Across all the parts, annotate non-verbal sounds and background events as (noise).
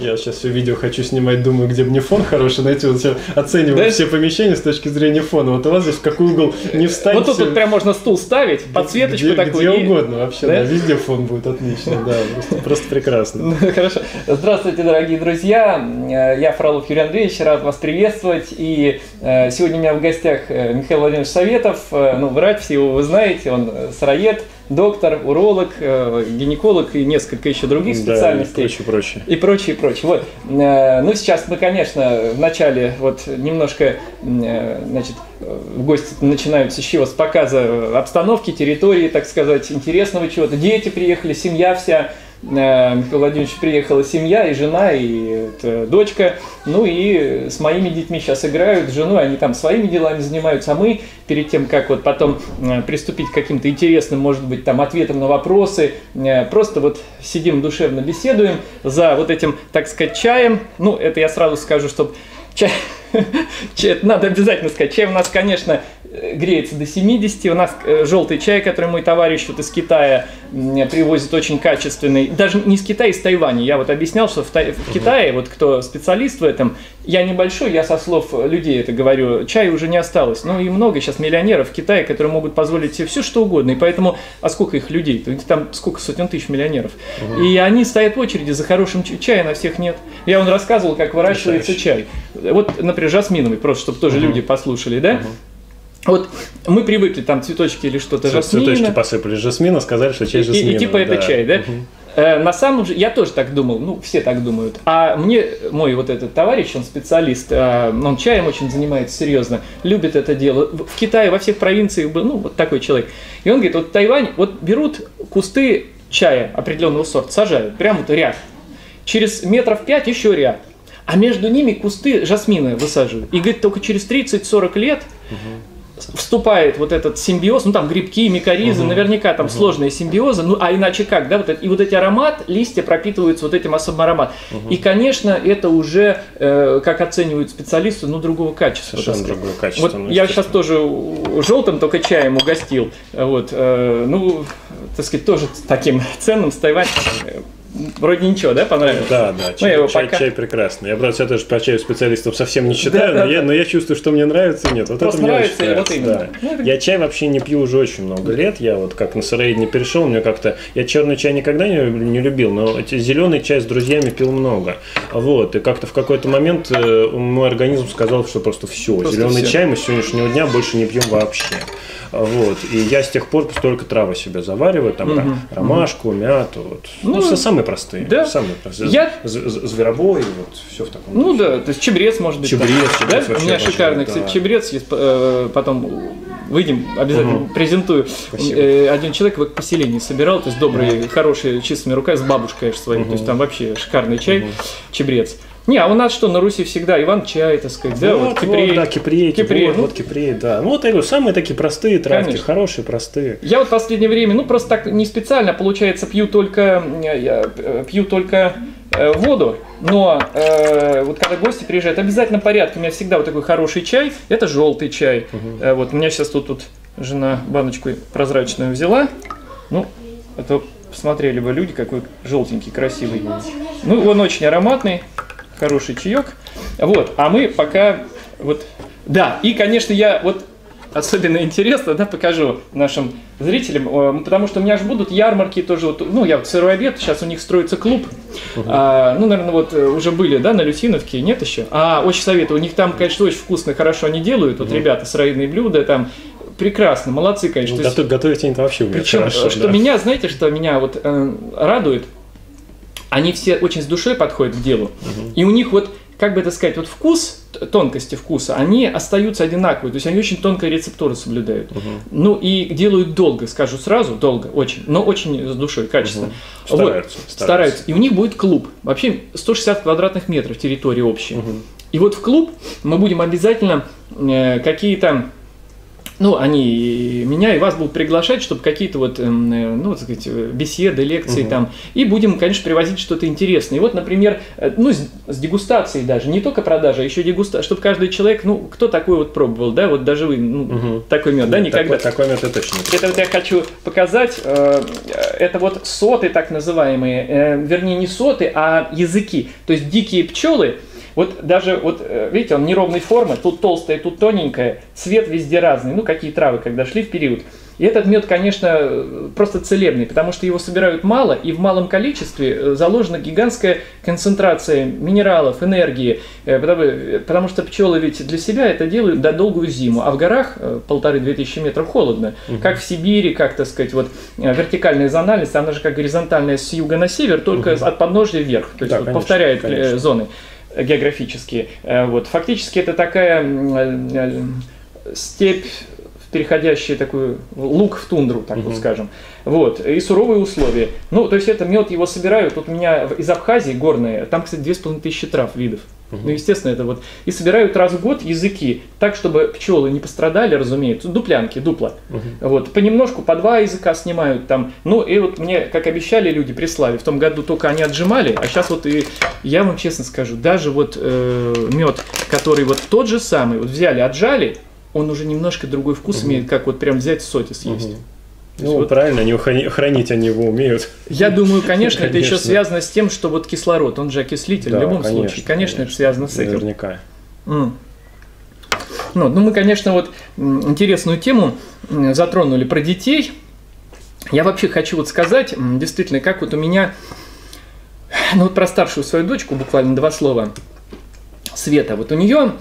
Я сейчас все видео хочу снимать, думаю, где мне фон хороший найти. Вот оцениваю да? все помещения с точки зрения фона. Вот у вас здесь в какой угол не встать. Вот тут, тут прям можно стул ставить, подсветочку где, такую. Где и... угодно вообще, да? да, везде фон будет отлично, да, просто, просто прекрасно. (laughs) Хорошо. Здравствуйте, дорогие друзья. Я Фролов Юрий Андреевич, рад вас приветствовать. И э, сегодня у меня в гостях э, Михаил Владимирович Советов. Э, ну, врач, все его вы знаете, он сыроед доктор, уролог, э, гинеколог и несколько еще других специальностей. Да, и прочее, прочее. И прочее, прочее. Вот. Э, ну, сейчас мы, конечно, в начале вот немножко, э, значит, в гости начинаются с чего? С показа обстановки, территории, так сказать, интересного чего-то. Дети приехали, семья вся. Э, Михаил Владимирович приехала семья, и жена, и дочка. Ну и с моими детьми сейчас играют, с женой, они там своими делами занимаются, а мы перед тем, как вот потом э, приступить к каким-то интересным, может быть, там ответам на вопросы, э, просто вот сидим душевно беседуем за вот этим, так сказать, чаем. Ну, это я сразу скажу, чтобы чай, (laughs) (laughs) это надо обязательно сказать. Чай у нас, конечно, греется до 70. У нас э, желтый чай, который мой товарищ вот из Китая привозит очень качественный. Даже не из Китая, из Тайваня. Я вот объяснял, что в, Тай... в Китае, вот кто специалист в этом, я небольшой, я со слов людей это говорю, чая уже не осталось. Ну и много сейчас миллионеров в Китае, которые могут позволить себе все, что угодно. И поэтому, а сколько их людей? Там сколько сотен тысяч миллионеров. Угу. И они стоят в очереди за хорошим чаем, на всех нет. Я вам рассказывал, как выращивается чай. Вот, например, жасминовый, просто чтобы тоже угу. люди послушали, да? Угу. Вот мы привыкли там цветочки или что-то жасмина. Цветочки посыпали жасмина, сказали, что чай жасмина. И, и типа да. это чай, да? Угу. Э, на самом деле, я тоже так думал, ну, все так думают. А мне мой вот этот товарищ, он специалист, э, он чаем очень занимается серьезно, любит это дело. В Китае, во всех провинциях был, ну, вот такой человек. И он говорит, вот Тайвань, вот берут кусты чая определенного сорта, сажают, прямо вот ряд. Через метров пять еще ряд. А между ними кусты жасмина высаживают. И говорит, только через 30-40 лет угу вступает вот этот симбиоз, ну там грибки, микоризы, угу. наверняка там угу. сложные симбиозы, ну а иначе как, да, вот это, и вот эти аромат, листья пропитываются вот этим особым ароматом. Угу. И, конечно, это уже, э, как оценивают специалисты, ну другого качества. Совершенно другое качество. Вот ну, я сейчас тоже желтым только чаем угостил, вот, э, ну, так сказать, тоже таким ценным с Тайвань Вроде ничего, да, понравилось? Да, да, чай, ну, чай, пока... чай прекрасный. Я, правда, я тоже по чаю специалистов совсем не считаю, да, но, да, я, да. но я чувствую, что мне нравится и нет. Вот Просто это мне нравится, очень нравится. Вот именно. Да. Ну, я чай вообще не пью уже очень много лет. Я вот как на сыроедение перешел, мне как-то... Я черный чай никогда не, не любил, но зеленый чай с друзьями пил много. Вот, и как-то в какой-то момент э, мой организм сказал, что просто все, просто зеленый все. чай мы с сегодняшнего дня больше не пьем вообще. Вот. И я с тех пор только травы себе завариваю, там угу. ромашку, мяту. Вот. Ну, ну, самые простые. Да. Самые простые. Я... Зверобой, вот все в таком. Ну духе. да, то есть чебрец может быть. Чебрец, там, чебрец да? У меня шикарный, кстати, да. чебрец есть, э, потом выйдем, обязательно угу. презентую. Спасибо. Э, один человек в поселении собирал, то есть добрый, угу. хороший, чистыми руками, с бабушкой своей, угу. то есть там вообще шикарный чай, угу. чебрец. Не, а у нас что, на Руси всегда Иван чай, так сказать, да? Вот, вот кипрей. Вот, да, кипрей, кипрей. Вот, ну, вот кипрей, да. Ну, вот я говорю, самые такие простые травки, конечно. хорошие, простые. Я вот в последнее время, ну, просто так не специально, получается, пью только, я э, пью только э, воду, но э, вот когда гости приезжают, обязательно порядком, у меня всегда вот такой хороший чай, это желтый чай. Угу. Э, вот у меня сейчас тут, тут жена баночку прозрачную взяла, ну, это посмотрели бы люди, какой желтенький, красивый. Ну, он очень ароматный, хороший чаек. Вот, а мы пока вот, да, и, конечно, я вот особенно интересно, да, покажу нашим зрителям, потому что у меня же будут ярмарки тоже, вот, ну, я вот сырой обед, сейчас у них строится клуб, угу. а, ну, наверное, вот э, уже были, да, на Люсиновке, нет еще? А, очень советую, у них там, конечно, очень вкусно, хорошо они делают, вот угу. ребята, сыроедные блюда, там, прекрасно, молодцы, конечно. Ну, готов, готовить они вообще умеют Причем, хорошо, что да. меня, знаете, что меня вот э, радует, они все очень с душой подходят к делу. Угу. И у них вот, как бы это сказать, вот вкус, тонкости вкуса, они остаются одинаковые. То есть они очень тонкие рецептуры соблюдают. Угу. Ну и делают долго, скажу сразу, долго, очень, но очень с душой, качественно. Угу. Стараются, вот, стараются. стараются. И у них будет клуб. Вообще 160 квадратных метров территории общей. Угу. И вот в клуб мы будем обязательно э, какие-то ну, они меня и вас будут приглашать, чтобы какие-то вот, эм, э, ну, так сказать, беседы, лекции угу. там, и будем, конечно, привозить что-то интересное. И вот, например, э, ну, с, с дегустацией даже, не только продажа, а еще дегустация, чтобы каждый человек, ну, кто такой вот пробовал, да, вот даже вы, ну, угу. такой мед, да, никогда. Такой, такой мед я точно. Это вот я хочу показать, э, это вот соты так называемые, вернее, не соты, а языки, то есть дикие пчелы, вот даже, вот э, видите, он неровной формы, тут толстая, тут тоненькая, цвет везде разный, ну какие травы, когда шли в период. И этот мед, конечно, просто целебный, потому что его собирают мало, и в малом количестве э, заложена гигантская концентрация минералов, энергии, э, потому, потому что пчелы ведь для себя это делают до долгую зиму, а в горах полторы-две тысячи метров холодно, угу. как в Сибири, как, так сказать, вот вертикальная зональность, она же как горизонтальная с юга на север, только угу. от подножья вверх, то есть да, вот конечно, повторяет конечно. зоны географические. Э, вот. Фактически это такая э, степь переходящий такой лук в тундру, так угу. вот скажем. Вот, и суровые условия. Ну, то есть это мед, его собирают, тут у меня из Абхазии горные, там, кстати, две с половиной тысячи трав видов. Угу. Ну, естественно, это вот. И собирают раз в год языки, так, чтобы пчелы не пострадали, разумеется, дуплянки, дупла. Угу. Вот, понемножку, по два языка снимают там. Ну, и вот мне, как обещали, люди прислали. В том году только они отжимали, а сейчас вот и, я вам честно скажу, даже вот э, мед, который вот тот же самый, вот взяли, отжали, он уже немножко другой вкус угу. имеет, как вот прям взять соти съесть. Угу. Ну, вот, правильно, они хранить они его умеют. Я думаю, конечно, конечно, это еще связано с тем, что вот кислород, он же окислитель да, в любом конечно, случае. Конечно, конечно, это связано с этим. Наверняка. Mm. Ну, ну, мы, конечно, вот интересную тему затронули про детей. Я вообще хочу вот сказать, действительно, как вот у меня, ну вот про старшую свою дочку, буквально два слова, Света, вот у нее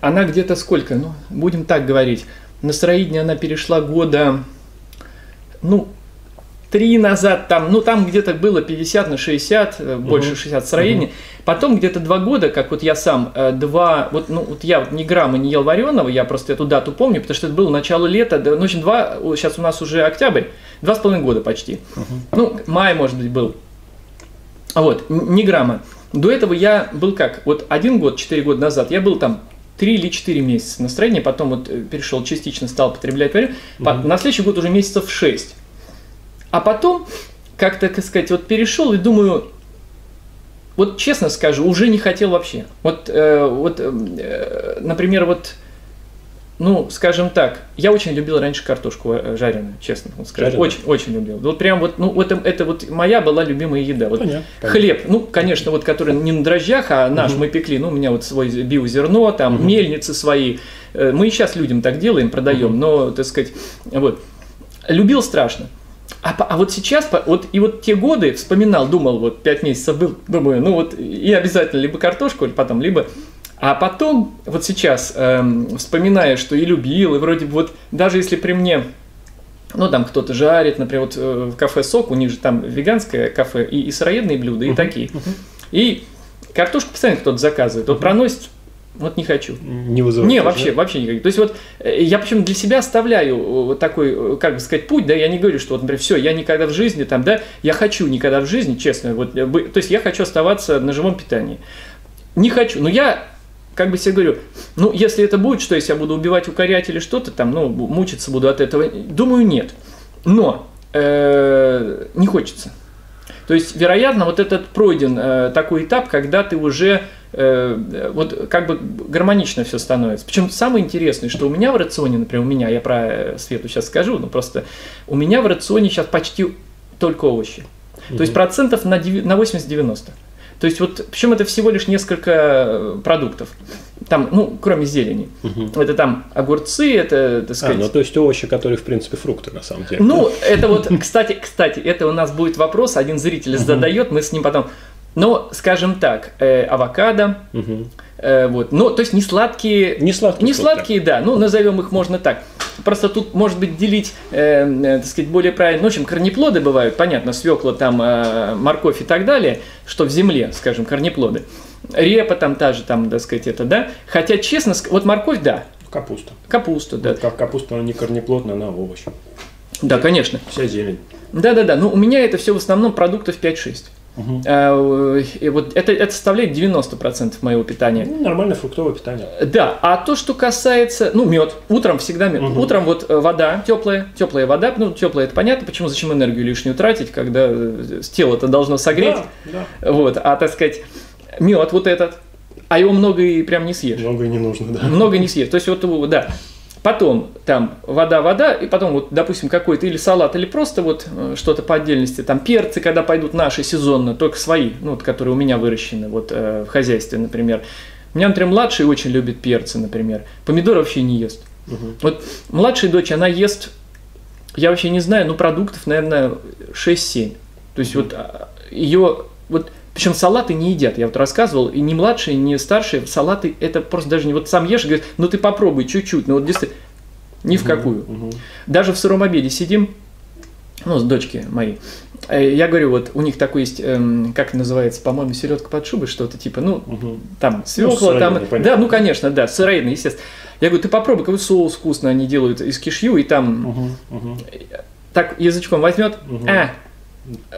она где-то сколько, ну, будем так говорить, на строение она перешла года, ну, три назад, там, ну, там где-то было 50 на 60, э, больше 60 строений. Угу. Потом где-то два года, как вот я сам, э, два, вот, ну, вот я вот ни грамма не ел вареного, я просто эту дату помню, потому что это было начало лета, ну, в общем, два, сейчас у нас уже октябрь, два с половиной года почти. Угу. Ну, май, может быть, был. Вот, ни грамма. До этого я был как? Вот один год, четыре года назад, я был там три или четыре месяца настроения, потом вот э, перешел частично, стал потреблять варенье. Mm-hmm. На следующий год уже месяцев шесть. А потом, как-то, так сказать, вот перешел и думаю, вот честно скажу, уже не хотел вообще. Вот, э, вот э, например, вот ну, скажем так, я очень любил раньше картошку э, жареную, честно вот скажу. Жареную. Очень, очень любил. Вот прям вот, ну, это, это вот моя была любимая еда. Вот понятно, хлеб, ну, конечно, вот который не на дрожжах, а наш угу. мы пекли, ну, у меня вот свой биозерно, там, угу. мельницы свои. Э, мы и сейчас людям так делаем, продаем, угу. но, так сказать, вот. Любил страшно. А, а вот сейчас, вот и вот те годы вспоминал, думал, вот пять месяцев был, думаю, ну вот и обязательно либо картошку, потом, либо а потом, вот сейчас, эм, вспоминая, что и любил, и вроде бы вот, даже если при мне, ну, там кто-то жарит, например, вот э, в кафе «Сок», у них же там веганское кафе, и, и сыроедные блюда, и uh-huh, такие. Uh-huh. И картошку постоянно кто-то заказывает, вот проносит, вот не хочу. Не вызывает. Не, вообще, да? вообще никак. То есть вот э, я почему для себя оставляю э, вот такой, как бы сказать, путь, да, я не говорю, что вот, например, все, я никогда в жизни там, да, я хочу никогда в жизни, честно, вот, то есть я хочу оставаться на живом питании. Не хочу, но я как бы себе говорю, ну, если это будет, что если я буду убивать, укорять или что-то там, ну, мучиться буду от этого, думаю, нет. Но э, не хочется. То есть, вероятно, вот этот пройден э, такой этап, когда ты уже э, вот как бы гармонично все становится. Причем самое интересное, что у меня в рационе, например, у меня, я про э, Свету сейчас скажу, но просто у меня в рационе сейчас почти только овощи. Mm-hmm. То есть процентов на, 9, на 80-90. То есть вот, причем это всего лишь несколько э, продуктов. Там, ну, кроме зелени. Угу. Это там огурцы, это, так сказать... А, ну то есть овощи, которые, в принципе, фрукты, на самом деле. Ну, это вот, кстати, кстати, это у нас будет вопрос, один зритель задает, мы с ним потом... Но, скажем так, э, авокадо, вот, ну, то есть не сладкие... Не сладкие. Не сладкие, да, ну, назовем их можно так. Просто тут, может быть, делить, э, э, так сказать, более правильно. Ну, в общем, корнеплоды бывают, понятно, свекла, там, э, морковь и так далее, что в земле, скажем, корнеплоды. Репа там та же, там, так сказать, это, да. Хотя, честно, вот морковь, да. Капуста. Капуста, да. Как капуста, она не корнеплодная, она овощ. Да, конечно. Вся зелень. Да-да-да, но у меня это все в основном продуктов 5-6. Угу. А, и вот это, это составляет 90% моего питания. Ну, нормальное фруктовое питание. Да, а то, что касается, ну, мед, утром всегда мед. Угу. Утром вот э, вода теплая, теплая вода, ну, теплая это понятно, почему, зачем энергию лишнюю тратить, когда э, тело-то должно согреть. Да, да. Вот, а, так сказать, мед вот этот, а его много и прям не съешь. Много и не нужно, да. Много не съешь. То есть вот, да. Потом там вода, вода, и потом вот, допустим, какой-то или салат, или просто вот э, что-то по отдельности, там перцы, когда пойдут наши сезонно, только свои, ну вот, которые у меня выращены вот э, в хозяйстве, например. У меня, например, младший очень любит перцы, например. Помидоры вообще не ест. Угу. Вот младшая дочь, она ест, я вообще не знаю, ну продуктов, наверное, 6-7. То есть угу. вот а, ее, вот причем салаты не едят, я вот рассказывал, и не младшие, не старшие, салаты это просто даже не вот сам ешь, говорит, ну ты попробуй чуть-чуть, ну вот действительно, ни в какую. Угу. Даже в сыром обеде сидим, ну, с дочки моей, э, я говорю, вот у них такой есть, эм, как называется, по-моему, селедка под шубой, что-то типа, ну, угу. там, свекла, ну, там, да, ну, конечно, да, сыроедный, естественно. Я говорю, ты попробуй, какой соус вкусный они делают из кишью, и там, угу, угу. так язычком возьмет, угу. а,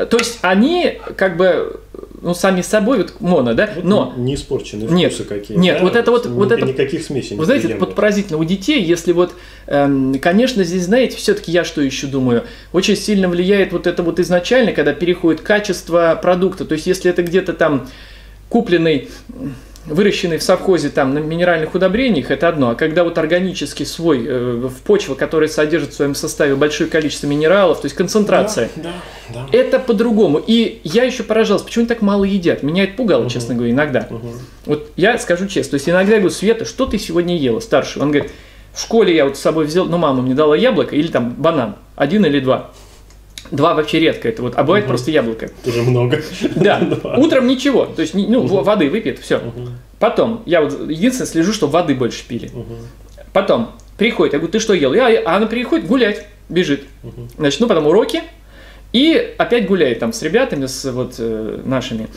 то есть они как бы ну, сами собой, вот моно, да, но... Не испорченные вкусы какие Нет, да? вот это вот... вот это, никаких смесей. Вы знаете, вот поразительно, у детей, если вот, эм, конечно, здесь, знаете, все-таки я что еще думаю, очень сильно влияет вот это вот изначально, когда переходит качество продукта, то есть если это где-то там купленный выращенный в совхозе там на минеральных удобрениях, это одно. А когда вот органический свой э, в почве, которая содержит в своем составе большое количество минералов, то есть концентрация, да, да, да. это по-другому. И я еще поражался, почему они так мало едят. Меня это пугало, угу. честно говоря, иногда. Угу. Вот я скажу честно, то есть иногда я говорю, Света, что ты сегодня ела, старший? Он говорит, в школе я вот с собой взял, ну мама мне дала яблоко или там банан, один или два. Два вообще редко это вот, а бывает угу. просто яблоко. Уже много. Да. (laughs) Утром ничего, то есть ну угу. воды выпьет, все. Угу. Потом я вот единственное слежу, чтобы воды больше пили. Угу. Потом приходит, я говорю, ты что ел? Я, а она приходит гулять, бежит. Угу. Значит, ну потом уроки. И опять гуляет там с ребятами, с вот э, нашими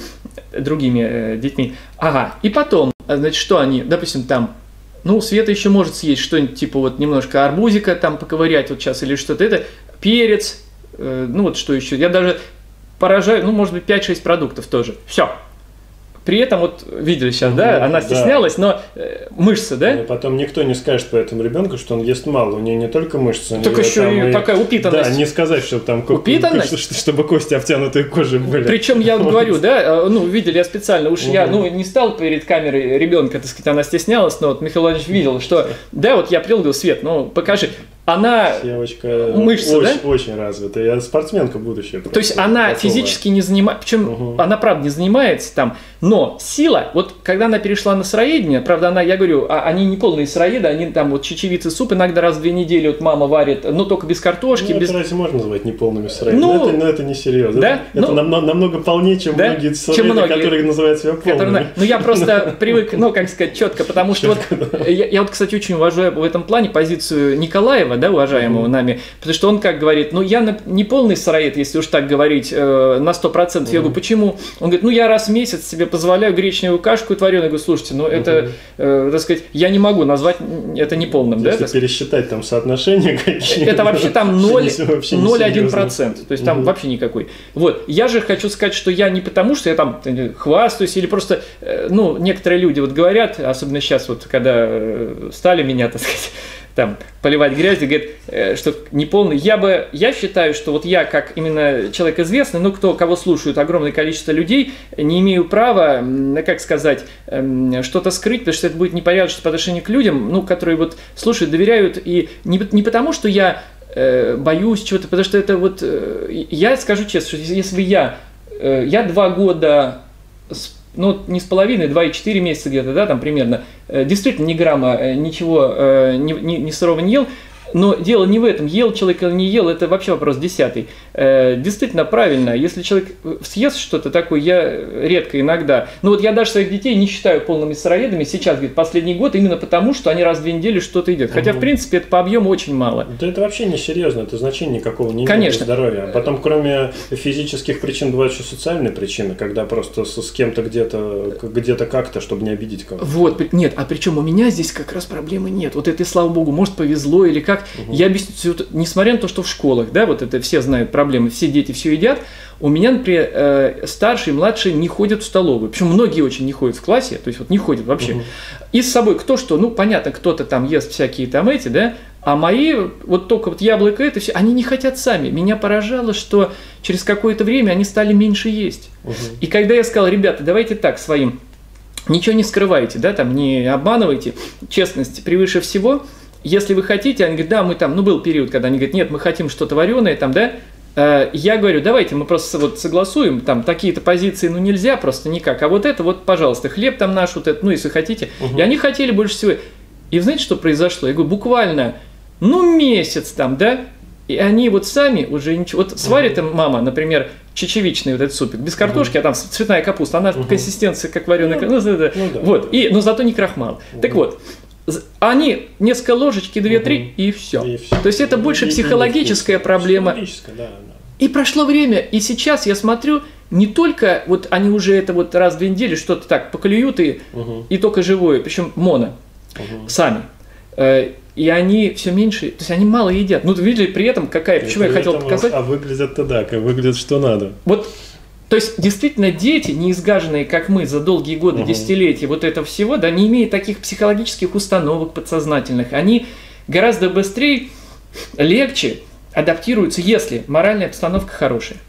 другими э, детьми. Ага. И потом, значит, что они, допустим, там ну, Света еще может съесть что-нибудь, типа вот немножко арбузика там поковырять вот сейчас или что-то это, перец, ну вот что еще, я даже поражаю, ну может быть 5-6 продуктов тоже. Все, при этом, вот видели сейчас, угу, да, она стеснялась, да. но э, мышцы, да? И потом никто не скажет по этому ребенку, что он ест мало. У нее не только мышцы, так еще и, и такая упитанность. Да, не сказать, что там упитанность, (laughs) чтобы кости обтянутые кожей были. Причем я говорю, да, э, ну видели я специально, уж угу. я, ну не стал перед камерой ребенка, так сказать, она стеснялась, но вот Михаил Владимирович видел, что, да, вот я прилгал свет, ну покажи, она девочка мышцы, очень, да? очень развитая. Я спортсменка будущая. То есть она готова. физически не занимается, причем угу. она правда не занимается там, но сила, вот когда она перешла на сыроедение, правда она, я говорю, а, они не полные сыроеды, они там вот чечевицы суп иногда раз в две недели вот мама варит, но только без картошки. Ну, без... это разве можно назвать неполными сыроедами? Ну, но это, но это не серьезно. Да? Это, ну, намного, намного полнее, чем да? многие сыроеды, чем многие, которые называют себя полными. Которые, ну я просто (laughs) привык, ну как сказать, четко, потому что вот я вот, кстати, очень уважаю в этом плане позицию Николаева, да, уважаемого нами, потому что он как говорит, ну я не полный сыроед, если уж так говорить, э, на 100%. Mm-hmm. Я говорю, почему? Он говорит, ну я раз в месяц себе позволяю гречневую кашку и вареную. Я говорю, слушайте, ну это, mm-hmm. э, так сказать, я не могу назвать это неполным. Если да, пересчитать там соотношение какие Это вообще там (laughs) 0,1%, то есть там mm-hmm. вообще никакой. Вот, я же хочу сказать, что я не потому, что я там э, хвастаюсь или просто, э, ну, некоторые люди вот говорят, особенно сейчас вот, когда э, стали меня, так сказать, там поливать грязью, говорит, э, что неполный. Я бы, я считаю, что вот я как именно человек известный, ну кто, кого слушают огромное количество людей, не имею права, как сказать, эм, что-то скрыть, потому что это будет непорядочно по отношению к людям, ну, которые вот слушают, доверяют, и не, не потому, что я э, боюсь чего-то, потому что это вот, э, я скажу честно, что если бы я, я два года ну, не с половиной, 2,4 месяца где-то, да, там примерно, э, действительно ни грамма э, ничего, ни, ни, ни сырого не ел, но дело не в этом, ел человек или не ел, это вообще вопрос десятый. Э, действительно правильно, если человек съест что-то такое, я редко иногда, ну вот я даже своих детей не считаю полными сыроедами сейчас, говорит, последний год, именно потому, что они раз в две недели что-то едят. Хотя, угу. в принципе, это по объему очень мало. Да это вообще не серьезно, это значения никакого не имеет Конечно. для здоровья. Потом, кроме физических причин, бывают еще социальные причины, когда просто с, с кем-то где-то где-то как-то, чтобы не обидеть кого-то. Вот, нет, а причем у меня здесь как раз проблемы нет. Вот это, слава богу, может повезло или как, как. Угу. Я объясню, несмотря на то, что в школах, да, вот это все знают проблемы, все дети все едят, у меня, например, э, старшие, младшие не ходят в столовую. Причем многие очень не ходят в классе, то есть вот не ходят вообще. Угу. И с собой кто что, ну понятно, кто-то там ест всякие там эти, да, а мои, вот только вот яблоко это все, они не хотят сами. Меня поражало, что через какое-то время они стали меньше есть. Угу. И когда я сказал, ребята, давайте так своим, ничего не скрывайте, да, там не обманывайте, честность превыше всего. Если вы хотите, они говорят, да, мы там, ну был период, когда они говорят, нет, мы хотим что-то вареное, там, да, Э, я говорю, давайте мы просто вот согласуем, там такие-то позиции, ну нельзя просто никак, а вот это вот, пожалуйста, хлеб там наш, вот это, ну если хотите. Угу. И они хотели больше всего. И знаете, что произошло? Я говорю, буквально, ну месяц там, да, и они вот сами уже ничего... Вот сварит им мама, например, чечевичный вот этот супик, без картошки, угу. а там цветная капуста, она угу. консистенция как вареная ну, ну, да. ну, да. Вот, и, но зато не крахмал. Угу. Так вот, они несколько ложечки, две-три, угу. и, все. и все. То есть это больше и, психологическая и проблема. Психологическая, да, да. И прошло время, и сейчас я смотрю, не только вот они уже это вот раз в две недели что-то так поклюют и, угу. и только живое, причем моно, угу. сами. Э, и они все меньше, то есть они мало едят. Ну, видели при этом какая, почему я хотел показать. А выглядят-то да, как выглядят что надо. Вот то есть, действительно, дети, не изгаженные, как мы, за долгие годы, угу. десятилетия вот этого всего, да, не имея таких психологических установок подсознательных, они гораздо быстрее, легче адаптируются, если моральная обстановка хорошая,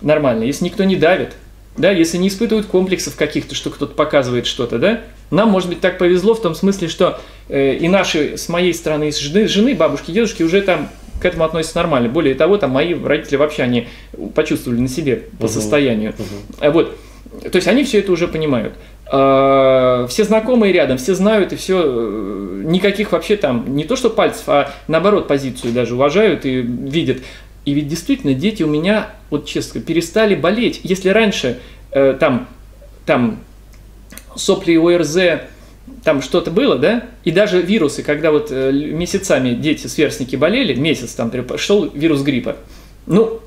нормальная, если никто не давит, да, если не испытывают комплексов каких-то, что кто-то показывает что-то, да, нам, может быть, так повезло в том смысле, что э, и наши, с моей стороны, с жены, жены, бабушки, дедушки уже там к этому относятся нормально. Более того, там мои родители вообще они почувствовали на себе по состоянию. Uh-huh. Вот. То есть они все это уже понимают. А, все знакомые рядом, все знают и все, э, никаких вообще там, не то что пальцев, а наоборот позицию даже уважают и видят. И ведь действительно дети у меня, вот честно, перестали болеть. Если раньше э, там, там сопли ОРЗ, там что-то было, да? И даже вирусы, когда вот э, месяцами дети, сверстники болели, месяц там шел вирус гриппа. Ну,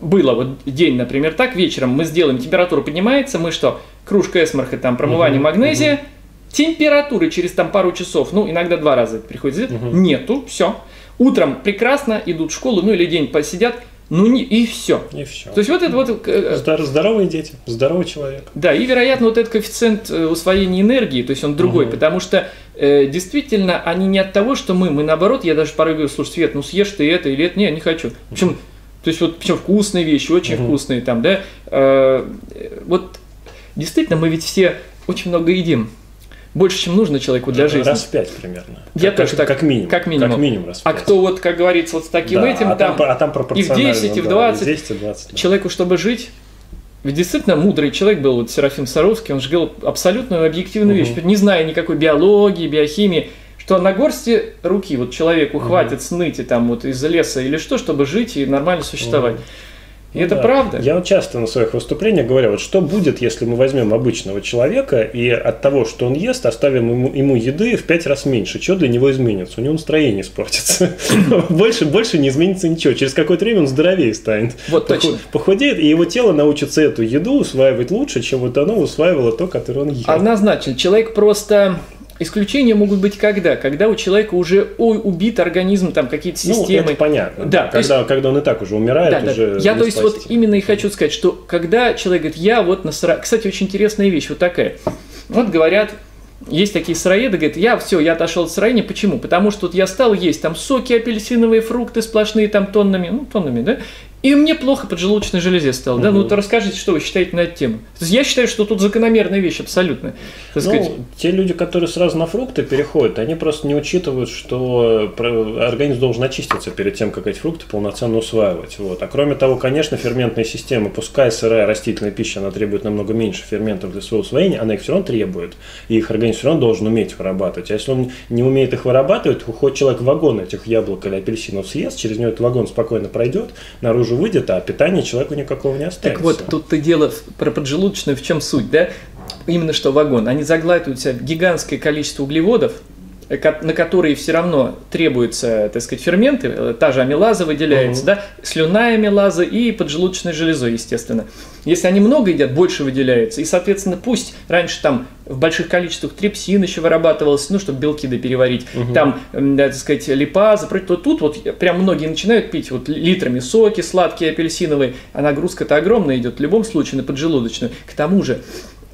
было вот день, например, так, вечером мы сделаем, температура поднимается, мы что, кружка эсмарха, там, промывание угу, магнезия, угу. температуры через там пару часов, ну, иногда два раза приходится, угу. нету, все. Утром прекрасно идут в школу, ну, или день посидят, ну не, и все. И все. То есть вот это вот... Э, Здор- здоровые дети, здоровый человек. Да, и вероятно вот этот коэффициент э, усвоения энергии, то есть он другой, угу. потому что э, действительно они не от того, что мы, мы наоборот, я даже порой говорю, слушай, Свет, ну съешь ты это или это, не, не хочу. В общем, то есть вот причем вкусные вещи, очень угу. вкусные там, да. Э, вот действительно мы ведь все очень много едим больше, чем нужно человеку для жизни. Раз в пять примерно. Я как, тоже так. Как минимум. Как минимум. Как минимум раз в а кто вот, как говорится, вот с таким да, этим, а там, а там и в 10, и в 20. 10, и 20 да. Человеку, чтобы жить, ведь действительно мудрый человек был, вот Серафим Саровский, он же говорил абсолютную объективную угу. вещь, не зная никакой биологии, биохимии, что на горсти руки вот человеку угу. хватит сныть и там вот из леса или что, чтобы жить и нормально существовать. Угу. И ну, это да. правда. Я вот часто на своих выступлениях говорю, вот что будет, если мы возьмем обычного человека и от того, что он ест, оставим ему, ему еды в пять раз меньше. Что для него изменится? У него настроение испортится. (laughs) больше, больше не изменится ничего. Через какое-то время он здоровее станет. Вот точно. Похудеет, и его тело научится эту еду усваивать лучше, чем вот оно усваивало то, которое он ел. Однозначно. Человек просто Исключения могут быть когда? Когда у человека уже ой, убит организм, там какие-то системы. Ну, это понятно. Да, когда, есть, когда он и так уже умирает, да, уже да. Я, то есть, вот именно и хочу сказать, что когда человек говорит, я вот на 40... Кстати, очень интересная вещь, вот такая. Вот говорят, есть такие сыроеды, говорят, я все, я отошел от сыроедения. Почему? Потому что вот я стал есть там соки апельсиновые, фрукты сплошные там тоннами, ну, тоннами, да, и мне плохо поджелудочной железе стало. Угу. Да? Ну, то расскажите, что вы считаете на эту тему. То есть я считаю, что тут закономерная вещь абсолютно. ну, сказать. те люди, которые сразу на фрукты переходят, они просто не учитывают, что организм должен очиститься перед тем, как эти фрукты полноценно усваивать. Вот. А кроме того, конечно, ферментная система, пускай сырая растительная пища, она требует намного меньше ферментов для своего усвоения, она их все равно требует. И их организм все равно должен уметь вырабатывать. А если он не умеет их вырабатывать, хоть человек вагон этих яблок или апельсинов съест, через него этот вагон спокойно пройдет, наружу наружу выйдет, а питания человеку никакого не останется. Так вот, тут-то дело про поджелудочную, в чем суть, да? Именно что вагон. Они заглатывают себя гигантское количество углеводов, на которые все равно требуются, так сказать, ферменты, э, та же амилаза выделяется, угу. да, слюная амилаза и поджелудочной железой, естественно. Если они много едят, больше выделяется, и, соответственно, пусть раньше там в больших количествах трипсин еще вырабатывался, ну, чтобы белки допереварить, угу. там, да, так сказать, липаза, то тут вот прям многие начинают пить вот литрами соки сладкие, апельсиновые, а нагрузка-то огромная идет в любом случае на поджелудочную. К тому же,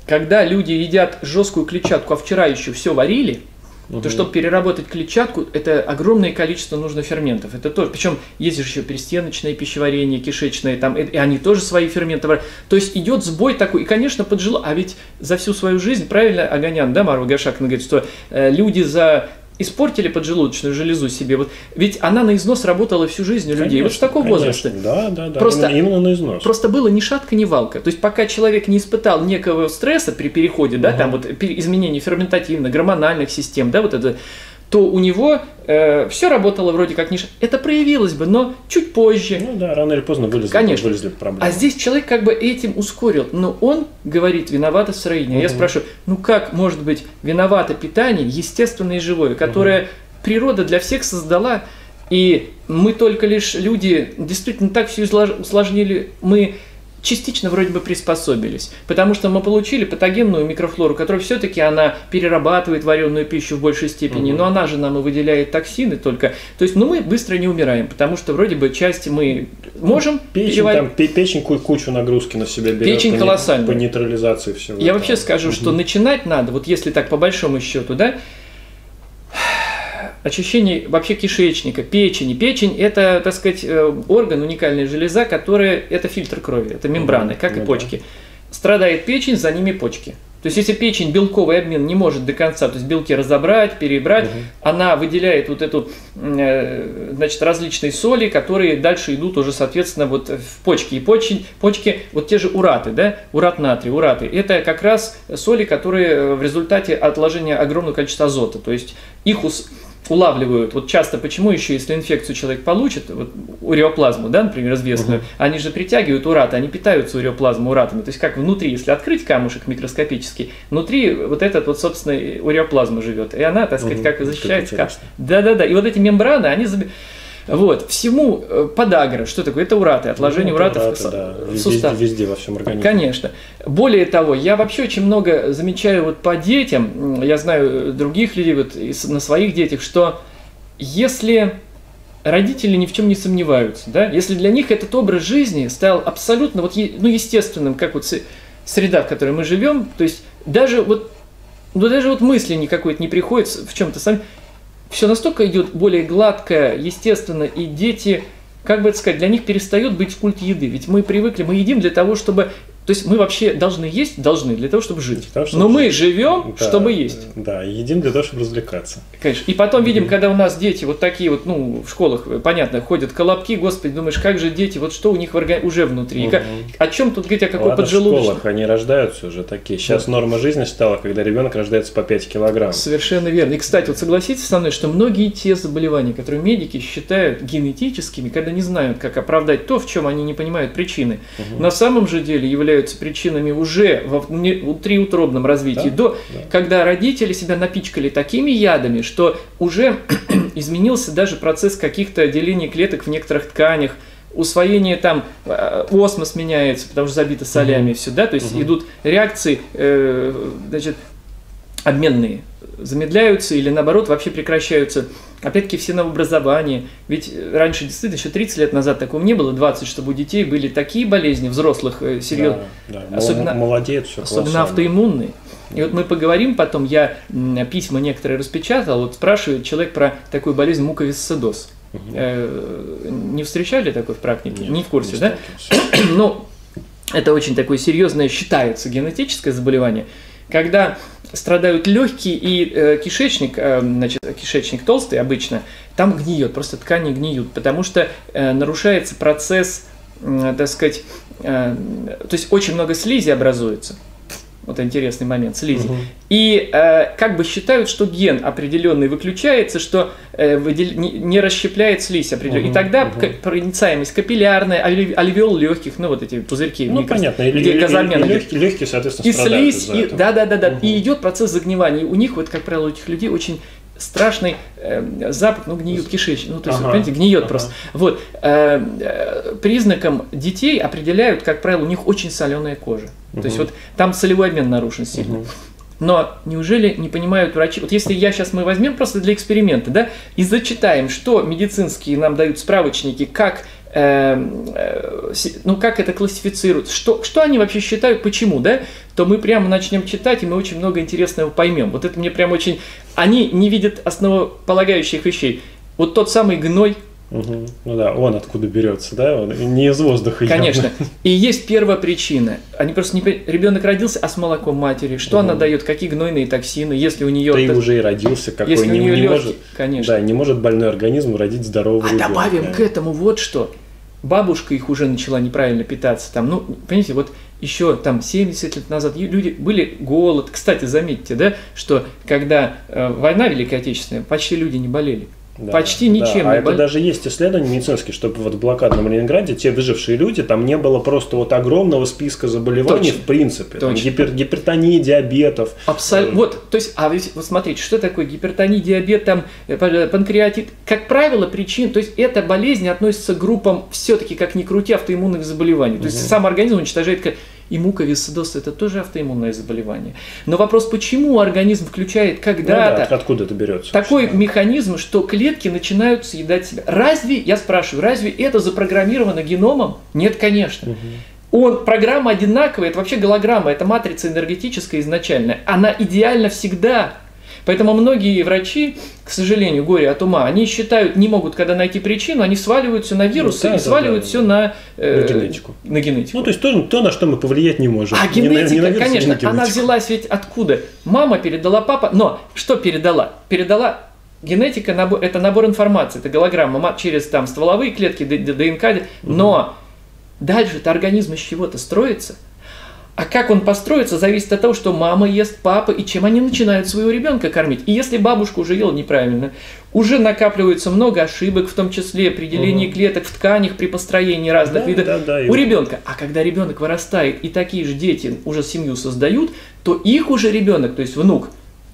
когда люди едят жесткую клетчатку, а вчера еще все варили, Угу. То, чтобы переработать клетчатку, это огромное количество нужно ферментов. Это тоже, причем есть же еще перестеночное пищеварение, кишечное, там, и они тоже свои ферменты. То есть идет сбой такой, и, конечно, поджило. А ведь за всю свою жизнь, правильно Аганян, да, Марва Гашакина говорит, что э, люди за испортили поджелудочную железу себе. Вот, ведь она на износ работала всю жизнь у конечно, людей. Вот с такого конечно. возраста. Да, да, да. Просто, именно, именно на износ. Просто было ни шатка, ни валка. То есть пока человек не испытал некого стресса при переходе, да, угу. там вот изменений ферментативных, гормональных систем, да, вот это то у него э, все работало вроде как ниша. Это проявилось бы, но чуть позже. Ну да, рано или поздно вылезли, Конечно. вылезли проблемы. А здесь человек как бы этим ускорил. Но он говорит, виновато строение. Угу. Я спрашиваю, ну как может быть виновато питание, естественное и живое, которое угу. природа для всех создала, и мы только лишь люди действительно так все усложнили. Мы частично вроде бы приспособились, потому что мы получили патогенную микрофлору, которая все-таки она перерабатывает вареную пищу в большей степени, угу. но она же нам и выделяет токсины только. То есть, ну мы быстро не умираем, потому что вроде бы часть мы можем ну, печень, перевар... там, печень кучу нагрузки на себя берет. Печень по колоссальная. По нейтрализации всего. Я этого. вообще скажу, угу. что начинать надо, вот если так по большому счету, да, очищение вообще кишечника, печени. Печень – это, так сказать, э, орган, уникальная железа, которая – это фильтр крови, это мембраны, как и почки. Страдает печень, за ними почки. То есть, если печень белковый обмен не может до конца, то есть белки разобрать, перебрать, угу. она выделяет вот эту, э, значит, различные соли, которые дальше идут уже, соответственно, вот в почки. И почки, почки вот те же ураты, да, урат натрия, ураты, это как раз соли, которые в результате отложения огромного количества азота, то есть их улавливают, вот часто почему еще, если инфекцию человек получит, вот уреоплазму, да, например, известную, угу. они же притягивают ураты, они питаются уреоплазмой, уратами, то есть как внутри, если открыть камушек микроскопический, внутри вот этот вот, собственно, уреоплазма живет, и она, так сказать, угу. как защищается. Да-да-да, и вот эти мембраны, они вот, всему э, подагра, что такое? Это ураты, отложение ну, уратов ураты, в, да. в сустав. Везде, везде во всем организме. Конечно. Более того, я вообще очень много замечаю вот по детям, я знаю других людей вот на своих детях, что если родители ни в чем не сомневаются, да, если для них этот образ жизни стал абсолютно вот, ну, естественным, как вот среда, в которой мы живем, то есть даже вот ну, даже вот мысли никакой-то не приходит в чем-то сами все настолько идет более гладко, естественно, и дети, как бы это сказать, для них перестает быть культ еды. Ведь мы привыкли, мы едим для того, чтобы то есть мы вообще должны есть, должны для того, чтобы жить. Того, чтобы Но мы живем, да, чтобы есть. Да, едим для того, чтобы развлекаться. Конечно. И потом видим, mm-hmm. когда у нас дети вот такие вот, ну, в школах, понятно, ходят колобки, господи, думаешь, как же дети, вот что у них орга... уже внутри. Mm-hmm. Как... О чем тут говорить, о какой Ладно, поджелудочной? в школах они рождаются уже такие. Сейчас да. норма жизни стала, когда ребенок рождается по 5 килограмм. Совершенно верно. И, кстати, вот согласитесь со мной, что многие те заболевания, которые медики считают генетическими, когда не знают, как оправдать то, в чем они не понимают причины, mm-hmm. на самом же деле являются причинами уже в внутриутробном развитии, да, до, да. когда родители себя напичкали такими ядами, что уже (clears throat) изменился даже процесс каких-то делений клеток в некоторых тканях, усвоение там, э, осмос меняется, потому что забито солями, угу. все, да, то есть угу. идут реакции, э, значит, обменные, замедляются или наоборот вообще прекращаются. Опять-таки все новообразования. Ведь раньше действительно еще 30 лет назад такого не было, 20, чтобы у детей были такие болезни взрослых, э, серьезно. Да, да. Особенно, Молодец, все особенно автоиммунные. И вот мы поговорим потом, я письма некоторые распечатал, вот спрашивает человек про такую болезнь муковисцидоз. Угу. Э, не встречали такой в практике? Нет, не в курсе, не да? (clears throat) Ну, это очень такое серьезное считается генетическое заболевание, когда страдают легкие и э, кишечник, э, значит, кишечник толстый обычно, там гниет, просто ткани гниют, потому что э, нарушается процесс, э, так сказать, э, то есть очень много слизи образуется. Вот интересный момент, слизи. Угу. И э, как бы считают, что ген определенный выключается, что э, выдел... не, не расщепляет слизь определенную. Угу, и тогда угу. проницаемость капиллярная, альвеол легких, ну вот эти пузырьки. Ну микро... понятно, и, где и, газообмен и, легкие, легкие, соответственно, И слизь, и, да, да, да, да. Угу. И идет процесс загнивания. И у них, вот, как правило, у этих людей очень страшный э, запах, ну, гниют кишечник, ну, то есть, ага, понимаете, гниет ага. просто. Вот, э, э, признаком детей определяют, как правило, у них очень соленая кожа. Угу. То есть, вот там солевой обмен нарушен сильно. Угу. Но неужели не понимают врачи? Вот если я сейчас мы возьмем просто для эксперимента, да, и зачитаем, что медицинские нам дают справочники, как Эм, э, ну как это классифицируют, что, что они вообще считают, почему, да, то мы прямо начнем читать, и мы очень много интересного поймем. Вот это мне прям очень... Они не видят основополагающих вещей. Вот тот самый гной, Угу. Ну да, он откуда берется, да? Он не из воздуха. Конечно. Явно. И есть первая причина. Они просто не ребенок родился, а с молоком матери. Что угу. она дает? Какие гнойные токсины? Если у нее. Да и уже и родился, какой если не, у нее не легкий, может. Конечно. Да, не может больной организм родить здорового а ребенка. добавим к этому вот что. Бабушка их уже начала неправильно питаться. Там, ну, понимаете, вот еще там 70 лет назад люди были голод. Кстати, заметьте, да, что когда э, война Великая Отечественная, почти люди не болели. Да, Почти ничем да. А не это бол... даже есть исследования медицинские, чтобы вот в блокадном Ленинграде те выжившие люди, там не было просто вот огромного списка заболеваний Точно. в принципе. Там Точно. гипер, гипертонии, диабетов. Абсолютно. Вот, то есть, а ведь, вот смотрите, что такое гипертония, диабет, там, э, панкреатит? Как правило, причин, то есть, эта болезнь относится к группам все-таки, как ни крути, автоиммунных заболеваний. То есть, угу. сам организм уничтожает и муковисцидоз – это тоже автоиммунное заболевание. Но вопрос, почему организм включает когда-то… Ну да, откуда это берется? Такой вообще? механизм, что клетки начинают съедать себя. Разве, я спрашиваю, разве это запрограммировано геномом? Нет, конечно. Угу. Он, программа одинаковая, это вообще голограмма, это матрица энергетическая изначальная. Она идеально всегда Поэтому многие врачи, к сожалению, горе от ума, они считают, не могут, когда найти причину, они сваливают все на вирусы ну, да, и да, сваливают да, все на, э, на генетику. На генетику. Ну, то есть то, то, на что мы повлиять не можем. А не генетика, не на вирус, конечно, не на она взялась ведь откуда? Мама передала папа, но что передала? Передала Генетика – это набор информации, это голограмма через там стволовые клетки, ДНК, но дальше-то организм из чего-то строится – а как он построится, зависит от того, что мама ест, папа, и чем они начинают своего ребенка кормить. И если бабушка уже ела неправильно, уже накапливается много ошибок, в том числе при делении угу. клеток в тканях при построении разных да, видов да, да, у ребенка. А когда ребенок вырастает и такие же дети уже семью создают, то их уже ребенок, то есть внук,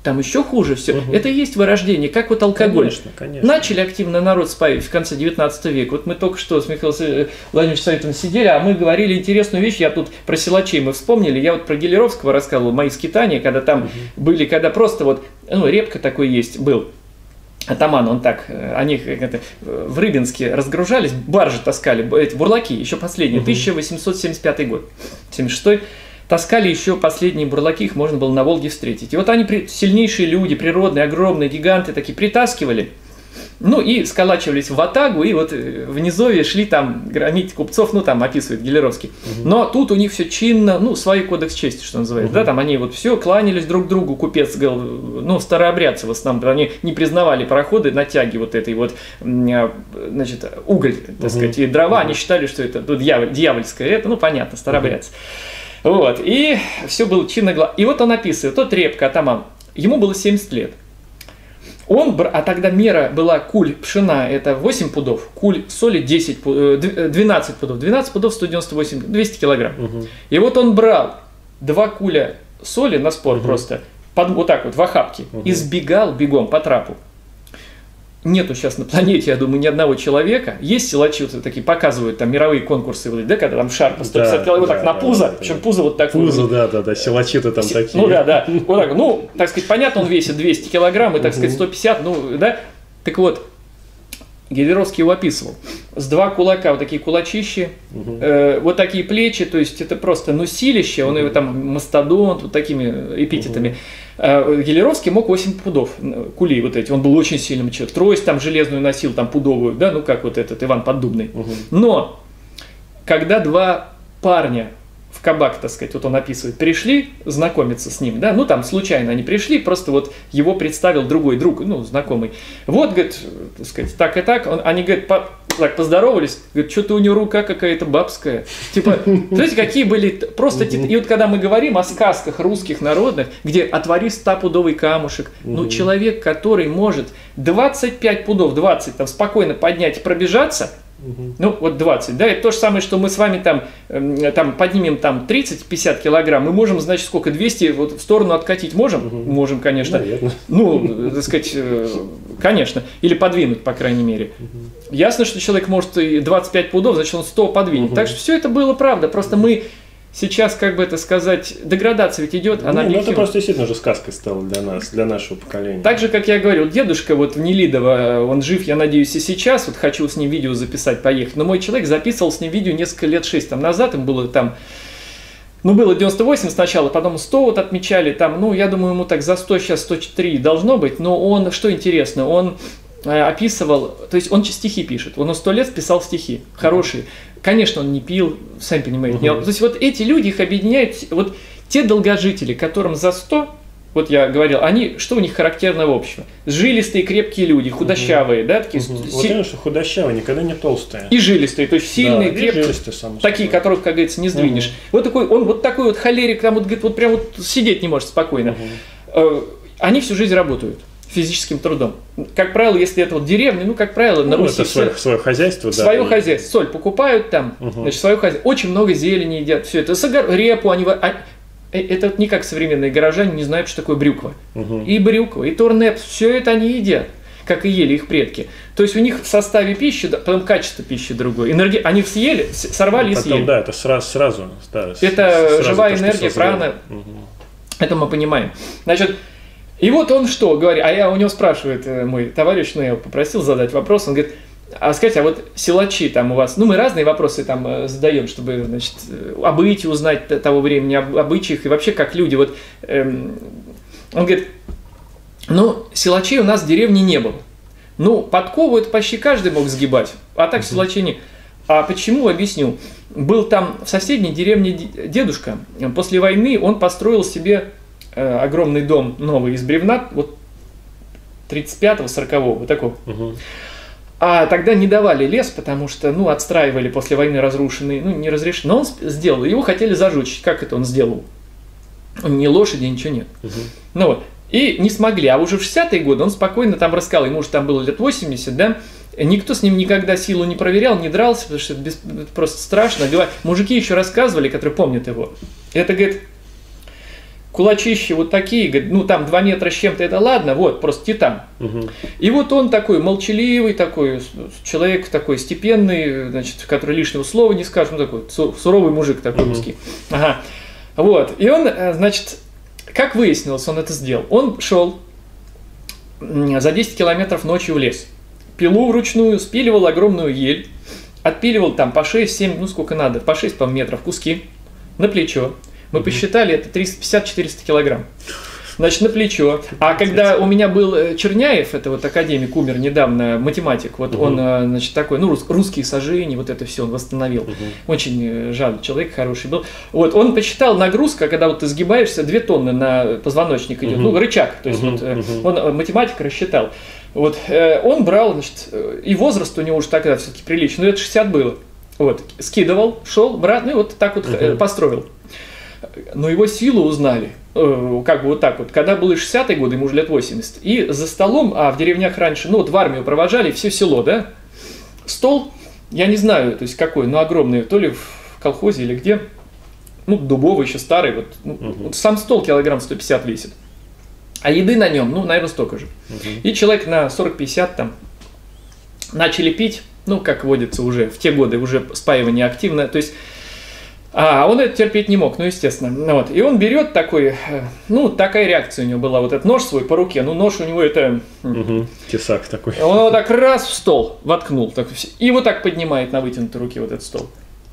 там еще хуже все. Угу. Это и есть вырождение, как вот алкоголь. Конечно, конечно. Начали активно народ спаивать в конце 19 века. Вот мы только что с Михаилом Владимировичем Советовым сидели, а мы говорили интересную вещь, я тут про силачей мы вспомнили, я вот про Гелеровского рассказывал, мои скитания, когда там угу. были, когда просто вот, ну, репка такой есть, был, атаман, он так, э, они это, в Рыбинске разгружались, баржи таскали, эти бурлаки, еще последние, угу. 1875 год, 76 таскали еще последние бурлаки, их можно было на Волге встретить. И вот они, сильнейшие люди, природные, огромные, гиганты такие, притаскивали, ну и сколачивались в Атагу, и вот э, в Низовье шли там громить купцов, ну там описывает Гелеровский. Угу. Но тут у них все чинно, ну, свой кодекс чести, что называется, угу. да, там они вот все кланялись друг другу, купец, ну, старообрядцы в основном, они не признавали проходы на тяге вот этой вот, а, значит, уголь, так угу. сказать, и дрова, угу. они считали, что это ну, дьяволь, дьявольское, это, ну, понятно, старообрядцы. Угу. Вот, и все было чинно гладко. И вот он описывает, тот репка, атаман, ему было 70 лет. Он, а тогда мера была куль пшена, это 8 пудов, куль соли 10, 12 э, э, пудов, 12 пудов 198, 200 килограмм. Угу. И вот он брал два куля соли на спор угу. просто, под, вот так вот, в охапке, угу. и сбегал бегом по трапу нету сейчас на планете, я думаю, ни одного человека. Есть силачи, вот такие показывают там мировые конкурсы, вот, да, когда там шар по 150 да, килограмм, да, так да, на пузо, да, причем пузо вот такое. Пузо, да, да, да, силачи-то там Си- такие. Ну да, да, вот так, ну, так сказать, понятно, он весит 200 килограмм, и, так сказать, 150, ну, да, так вот, Гелеровский его описывал. С два кулака, вот такие кулачищи, угу. э, вот такие плечи, то есть это просто, ну, силище, он его там мастодонт, вот такими эпитетами. Угу. Э, Гелеровский мог 8 пудов кулей вот эти, он был очень сильным человеком. Трость там железную носил, там пудовую, да, ну как вот этот Иван Поддубный. Угу. Но, когда два парня в кабак, так сказать, вот он описывает, пришли знакомиться с ним, да, ну там случайно они пришли, просто вот его представил другой друг, ну, знакомый. Вот, говорит, так сказать, так и так, он, они, говорят, по, так поздоровались, говорит, что-то у него рука какая-то бабская. Типа, знаете, какие были просто... И вот когда мы говорим о сказках русских народных, где отвори стопудовый камушек, ну, человек, который может 25 пудов, 20 там спокойно поднять и пробежаться, ну, вот 20, да, это то же самое, что мы с вами там, э, там поднимем там 30-50 килограмм, мы можем, значит, сколько, 200 вот в сторону откатить можем? Угу. Можем, конечно. Наверное. Ну, так сказать, э, конечно. Или подвинуть, по крайней мере. Угу. Ясно, что человек может и 25 пудов, значит, он 100 подвинет. Угу. Так что все это было правда, просто мы сейчас, как бы это сказать, деградация ведь идет, она Не, ну это просто действительно уже сказкой стало для нас, для нашего поколения. Так же, как я говорил, дедушка вот в Нелидово, он жив, я надеюсь, и сейчас, вот хочу с ним видео записать, поехать, но мой человек записывал с ним видео несколько лет, шесть там назад, им было там, ну, было 98 сначала, потом 100 вот отмечали, там, ну, я думаю, ему так за 100, сейчас 103 должно быть, но он, что интересно, он э, описывал, то есть он стихи пишет, он на 100 лет писал стихи, хорошие. Конечно, он не пил, сами понимаете. Мгм. То есть вот эти люди, их объединяют, вот те долгожители, которым за 100, вот я говорил, они, что у них характерного общего? Жилистые, крепкие люди, худощавые, да, такие, Мгм. си- Вот именно, что худощавые, никогда не толстые. и жилистые, то есть сильные, Да, крепкие. жилистые, само Такие, собой. которых, как говорится, не сдвинешь. Мгм. Вот такой, он вот такой вот холерик, там вот, говорит, вот прям вот сидеть не может спокойно. Э, Они всю жизнь работают физическим трудом. Как правило, если это вот деревня, ну, как правило, на Ну, Руси это все- свое, свое хозяйство, да. свое и- хозяйство. Соль покупают там, Мгм. значит, свое хозяйство. Очень много зелени едят, все это. Сагар- репу они... а- э, Это вот не как современные горожане не знают, что такое брюква. Мгм. И брюква, и турнеп, все это они едят, как и ели их предки. То есть у них в составе пищи, потом качество пищи другое. Энергия, они съели, сорвали и Потом, съели. да, это сразу, сразу да, Это сразу живая то, энергия, прана. Мгм. Это мы понимаем. Значит, и вот он что говорит, а я у него спрашивает э, мой товарищ, ну я его попросил задать вопрос, он говорит, а скажите, а вот силачи там у вас, ну мы разные вопросы там э, задаем, чтобы, значит, э, обычаи узнать того времени, об обычаях и вообще как люди, вот, эм, он говорит, ну силачей у нас в деревне не было. Ну, подкову это почти каждый мог сгибать, а так силачей не. А почему, объясню. Был там в соседней деревне дедушка. После войны он построил себе э, огромный дом новый из бревна, вот 35-го, 40-го, вот такого. Мгм. А тогда не давали лес, потому что, ну, отстраивали после войны разрушенный, ну, не разрешили. Но он сделал, его хотели зажечь. Как это он сделал? Ни лошади, ничего нет. Мгм. Ну вот. И не смогли. А уже в 60-е годы он спокойно там рассказал, ему уже там было лет 80, да, Никто с ним никогда силу не проверял, не дрался, потому что это, бес- это просто страшно. Мужики еще рассказывали, которые помнят его. Это, говорит, кулачищи вот такие, говорит, ну там 2 метра с чем-то, это ладно, вот, просто титан. Мгм. И вот он такой молчаливый, такой человек такой степенный, значит, который лишнего слова не скажет, ну такой су- суровый мужик такой Мгм. русский. Ага. Вот. И он, э, значит, как выяснилось, он это сделал. Он шел за 10 километров ночью в лес. Пилу вручную, спиливал огромную ель, отпиливал там по 6-7, ну сколько надо, по 6 по метров куски на плечо. Мы посчитали, это 350-400 килограмм. Значит, на плечо. А когда у меня был э, Черняев, это вот академик, умер недавно, математик, вот Мгм. он, э, значит, такой, ну, рус- русские сожжения, вот это все он восстановил. Мгм. Очень э, жаль, человек хороший был. Вот, он посчитал нагрузка, когда вот ты сгибаешься, 2 тонны на позвоночник идет, Мгм. ну, рычаг, то есть Мгм, вот, он, математик рассчитал. Вот, он брал, значит, и возраст у него уже тогда все-таки приличный, ну, это 60 было. Вот, скидывал, шел, брат, ну, и вот так вот Мгм. построил. Но его силу узнали, э, как бы вот так вот, когда было 60-е годы, ему уже лет 80. И за столом, а в деревнях раньше, ну вот в армию провожали, все село, да, стол, я не знаю, то есть какой, но огромный, то ли в колхозе или где, ну, дубовый еще старый, вот, ну, Мгм. вот сам стол килограмм 150 весит. А еды на нем, ну, наверное, столько же. Мгм. И человек на 40-50 там начали пить, ну, как водится уже, в те годы уже спаивание активно, то есть а он это терпеть не мог, ну, естественно. Ну, Вот. И он берет такой, э, ну, такая реакция у него была, вот этот нож свой по руке, ну, нож у него это, Мгм. Тесак такой. он его так раз в стол воткнул, так, и вот так поднимает на вытянутой руке вот этот стол.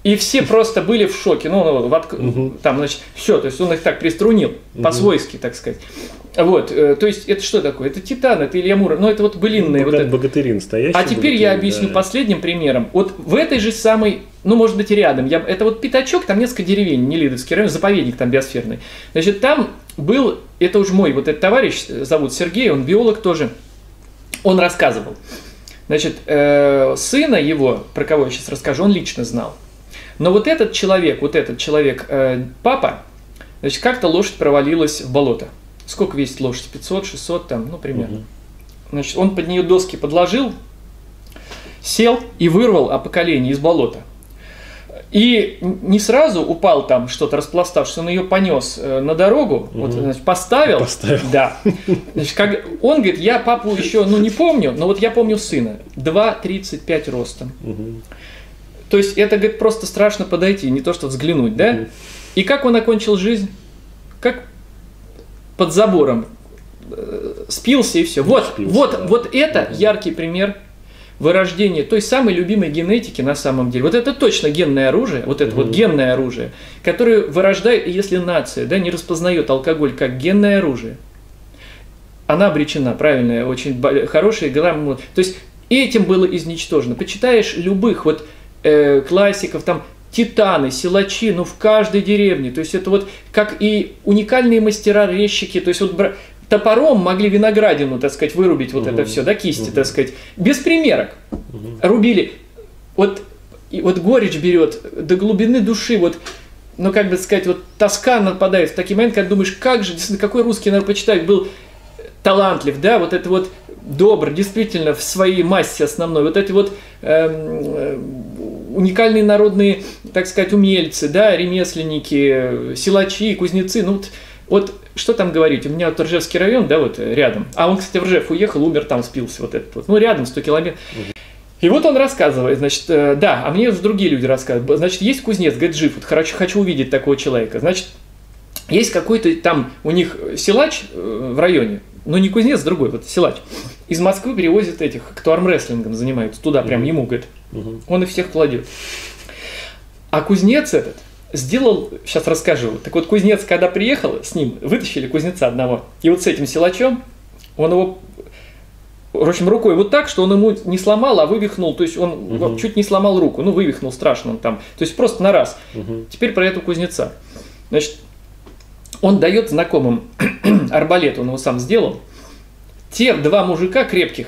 И все (laughs) просто были в шоке, ну, он вотк- Мгм. там, значит, все, то есть он их так приструнил, по-свойски, так сказать. Вот, э, то есть это что такое? Это Титан, это Илья Мура, ну, это вот былинные, вот Бога- это. Богатыри настоящий. А теперь я объясню да. последним примером. Вот в этой же самой, ну, может быть, и рядом, я, это вот Пятачок, там несколько деревень, Нелидовский район, заповедник там биосферный. Значит, там был, это уже мой вот этот товарищ, э, зовут Сергей, он биолог тоже, он рассказывал. Значит, э, сына его, про кого я сейчас расскажу, он лично знал. Но вот этот человек, вот этот человек, э, папа, значит, как-то лошадь провалилась в болото. Сколько весит лошадь? 500, 600 там, ну, примерно. Мгм. Значит, он под нее доски подложил, сел и вырвал опоколение из болота. И не сразу упал там что-то распластавшись, он ее понес э, на дорогу, вот, Мгм. значит, поставил. Поставил. Да. Значит, как, он говорит, я папу еще, ну не помню, но вот я помню сына. 2,35 ростом. Мгм. То есть это, говорит, просто страшно подойти, не то что взглянуть, да? Мгм. И как он окончил жизнь? Как под забором. Э, спился и все. Вот, Спился, вот, да. вот это яркий пример вырождения той самой любимой генетики на самом деле. Вот это точно генное оружие, вот это вот генное оружие, которое вырождает, если нация да, не распознает алкоголь как генное оружие, она обречена, правильно, очень хорошая грамм. То есть этим было изничтожено. Почитаешь любых вот э, классиков, там титаны, силачи, ну в каждой деревне. То есть это вот как и уникальные мастера, резчики. То есть вот топором могли виноградину, так сказать, вырубить вот это все, да, кисти, так сказать, без примерок. Рубили. Вот, и вот горечь берет до глубины души, вот ну, как бы сказать, вот тоска нападает в такие моменты, когда думаешь, как же, действительно, какой русский народ почитать был талантлив, да, вот это вот добр, действительно, в своей массе основной, вот эти вот эм, э, уникальные народные, так сказать, умельцы, да, ремесленники, э, силачи, кузнецы, ну вот, вот что там говорить, у меня вот Ржевский район, да, вот э, рядом, а он, кстати, в Ржев уехал, умер там, спился вот этот вот, ну, рядом, 100 километров. И вот он рассказывает, значит, э, да, а мне другие люди рассказывают. Значит, есть кузнец, говорит, жив, вот хочу, хочу увидеть такого человека. Значит, есть какой-то там у них силач э, в районе, но не кузнец, другой, вот силач. Из Москвы перевозят этих, кто армрестлингом занимаются, туда прям ему, говорит. Он их всех кладет. А кузнец этот сделал, сейчас расскажу. Так вот, кузнец, когда приехал, с ним вытащили кузнеца одного. И вот с этим силачом, он его в общем, рукой вот так, что он ему не сломал, а вывихнул. То есть он вот чуть не сломал руку. Ну, вывихнул страшно он там. То есть просто на раз. Теперь про эту кузнеца. Значит, он дает знакомым (clears throat) арбалет, он его сам сделал. Те два мужика крепких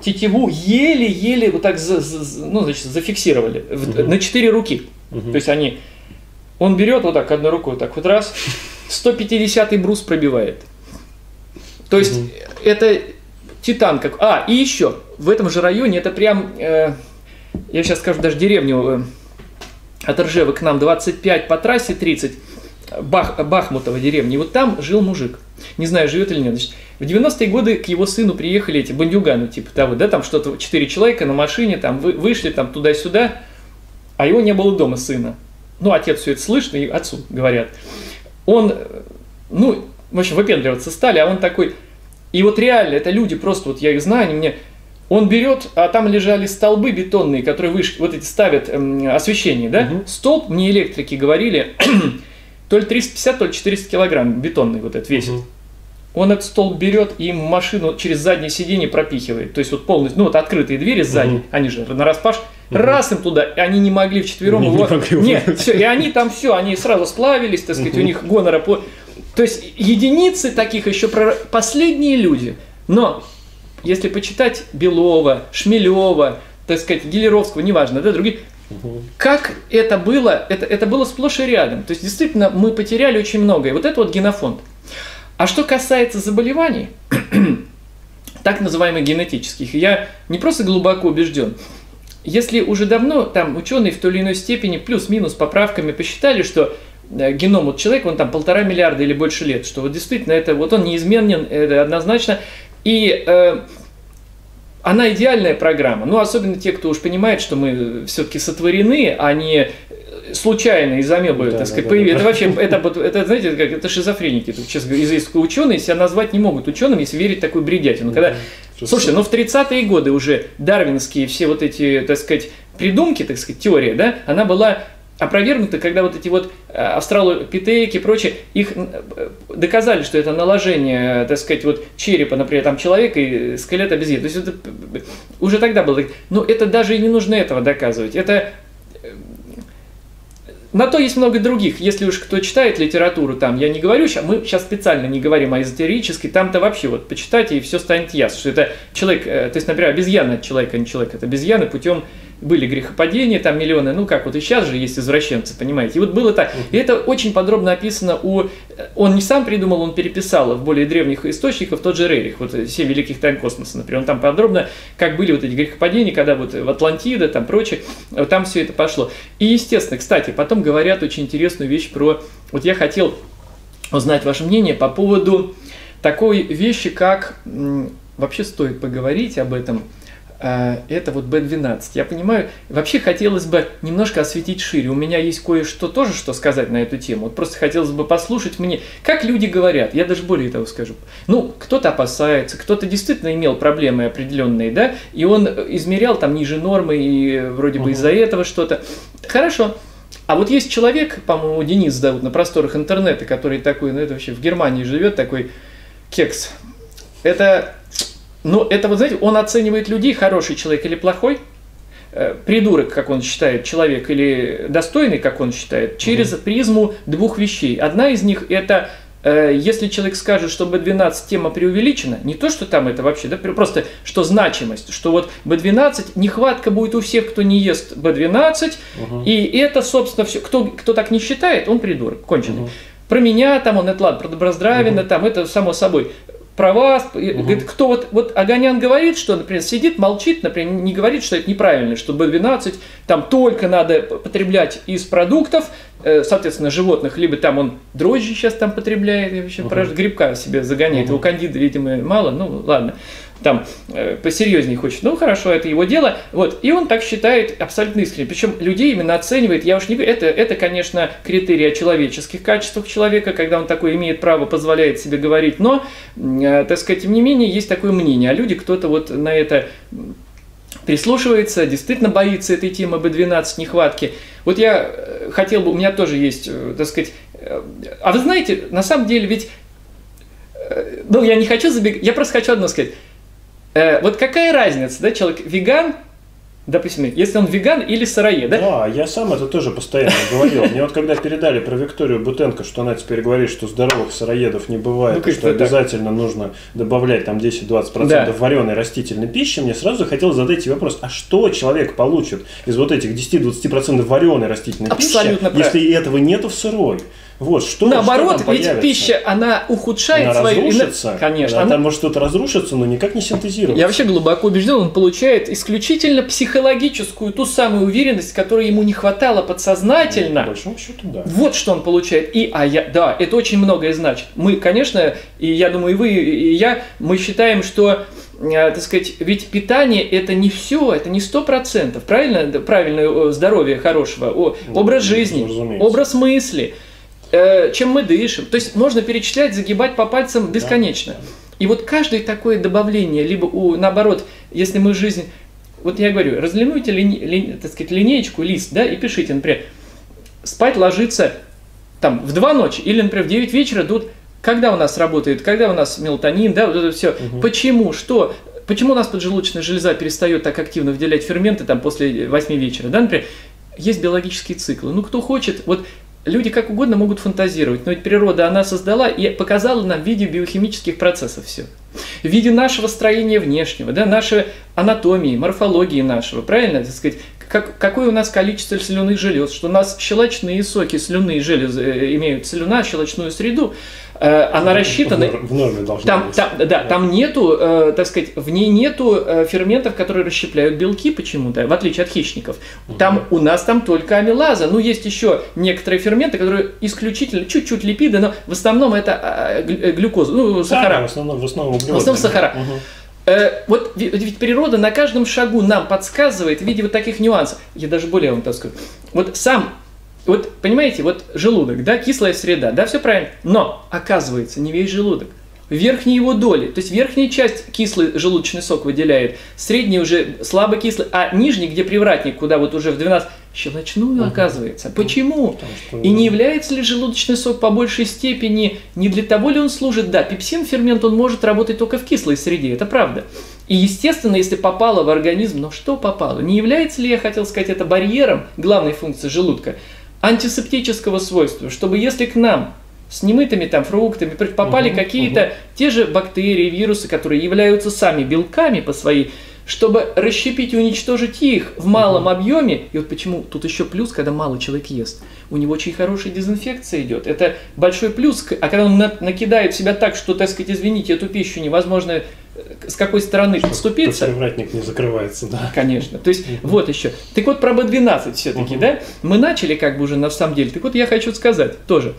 тетиву еле-еле вот так за- за- ну, значит, зафиксировали в- на четыре руки. То есть они... Он берет вот так одной рукой, вот так вот раз, 150-й брус пробивает. То есть это титан как... А, и еще, в этом же районе, это прям, э, я сейчас скажу, даже деревню э, от Ржевы к нам 25 по трассе 30, Бах, Бахмутова деревня, и вот там жил мужик. Не знаю, живет или нет. Значит, в 90-е годы к его сыну приехали эти бандюганы, типа того, да, там что-то, четыре человека на машине, там вы, вышли там туда-сюда, а его не было дома, сына. Ну, отец все это слышно, и отцу говорят. Он, ну, в общем, выпендриваться стали, а он такой... И вот реально, это люди просто, вот я их знаю, они мне... Он берет, а там лежали столбы бетонные, которые выше, вот эти ставят эм, освещение, да? Столб, мне электрики говорили, (clears throat) то ли 350, то ли 400 килограмм бетонный вот этот весит. Он этот столб берет и машину через заднее сиденье пропихивает. То есть вот полностью, ну вот открытые двери сзади, Мгм. они же на распаш, раз им туда, и они не могли вчетвером Не его... Нет, все, и они там все, они сразу сплавились, так сказать, у них гонора по... То есть единицы таких еще про... последние люди. Но если почитать Белова, Шмелева, так сказать, Гелеровского, неважно, да, других, как это было, это, это было сплошь и рядом. То есть, действительно, мы потеряли очень многое. Вот это вот генофонд. А что касается заболеваний, (clears throat) так называемых генетических, я не просто глубоко убежден. Если уже давно там ученые в той или иной степени плюс-минус поправками посчитали, что э, геном вот человека, он там полтора миллиарда или больше лет, что вот действительно это вот он неизменен, это однозначно. И э, она идеальная программа. Ну, особенно те, кто уж понимает, что мы все-таки сотворены, а не случайно из амебы, Да, так да, сказать, да, появились. да. Это вообще, это, это, знаете, как это шизофреники. Тут, честно говоря, ученые себя назвать не могут учеными, если верить в такую бредятину. Когда, слушай, ну в 30-е годы уже дарвинские все вот эти, так сказать, придумки, так сказать, теория, да, она была опровергнута, когда вот эти вот э, австралопитеки и прочее, их э, доказали, что это наложение, э, так сказать, вот черепа, например, там человека и скелета обезьяны. То есть это э, уже тогда было. Но это даже и не нужно этого доказывать. Это э, на то есть много других. Если уж кто читает литературу, там, я не говорю, ща- мы сейчас специально не говорим о эзотерической, там-то вообще вот почитайте, и все станет ясно, что это человек, э, то есть, например, обезьяна от человека, а не человек, это обезьяны путем были грехопадения, там миллионы, ну как вот и сейчас же есть извращенцы, понимаете. И вот было так. И это очень подробно описано у... Он не сам придумал, он переписал в более древних источниках тот же Рерих, вот э, «Семь великих тайн космоса», например. Он там подробно, как были вот эти грехопадения, когда вот в Атлантида, там прочее, вот там все это пошло. И, естественно, кстати, потом говорят очень интересную вещь про... Вот я хотел узнать ваше мнение по поводу такой вещи, как... Вообще стоит поговорить об этом. Э, это вот B12. Я понимаю, вообще хотелось бы немножко осветить шире. У меня есть кое-что тоже, что сказать на эту тему. Вот просто хотелось бы послушать мне, как люди говорят. Я даже более того скажу. Ну, кто-то опасается, кто-то действительно имел проблемы определенные, да, и он измерял там ниже нормы, и вроде бы угу. из-за этого что-то. Хорошо. А вот есть человек, по-моему, Денис зовут, на просторах интернета, который такой, ну это вообще в Германии живет, такой кекс. Это, ну, это вот, знаете, он оценивает людей, хороший человек или плохой, э, придурок, как он считает, человек или достойный, как он считает, через угу. призму двух вещей. Одна из них это Э, если человек скажет, что B12 тема преувеличена, не то, что там это вообще, да, просто что значимость, что вот B12, нехватка будет у всех, кто не ест B12, угу. и это, собственно, все. Кто, кто так не считает, он придурок, конченый. Угу. Про меня там он, это ладно, про Доброздравина, угу. там это само собой про вас, угу. говорит, кто вот, вот Аганян говорит, что, например, сидит, молчит, например, не говорит, что это неправильно, что B12 там только надо потреблять из продуктов, Э, соответственно, животных, либо там он дрожжи сейчас там потребляет, и вообще uh-huh. грибка себе загоняет, uh-huh. у кандида, видимо, мало, ну ладно, там э, посерьезнее хочет, ну хорошо, это его дело, вот, и он так считает абсолютно искренне, причем людей именно оценивает, я уж не это, это, конечно, критерий о человеческих качествах человека, когда он такое имеет право, позволяет себе говорить, но, э, так сказать, тем не менее, есть такое мнение, а люди, кто-то вот на это прислушивается, действительно боится этой темы B12 нехватки, вот я э, хотел бы, у меня тоже есть, э, так сказать, э, а вы знаете, на самом деле ведь, ну я не хочу забегать, я просто хочу одно сказать. Вот какая разница, да, человек веган Допустим, если он веган или сыроед, да? Да, я сам это тоже постоянно говорил. Мне вот когда передали про Викторию Бутенко, что она теперь говорит, что здоровых сыроедов не бывает, ну, что обязательно так. нужно добавлять там 10-20% да. вареной растительной пищи, мне сразу хотелось задать вопрос, а что человек получит из вот этих 10-20% вареной растительной Абсолютно пищи, правильно. если этого нету в сырой? Вот, что Наоборот, что ведь пища, она ухудшает она свою... разрушится, Конечно. Она, она может что-то разрушиться, но никак не синтезироваться. Я вообще глубоко убежден, он получает исключительно психологическую, ту самую уверенность, которой ему не хватало подсознательно. Ну, по большому счету, да. Вот что он получает. И, а я, да, это очень многое значит. Мы, конечно, и я думаю, и вы, и я, мы считаем, что э, так сказать, ведь питание это не все, это не сто процентов, правильно? Правильное здоровье хорошего, ну, образ жизни, ну, образ мысли. Э, чем мы дышим. То есть можно перечислять, загибать по пальцам бесконечно. И вот каждое такое добавление, либо у, наоборот, если мы жизнь, вот я говорю, разлинуйте лини, ли, так сказать, линеечку, лист, да, и пишите, например, спать ложиться там в 2 ночи или, например, в 9 вечера тут, когда у нас работает, когда у нас мелатонин, да, вот это все. Угу. Почему, что, почему у нас поджелудочная железа перестает так активно выделять ферменты там после 8 вечера, да, например, есть биологические циклы. Ну, кто хочет, вот люди как угодно могут фантазировать, но ведь природа, она создала и показала нам в виде биохимических процессов все. В виде нашего строения внешнего, да, нашей анатомии, морфологии нашего, правильно, так сказать, как, какое у нас количество слюнных желез, что у нас щелочные соки, слюнные железы э, имеют слюна, щелочную среду, Э, она рассчитана... В норме должна там, быть. Там, да, да, там нету, э, так сказать, в ней нету э, ферментов, которые расщепляют белки почему-то, в отличие от хищников. Там у нас там только амилаза. Ну, есть еще некоторые ферменты, которые исключительно, чуть-чуть липиды, но в основном это а, глюкоза, ну, сахара. Да, в основном, в основном. В основном сахара. Угу. Вот ведь природа на каждом шагу нам подсказывает в виде вот таких нюансов. Я даже более вам так скажу. Вот сам вот, понимаете, вот желудок, да, кислая среда, да, все правильно. Но, оказывается, не весь желудок. Верхние его доли, то есть верхняя часть кислый желудочный сок выделяет, средний уже слабо кислый, а нижний, где привратник, куда вот уже в 12, щелочную угу. оказывается. Почему? Что... И не является ли желудочный сок по большей степени, не для того ли он служит? Да, пепсин фермент, он может работать только в кислой среде, это правда. И естественно, если попало в организм, но что попало? Не является ли, я хотел сказать, это барьером главной функции желудка? антисептического свойства, чтобы если к нам с немытыми там фруктами попали угу, какие-то угу. те же бактерии, вирусы, которые являются сами белками по своей, чтобы расщепить и уничтожить их в малом угу. объеме. И вот почему тут еще плюс, когда мало человек ест. У него очень хорошая дезинфекция идет. Это большой плюс. А когда он накидает себя так, что, так сказать, извините, эту пищу невозможно с какой стороны что подступиться. Привратник не закрывается, да. Конечно. То есть, вот еще. Так вот, про B12 все-таки, uh-huh. да? Мы начали как бы уже на самом деле. Так вот, я хочу сказать тоже.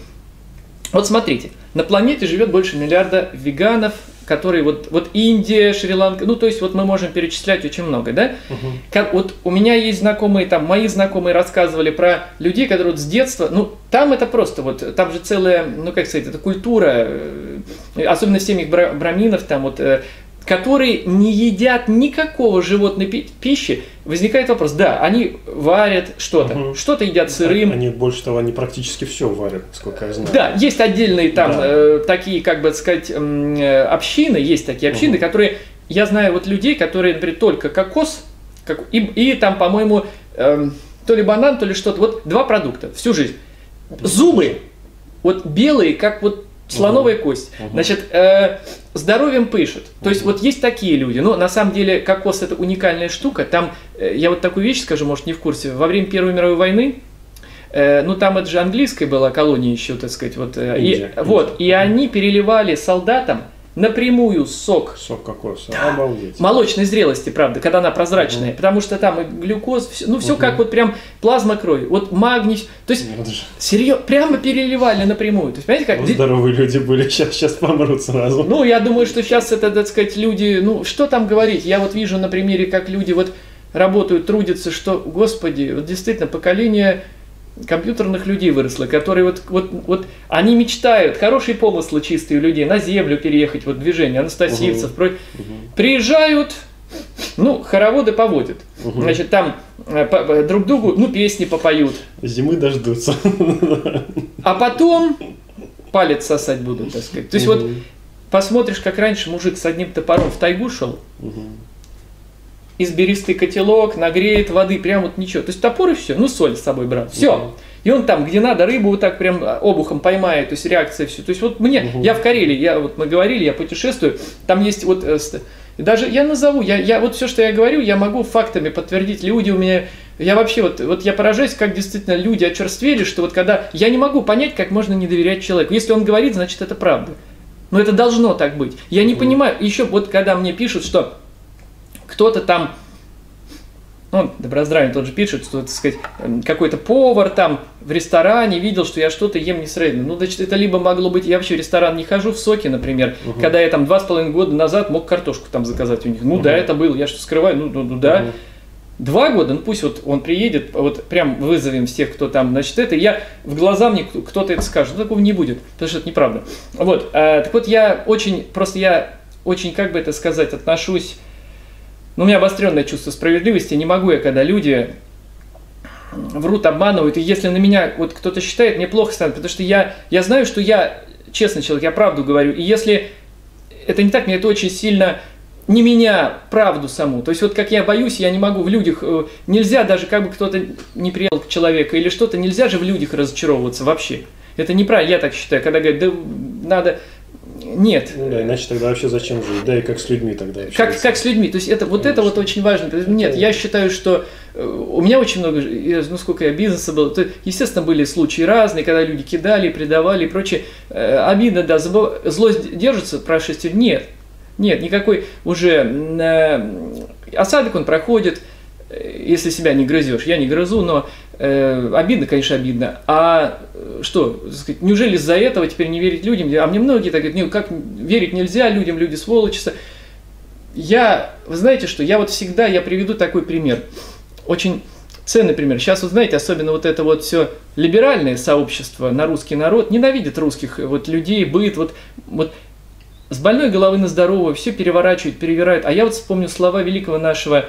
Вот смотрите, на планете живет больше миллиарда веганов, которые вот, вот Индия, Шри-Ланка, ну то есть вот мы можем перечислять очень много, да? Мгм. Как, вот у меня есть знакомые, там, мои знакомые рассказывали про людей, которые вот с детства, ну, там это просто, вот, там же целая, ну, как сказать, это культура, э, особенно в семьях бра- браминов, там вот, э, которые не едят никакого животной пи- пищи, возникает вопрос, да, они варят что-то, Мгм. что-то едят сырым, Они, больше того, они практически все варят, сколько я знаю. да, есть отдельные там Да. э, такие, как бы сказать, э, общины, есть такие общины, Мгм. которые, я знаю вот людей, которые, например, только кокос, как, и, и там, по-моему, эм, то ли банан, то ли что-то, вот два продукта всю жизнь. Зубы, вот белые, как вот слоновая кость. Мгм. Значит, э, здоровьем пышет. То есть вот есть такие люди. Но на самом деле кокос это уникальная штука. Там, э, я вот такую вещь скажу, может не в курсе. Во время Первой мировой войны Э, ну там это же английская была колония еще, так сказать, вот. э, и, Индия, вот, и они переливали солдатам напрямую сок Сок кокоса. Обалдеть. молочной зрелости, правда, когда она прозрачная, потому что там и глюкоз, всё- ну все Мгм. как вот прям плазма крови, вот магний, то есть же. серьезно, прямо переливали напрямую, то есть понимаете как? Вот здоровые люди были, сейчас, сейчас помрут сразу. Ну, я думаю, что сейчас это, так сказать, люди, ну, что там говорить? Я вот вижу на примере, как люди вот работают, трудятся, что, господи, вот действительно поколение компьютерных людей выросло, которые вот, вот, вот они мечтают, хорошие помыслы чистые у людей, на землю переехать, вот движение, анастасийцев, про- Мгм. приезжают, ну, хороводы поводят, Мгм. значит, там э, по- по- друг другу, ну, песни попоют, Зимы дождутся. а потом палец сосать будут, так сказать. То есть вот Мгм. посмотришь, как раньше мужик с одним топором в тайгу шел, Мгм. Изберистый котелок, нагреет воды, прям вот ничего. То есть топор и все, ну соль с собой брал, все. И он там, где надо, рыбу вот так прям обухом поймает, то есть реакция все. То есть вот мне, Мгм. я в Карелии, я вот мы говорили, я путешествую, там есть вот, э, даже я назову, я, я вот все, что я говорю, я могу фактами подтвердить. Люди у меня, я вообще вот, вот я поражаюсь, как действительно люди очерствели, что вот когда, я не могу понять, как можно не доверять человеку. Если он говорит, значит это правда. Но это должно так быть. Я не Мгм. понимаю, еще вот когда мне пишут, что кто-то там, ну, Доброздравен тот же пишет, что, так сказать, эм, какой-то повар там в ресторане видел, что я что-то ем несредно. Ну, значит, это либо могло быть, я вообще в ресторан не хожу, в соки, например, Мгм. когда я там два с половиной года назад мог картошку там заказать у них. Ну, Мгм. да, это было, я что, скрываю? Ну, ну, ну, да. Мгм. Два года, ну пусть вот он приедет, вот прям вызовем всех, кто там, значит, это, я в глаза мне кто- кто-то это скажет, ну такого не будет, потому что это неправда. Вот, а, так вот я очень, просто я очень, как бы это сказать, отношусь, ну у меня обостренное чувство справедливости, не могу я, когда люди врут, обманывают, и если на меня вот кто-то считает, мне плохо станет, потому что я, я знаю, что я честный человек, я правду говорю, и если это не так, мне это очень сильно не меня, правду саму. То есть вот как я боюсь, я не могу в людях, э, нельзя даже как бы кто-то не приехал к человеку или что-то, нельзя же в людях разочаровываться вообще. Это неправильно, я так считаю, когда говорят, да надо, нет. Ну да, иначе тогда вообще зачем жить? Да и как с людьми тогда Как, общаться? как с людьми, то есть это вот это вот очень важно. Нет, я считаю, что э, у меня очень много, ну сколько я бизнеса было, то, естественно, были случаи разные, когда люди кидали, предавали и прочее. Э, Обидно, да, забыв- злость держится прошествие? Нет, нет, никакой уже э, осадок он проходит, если себя не грызешь. Я не грызу, но э, обидно, конечно, обидно. А э, что, сказать, неужели из-за этого теперь не верить людям? А мне многие так говорят, «Не, как верить нельзя людям, люди сволочи. Я, вы знаете что, я вот всегда, я приведу такой пример. Очень ценный пример. Сейчас, вот знаете, особенно вот это вот все либеральное сообщество на русский народ ненавидит русских вот людей, быт, вот, вот с больной головы на здоровую, все переворачивают, перевирают. А я вот вспомню слова великого нашего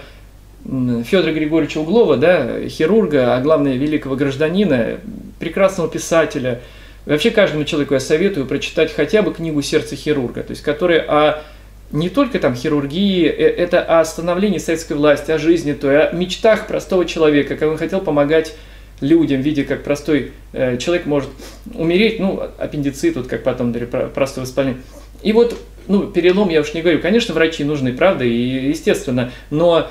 Федора Григорьевича Углова, да, хирурга, а главное великого гражданина, прекрасного писателя. Вообще каждому человеку я советую прочитать хотя бы книгу «Сердце хирурга», то есть которая о не только там хирургии, э, это о становлении советской власти, о жизни, то о мечтах простого человека, как он хотел помогать людям, видя, как простой э, человек может умереть, ну, аппендицит, вот как потом простое воспаление. И вот, ну, перелом, я уж не говорю, конечно, врачи нужны, правда, и естественно, но,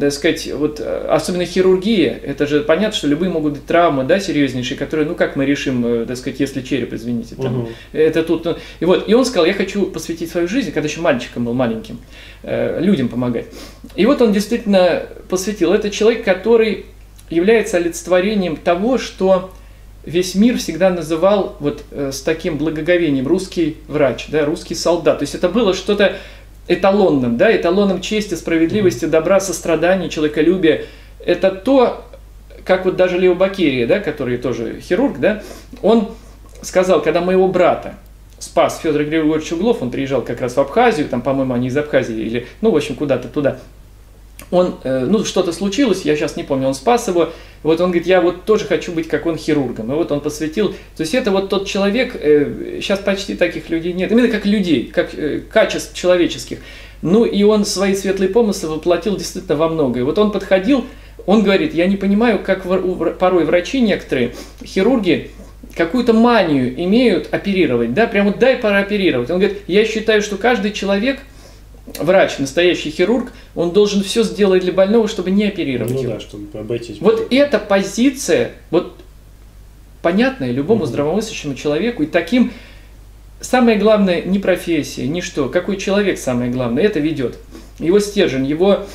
так сказать, вот, э, особенно хирургия, это же понятно, что любые могут быть травмы, да, серьезнейшие, которые, ну, как мы решим, э, так сказать, если череп, извините, там, Мгм. это тут. ну, И вот, и он сказал, я хочу посвятить свою жизнь, когда еще мальчиком был маленьким, э, людям помогать. И вот он действительно посвятил. Это человек, который является олицетворением того, что весь мир всегда называл вот э, с таким благоговением русский врач, да, русский солдат. То есть это было что-то эталонным, да, эталоном чести, справедливости, добра, сострадания, человеколюбия. Это то, как вот даже Лео Бакерия, да, который тоже хирург, да, он сказал, когда моего брата спас Федор Григорьевич Углов, он приезжал как раз в Абхазию, там, по-моему, они из Абхазии, или, ну, в общем, куда-то туда, он, э, ну, что-то случилось, я сейчас не помню, он спас его, вот он говорит, я вот тоже хочу быть как он хирургом, и вот он посвятил, то есть это вот тот человек, сейчас э, почти таких людей нет, именно как людей, как э, качеств человеческих, ну, и он свои светлые помыслы воплотил действительно во многое. Вот он подходил, он говорит, я не понимаю, как порой врачи некоторые, хирурги, какую-то манию имеют оперировать, да, прямо вот дай пора оперировать. Он говорит, я считаю, что каждый человек, врач, настоящий хирург, он должен все сделать для больного, чтобы не оперировать ну, его. да, чтобы обойтись. Вот эта позиция, вот понятная любому mm-hmm. здравомыслящему человеку, и таким самое главное не профессия, не что, какой человек самое главное, это ведет. Его стержень, его...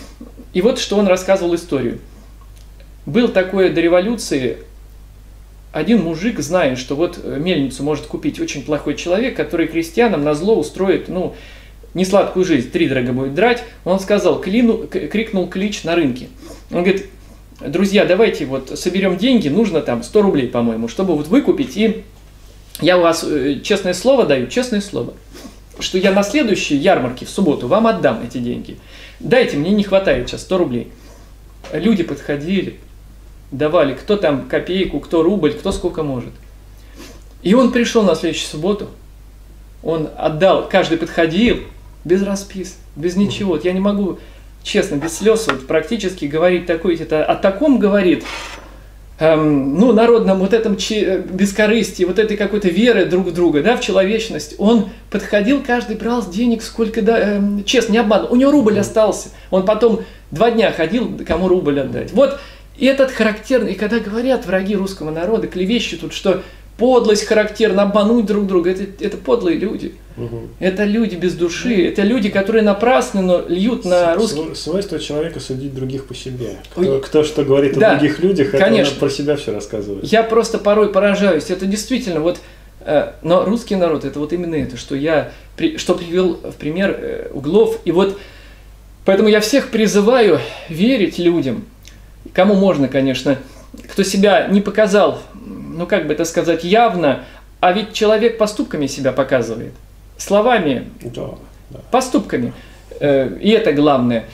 И вот что он рассказывал историю. Был такое до революции, один мужик, зная, что вот э, мельницу может купить очень плохой человек, который крестьянам на зло устроит, ну, несладкую жизнь, три дорого будет драть, он сказал, клину, крикнул клич на рынке. Он говорит, друзья, давайте вот соберем деньги, нужно там 100 рублей, по-моему, чтобы вот выкупить, и я у вас э, честное слово даю, честное слово, что я на следующей ярмарке в субботу вам отдам эти деньги. Дайте, мне не хватает сейчас 100 рублей. Люди подходили, давали, кто там копейку, кто рубль, кто сколько может. И он пришел на следующую субботу, он отдал, каждый подходил, без распис, без ничего. Вот я не могу, честно, без слез вот, практически говорить такое, это о таком говорит, эм, ну, народном вот этом че, бескорыстии, вот этой какой-то веры друг в друга, да, в человечность. Он подходил, каждый брал денег, сколько, да, эм, честно, не обманул. У него рубль остался. Он потом два дня ходил, кому рубль отдать. Вот и этот характерный, и когда говорят враги русского народа, клевещут, что подлость характерна, обмануть друг друга, это, это подлые люди. Угу. Это люди без души, это люди, которые напрасно но льют на русский. Свойство человека судить других по себе. Кто, кто что говорит да, о других людях, конечно. это про себя все рассказывает. Я просто порой поражаюсь. Это действительно вот. Э, но русский народ это вот именно это, что я что привел в пример э, углов. И вот поэтому я всех призываю верить людям, Кому можно, конечно, кто себя не показал, ну как бы это сказать, явно, а ведь человек поступками себя показывает. Словами, да, да. поступками. Э, и это главное.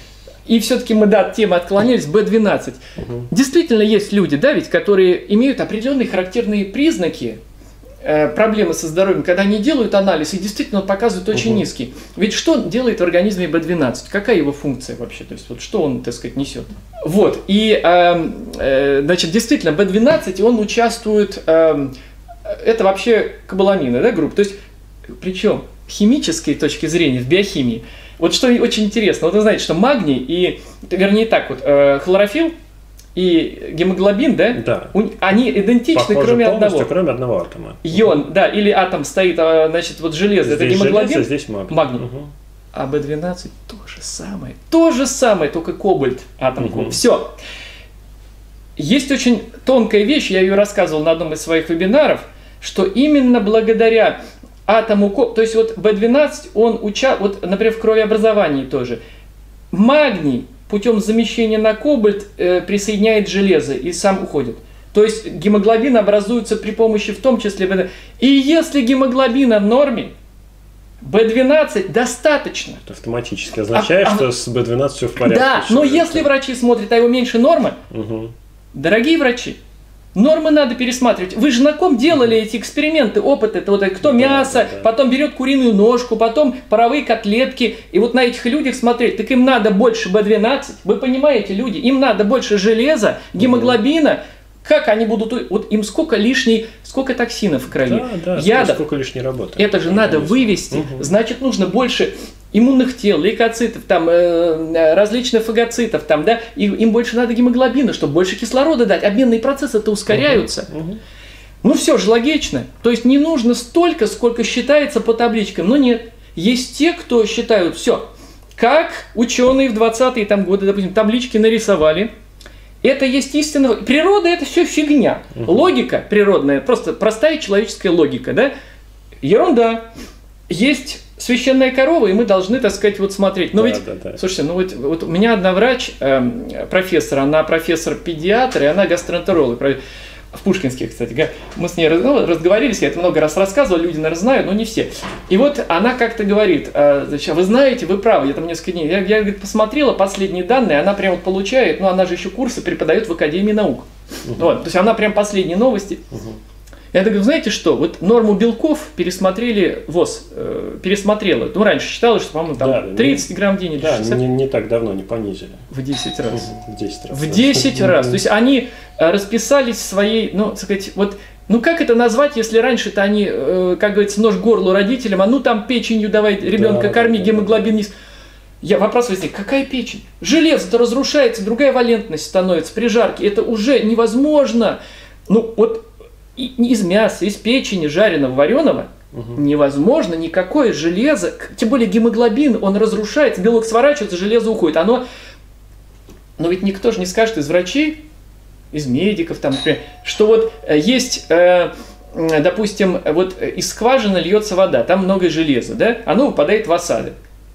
И все-таки мы, да, от темы отклонились, B12. Угу. Действительно есть люди, да, ведь, которые имеют определенные характерные признаки, проблемы со здоровьем, когда они делают анализ и действительно он показывает очень угу. низкий. Ведь что делает в организме B12? Какая его функция вообще? То есть вот что он, так сказать, несет? Вот, и, э, э, значит, действительно, B12, он участвует, э, это вообще кобаламины, да, группа. То есть, причем химической точки зрения, в биохимии, вот что очень интересно, вот вы знаете, что магний и, вернее так вот, э, хлорофилл, и гемоглобин, да? Да. Они идентичны, Похоже кроме одного. кроме одного атома. Ион, да, или атом стоит, а, значит, вот железо, здесь это гемоглобин. Железо, здесь магний. магний. Угу. А B12 то же самое. То же самое, только кобальт, атом угу. Все. Есть очень тонкая вещь, я ее рассказывал на одном из своих вебинаров, что именно благодаря атому, то есть вот B12, он уча, вот, например, в кровеобразовании тоже, магний путем замещения на кобальт э, присоединяет железо и сам уходит. То есть гемоглобин образуется при помощи в том числе B12. И если гемоглобина в норме, B12 достаточно. Это автоматически означает, а, что а, с B12 все в порядке. Да, но если врачи смотрят, а его меньше нормы, угу. дорогие врачи, Нормы надо пересматривать. Вы же на ком делали эти эксперименты, опыты? Это вот кто мясо, да, да, да. потом берет куриную ножку, потом паровые котлетки. И вот на этих людях смотреть, так им надо больше B12. Вы понимаете, люди, им надо больше железа, гемоглобина. Как они будут... Вот им сколько лишней... Сколько токсинов в крови, да, да, ядов. Сколько лишней работы. Это же надо вывести. Угу. Значит, нужно больше иммунных тел, лейкоцитов, там, э, различных фагоцитов, там, да, и им больше надо гемоглобина, чтобы больше кислорода дать. Обменные процессы-то ускоряются. Угу, угу. Ну все же логично. То есть не нужно столько, сколько считается по табличкам. Но нет. Есть те, кто считают, все, как ученые в 20-е там годы, допустим, таблички нарисовали, Это есть истина. Природа это все фигня. Угу. Логика природная, просто простая человеческая логика, да? Ерунда. Есть священная корова, и мы должны, так сказать, вот смотреть. Но да, ведь, да, да. слушайте, ну вот, вот у меня одна врач, э, профессор, она профессор-педиатр, и она гастроэнтеролог в Пушкинске, кстати. Мы с ней ну, разговорились, я это много раз рассказывал, люди, наверное, знают, но не все. И вот она как-то говорит, «А, значит, вы знаете, вы правы, я там несколько дней, я, я говорит, посмотрела последние данные, она прям вот получает, ну она же еще курсы преподает в Академии наук. Угу. Вот, то есть она прям последние новости. Угу. Я говорю, знаете что, вот норму белков пересмотрели, ВОЗ э, пересмотрела. Ну, раньше считалось, что, по-моему, там да, 30 не, грамм в день или Да, не, не так давно не понизили. В 10 раз. В 10 раз. В 10 раз. То есть они э, расписались своей, ну, так сказать, вот ну как это назвать, если раньше-то они, э, как говорится, нож горлу родителям, а ну там печенью давай ребенка да, корми, да, гемоглобин низ. Я вопрос возник, какая печень? Железо-то разрушается, другая валентность становится при жарке. Это уже невозможно. Ну вот из мяса, из печени жареного, вареного угу. невозможно никакое железо, тем более гемоглобин, он разрушается, белок сворачивается, железо уходит. Оно, но ведь никто же не скажет из врачей, из медиков, там, например, что вот э, есть, э, допустим, вот из скважины льется вода, там много железа, да, оно выпадает в осадок.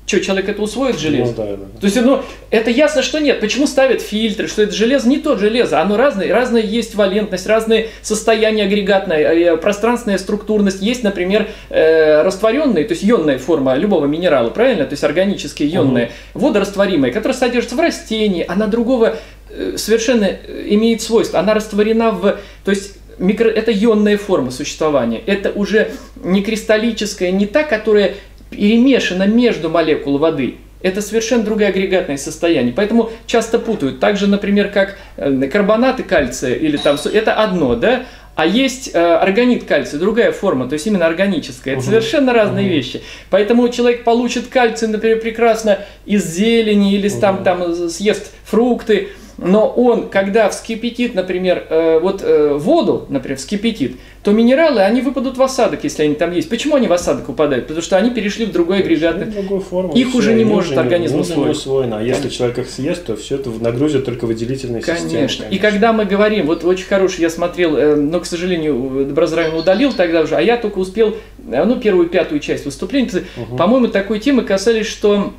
Что, человек это усвоит железо? Ну, да, да. То есть, ну, это ясно, что нет. Почему ставят фильтры, что это железо не то железо, оно разное, разное есть валентность, разные состояния агрегатное, э, пространственная структурность. Есть, например, э, растворенные, то есть ионная форма любого минерала, правильно? То есть органические ионные, угу. водорастворимая, которая содержится в растении, она другого э, совершенно э, имеет свойство. Она растворена в... То есть микро, это ионная форма существования. Это уже не кристаллическая, не та, которая перемешано между молекул воды. Это совершенно другое агрегатное состояние. Поэтому часто путают. Так же, например, как э, карбонаты кальция или там это одно, да? А есть э, органит кальция, другая форма, то есть именно органическая. Это угу. совершенно разные угу. вещи. Поэтому человек получит кальций, например, прекрасно из зелени или угу. там, там съест фрукты но он, когда вскипятит, например, э, вот э, воду, например, вскипятит, то минералы, они выпадут в осадок, если они там есть. Почему они в осадок выпадают? Потому что они перешли в другой агрегатный. форму, их уже не может уже организм усвоить. Усвоено. А если человек их съест, то все это нагрузит только выделительные конечно. системы. Конечно. И когда мы говорим, вот очень хороший, я смотрел, э, но, к сожалению, Доброзравин удалил тогда уже, а я только успел, ну, первую, пятую часть выступления. Угу. По-моему, такой темы касались, что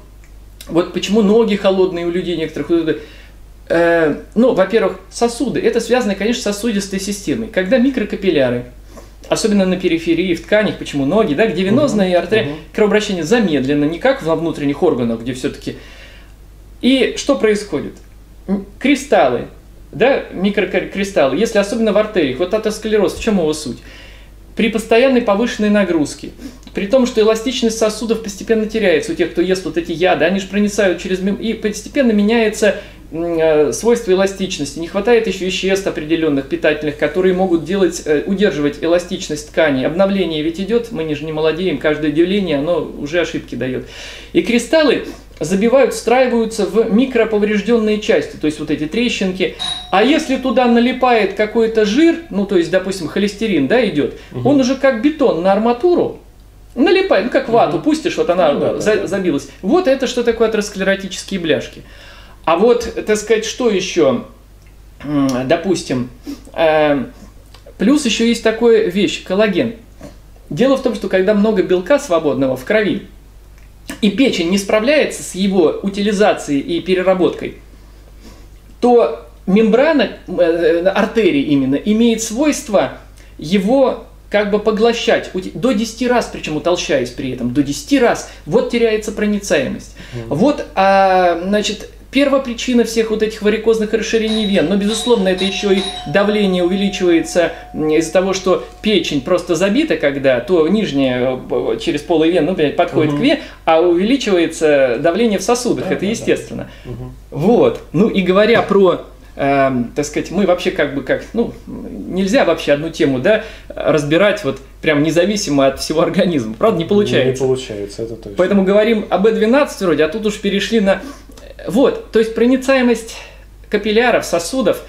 вот почему ноги холодные у людей некоторых Э, ну, во-первых, сосуды. Это связано, конечно, с сосудистой системой. Когда микрокапилляры, особенно на периферии, в тканях, почему ноги, да, где венозная угу, артерия, угу. кровообращение замедлено, не как во внутренних органах, где все-таки... И что происходит? Кристаллы, да, микрокристаллы, если особенно в артериях, вот атеросклероз, в чем его суть? При постоянной повышенной нагрузке, при том, что эластичность сосудов постепенно теряется у тех, кто ест вот эти яды, они же проницают через... И постепенно меняется свойства эластичности, не хватает еще веществ определенных питательных, которые могут делать, э, удерживать эластичность ткани. Обновление ведь идет, мы же не молодеем, каждое деление, оно уже ошибки дает. И кристаллы забивают, встраиваются в микроповрежденные части, то есть вот эти трещинки. А если туда налипает какой-то жир, ну то есть, допустим, холестерин, да, идет, угу. он уже как бетон на арматуру, налипает, ну как вату, угу. пустишь, вот она ну, да, за, да, забилась. Вот это что такое атеросклеротические бляшки. А вот, так сказать, что еще? Допустим, э, плюс еще есть такая вещь, коллаген. Дело в том, что когда много белка свободного в крови, и печень не справляется с его утилизацией и переработкой, то мембрана э, артерии именно имеет свойство его как бы поглощать до 10 раз, причем утолщаясь при этом, до 10 раз, вот теряется проницаемость. Mm. Вот, а, значит, первопричина всех вот этих варикозных расширений вен. Но, безусловно, это еще и давление увеличивается из-за того, что печень просто забита, когда то нижняя э, через полые вен, ну, подходит угу. к вене, а увеличивается давление в сосудах. Да, это да, естественно. Да. Угу. Вот. Ну и говоря про э, так сказать, мы вообще как бы как, ну, нельзя вообще одну тему, да, разбирать вот прям независимо от всего организма. Правда, не получается. Не получается, это точно. Поэтому говорим об B12 вроде, а тут уж перешли на вот, то есть проницаемость капилляров, сосудов,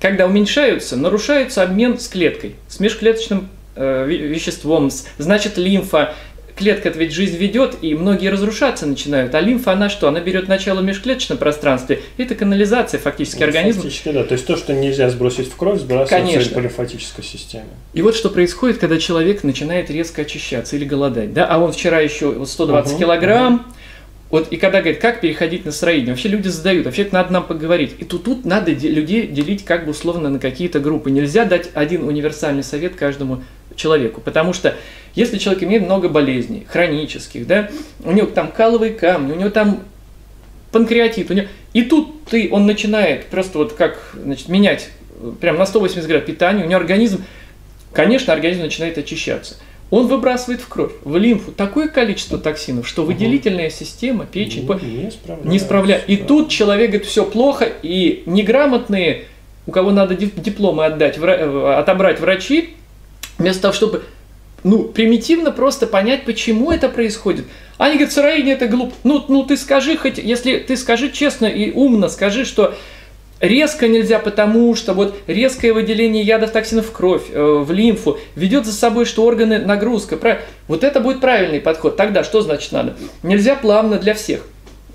когда уменьшаются, нарушается обмен с клеткой, с межклеточным э, веществом, значит лимфа, клетка ведь жизнь ведет, и многие разрушаться начинают. А лимфа, она что? Она берет начало в межклеточном пространстве. Это канализация фактически ну, организма. Фактически, да. То есть то, что нельзя сбросить в кровь, сбрасывается Конечно. по лимфатической системе. И вот что происходит, когда человек начинает резко очищаться или голодать. Да? А он вчера еще 120 угу, килограмм, угу. Вот и когда говорят, как переходить на строение, вообще люди задают, вообще это надо нам поговорить. И тут, тут надо де- людей делить как бы условно на какие-то группы. Нельзя дать один универсальный совет каждому человеку. Потому что если человек имеет много болезней, хронических, да, у него там каловые камни, у него там панкреатит, у него... и тут ты, он начинает просто вот как значит, менять прям на 180 градусов питание, у него организм, конечно, организм начинает очищаться. Он выбрасывает в кровь, в лимфу такое количество токсинов, что выделительная система, печень не, не справляется. Не справляет. И тут человек говорит, все плохо, и неграмотные, у кого надо дипломы отдать, отобрать врачи, Вместо того, чтобы ну, примитивно просто понять, почему это происходит. Они говорят, сыроедение это глупо. Ну, ну ты скажи, хоть, если ты скажи честно и умно, скажи, что резко нельзя, потому что вот резкое выделение ядов токсинов в кровь, э, в лимфу ведет за собой, что органы нагрузка. Вот это будет правильный подход. Тогда что значит надо? Нельзя плавно для всех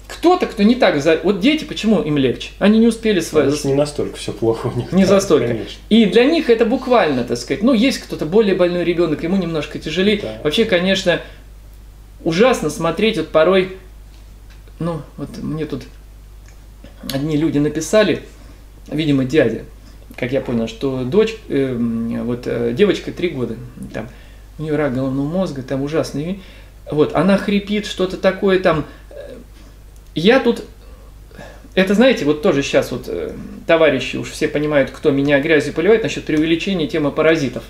кто-то, кто не так... За... Вот дети, почему им легче? Они не успели свои... не настолько все плохо у них. Не за столько. Конечно. И для них это буквально, так сказать, ну, есть кто-то более больной ребенок, ему немножко тяжелее. Да. Вообще, конечно, ужасно смотреть вот порой... Ну, вот мне тут одни люди написали, видимо, дядя, как я понял, что дочь, э, вот э, девочка три года, там, у нее рак головного мозга, там ужасный, вот, она хрипит, что-то такое там, я тут, это знаете, вот тоже сейчас вот э, товарищи уж все понимают, кто меня грязью поливает насчет преувеличения темы паразитов.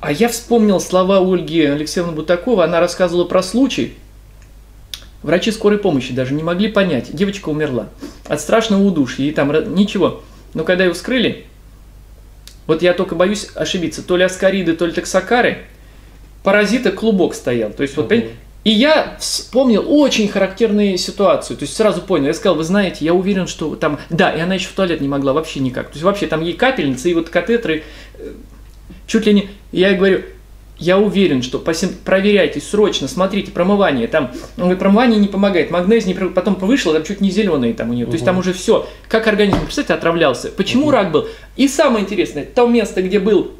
А я вспомнил слова Ольги Алексеевны Бутакова, она рассказывала про случай, Врачи скорой помощи даже не могли понять. Девочка умерла от страшного удушья. И там ничего. Но когда ее вскрыли, вот я только боюсь ошибиться, то ли аскариды, то ли таксокары, паразита клубок стоял. То есть, вот, угу. И я вспомнил очень характерную ситуацию. То есть сразу понял. Я сказал, вы знаете, я уверен, что там... Да, и она еще в туалет не могла вообще никак. То есть вообще там ей капельницы и вот катетеры э, чуть ли не... Я ей говорю, я уверен, что проверяйте срочно, смотрите, промывание. Там, говорит, промывание не помогает, магнезий не потом вышло, там чуть не зеленые там у нее. Угу. То есть там уже все. Как организм, представьте, отравлялся. Почему угу. рак был? И самое интересное, то место, где был,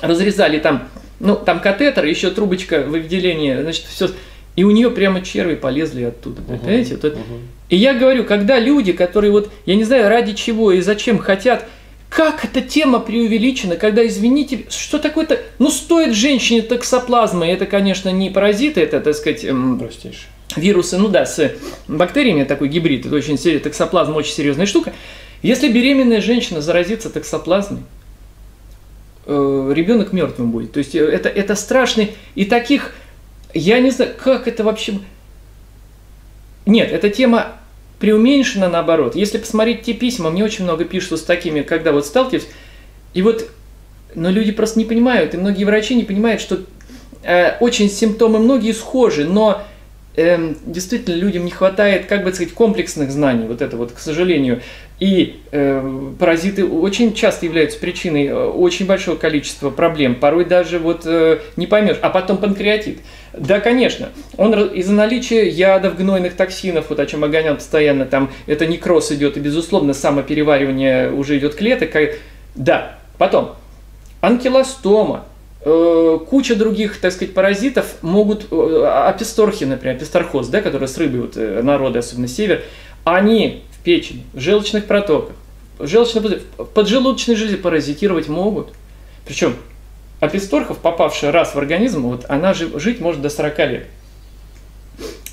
разрезали там ну, там катетер, еще трубочка выделения, значит, все. И у нее прямо черви полезли оттуда. Uh-huh, понимаете? Uh-huh. И я говорю, когда люди, которые вот, я не знаю, ради чего и зачем хотят, как эта тема преувеличена, когда, извините, что такое-то, ну, стоит женщине токсоплазма, это, конечно, не паразиты, это, так сказать, эм, Простейший. вирусы, ну да, с бактериями такой гибрид, это очень серьезно, токсоплазма очень серьезная штука. Если беременная женщина заразится токсоплазмой, э, ребенок мертвым будет. То есть э, это, это страшный. И таких, я не знаю, как это вообще... Нет, эта тема преуменьшена наоборот. Если посмотреть те письма, мне очень много пишут с такими, когда вот сталкиваюсь, и вот, но люди просто не понимают, и многие врачи не понимают, что э, очень симптомы многие схожи, но э, действительно людям не хватает, как бы сказать, комплексных знаний, вот это вот, к сожалению. И э, паразиты очень часто являются причиной э, очень большого количества проблем, порой даже вот э, не поймешь, а потом панкреатит. Да, конечно, он из-за наличия ядов, гнойных токсинов, вот о чем Огонян постоянно там, это некроз идет, и безусловно самопереваривание уже идет клеток. Да, потом анкилостома, куча других, так сказать, паразитов могут, э, аписторхи, например, песторхоз, да, который с рыбой, вот, э, народы, особенно север, они в печени, в желчных протоках, в желчной, поджелудочной железе паразитировать могут. Причем аписторхов, попавшая раз в организм, вот она же жить может до 40 лет.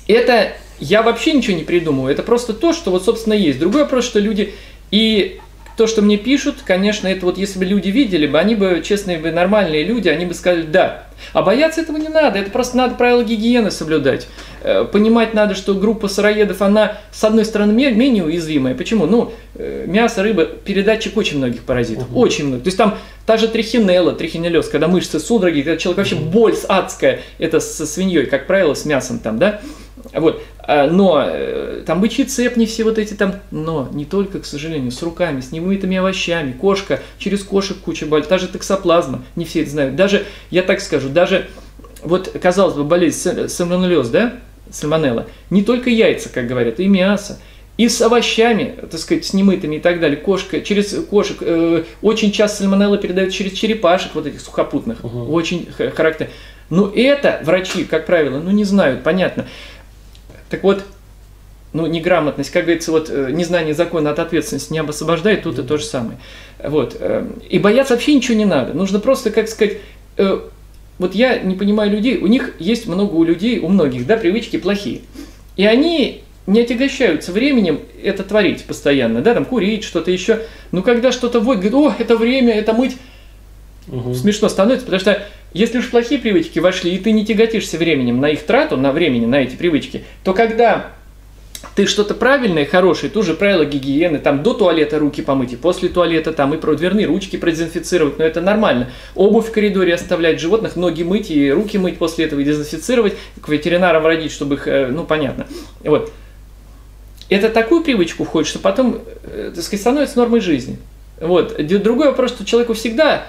Это я вообще ничего не придумываю, это просто то, что вот, собственно, есть. Другой вопрос, что люди и то, что мне пишут, конечно, это вот если бы люди видели бы, они бы, честные бы, нормальные люди, они бы сказали «да». А бояться этого не надо, это просто надо правила гигиены соблюдать. Э, понимать надо, что группа сыроедов, она, с одной стороны, менее уязвимая. Почему? Ну, э, мясо, рыба, передатчик очень многих паразитов, угу. очень много. То есть там та же трихинелла, трихинеллез, когда мышцы судороги, когда человек вообще боль адская, это со свиньей, как правило, с мясом там, да? Вот. А, но э, там бычий цепни, все вот эти там, но не только, к сожалению, с руками, с немытыми овощами, кошка, через кошек куча боль, та же токсоплазма, не все это знают. Даже, я так скажу, даже вот, казалось бы, болезнь сальмонеллез, да, сальмонелла, не только яйца, как говорят, и мясо, и с овощами, так сказать, с немытыми и так далее. Кошка, через кошек, э, очень часто сальмонелла передают через черепашек вот этих сухопутных, угу. очень характерно. Но это врачи, как правило, ну не знают, понятно. Так вот, ну, неграмотность, как говорится, вот э, незнание закона от ответственности не освобождает, тут и то же самое. Вот. Э, и бояться вообще ничего не надо. Нужно просто, как сказать, э, вот я не понимаю людей, у них есть много у людей, у многих, да, привычки плохие. И они не отягощаются временем это творить постоянно, да, там курить, что-то еще. Но когда что-то вот, говорит, о, это время, это мыть, угу. смешно становится, потому что если уж плохие привычки вошли, и ты не тяготишься временем на их трату, на времени, на эти привычки, то когда ты что-то правильное, хорошее, тоже правила гигиены, там до туалета руки помыть, и после туалета там и про дверные ручки продезинфицировать, но это нормально. Обувь в коридоре оставлять, животных, ноги мыть и руки мыть после этого и дезинфицировать, к ветеринарам родить, чтобы их, э, ну понятно. Вот. Это такую привычку входит, что потом, э, так сказать, становится нормой жизни. Вот. Другой вопрос, что человеку всегда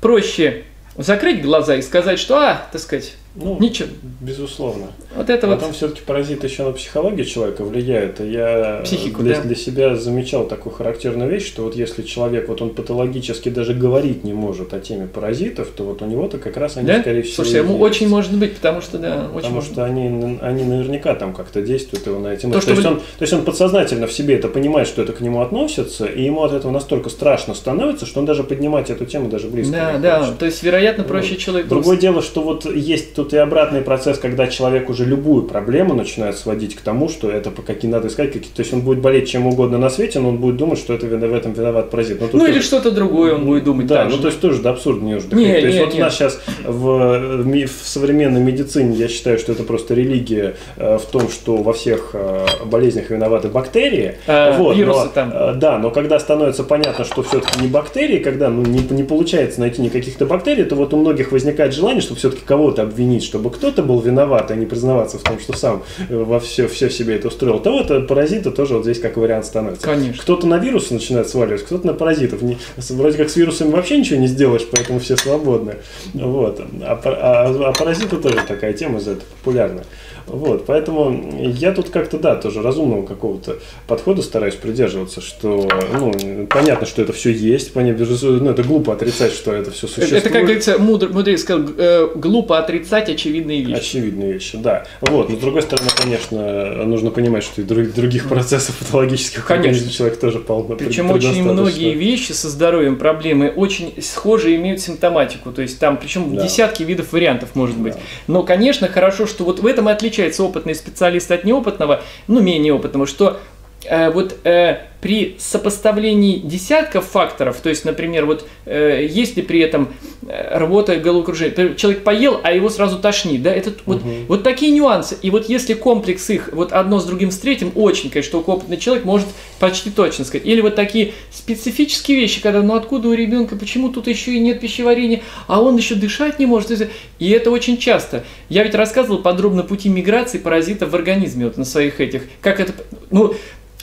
проще закрыть глаза и сказать, что, а, так сказать, ну, Ничего. Безусловно. Вот это Потом вот... все-таки паразит еще на психологию человека влияет. И я Психику, для, да. для себя замечал такую характерную вещь, что вот если человек, вот он патологически даже говорить не может о теме паразитов, то вот у него-то как раз они, да? скорее всего, Слушай, ему есть. очень может быть, потому что, да, очень Потому что они, они наверняка там как-то действуют его на эти мысли. То, то, есть вы... он, то есть он подсознательно в себе это понимает, что это к нему относится, и ему от этого настолько страшно становится, что он даже поднимать эту тему даже близко да, да, хочет. То есть, вероятно, проще вот. человеку... Другое дело, что вот есть тут и обратный процесс, когда человек уже любую проблему начинает сводить к тому, что это по какие надо искать какие то есть он будет болеть чем угодно на свете, но он будет думать, что это в этом виноват паразит. ну тоже, или что-то другое он будет думать. Да, ну то есть тоже до абсурда не уже доходить. Не, то есть не, вот не. у нас сейчас в, в современной медицине я считаю, что это просто религия э, в том, что во всех э, болезнях виноваты бактерии. А, вот, вирусы но, там. Да, но когда становится понятно, что все-таки не бактерии, когда ну, не, не получается найти никаких-то бактерий, то вот у многих возникает желание, чтобы все-таки кого-то обвинить, чтобы кто-то был виноват, а не признаваться в том, что сам э, во все, все себе это устроил, то вот паразиты тоже вот здесь как вариант становится. Конечно. Кто-то на вирусы начинает сваливать, кто-то на паразитов. Не, вроде как с вирусами вообще ничего не сделаешь, поэтому все свободны. Вот. А, а, а паразиты тоже такая тема за это популярная. Вот, поэтому я тут как-то, да, тоже разумного какого-то подхода стараюсь придерживаться, что, ну, понятно, что это все есть, понятно, ну, это глупо отрицать, что это все существует. Это, как говорится, мудр, мудрец сказал, э, глупо отрицать очевидные вещи. Очевидные вещи, да. Вот, но с другой стороны, конечно, нужно понимать, что и других процессов патологических конечно. человек тоже полно Причем очень многие вещи со здоровьем, проблемы очень схожие имеют симптоматику, то есть там, причем да. десятки видов вариантов может быть. Да. Но, конечно, хорошо, что вот в этом и отличие отличается опытный специалист от неопытного, ну, менее опытного, что э, вот э, при сопоставлении десятков факторов, то есть, например, вот э, если при этом э, рвота головокружение, человек поел, а его сразу тошнит, да, это вот, угу. вот такие нюансы. И вот если комплекс их вот одно с другим встретим, очень, конечно, опытный человек может почти точно сказать. Или вот такие специфические вещи, когда, ну откуда у ребенка, почему тут еще и нет пищеварения, а он еще дышать не может. И это очень часто. Я ведь рассказывал подробно пути миграции паразитов в организме вот на своих этих, как это, ну,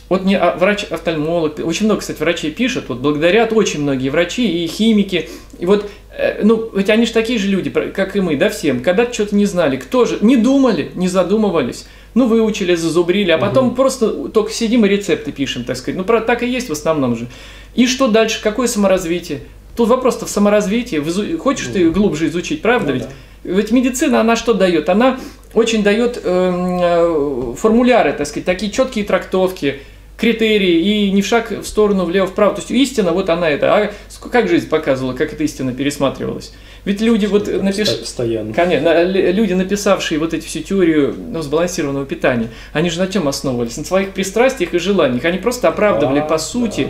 вот мне а, врач-офтальмолог, очень много, кстати, врачей пишут, вот благодарят очень многие врачи и химики. И вот, э, ну, ведь они же такие же люди, как и мы, да, всем. Когда-то что-то не знали, кто же, не думали, не задумывались. Ну, выучили, зазубрили, а потом угу. просто только сидим и рецепты пишем, так сказать. Ну, про, так и есть в основном же. И что дальше? Какое саморазвитие? Тут вопрос-то в саморазвитии. В Хочешь ты глубже изучить, правда ну, ведь? Да. Ведь медицина, она что дает? Она очень дает эм, э, формуляры, так сказать, такие четкие трактовки, критерии и не в шаг в сторону влево-вправо. То есть истина, вот она это. А как жизнь показывала, как эта истина пересматривалась? Ведь люди вот напиш... Постоянно. Конечно, люди, написавшие вот эти всю теорию ну, сбалансированного питания, они же на чем основывались? На своих пристрастиях и желаниях. Они просто оправдывали, да, по сути, да,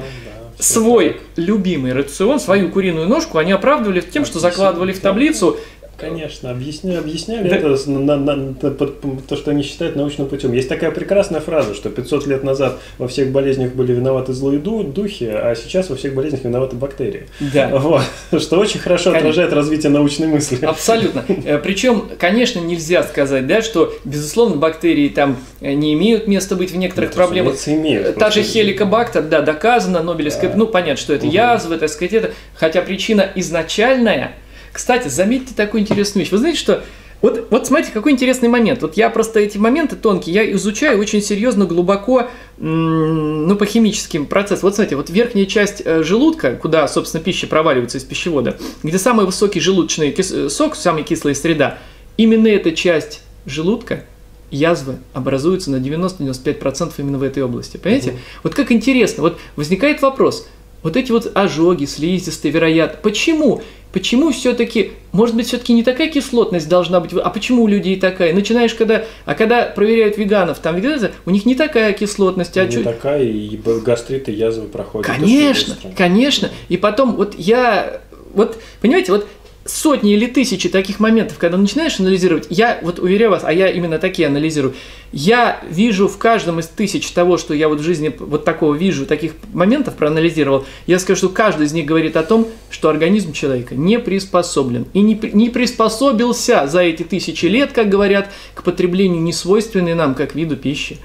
да, свой так. любимый рацион, свою куриную ножку, они оправдывали тем, что закладывали в таблицу Конечно, объясня, объясняли да. это на, на, на, то, что они считают научным путем. Есть такая прекрасная фраза, что 500 лет назад во всех болезнях были виноваты злые духи, а сейчас во всех болезнях виноваты бактерии. Да. (laughs) Вот. Что очень хорошо конечно. отражает развитие научной мысли. Абсолютно. Э, Причем, конечно, нельзя сказать, да, что, безусловно, бактерии там э, не имеют места быть в некоторых Нет, проблемах. Имеют, Та же хеликобактер, да, доказано, Нобелевская, да. ну, понятно, что это угу. язва, так сказать, это, хотя причина изначальная – кстати, заметьте такую интересную вещь. Вы знаете, что Вот, вот смотрите, какой интересный момент. Вот я просто эти моменты тонкие, я изучаю очень серьезно, глубоко, ну, по химическим процессам. Вот смотрите, вот верхняя часть э, желудка, куда, собственно, пища проваливается из пищевода, где самый высокий желудочный э, сок, самая кислая среда, именно эта часть желудка язвы образуются на 90-95% именно в этой области. Понимаете? Угу. Вот как интересно, вот возникает вопрос, вот эти вот ожоги, слизистые, вероятно, почему? Почему все-таки, может быть, все-таки не такая кислотность должна быть, а почему у людей такая? Начинаешь, когда, а когда проверяют веганов, там веганы, у них не такая кислотность, а не чуть... такая, и гастриты, язвы проходят. Конечно, конечно. И потом, вот я, вот, понимаете, вот сотни или тысячи таких моментов, когда начинаешь анализировать, я вот уверяю вас, а я именно такие анализирую, я вижу в каждом из тысяч того, что я вот в жизни вот такого вижу, таких моментов проанализировал, я скажу, что каждый из них говорит о том, что организм человека не приспособлен и не, не приспособился за эти тысячи лет, как говорят, к потреблению несвойственной нам, как виду пищи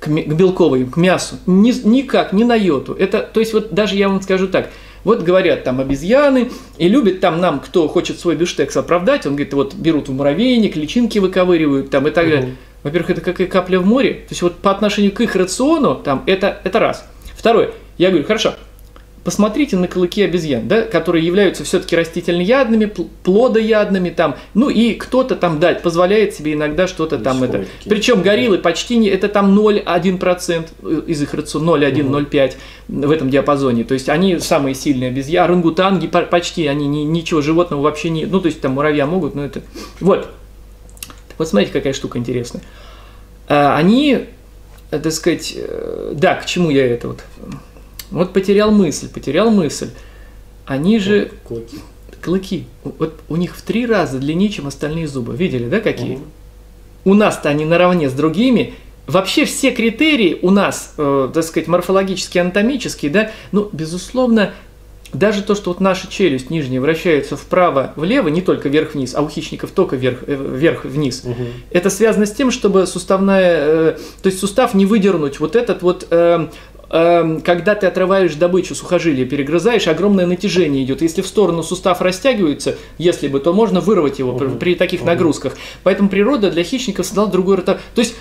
к белковой, к мясу. Ни, никак, ни на йоту. Это, то есть вот даже я вам скажу так – вот говорят там обезьяны, и любят там нам, кто хочет свой бюштекс оправдать, он говорит, вот берут в муравейник, личинки выковыривают там и так далее. Угу. Во-первых, это как и капля в море. То есть вот по отношению к их рациону, там, это, это раз. Второе, я говорю, хорошо, посмотрите на клыки обезьян, да, которые являются все-таки растительноядными, плодоядными, там, ну и кто-то там дать позволяет себе иногда что-то там это. Причем гориллы почти не, это там 0,1% из их рациона, 0,1, угу. 0,5 в этом диапазоне. То есть они самые сильные обезьяны, орангутанги почти, они ни, ничего животного вообще не, ну то есть там муравья могут, но это... Вот. Вот смотрите, какая штука интересная. А, они, э, так сказать, э, да, к чему я это вот вот потерял мысль, потерял мысль. Они же... Клыки. Клыки. Вот у них в три раза длиннее, чем остальные зубы. Видели, да, какие? Угу. У нас-то они наравне с другими. Вообще все критерии у нас, э, так сказать, морфологические, анатомические, да, ну, безусловно, даже то, что вот наша челюсть нижняя вращается вправо-влево, не только вверх-вниз, а у хищников только вверх, э, вверх-вниз, угу. это связано с тем, чтобы суставная, э, то есть сустав не выдернуть вот этот вот э, когда ты отрываешь добычу сухожилия, перегрызаешь, огромное натяжение идет. Если в сторону сустав растягивается, если бы, то можно вырвать его угу. при, таких угу. нагрузках. Поэтому природа для хищников создала другой ротор. То есть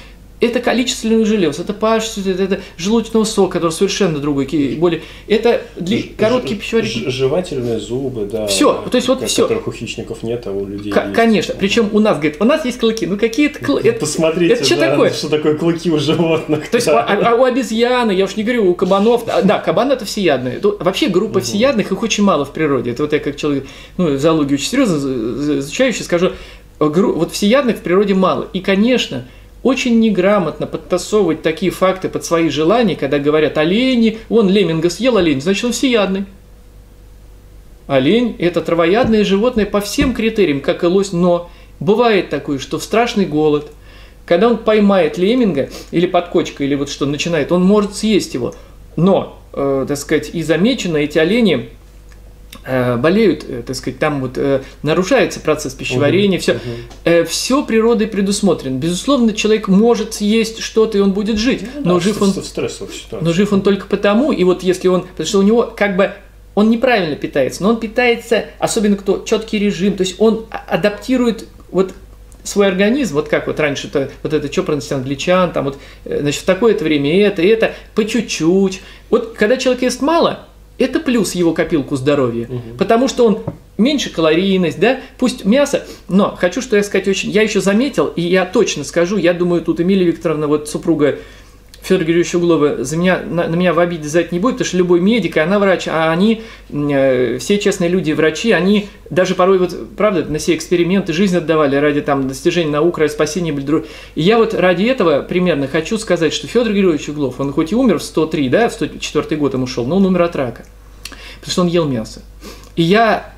это количественных желез, это pH, это, это желудочного сока, который совершенно другой, более, это для, Ж, короткий пищеварик. Жевательные зубы, да. Все, то есть вот все. Которых у хищников нет, а у людей К- есть. Конечно, причем у нас, говорит, у нас есть клыки, ну какие это клыки? Посмотрите, это что да, такое? что такое клыки у животных. То есть да. а, а у обезьяны, я уж не говорю, у кабанов, да, кабан это всеядные. Вообще группа угу. всеядных, их очень мало в природе. Это вот я как человек, ну, зоологию очень серьезно изучающий, скажу, вот всеядных в природе мало. И, конечно, очень неграмотно подтасовывать такие факты под свои желания, когда говорят олени, он лемминга съел олень, значит он всеядный. Олень – это травоядное животное по всем критериям, как и лось, но бывает такое, что в страшный голод, когда он поймает лемминга или подкочка, или вот что начинает, он может съесть его. Но, э, так сказать, и замечено, эти олени – болеют, э, так сказать, там вот э, нарушается процесс пищеварения, угу, все, угу. все природой предусмотрено. Безусловно, человек может съесть что-то, и он будет жить, ну, но да, жив он, но жив он только потому, и вот если он, потому что у него как бы он неправильно питается, но он питается, особенно кто четкий режим, то есть он а, адаптирует вот свой организм, вот как вот раньше -то, вот это что проносит англичан, там вот, значит, в такое-то время это, это, по чуть-чуть. Вот когда человек ест мало, это плюс его копилку здоровья, угу. потому что он меньше калорийность, да, пусть мясо, но хочу, что я сказать очень, я еще заметил, и я точно скажу, я думаю, тут Эмилия Викторовна, вот супруга Федора Григорьевича Углова за меня, на, на меня в обиде за это не будет, потому что любой медик, и она врач, а они, э, все честные люди, врачи, они даже порой, вот, правда, на все эксперименты жизнь отдавали ради там достижения наук, ради спасения друг. И я вот ради этого примерно хочу сказать, что Федор Григорьевич Углов, он хоть и умер в 103, да, в 104 год ему ушел, но он умер от рака, потому что он ел мясо. И я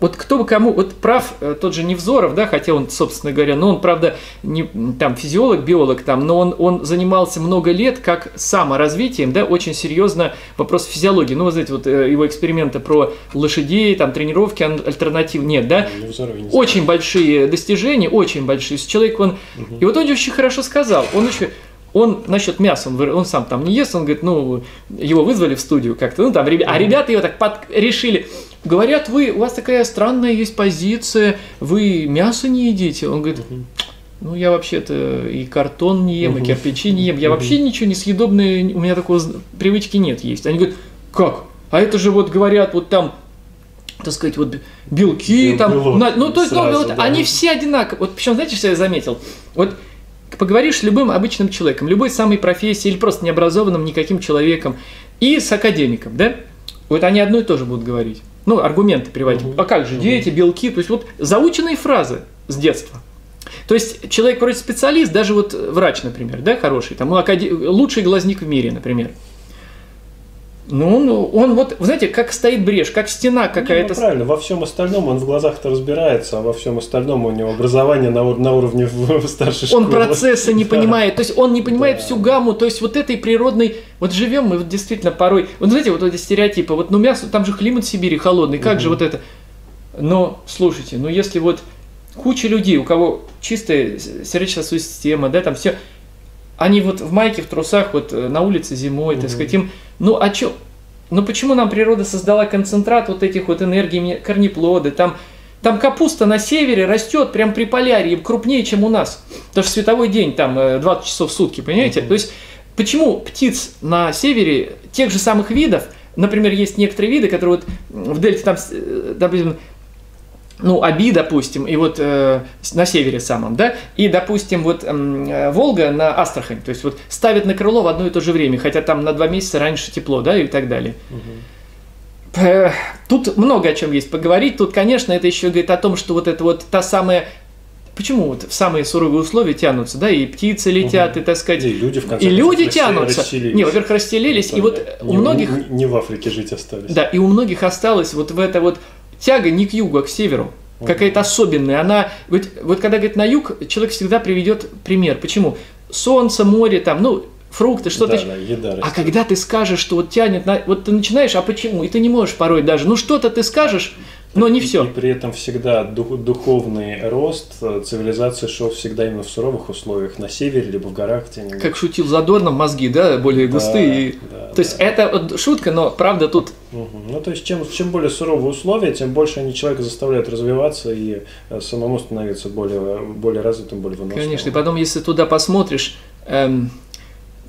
вот кто бы кому, вот прав э, тот же Невзоров, да, хотя он, собственно говоря, но он, правда, не там физиолог, биолог там, но он, он занимался много лет как саморазвитием, да, очень серьезно вопрос физиологии. Ну, вы знаете, вот э, его эксперименты про лошадей, там, тренировки, альтернатив нет, да, не очень большие достижения, очень большие. Человек, он, угу. и вот он очень хорошо сказал, он очень он насчет мяса, он, он сам там не ест, он говорит, ну, его вызвали в студию как-то, ну, там, а ребята его так под, решили, говорят, вы, у вас такая странная есть позиция, вы мясо не едите. Он говорит, ну, я вообще-то и картон не ем, и кирпичи не ем. Я вообще ничего не съедобное, у меня такой привычки нет есть. Они говорят, как? А это же вот говорят, вот там так сказать, вот белки, Бел, там, белок, на, ну, то есть, ну, вот, да. они все одинаковые. Вот причем, знаете, что я заметил? Вот поговоришь с любым обычным человеком, любой самой профессии или просто необразованным никаким человеком и с академиком, да? Вот они одно и то же будут говорить. Ну, аргументы приводить. Угу. А как же, дети, белки, то есть вот заученные фразы с детства. То есть человек вроде специалист, даже вот врач, например, да, хороший, там, лучший глазник в мире, например – ну, он, он вот, знаете, как стоит брешь, как стена какая-то. Ну, правильно, во всем остальном он в глазах-то разбирается, а во всем остальном у него образование на, на уровне старшей школе. Он процессы не (laughs) понимает, то есть он не понимает да. всю гамму, то есть вот этой природной, вот живем мы вот действительно порой, вот знаете, вот эти стереотипы, вот ну мясо, там же климат в Сибири холодный, как угу. же вот это? Но, слушайте, ну если вот куча людей, у кого чистая сердечно-сосудистая система, да, там все, они вот в майке, в трусах, вот э, на улице зимой, угу. так сказать, им ну а чё? Ну почему нам природа создала концентрат вот этих вот энергий, корнеплоды, там, там капуста на севере растет прям при полярии, крупнее, чем у нас. Потому что световой день там 20 э, часов в сутки, понимаете? Mm-hmm. То есть почему птиц на севере тех же самых видов, например, есть некоторые виды, которые вот в дельте там, э, допустим, ну, Аби, допустим, и вот э, на севере самом, да, и, допустим, вот э, Волга на Астрахань, то есть вот ставят на крыло в одно и то же время, хотя там на два месяца раньше тепло, да, и так далее. Угу. тут много о чем есть поговорить. Тут, конечно, это еще говорит о том, что вот это вот та самая Почему вот в самые суровые условия тянутся, да, и птицы летят, угу. и так сказать, и люди, в конце и люди тянутся. Расселились. Не, во-первых, расселились, ну, и вот не, у многих не, не в Африке жить остались. Да, и у многих осталось вот в это вот тяга не к югу, а к северу. Какая-то особенная. Она, вот, вот когда говорит на юг, человек всегда приведет пример. Почему? Солнце, море, там, ну, фрукты, что-то. Да, да, еда а когда ты скажешь, что вот тянет на. Вот ты начинаешь, а почему? И ты не можешь порой даже. Ну что-то ты скажешь, но не все. И при этом всегда дух, духовный рост э, цивилизации шел всегда именно в суровых условиях, на севере, либо в горах где-нибудь. Как шутил Задорнов, мозги, да, более да, густые. Да, то да. есть это шутка, но правда тут... Угу. Ну, то есть чем, чем более суровые условия, тем больше они человека заставляют развиваться и э, самому становиться более, более развитым, более выносливым. Конечно, и потом, если туда посмотришь, эм,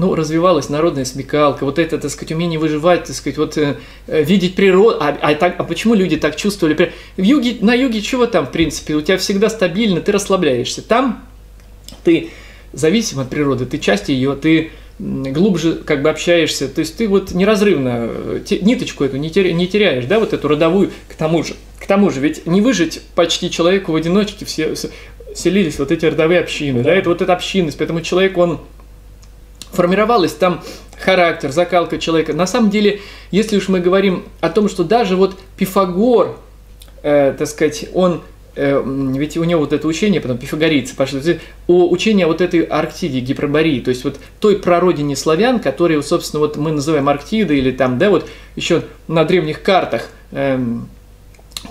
ну, развивалась народная смекалка, вот это, так сказать, умение выживать, так сказать, вот э, э видеть природу. А, а, так, а почему люди так чувствовали? В юге, на юге чего там, в принципе? У тебя всегда стабильно, ты расслабляешься. Там ты зависим от природы, ты часть ее, ты глубже как бы общаешься, то есть ты вот неразрывно э, те, ниточку эту не, теря, не теряешь, да, вот эту родовую, к тому же, к тому же, ведь не выжить почти человеку в одиночке, все селились вот эти родовые общины, да, да это вот эта общинность, поэтому человек, он формировалась там характер, закалка человека. На самом деле, если уж мы говорим о том, что даже вот Пифагор, э, так сказать, он э, ведь у него вот это учение, потом пифагорийцы пошли, о учении вот этой Арктиде, Гипербории, то есть вот той прародине славян, которые, собственно, вот мы называем Арктидой или там, да, вот еще на древних картах эм,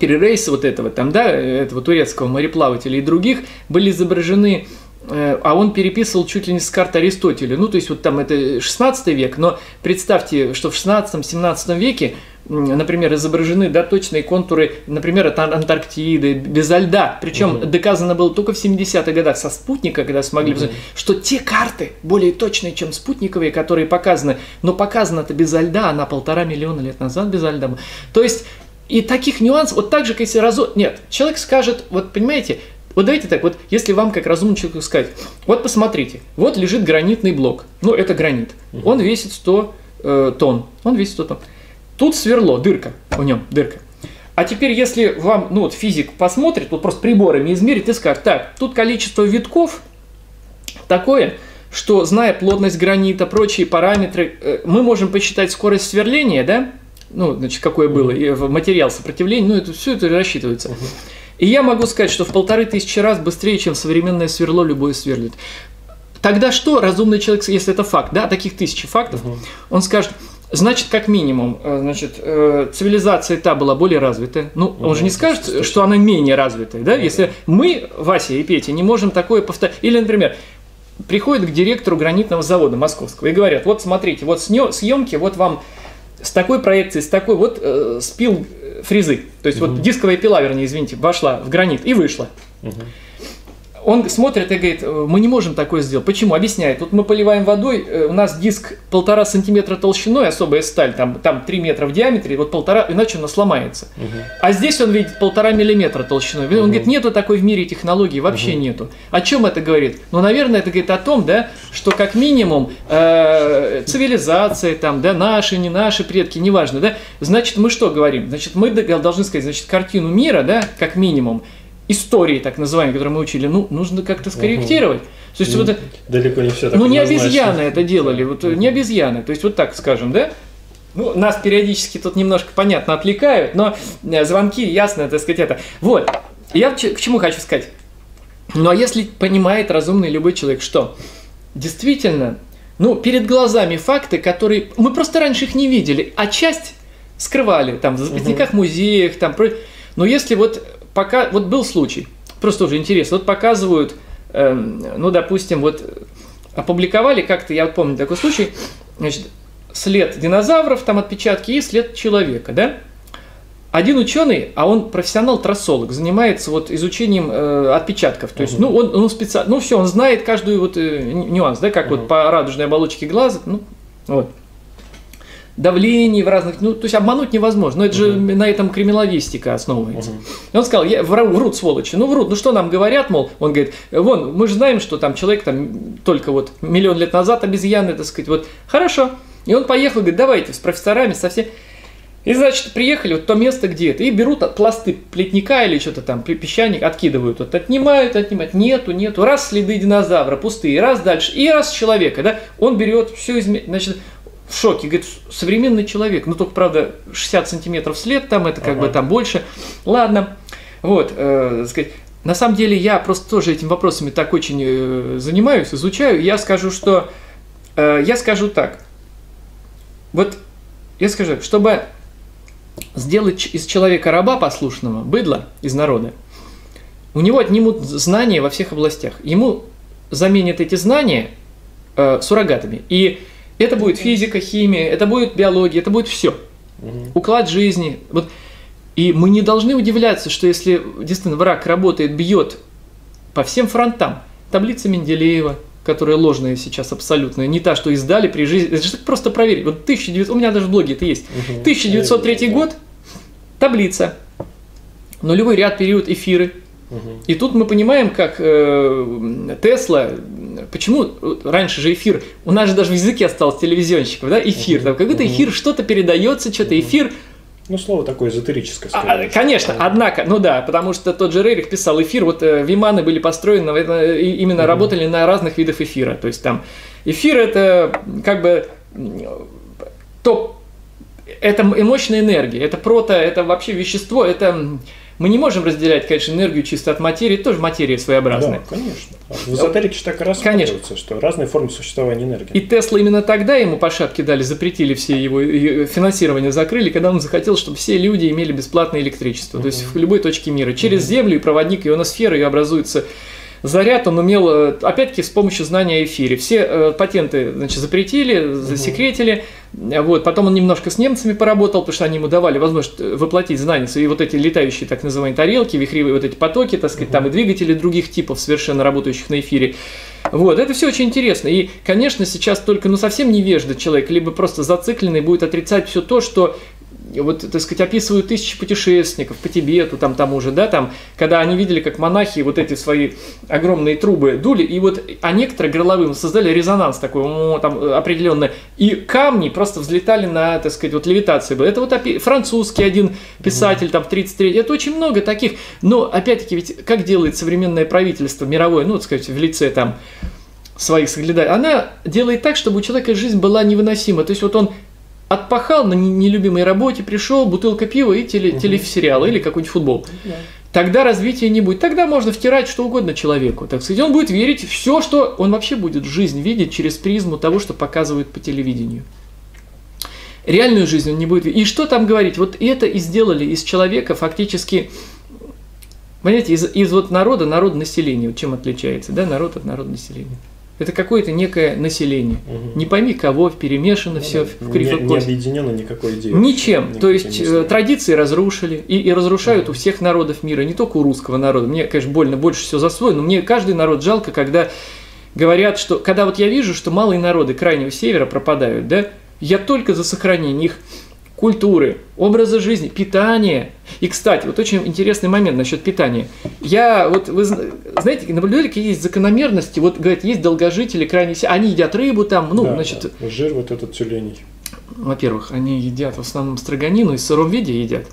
перерейса вот этого там, да, этого турецкого мореплавателя и других были изображены Э, а он переписывал чуть ли не с карты Аристотеля. Ну, то есть вот там это 16 век, но представьте, что в 16-17 веке, например, изображены да, точные контуры, например, от Антарктиды, безо льда. Причем угу. доказано было только в 70-х годах со спутника, когда смогли угу. что те карты более точные, чем спутниковые, которые показаны, но показано это безо льда, а на полтора миллиона лет назад безо льда. То есть и таких нюансов, вот так же, как если разу... Нет, человек скажет, вот понимаете, вот давайте так, вот если вам как разумному человеку сказать, вот посмотрите, вот лежит гранитный блок, ну это гранит, он весит 100 э, тонн, он весит 100 тонн. Тут сверло, дырка, в нем дырка. А теперь, если вам, ну вот физик посмотрит, вот просто приборами измерит и скажет, так, тут количество витков такое, что зная плотность гранита, прочие параметры, э, мы можем посчитать скорость сверления, да, ну, значит, какое было, и материал сопротивления, ну, это все это рассчитывается. Uh-huh. И я могу сказать, что в полторы тысячи раз быстрее, чем современное сверло любое сверлит. Тогда что разумный человек, если это факт, да, таких тысячи фактов, угу. он скажет, значит, как минимум, э, значит, э, цивилизация та была более развитая. Ну, угу, он же не скажет, что, что она менее развитая, да, угу. если мы, Вася и Петя, не можем такое повторить. Или, например, приходят к директору гранитного завода московского и говорят, вот смотрите, вот съемки, вот вам с такой проекцией, с такой, вот э, спил фрезы. То есть угу. вот дисковая пила, вернее, извините, вошла в гранит и вышла. Угу он смотрит и говорит, «Э, мы не можем такое сделать. Почему? Объясняет. Тут мы поливаем водой, э, у нас диск полтора сантиметра толщиной, особая сталь, там, там 3 метра в диаметре, вот полтора, иначе она сломается. Угу. А здесь он видит полтора миллиметра толщиной. Он угу. говорит, нету такой в мире технологии, вообще угу. нету. О чем это говорит? Ну, наверное, это говорит о том, да, что как минимум э, цивилизация, там, да, наши, не наши предки, неважно, да, значит, мы что говорим? Значит, мы должны сказать, значит, картину мира, да, как минимум, истории, так называемой, которую мы учили, ну, нужно как-то скорректировать. Угу. То есть, ну, вот, далеко не все так Ну, не обезьяны это делали, вот, не обезьяны. То есть, вот так скажем, да? Ну, нас периодически тут немножко, понятно, отвлекают, но э, звонки, ясно, так сказать, это. Вот, я к чему хочу сказать. Ну, а если понимает разумный любой человек, что действительно, ну, перед глазами факты, которые... Мы просто раньше их не видели, а часть скрывали, там, в запретниках музеях, там... Но если вот пока, вот был случай, просто уже интересно, вот показывают, э, ну, допустим, вот опубликовали как-то, я помню такой случай, значит, след динозавров, там отпечатки и след человека, да? Один ученый, а он профессионал-трассолог, занимается вот изучением э, отпечатков. То есть, uh-huh. ну, он, он специально, ну, все, он знает каждую вот э, нюанс, да, как uh-huh. вот по радужной оболочке глаза, ну, вот давлений в разных, ну, то есть обмануть невозможно, но это же на этом криминалистика основывается. И он сказал, я вру, врут сволочи, ну врут, ну что нам говорят, мол, он говорит, вон, мы же знаем, что там человек там только вот миллион лет назад обезьяны, так сказать, вот, хорошо. И он поехал, говорит, давайте с профессорами, со всеми. И, значит, приехали вот то место, где это, и берут пласты плетника или что-то там, песчаник, откидывают, вот, отнимают, отнимают, нету, нету, раз следы динозавра пустые, раз дальше, и раз человека, да, он берет все, изме... значит, в шоке. Говорит, современный человек. Ну, только, правда, 60 сантиметров след там, это как ага. бы там больше. Ладно. Вот, э, сказать, на самом деле я просто тоже этими вопросами так очень э, занимаюсь, изучаю. Я скажу, что... Э, я скажу так. Вот, я скажу, чтобы сделать из человека раба послушного, быдла из народа, у него отнимут знания во всех областях. Ему заменят эти знания э, суррогатами. И это будет физика, химия, это будет биология, это будет все. Угу. Уклад жизни. Вот. И мы не должны удивляться, что если действительно враг работает, бьет по всем фронтам, таблица Менделеева, которая ложная сейчас абсолютно, не та, что издали при жизни, это же просто проверить. Вот 1900, у меня даже в блоге это есть. Угу. 1903 год, таблица, нулевой ряд, период, эфиры. Угу. И тут мы понимаем, как э, Тесла почему раньше же эфир, у нас же даже в языке осталось телевизионщиков, да, эфир, там какой-то эфир, что-то передается, что-то эфир, ну, слово такое эзотерическое. А, конечно, а, однако, ну да, потому что тот же Рерих писал эфир, вот э, виманы были построены, э, именно mm работали на разных видах эфира. То есть там эфир это как бы то, это мощная энергия, это прото, это вообще вещество, это мы не можем разделять, конечно, энергию чисто от материи, тоже материя своеобразная. Да, конечно. В эзотерике же так и рассматривается, что разные формы существования энергии. И Тесла именно тогда ему по шапке дали, запретили все его финансирование, закрыли, когда он захотел, чтобы все люди имели бесплатное электричество. Угу. То есть в любой точке мира. Через угу. Землю и проводник ионосферы и образуется заряд он умел, э, опять-таки, с помощью знания о эфире. Все э, патенты значит, запретили, засекретили. Вот. Потом он немножко с немцами поработал, потому что они ему давали возможность э, воплотить знания, и вот эти летающие так называемые тарелки, вихревые вот эти потоки, так сказать, там и двигатели других типов, совершенно работающих на эфире. Вот, это все очень интересно. И, конечно, сейчас только, ну, совсем невежда человек, либо просто зацикленный будет отрицать все то, что вот, так сказать, описывают тысячи путешественников по Тибету, там тому же, да, там, когда они видели, как монахи вот эти свои огромные трубы дули, и вот, а некоторые горловым создали резонанс такой, там, определенный, и камни просто взлетали на, так сказать, вот левитации. Это вот французский один писатель, там, в 33 это очень много таких, но, опять-таки, ведь как делает современное правительство мировое, ну, так сказать, в лице там своих соглядателей, она делает так, чтобы у человека жизнь была невыносима. То есть вот он отпахал на нелюбимой работе, пришел, бутылка пива и теле, угу. телесериал или какой-нибудь футбол. Да. Тогда развития не будет. Тогда можно втирать что угодно человеку. Так сказать, он будет верить все, что он вообще будет жизнь видеть через призму того, что показывают по телевидению. Реальную жизнь он не будет видеть. И что там говорить? Вот это и сделали из человека фактически, понимаете, из, из вот народа народ населения. Вот чем отличается, да, народ от народа населения. Это какое-то некое население. Угу. Не пойми кого, перемешано ну, все в кривой не, не объединено никакой идеей. Ничем. То есть э, традиции разрушили и, и разрушают угу. у всех народов мира, не только у русского народа. Мне, конечно, больно больше всего за свой, но мне каждый народ жалко, когда говорят, что когда вот я вижу, что малые народы крайнего севера пропадают, да, я только за сохранение их культуры, образа жизни, питания. И, кстати, вот очень интересный момент насчет питания. Я, вот вы знаете, наблюдали, какие есть закономерности, вот, говорят, есть долгожители крайне они едят рыбу там, ну, да, значит... Да. Жир вот этот тюленей. Во-первых, они едят в основном строганину и в сыром виде едят.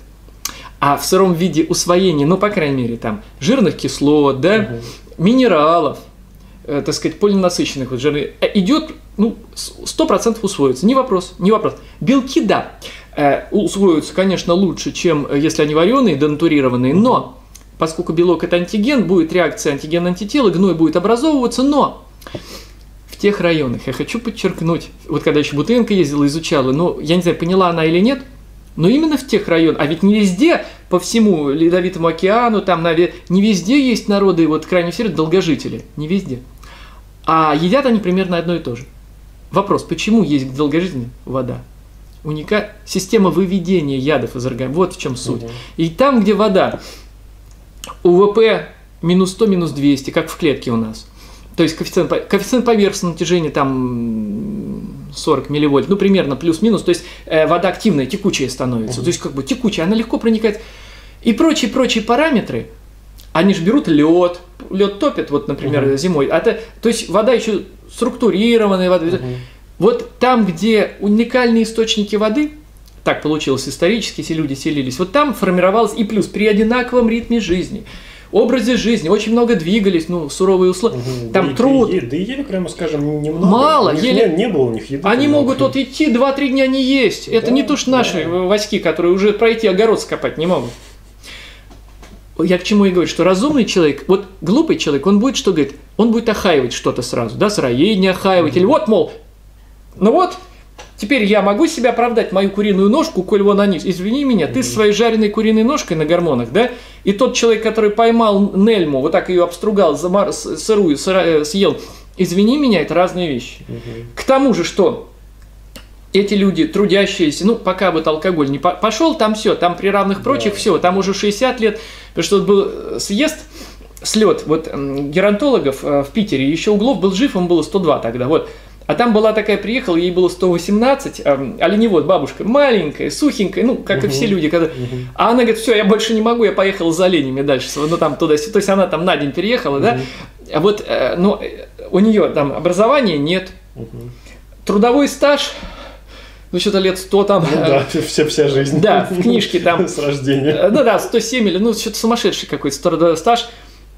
А в сыром виде усвоение, ну, по крайней мере, там, жирных кислот, да, угу. минералов, э, так сказать, полиненасыщенных вот жирных, э, идет, ну, сто процентов усвоится, не вопрос, не вопрос. Белки, да, усвоятся, конечно, лучше, чем э, если они вареные, денатурированные, но поскольку белок это антиген, будет реакция антиген-антитела, гной будет образовываться, но в тех районах, я хочу подчеркнуть, вот когда еще Бутенко ездила, изучала, ну, я не знаю, поняла она или нет, но именно в тех районах, а ведь не везде по всему Ледовитому океану, там не везде есть народы, вот крайне север, долгожители, не везде. А едят они примерно одно и то же. Вопрос, почему есть долгожительная вода? Уника... система выведения ядов из организма. Вот в чем суть. Угу. И там, где вода, УВП минус 100, минус 200, как в клетке у нас. То есть коэффициент, коэффициент поверхностного натяжения там 40 милливольт, ну примерно плюс-минус, то есть э, вода активная, текучая становится, угу. то есть как бы текучая, она легко проникает. И прочие-прочие параметры, они же берут лед, лед топят, вот, например, угу. зимой, а это, то есть вода еще структурированная, вода, угу. Вот там, где уникальные источники воды, так получилось исторически, если люди селились, вот там формировалось и плюс при одинаковом ритме жизни, образе жизни, очень много двигались, ну, суровые условия, угу, там да труд. Да и ели, прямо скажем, немного. Мало, ели. Не, не было у них еды. Они много. могут вот идти 2-3 дня не есть. Это да, не то, что наши да. васьки, которые уже пройти огород скопать не могут. Я к чему и говорю, что разумный человек, вот глупый человек, он будет что говорит? Он будет охаивать что-то сразу, да, сыроедение охаивать, угу. или вот, мол, ну вот, теперь я могу себя оправдать мою куриную ножку, коль вон они, извини меня, ты с своей жареной куриной ножкой на гормонах, да? И тот человек, который поймал Нельму, вот так ее обстругал, замар, сырую, сыра, э, съел, извини меня, это разные вещи. К тому же, что эти люди, трудящиеся, ну, пока вот алкоголь не пошел, там все, там при равных прочих да. все, там уже 60 лет, потому что был э, съезд, слет вот геронтологов э, в Питере, еще Углов был жив, он был 102 тогда, вот, а там была такая, приехала, ей было 118, а, оленевод, бабушка, маленькая, сухенькая, ну, как угу. и все люди. Когда... Угу. А она говорит, все, я больше не могу, я поехала за оленями дальше, ну, там, туда То есть она там на день переехала, угу. да? А вот, э, ну, у нее там образования нет, угу. трудовой стаж, ну, что-то лет 100 там. Ну, да, вся, вся жизнь. Да, в книжке там. (laughs) С рождения. Ну, да, 107 или, ну, что-то сумасшедший какой-то стаж.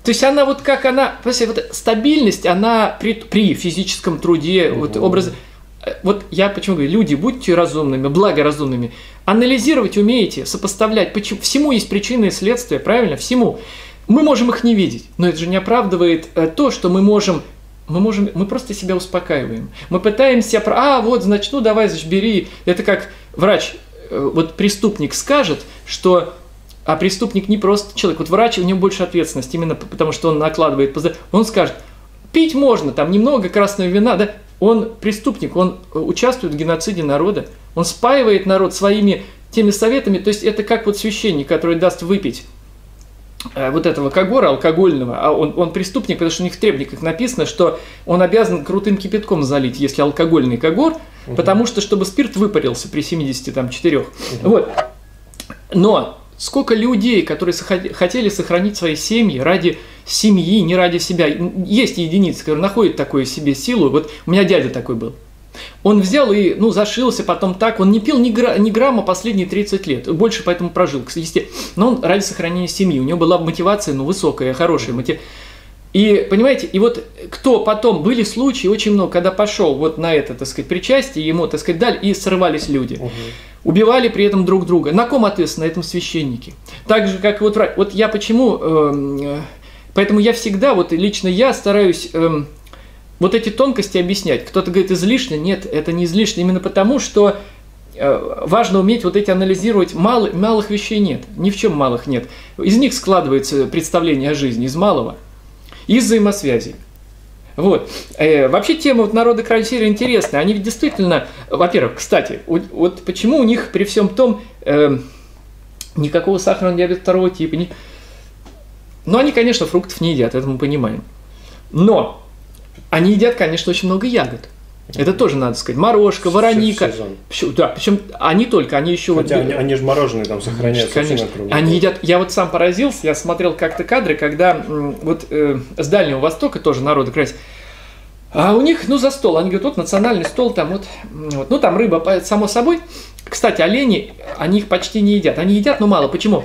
То есть она вот как она, вот стабильность, она при, при физическом труде, угу. вот образ. Вот я почему говорю, люди, будьте разумными, благоразумными. Анализировать умеете, сопоставлять. Почему, всему есть причины и следствия, правильно? Всему. Мы можем их не видеть, но это же не оправдывает э, то, что мы можем мы можем, мы просто себя успокаиваем. Мы пытаемся, а вот, значит, ну давай, значит, бери. Это как врач, э, вот преступник скажет, что а преступник не просто человек. Вот врач, у него больше ответственности, именно потому что он накладывает. Он скажет, пить можно, там немного красного вина, да? Он преступник, он э, участвует в геноциде народа, он спаивает народ своими теми советами. То есть это как вот священник, который даст выпить э, вот этого когора алкогольного, а он, он преступник, потому что у них в требниках написано, что он обязан крутым кипятком залить, если алкогольный когор, угу. потому что чтобы спирт выпарился при 74. Угу. Вот. Но Сколько людей, которые хотели сохранить свои семьи ради семьи, не ради себя. Есть единицы, которые находят такую себе силу. Вот у меня дядя такой был. Он взял и, ну, зашился потом так. Он не пил ни, гра- ни грамма последние 30 лет. Больше поэтому прожил, кстати. Но он ради сохранения семьи. У него была мотивация, ну, высокая, хорошая мотивация. И, понимаете, и вот кто потом, были случаи очень много, когда пошел вот на это, так сказать, причастие, ему, так сказать, дали, и срывались люди. Угу. Убивали при этом друг друга. На ком ответственно? На этом священники. Так же, как и вот врач. Вот я почему... Э, поэтому я всегда, вот лично я стараюсь э, вот эти тонкости объяснять. Кто-то говорит излишне. Нет, это не излишне. Именно потому, что э, важно уметь вот эти анализировать. Мало, малых вещей нет. Ни в чем малых нет. Из них складывается представление о жизни, из малого. И взаимосвязи. Вот. Э, вообще тема вот народа красили интересная. Они ведь действительно, во-первых, кстати, вот, вот почему у них при всем том э, никакого сахарного диабета второго типа. Не... Ну, они, конечно, фруктов не едят, это мы понимаем. Но они едят, конечно, очень много ягод. Это тоже надо сказать. Морожка, вороника. Причем, да, причем они только, они еще Хотя вот, они, они же мороженые там сохраняются. Конечно. Они едят. Я вот сам поразился, я смотрел как-то кадры, когда вот э, с Дальнего Востока тоже народы красят. А у них, ну, за стол. Они говорят, вот национальный стол, там вот, вот. Ну, там рыба, само собой. Кстати, олени, они их почти не едят. Они едят, но мало. Почему?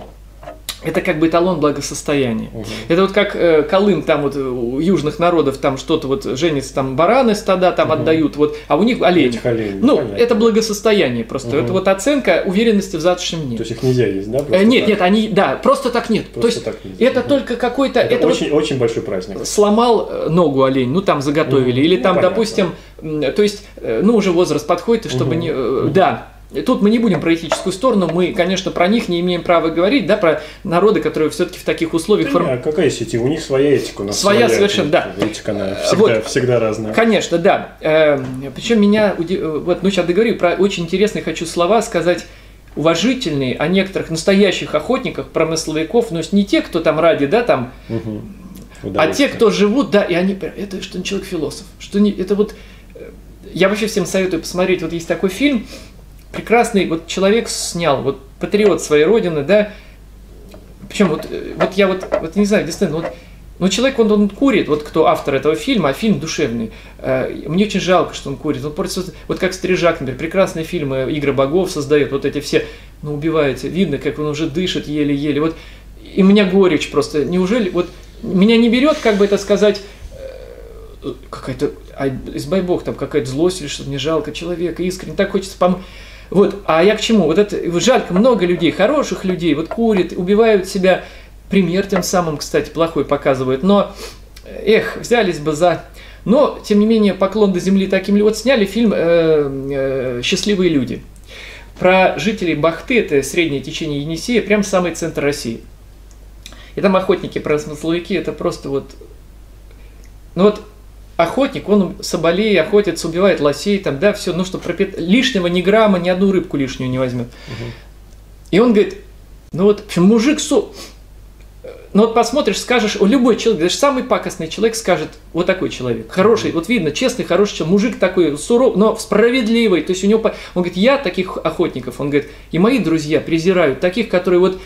Это как бы эталон благосостояния. Угу. Это вот как э, Колым, там вот у южных народов там что-то вот женится, там бараны стада там угу. отдают, вот, а у них олени. олени ну, понятно. это благосостояние просто. Угу. Это вот оценка уверенности в завтрашнем дне. То есть их нельзя есть, да? Э, нет, так? нет, они, да, просто так нет. Просто То есть так нельзя. это угу. только какой-то... Это, это очень, вот очень большой праздник. Сломал э, ногу олень, ну там заготовили, угу. или там, ну, допустим, то есть, э, ну уже возраст подходит, и чтобы угу. не... Угу. Да, Тут мы не будем про этическую сторону, мы, конечно, про них не имеем права говорить, да, про народы, которые все-таки в таких условиях... Да, форм... А какая сеть? У них своя этика. У нас своя, своя совершенно, да. Этика, она всегда, вот, всегда разная. Конечно, да. Э, Причем меня, вот, ну, сейчас договорю, про очень интересные хочу слова сказать, уважительные о некоторых настоящих охотниках, промысловиков, но не те, кто там ради, да, там, угу. а те, кто живут, да, и они, это что не человек-философ, что не, это вот, э, я вообще всем советую посмотреть, вот есть такой фильм, прекрасный вот человек снял, вот патриот своей родины, да, причем вот, э, вот я вот, вот не знаю, действительно, вот, но человек, он, он курит, вот кто автор этого фильма, а фильм душевный. Э, мне очень жалко, что он курит. Он портит, вот как Стрижак, например, прекрасные фильмы, Игры богов создает, вот эти все, ну, убиваете, видно, как он уже дышит еле-еле. Вот, и у меня горечь просто. Неужели, вот, меня не берет, как бы это сказать, э, какая-то, избай бог, там какая-то злость или что-то, мне жалко человека, искренне, так хочется помочь. Вот, а я к чему? Вот это, вот жалько много людей, хороших людей, вот курят, убивают себя. Пример тем самым, кстати, плохой показывают. Но, эх, взялись бы за... Но, тем не менее, поклон до земли таким... Вот сняли фильм э, э, «Счастливые люди». Про жителей Бахты, это среднее течение Енисея, прям самый центр России. И там охотники, промысловики, это просто вот... Ну вот охотник, он соболей охотится, убивает лосей, там, да, все, ну, что пропит... лишнего ни грамма, ни одну рыбку лишнюю не возьмет. Угу. И он говорит, ну вот, в общем, мужик, со... ну вот посмотришь, скажешь, о, любой человек, даже самый пакостный человек скажет, вот такой человек, хороший, вот видно, честный, хороший человек, мужик такой, суров, но справедливый, то есть у него, он говорит, я таких охотников, он говорит, и мои друзья презирают таких, которые вот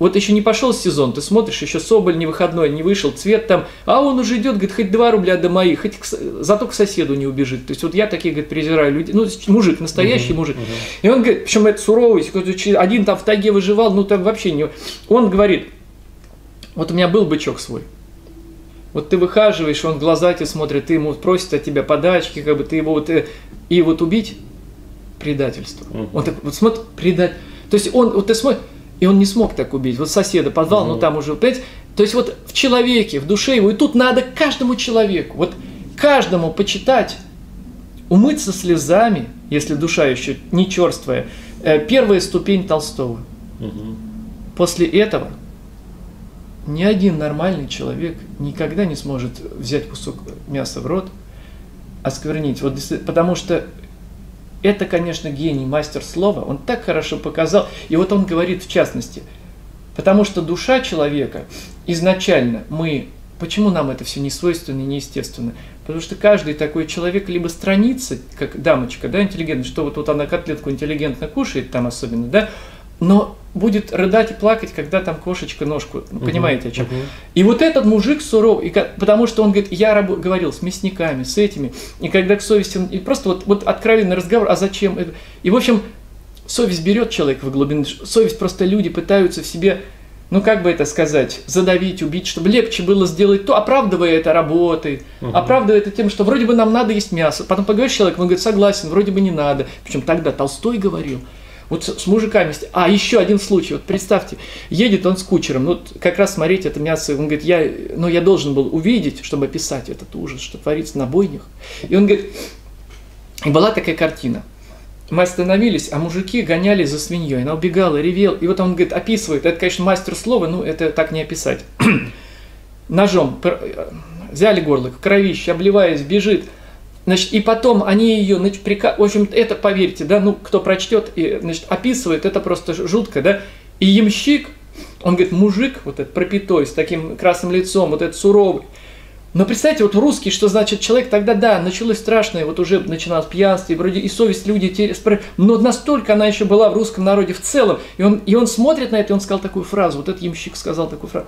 вот еще не пошел сезон, ты смотришь, еще Соболь не выходной, не вышел, цвет там, а он уже идет, говорит, хоть 2 рубля до моих, хоть к, зато к соседу не убежит. То есть вот я такие, говорит, презираю людей, ну, мужик, настоящий uh-huh, мужик. Uh-huh. И он говорит, причем это суровый, один там в тайге выживал, ну там вообще не... Он говорит, вот у меня был бычок свой, вот ты выхаживаешь, он в глаза тебе смотрит, ты ему просит от тебя подачки, как бы ты его вот... Э, и вот убить предательство. Uh-huh. Он так вот смотрит, предать. То есть он, вот ты смотришь, и он не смог так убить. Вот соседа позвал, ну там уже, понимаете? То есть вот в человеке, в душе его, и тут надо каждому человеку, вот каждому почитать, умыться слезами, если душа еще не черствая, э, первая ступень Толстого. Угу. После этого ни один нормальный человек никогда не сможет взять кусок мяса в рот, осквернить. Вот, потому что это, конечно, гений, мастер слова. Он так хорошо показал. И вот он говорит в частности, потому что душа человека изначально мы... Почему нам это все не свойственно и неестественно? Потому что каждый такой человек либо страница, как дамочка, да, интеллигентная, что вот, вот она котлетку интеллигентно кушает, там особенно, да, но будет рыдать и плакать, когда там кошечка ножку, ну, понимаете о чем. Uh-huh. И вот этот мужик суров, и, потому что он говорит, я раб, говорил с мясниками, с этими, и когда к совести, и просто вот, вот откровенный разговор, а зачем это? И в общем, совесть берет человека в глубину, совесть просто люди пытаются в себе, ну как бы это сказать, задавить, убить, чтобы легче было сделать то, оправдывая это работой, uh-huh. оправдывая это тем, что вроде бы нам надо есть мясо, потом поговоришь с человеком, он говорит, согласен, вроде бы не надо, причем тогда Толстой говорил, вот с, мужиками. А, еще один случай. Вот представьте, едет он с кучером. Ну, как раз смотреть это мясо. Он говорит, я, ну, я должен был увидеть, чтобы описать этот ужас, что творится на бойнях. И он говорит, и была такая картина. Мы остановились, а мужики гоняли за свиньей. Она убегала, ревел. И вот он говорит, описывает. Это, конечно, мастер слова, но это так не описать. (clears throat) Ножом взяли горло, кровище, обливаясь, бежит. Значит, и потом они ее, значит, прика... в общем, это, поверьте, да, ну, кто прочтет и, значит, описывает, это просто жутко, да. И ямщик, он говорит, мужик, вот этот пропитой, с таким красным лицом, вот этот суровый, но представьте, вот русский, что значит человек тогда, да, началось страшное, вот уже начиналось пьянство, и вроде и совесть люди теряли, но настолько она еще была в русском народе в целом, и он, и он смотрит на это, и он сказал такую фразу, вот этот ямщик сказал такую фразу,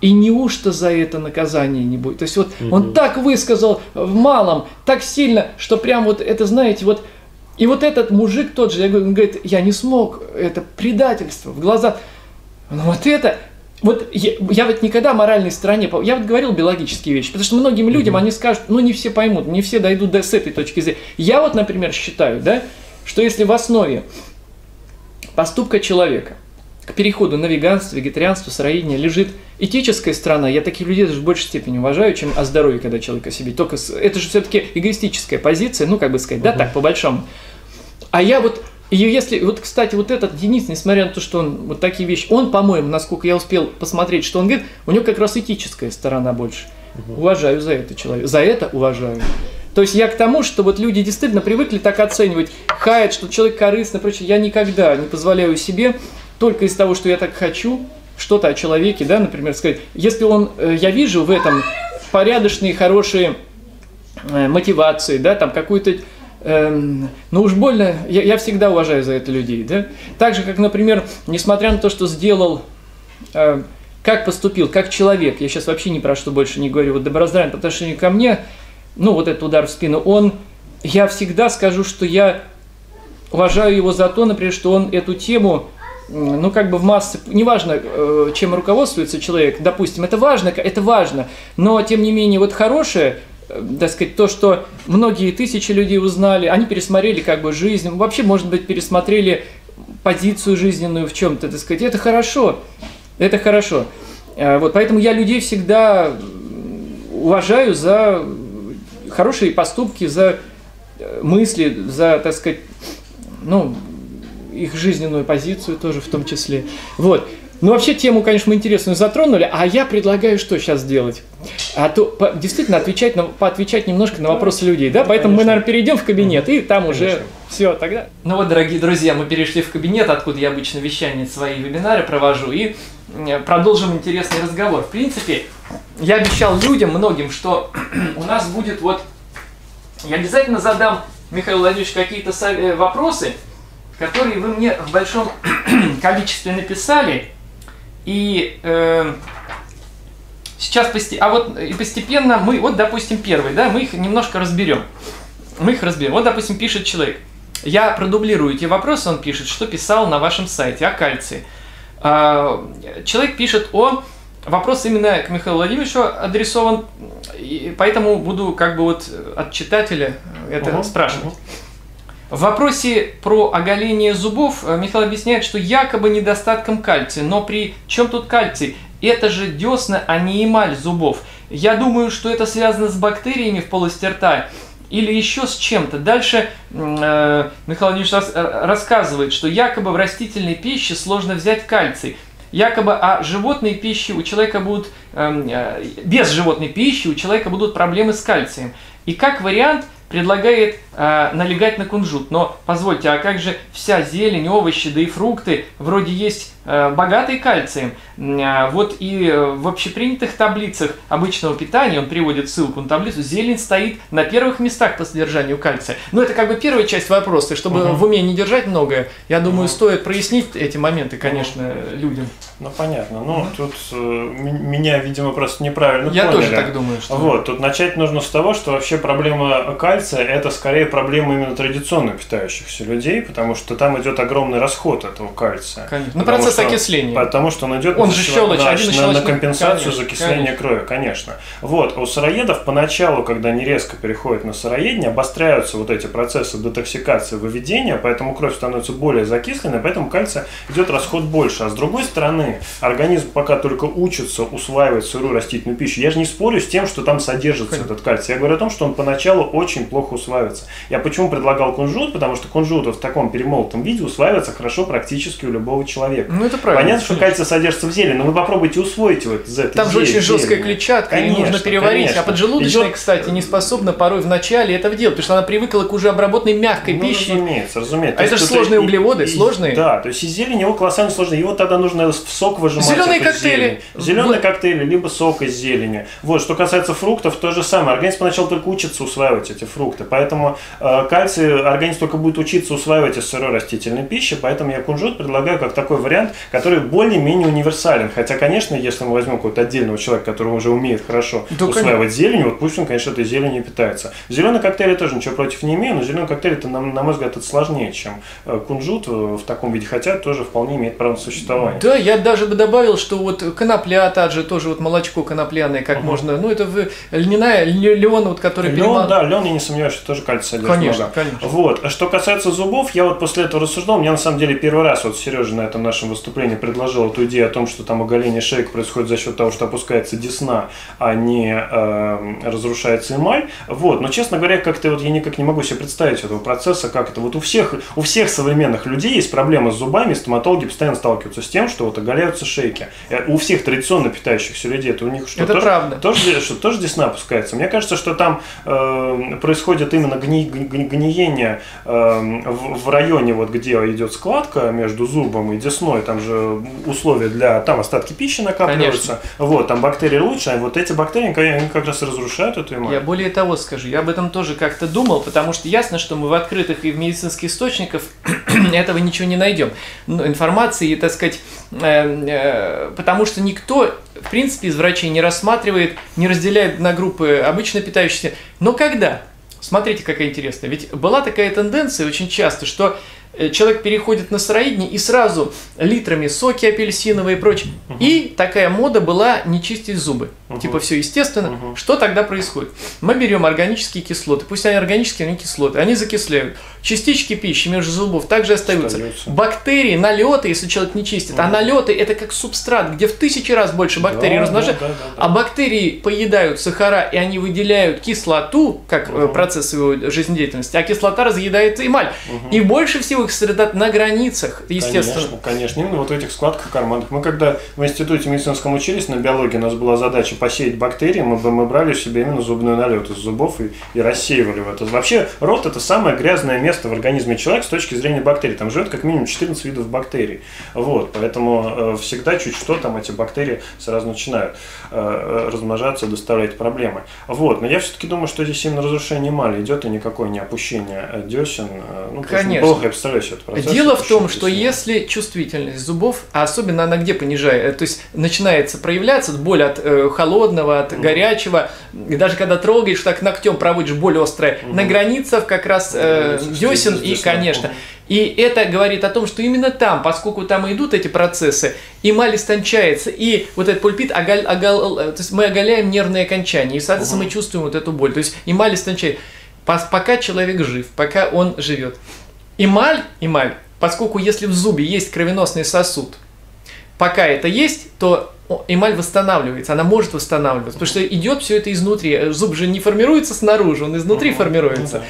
и неужто за это наказание не будет? То есть вот угу. он так высказал в малом, так сильно, что прям вот это, знаете, вот и вот этот мужик тот же, я говорю, он говорит, я не смог, это предательство в глаза. Ну вот это, вот я, я вот никогда моральной стороне, я вот говорил биологические вещи, потому что многим людям mm-hmm. они скажут, ну не все поймут, не все дойдут до с этой точки зрения. Я вот, например, считаю, да, что если в основе поступка человека к переходу на веганство, вегетарианство, сыроедение лежит этическая сторона, я таких людей даже в большей степени уважаю, чем о здоровье, когда человек о себе. Только с, это же все-таки эгоистическая позиция, ну как бы сказать, да, так по большому. А я вот и если, вот, кстати, вот этот Денис, несмотря на то, что он вот такие вещи, он, по-моему, насколько я успел посмотреть, что он говорит, у него как раз этическая сторона больше. Угу. Уважаю за это человека, за это уважаю. То есть я к тому, что вот люди действительно привыкли так оценивать, хаять, что человек корыстный, прочее. Я никогда не позволяю себе только из того, что я так хочу, что-то о человеке, да, например, сказать. Если он, э, я вижу в этом порядочные, хорошие э, мотивации, да, там какую-то Эм, ну уж больно, я, я всегда уважаю за это людей, да? Так же, как, например, несмотря на то, что сделал, э, как поступил, как человек, я сейчас вообще ни про что больше не говорю, вот Доброздравин по отношению ко мне, ну вот этот удар в спину, он, я всегда скажу, что я уважаю его за то, например, что он эту тему, ну, как бы в массы, неважно, э, чем руководствуется человек, допустим, это важно, это важно, но, тем не менее, вот хорошее, Э, так сказать, то, что многие тысячи людей узнали, они пересмотрели как бы жизнь, вообще, может быть, пересмотрели позицию жизненную в чем-то, так сказать, это хорошо, это хорошо. Э, вот, поэтому я людей всегда уважаю за хорошие поступки, за мысли, за, так сказать, ну, их жизненную позицию тоже в том числе. Вот. Ну, вообще тему, конечно, мы интересную затронули, а я предлагаю что сейчас сделать? А то по, действительно отвечать на, поотвечать немножко на вопросы людей, да? Поэтому конечно. мы, наверное, перейдем в кабинет, и там конечно. уже все тогда. Ну вот, дорогие друзья, мы перешли в кабинет, откуда я обычно вещание свои вебинары провожу, и продолжим интересный разговор. В принципе, я обещал людям, многим, что (clears throat) у нас будет вот... Я обязательно задам, Михаил Владимирович, какие-то вопросы, которые вы мне в большом (clears throat) количестве написали, и э, сейчас пости... а вот и постепенно мы, вот допустим первый, да, мы их немножко разберем. Мы их разберем. Вот, допустим, пишет человек. Я продублирую эти вопросы, он пишет, что писал на вашем сайте о кальции. А, человек пишет о вопрос именно к Михаилу Владимировичу адресован, и поэтому буду как бы вот от читателя это угу, спрашивать. Угу. В вопросе про оголение зубов э, Михаил объясняет, что якобы недостатком кальция. Но при чем тут кальций? Это же десна, а не эмаль зубов. Я думаю, что это связано с бактериями в полости рта или еще с чем-то. Дальше э, Михаил Владимирович рас, э, рассказывает, что якобы в растительной пище сложно взять кальций. Якобы о животной пище у человека будут, эм, э, без животной пищи у человека будут проблемы с кальцием. И как вариант – предлагает э, налегать на кунжут. Но позвольте, а как же вся зелень, овощи, да и фрукты вроде есть э, богатые кальцием? Э, вот и в общепринятых таблицах обычного питания, он приводит ссылку на таблицу, зелень стоит на первых местах по содержанию кальция. Но это как бы первая часть вопроса, чтобы угу. в уме не держать многое. Я думаю, угу. стоит прояснить эти моменты, конечно, угу. людям. Ну понятно. Ну угу. тут э, меня, видимо, просто неправильно Я поняли. тоже так думаю. Что... Вот, тут начать нужно с того, что вообще проблема кальция это скорее проблема именно традиционно питающихся людей, потому что там идет огромный расход этого кальция. Конечно. На процесс что, окисления. Потому что он идет он на, же щелочь, на, один на, на компенсацию конечно, закисления конечно. крови, конечно. Вот, у сыроедов поначалу, когда они резко переходят на сыроедение, обостряются вот эти процессы детоксикации выведения, поэтому кровь становится более закисленной, поэтому кальция идет расход больше. А с другой стороны, организм пока только учится усваивать сырую растительную пищу. Я же не спорю с тем, что там содержится конечно. этот кальций. Я говорю о том, что он поначалу очень плохо усваивается. Я почему предлагал кунжут? Потому что кунжут в таком перемолотом виде усваивается хорошо практически у любого человека. Ну, это правильно. Понятно, что кальций содержится в зелени, но вы попробуйте усвоить его из этой Там же очень жесткая клетчатка, конечно, и нужно переварить. Конечно. А поджелудочная, Идет... кстати, не способна порой в начале этого делать, потому что она привыкла к уже обработанной мягкой ну, пище. Разумеется, разумеется. А это же сложные и, углеводы, и, сложные. Да, то есть из зелени его колоссально сложно. Его тогда нужно в сок выжимать. Зеленые коктейли. Зеленые коктейли, либо сок из зелени. Вот, что касается фруктов, то же самое. Организм поначалу только учится усваивать эти фрукты. Поэтому э, кальций организм только будет учиться усваивать из сырой растительной пищи. Поэтому я кунжут предлагаю как такой вариант, который более-менее универсален. Хотя, конечно, если мы возьмем какого-то отдельного человека, который уже умеет хорошо да, усваивать конечно. зелень, вот пусть он, конечно, этой зеленью питается. Зеленые коктейли тоже ничего против не имею, но зеленый коктейль, это, на, на мой взгляд, это сложнее, чем э, кунжут в таком виде, хотя тоже вполне имеет право на существование. Да, я даже бы добавил, что вот конопля, та же, тоже вот молочко конопляное, как угу. можно, ну это в, льняная, лен, вот который... Лен, перемал... да, лен, я не сомневаюсь, что тоже кальций содержит Конечно, много. конечно. Вот, а что касается зубов, я вот после этого рассуждал, мне на самом деле первый раз вот Сережа на этом нашем выступлении предложил эту идею о том, что там оголение шейк происходит за счет того, что опускается десна, а не э, разрушается эмаль. Вот, но честно говоря, как-то вот я никак не могу себе представить этого процесса, как это вот у всех, у всех современных людей есть проблемы с зубами, стоматологи постоянно сталкиваются с тем, что вот оголяются шейки. Э, у всех традиционно питающихся людей это у них что это тоже, правда. Тоже, что тоже десна опускается. Мне кажется, что там э, происходит именно гни, гни, гниение э, в, в районе, вот где идет складка между зубом и десной, там же условия для, там остатки пищи накапливаются, Конечно. вот, там бактерии лучше, а вот эти бактерии, они как раз разрушают эту эмаль. Я более того скажу, я об этом тоже как-то думал, потому что ясно, что мы в открытых и в медицинских источниках (clears throat) этого ничего не найдем. Ну, информации, так сказать, э, э, потому что никто, в принципе, из врачей не рассматривает, не разделяет на группы обычно питающиеся. Но когда? Смотрите, какая интересная. Ведь была такая тенденция очень часто, что человек переходит на сыроедение и сразу литрами соки апельсиновые и прочее. Угу. И такая мода была не чистить зубы. Угу. Типа все естественно. Угу. Что тогда происходит? Мы берем органические кислоты, пусть они органические, они кислоты, они закисляют. Частички пищи между зубов также остаются. остаются. Бактерии, налеты, если человек не чистит. Угу. А налеты это как субстрат, где в тысячи раз больше бактерий да, размножают. Да, да, да, да. А бактерии поедают сахара, и они выделяют кислоту, как угу. процесс его жизнедеятельности, а кислота разъедает эмаль. Угу. И больше всего их сосредоточено на границах, естественно. Конечно, конечно, именно вот в этих складках, карманах. Мы когда в институте медицинском учились на биологии, у нас была задача посеять бактерии, мы, мы брали себе именно зубной налет из зубов и, и рассеивали в это. Вообще рот это самое грязное место в организме человека с точки зрения бактерий. Там живет как минимум 14 видов бактерий. Вот, поэтому э, всегда чуть что там эти бактерии сразу начинают э, размножаться, доставлять проблемы. Вот, но я все-таки думаю, что здесь именно разрушение эмали идет и никакое не опущение десен. Э, ну, Конечно. Плохо я представляю себе этот процесс. Дело в том, что если чувствительность зубов, а особенно она где понижает, то есть начинается проявляться боль от э, холодного, от mm. горячего, и даже когда трогаешь, так ногтем проводишь боль острая, mm. на границах как раз э, десен и, конечно, и это говорит о том, что именно там, поскольку там идут эти процессы, эмаль истончается, и вот этот пульпит, оголь, оголь, то есть мы оголяем нервные окончания, и, соответственно, угу. мы чувствуем вот эту боль. То есть эмаль истончает. Пока человек жив, пока он живет. Эмаль, эмаль, поскольку если в зубе есть кровеносный сосуд, пока это есть, то эмаль восстанавливается, она может восстанавливаться, потому что идет все это изнутри. Зуб же не формируется снаружи, он изнутри формируется.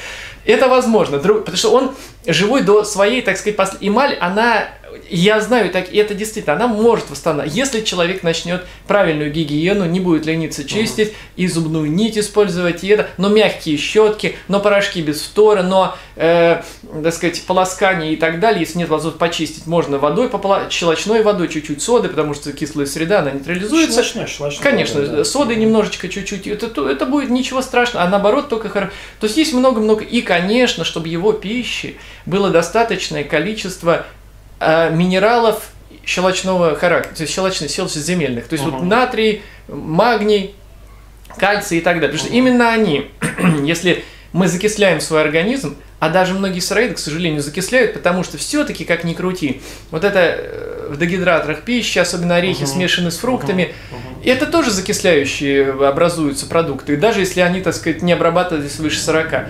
Это возможно, потому что он живой до своей, так сказать, посл... эмаль, она я знаю, так, и это действительно, она может восстанавливать. Если человек начнет правильную гигиену, не будет лениться чистить, uh-huh. и зубную нить использовать, и это, но мягкие щетки, но порошки без фтора, но, э, так сказать, полоскание и так далее, если нет возможности почистить, можно водой, попола... щелочной водой, чуть-чуть соды, потому что кислая среда, она нейтрализуется. Щелочной, щелочной Конечно, вода, да. соды немножечко, чуть-чуть, это, это будет ничего страшного, а наоборот только хорошо. То есть есть много-много, и, конечно, чтобы его пищи было достаточное количество э, минералов щелочного характера, то есть щелочных, щелочно-земельных. То есть uh-huh. вот натрий, магний, кальций и так далее. Потому что именно они, (clears throat) если мы закисляем свой организм, а даже многие сыроиды, к сожалению, закисляют, потому что все-таки, как ни крути, вот это э, в дегидраторах пищи, особенно орехи, uh-huh. смешанные с фруктами. Uh-huh. это тоже закисляющие образуются продукты, даже если они, так сказать, не обрабатывались свыше 40.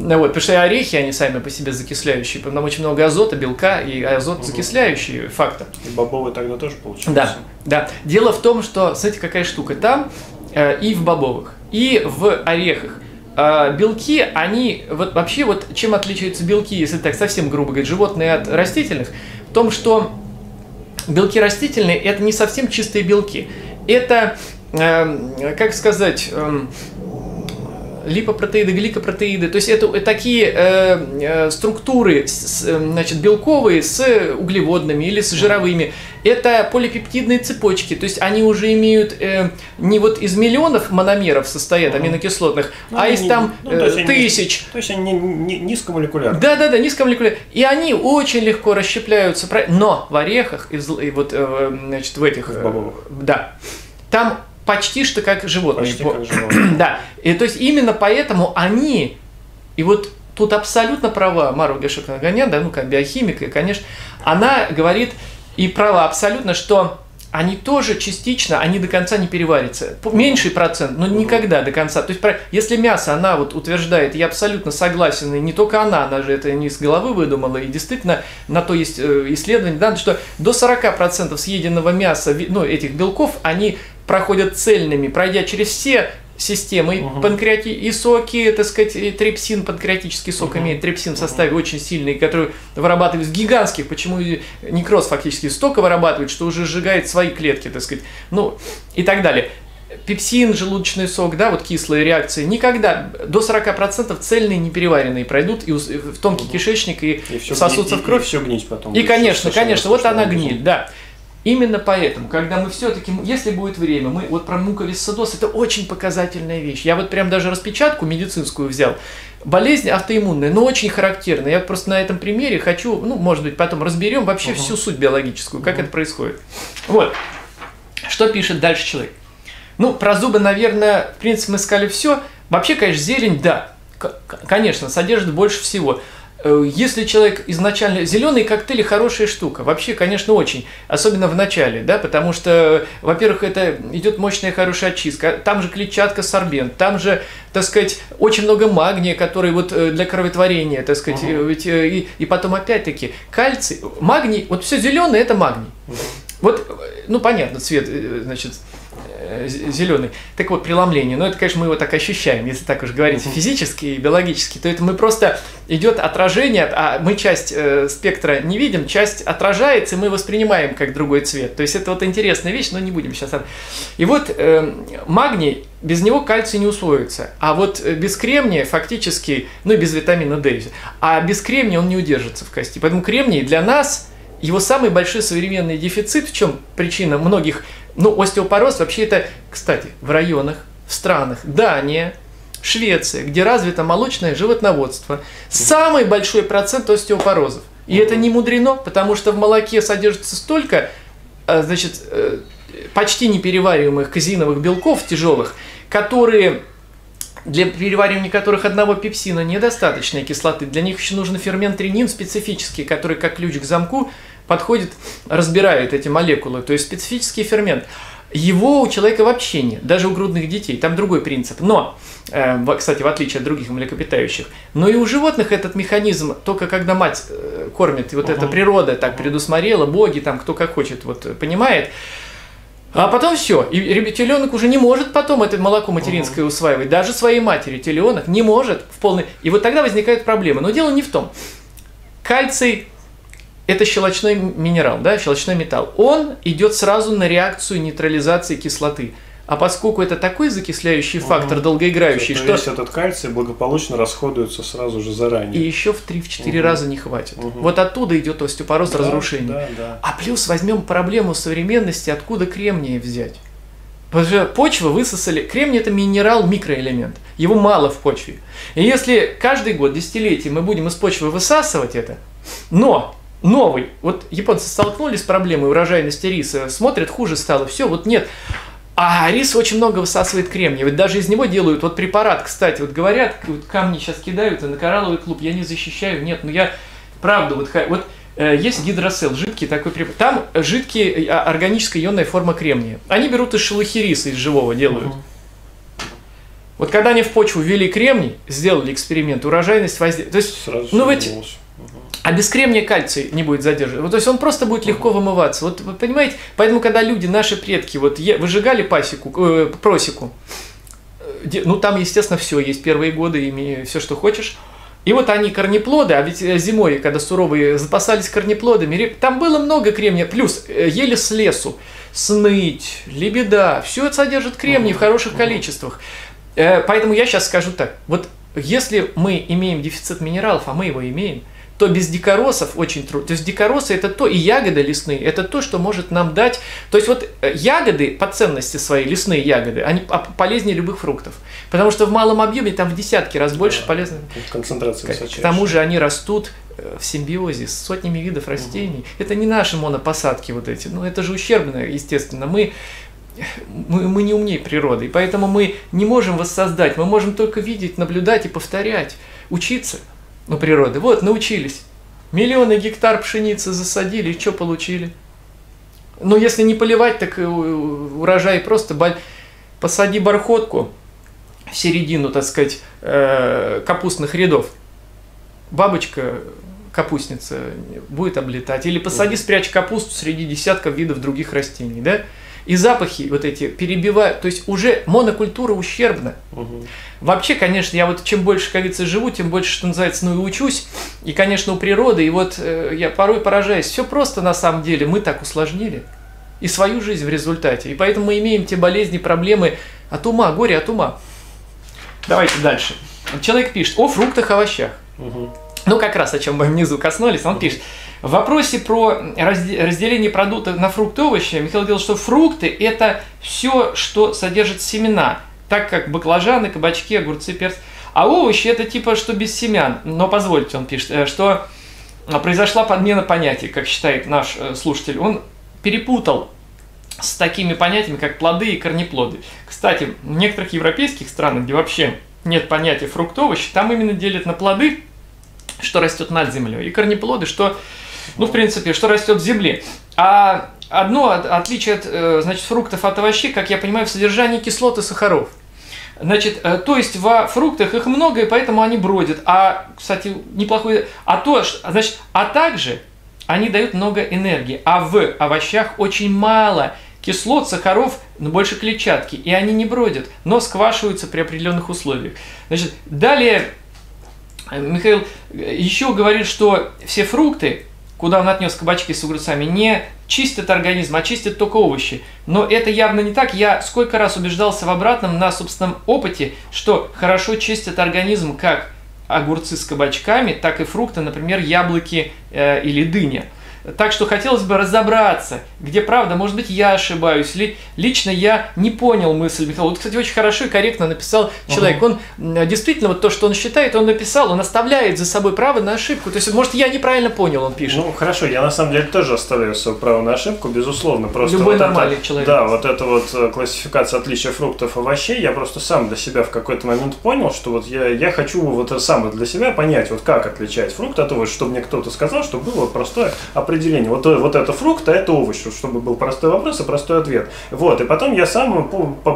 Ну вот, потому что орехи, они сами по себе закисляющие, там очень много азота, белка, и азот угу. закисляющий фактор. И бобовые тогда тоже получается. Да, да. Дело в том, что, смотрите, какая штука, там э, и в бобовых, и в орехах а, белки, они, вот вообще вот чем отличаются белки, если так совсем грубо говорить, животные от растительных, в том, что белки растительные это не совсем чистые белки. Это, э, как сказать, э, липопротеиды, гликопротеиды. То есть это такие э, э, структуры с, э, значит, белковые с углеводными или с жировыми. Это полипептидные цепочки, то есть они уже имеют э, не вот из миллионов мономеров состоят аминокислотных, ну, а из там ну, то э, тысяч. Они, то есть они не, не, низкомолекулярные. Да, да, да, низкомолекулярные. И они очень легко расщепляются. Но в орехах и, вот э, значит в этих. В бобовых. Да. Там почти что как животные. Почти как (clears throat) животные. да. И то есть именно поэтому они, и вот тут абсолютно права Мару Гешек-Наганян, да, ну как биохимика, и, конечно, она говорит и права абсолютно, что они тоже частично, они до конца не переварятся. Меньший процент, но никогда до конца. То есть, если мясо она вот утверждает, я абсолютно согласен, и не только она, она же это не с головы выдумала, и действительно на то есть э, исследование, да, что до 40% съеденного мяса, ну, этих белков, они проходят цельными, пройдя через все системы угу. панкреати и соки, так сказать, и трипсин, панкреатический сок угу. имеет трипсин в составе угу. очень сильный, который вырабатывает из гигантских, почему некроз фактически столько вырабатывает, что уже сжигает свои клетки, так сказать, ну и так далее. Пепсин, желудочный сок, да, вот кислые реакции, никогда до 40% цельные, непереваренные пройдут и в тонкий угу. кишечник и, и сосутся в кровь. И, и все гнить потом. И, конечно, конечно, вот она гниль, да. Именно поэтому, когда мы все-таки, если будет время, мы вот про муковисцидоз, это очень показательная вещь. Я вот прям даже распечатку медицинскую взял. Болезнь автоиммунная, но очень характерная. Я просто на этом примере хочу, ну, может быть, потом разберем вообще uh-huh. всю суть биологическую, как uh-huh. это происходит. Вот. Что пишет дальше человек? Ну, про зубы, наверное, в принципе, мы сказали все. Вообще, конечно, зелень, да, конечно, содержит больше всего. Э, если человек изначально... Зеленый коктейль хорошая штука. Вообще, конечно, очень. Особенно в начале, да, потому что, во-первых, это идет мощная хорошая очистка. Там же клетчатка, сорбент. Там же, так сказать, очень много магния, который вот э, для кроветворения, так сказать. Угу. Ведь, и, и потом, опять-таки, кальций, магний, вот все зеленое это магний. Угу. Вот, ну, понятно, цвет, значит, Э, зеленый. Так вот, преломление. Но ну, это, конечно, мы его так ощущаем, если так уж говорить физически и биологически, то это мы просто идет отражение, а мы часть э, спектра не видим, часть отражается, и мы воспринимаем как другой цвет. То есть это вот интересная вещь, но не будем сейчас. И вот э, магний, без него кальций не усвоится. А вот э, без кремния фактически, ну и без витамина D, а без кремния он не удержится в кости. Поэтому кремний для нас его самый большой современный дефицит, в чем причина многих ну, остеопороз вообще это, кстати, в районах, в странах Дания, Швеция, где развито молочное животноводство, самый большой процент остеопорозов. И это не мудрено, потому что в молоке содержится столько, а, значит, э, почти неперевариваемых казиновых белков тяжелых, которые для переваривания которых одного пепсина недостаточно кислоты. Для них еще нужен фермент ренин специфический, который как ключ к замку подходит, разбирает эти молекулы, то есть специфический фермент. Его у человека вообще нет, даже у грудных детей, там другой принцип. Но, э, кстати, в отличие от других млекопитающих, но и у животных этот механизм только когда мать э, кормит, и вот uh-huh. эта природа так предусмотрела, боги там, кто как хочет, вот понимает. А потом все, и теленок уже не может потом это молоко материнское усваивать, даже своей матери теленок не может в полной. И вот тогда возникают проблемы. Но дело не в том. Кальций это щелочной минерал, да, щелочной металл. Он идет сразу на реакцию нейтрализации кислоты. А поскольку это такой закисляющий фактор, угу. долгоиграющий, что... Весь этот кальций благополучно расходуется сразу же заранее. И еще в 3-4 угу. раза не хватит. Угу. Вот оттуда идет остеопороз, да, разрушение. Да, да. А плюс возьмем проблему современности, откуда кремния взять. Потому что почва высосали. Кремний это минерал, микроэлемент. Его мало в почве. И если каждый год, десятилетие мы будем из почвы высасывать это, но новый. Вот японцы столкнулись с проблемой урожайности риса, смотрят, хуже стало, все, вот нет. А рис очень много высасывает кремния. Вот даже из него делают вот препарат, кстати, вот говорят, вот камни сейчас кидают на коралловый клуб, я не защищаю, нет, но я правда, вот, вот э, есть гидросел, жидкий такой препарат. Там жидкий а, органическая ионная форма кремния. Они берут из шелухи риса, из живого делают. Угу. Вот когда они в почву ввели кремний, сделали эксперимент, урожайность воздействия. То есть, Сразу ну ведь а без кремния кальций не будет задерживать. Вот, то есть он просто будет легко вымываться. Вот вы понимаете, поэтому когда люди, наши предки, вот выжигали пасеку, э, просеку, ну там, естественно, все, есть первые годы, ими все, что хочешь. И вот они корнеплоды, а ведь э, зимой, когда суровые, запасались корнеплодами, там было много кремния, плюс э, ели с лесу, сныть, лебеда, все это содержит кремний в хороших количествах. Э, поэтому я сейчас скажу так, вот если мы имеем дефицит минералов, а мы его имеем, то без дикоросов очень трудно. То есть дикоросы это то, и ягоды лесные, это то, что может нам дать. То есть вот э, ягоды по ценности своей, лесные ягоды, они полезнее любых фруктов. Потому что в малом объеме там в десятки раз больше да, полезны. Концентрация К, к тому же они растут э, в симбиозе с сотнями видов растений. Угу. Это не наши монопосадки вот эти. Ну, это же ущербно, естественно. Мы мы, мы не умнее природы, и поэтому мы не можем воссоздать, мы можем только видеть, наблюдать и повторять, учиться у природы. Вот, научились. Миллионы гектар пшеницы засадили, и что получили? Ну, если не поливать, так урожай просто... Посади бархотку в середину, так сказать, э, капустных рядов. Бабочка капустница будет облетать. Или посади, спрячь капусту среди десятков видов других растений, да? И запахи вот эти перебивают. То есть уже монокультура ущербна. Угу. Вообще, конечно, я вот чем больше, как говорится, живу, тем больше, что называется, ну и учусь. И, конечно, у природы, и вот э, я порой поражаюсь. Все просто на самом деле, мы так усложнили. И свою жизнь в результате. И поэтому мы имеем те болезни, проблемы от ума, горе от ума. Давайте дальше. Человек пишет о фруктах, овощах. Угу. Ну, как раз о чем мы внизу коснулись, он пишет. В вопросе про разделение продуктов на фрукты и овощи Михаил говорил, что фрукты – это все, что содержит семена, так как баклажаны, кабачки, огурцы, перцы. А овощи – это типа, что без семян. Но позвольте, он пишет, э, что произошла подмена понятий, как считает наш э, слушатель. Он перепутал с такими понятиями, как плоды и корнеплоды. Кстати, в некоторых европейских странах, где вообще нет понятия фрукт овощи, там именно делят на плоды, что растет над землей, и корнеплоды, что ну, в принципе, что растет в земле. А одно отличие от, э, значит, фруктов от овощей, как я понимаю, в содержании кислот и сахаров. Значит, э, то есть во фруктах их много, и поэтому они бродят. А, кстати, неплохой... А то, значит, а также они дают много энергии. А в овощах очень мало кислот, сахаров, но больше клетчатки. И они не бродят, но сквашиваются при определенных условиях. Значит, далее э, Михаил еще говорит, что все фрукты куда он отнес кабачки с огурцами, не чистят организм, а чистят только овощи. Но это явно не так. Я сколько раз убеждался в обратном на собственном опыте, что хорошо чистят организм как огурцы с кабачками, так и фрукты, например, яблоки э, или дыня. Так что хотелось бы разобраться, где правда, может быть, я ошибаюсь, ли лично я не понял мысль Михаила. Вот, кстати, очень хорошо и корректно написал человек. Угу. Он действительно, вот то, что он считает, он написал, он оставляет за собой право на ошибку. То есть, может, я неправильно понял, он пишет. Ну, хорошо, я на самом деле тоже оставляю свое право на ошибку, безусловно. Просто Любой вот нормальный это, человек. Да, вот эта вот э, классификация отличия фруктов и овощей, я просто сам для себя в какой-то момент понял, что вот я, я хочу вот это самое для себя понять, вот как отличать фрукт от овоща, чтобы мне кто-то сказал, что было простое определение. Вот, вот вот это фрукт, а это овощ, чтобы был простой вопрос и простой ответ. Вот, и потом я сам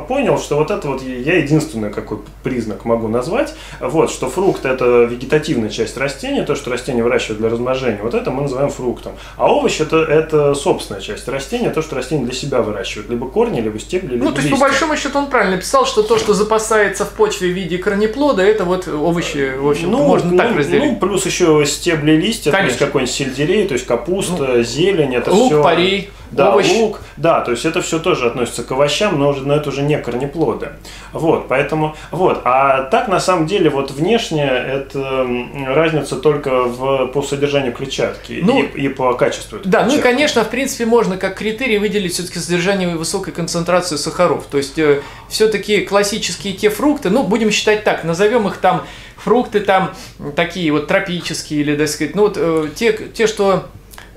понял, что вот это вот я единственный какой признак могу назвать, вот, что фрукт это вегетативная часть растения, то, что растение выращивает для размножения, вот это мы называем фруктом. А овощ это, это собственная часть растения, то, что растение для себя выращивает, либо корни, либо стебли, либо Ну, то есть, по большому счету, он правильно писал, что то, что запасается в почве в виде корнеплода, это вот овощи, в общем, ну, можно ну, так разделить. Ну, плюс еще стебли, листья, Конечно. то есть какой-нибудь сельдерей, то есть капуста, ну, зелень, это лук, все... парей, да, овощ. лук, да, то есть это все тоже относится к овощам, но, но это уже не корнеплоды. Вот, поэтому, вот, а так на самом деле вот внешне это разница только в, по содержанию клетчатки ну, и, и по качеству. Да, клетчатки. ну и конечно, в принципе, можно как критерий выделить все-таки содержание высокой концентрации сахаров. То есть э, все-таки классические те фрукты, ну будем считать так, назовем их там фрукты там такие вот тропические или, так сказать, ну вот э, те, те, что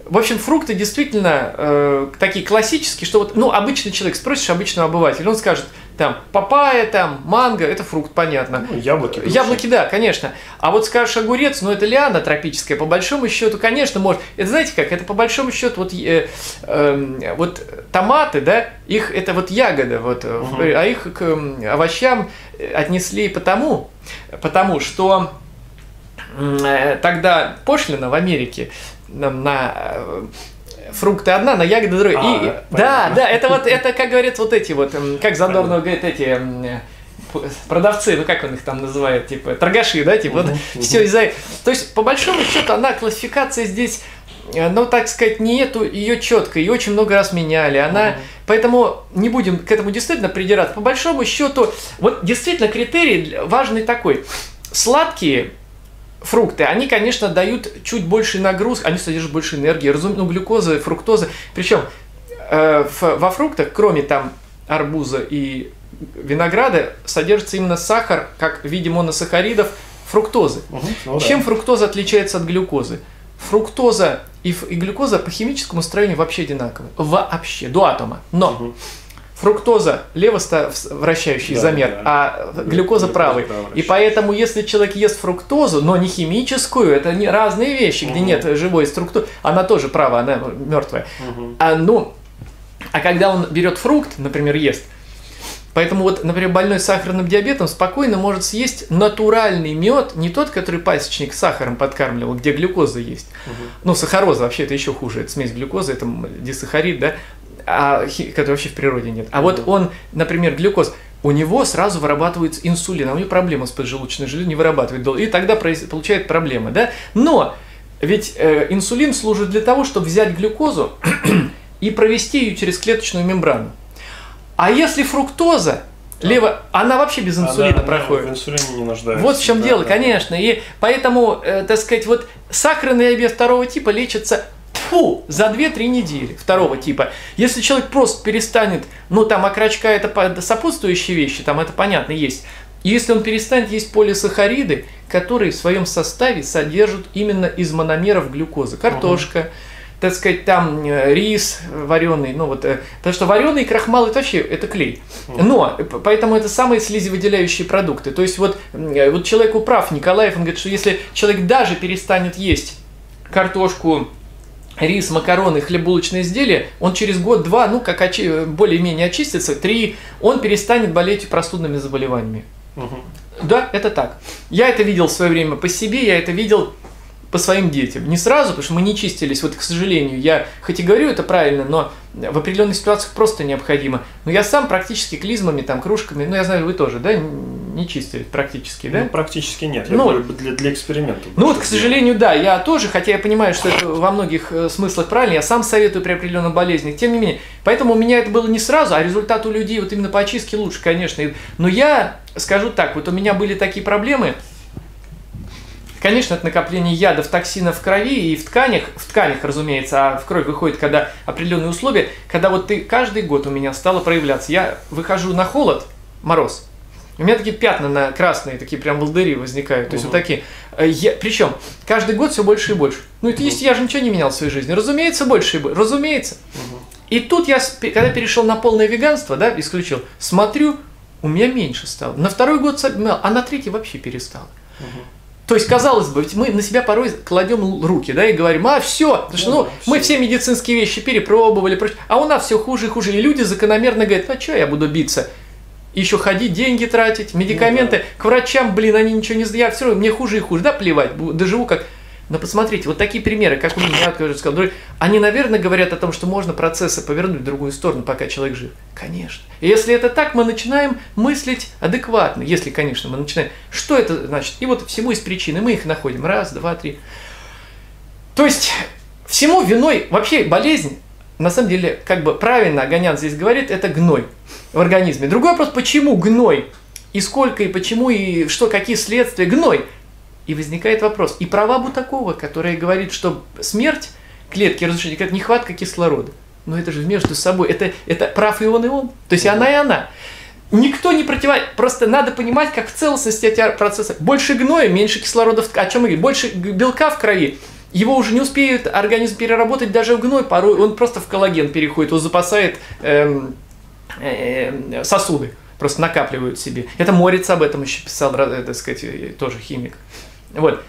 в общем, фрукты действительно э, такие классические, что вот, ну, обычный человек, спросишь обычного обывателя, он скажет, там, папайя, там, манго, это фрукт, понятно. Ну, яблоки. Яблоки, да, конечно. А вот скажешь огурец, ну, это лиана тропическая, по большому счету, конечно, может. Это знаете как, это по большому счету, вот, э, э, вот томаты, да, их, это вот ягода, вот, угу. а их к овощам отнесли потому, потому что э, тогда пошлина в Америке на э, фрукты одна, на ягоды другая. А, и, да, да, это вот, это, как говорят вот эти вот, как Задорнов говорит, эти продавцы, ну как он их там называет, типа торгаши, да, типа, вот все из-за... То есть, по большому счету, она классификация здесь Э, но, так сказать, нету ее четко, ее очень много раз меняли. Она, угу. Поэтому не будем к этому действительно придираться. По большому счету, вот действительно критерий важный такой. Сладкие фрукты, они, конечно, дают чуть больше нагрузки, они содержат больше энергии, разумеется, ну, глюкозы, фруктозы. Причем э, во фруктах, кроме там арбуза и винограда, содержится именно сахар, как в виде моносахаридов, фруктозы. Угу, ну, Чем да. фруктоза отличается от глюкозы? Фруктоза и, и глюкоза по химическому строению вообще одинаковы. Вообще, до атома. Но угу. Фруктоза лево вращающий да, замер, да. а глюкоза правый. И поэтому, если человек ест фруктозу, но не химическую, это не разные вещи, угу. где нет живой структуры, она тоже права, она мертвая. Угу. А, ну, а когда он берет фрукт, например, ест, Поэтому вот, например, больной сахарным диабетом спокойно может съесть натуральный мед, не тот, который пасечник сахаром подкармливал, где глюкоза есть. Угу. Ну, сахароза вообще это еще хуже, это смесь глюкозы, это дисахарид, да, а, который вообще в природе нет. А вот он, например, глюкоз, у него сразу вырабатывается инсулин, а у него проблема с поджелудочной железой, не вырабатывает, и тогда получает проблемы, да. Но ведь э, инсулин служит для того, чтобы взять глюкозу (clears throat) и провести ее через клеточную мембрану. А если фруктоза, да. лево, она вообще без инсулина она, проходит. в инсулине не нуждается. Вот в чем да, дело, да. конечно. И поэтому, э, так сказать, вот сахарный диабет второго типа лечится фу, за 2-3 недели второго типа. Если человек просто перестанет, ну там окрачка это сопутствующие вещи, там это понятно есть. И если он перестанет есть полисахариды, которые в своем составе содержат именно из мономеров глюкозы, картошка, угу так сказать, там э, рис вареный, ну вот, э, потому что вареный крахмал это вообще, это клей. Но, э, поэтому это самые слизевыделяющие продукты. То есть вот, вот человеку прав Николаев, он говорит, что если человек даже перестанет есть картошку, рис, макароны, хлебулочные изделия, он через год-два, ну, как очи- более-менее очистится, три, он перестанет болеть простудными заболеваниями. Угу. Да, это так. Я это видел в свое время по себе, я это видел по своим детям. Не сразу, потому что мы не чистились. Вот, к сожалению, я хоть и говорю это правильно, но в определенных ситуациях просто необходимо. Но я сам практически клизмами, там, кружками, ну, я знаю, вы тоже, да, не чистили практически, да? Ну, практически нет. Я ну, говорю, для, для эксперимента. Ну, вот, к сожалению, да, я тоже, хотя я понимаю, что это во многих э, смыслах правильно, я сам советую при определенных болезнях, тем не менее. Поэтому у меня это было не сразу, а результат у людей вот именно по очистке лучше, конечно. Но я скажу так, вот у меня были такие проблемы, Конечно, это накопление ядов, токсинов в крови и в тканях, в тканях, разумеется, а в кровь выходит, когда определенные условия, когда вот ты каждый год у меня стало проявляться. Я выхожу на холод, мороз, у меня такие пятна на красные, такие прям волдыри возникают. То есть угу. вот такие. Э, я, причем каждый год все больше и больше. Ну это есть, я же ничего не менял в своей жизни. Разумеется, больше и больше. Разумеется. Угу. И тут я, когда перешел на полное веганство, да, исключил, смотрю, у меня меньше стало. На второй год, а на третий вообще перестал. Угу. То есть, казалось бы, ведь мы на себя порой кладем руки, да, и говорим, а все, потому что, ну, ну мы все медицинские вещи перепробовали, а у нас все хуже и хуже. И люди закономерно говорят, а что я буду биться? Еще ходить, деньги тратить, медикаменты, ну, да. к врачам, блин, они ничего не знают, все равно мне хуже и хуже, да, плевать, доживу как но посмотрите, вот такие примеры, как у меня, как я сказал, они, наверное, говорят о том, что можно процессы повернуть в другую сторону, пока человек жив. Конечно. И если это так, мы начинаем мыслить адекватно. Если, конечно, мы начинаем. Что это значит? И вот всему есть причины. Мы их находим. Раз, два, три. То есть, всему виной, вообще болезнь, на самом деле, как бы правильно Аганян здесь говорит, это гной в организме. Другой вопрос, почему гной? И сколько, и почему, и что, какие следствия? Гной. И возникает вопрос. И права Бутакова, которая говорит, что смерть клетки разрушения, это нехватка кислорода. Но это же между собой. Это, это прав и он, и он. То есть mm она и она. Никто не противает. Просто надо понимать, как в целостности эти процессы. Больше гноя, меньше кислорода. В... О чем мы говорим? Больше белка в крови. Его уже не успеет организм переработать даже в гной. Порой он просто в коллаген переходит. Он запасает эм, э, сосуды. Просто накапливают себе. Это Морец об этом еще писал, э, так сказать, тоже химик. Вот.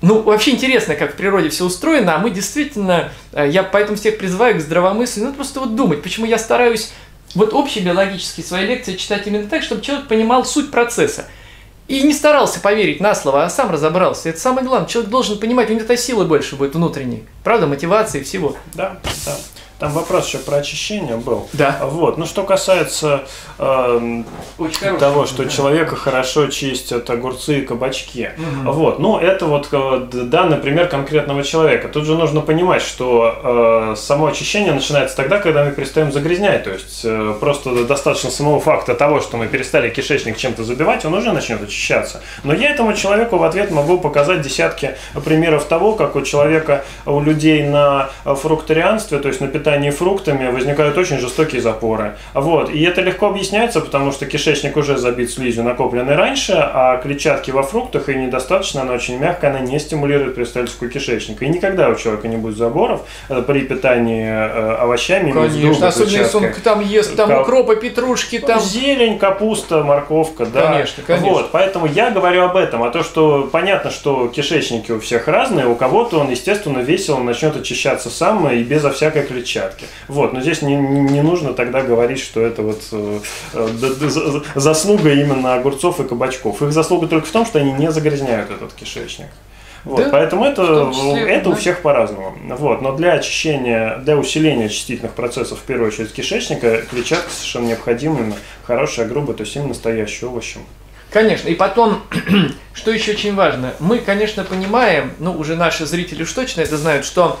Ну, вообще интересно, как в природе все устроено, а мы действительно, э, я поэтому всех призываю к здравомыслию, ну, просто вот думать, почему я стараюсь вот общие биологические свои лекции читать именно так, чтобы человек понимал суть процесса. И не старался поверить на слово, а сам разобрался. Это самое главное. Человек должен понимать, у него этой силы больше будет внутренней. Правда, мотивации всего. Да, да. Там вопрос еще про очищение был. Да. Вот. Ну, что касается э, Очень того, что да. человека хорошо чистят огурцы и кабачки. Угу. Вот. Ну, это вот, э, да, например, конкретного человека. Тут же нужно понимать, что э, само очищение начинается тогда, когда мы перестаем загрязнять. То есть, э, просто достаточно самого факта того, что мы перестали кишечник чем-то забивать, он уже начнет очищаться. Но я этому человеку в ответ могу показать десятки примеров того, как у человека, у людей на фрукторианстве, то есть на питании питании фруктами возникают очень жестокие запоры. Вот. И это легко объясняется, потому что кишечник уже забит слизью, накопленной раньше, а клетчатки во фруктах и недостаточно, она очень мягкая, она не стимулирует перистальтику кишечника. И никогда у человека не будет заборов э, при питании э, овощами. Конечно, особенно если он там ест там Кап... укропа, петрушки, там... Зелень, капуста, морковка, да. Конечно, конечно. Вот, поэтому я говорю об этом, а то, что понятно, что кишечники у всех разные, у кого-то он, естественно, весело начнет очищаться сам и безо всякой клетчатки площадке. Вот, но здесь не, не нужно тогда говорить, что это вот э, э заслуга именно огурцов и кабачков. Их заслуга только в том, что они не загрязняют этот кишечник. Вот, да, поэтому это, числе, это да. у всех по-разному. Вот, но для очищения, для усиления очистительных процессов, в первую очередь кишечника, клетчатка совершенно необходима, именно хорошая, грубая, то есть именно настоящий овощем. Конечно, и потом, (clears throat) что еще очень важно, мы, конечно, понимаем, ну, уже наши зрители уж точно это знают, что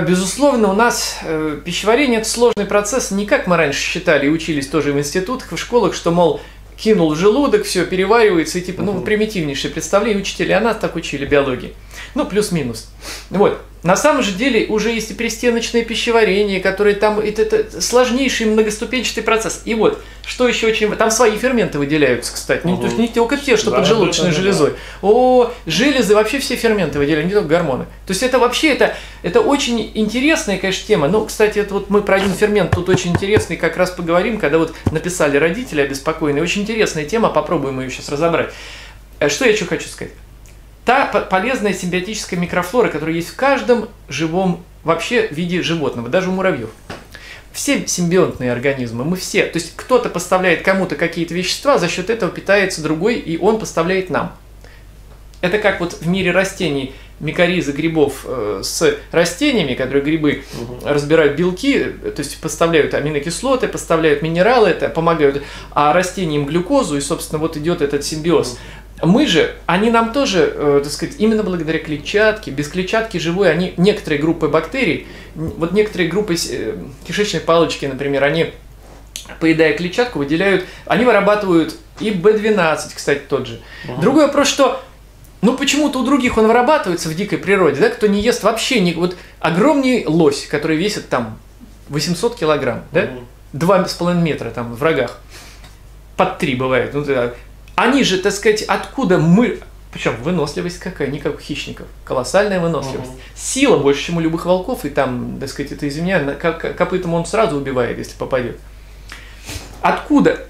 безусловно, у нас э, пищеварение – это сложный процесс, не как мы раньше считали и учились тоже в институтах, в школах, что, мол, кинул в желудок, все переваривается, и типа, ну, примитивнейшее представление, учителя, а нас так учили биологии. Ну, плюс-минус. Вот. На самом же деле уже есть и перестеночное пищеварение, которое там это, это сложнейший многоступенчатый процесс. И вот, что еще очень... Там свои ферменты выделяются, кстати. Не, угу. не только те, что да, поджелудочной да, да, железой. Да. О, железы вообще все ферменты выделяют, не только гормоны. То есть это вообще, это, это очень интересная, конечно, тема. Ну, кстати, это вот мы про один фермент тут очень интересный как раз поговорим, когда вот написали родители обеспокоенные. Очень интересная тема, попробуем ее сейчас разобрать. Э, что я еще хочу сказать? Та полезная симбиотическая микрофлора, которая есть в каждом живом вообще виде животного, даже у муравьев. Все симбионтные организмы, мы все. То есть кто-то поставляет кому-то какие-то вещества, за счет этого питается другой, и он поставляет нам. Это как вот в мире растений микоризы грибов э, с растениями, которые грибы угу. разбирают белки, то есть поставляют аминокислоты, поставляют минералы, это помогают, а растениям глюкозу, и, собственно, вот идет этот симбиоз. Угу. Мы же, они нам тоже, э, так сказать, именно благодаря клетчатке, без клетчатки живой, они, некоторые группы бактерий, вот некоторые группы э, кишечной палочки, например, они, поедая клетчатку, выделяют, они вырабатывают и B12, кстати, тот же. Угу. Другой вопрос, что ну, почему-то у других он вырабатывается в дикой природе, да, кто не ест вообще, не, вот огромный лось, который весит там 800 килограмм, да, два с половиной метра там в рогах, под три бывает, ну, они же, так сказать, откуда мы... Причем выносливость какая, не как у хищников. Колоссальная выносливость. Угу. Сила больше, чем у любых волков, и там, так сказать, это извиняю, копытом он сразу убивает, если попадет. Откуда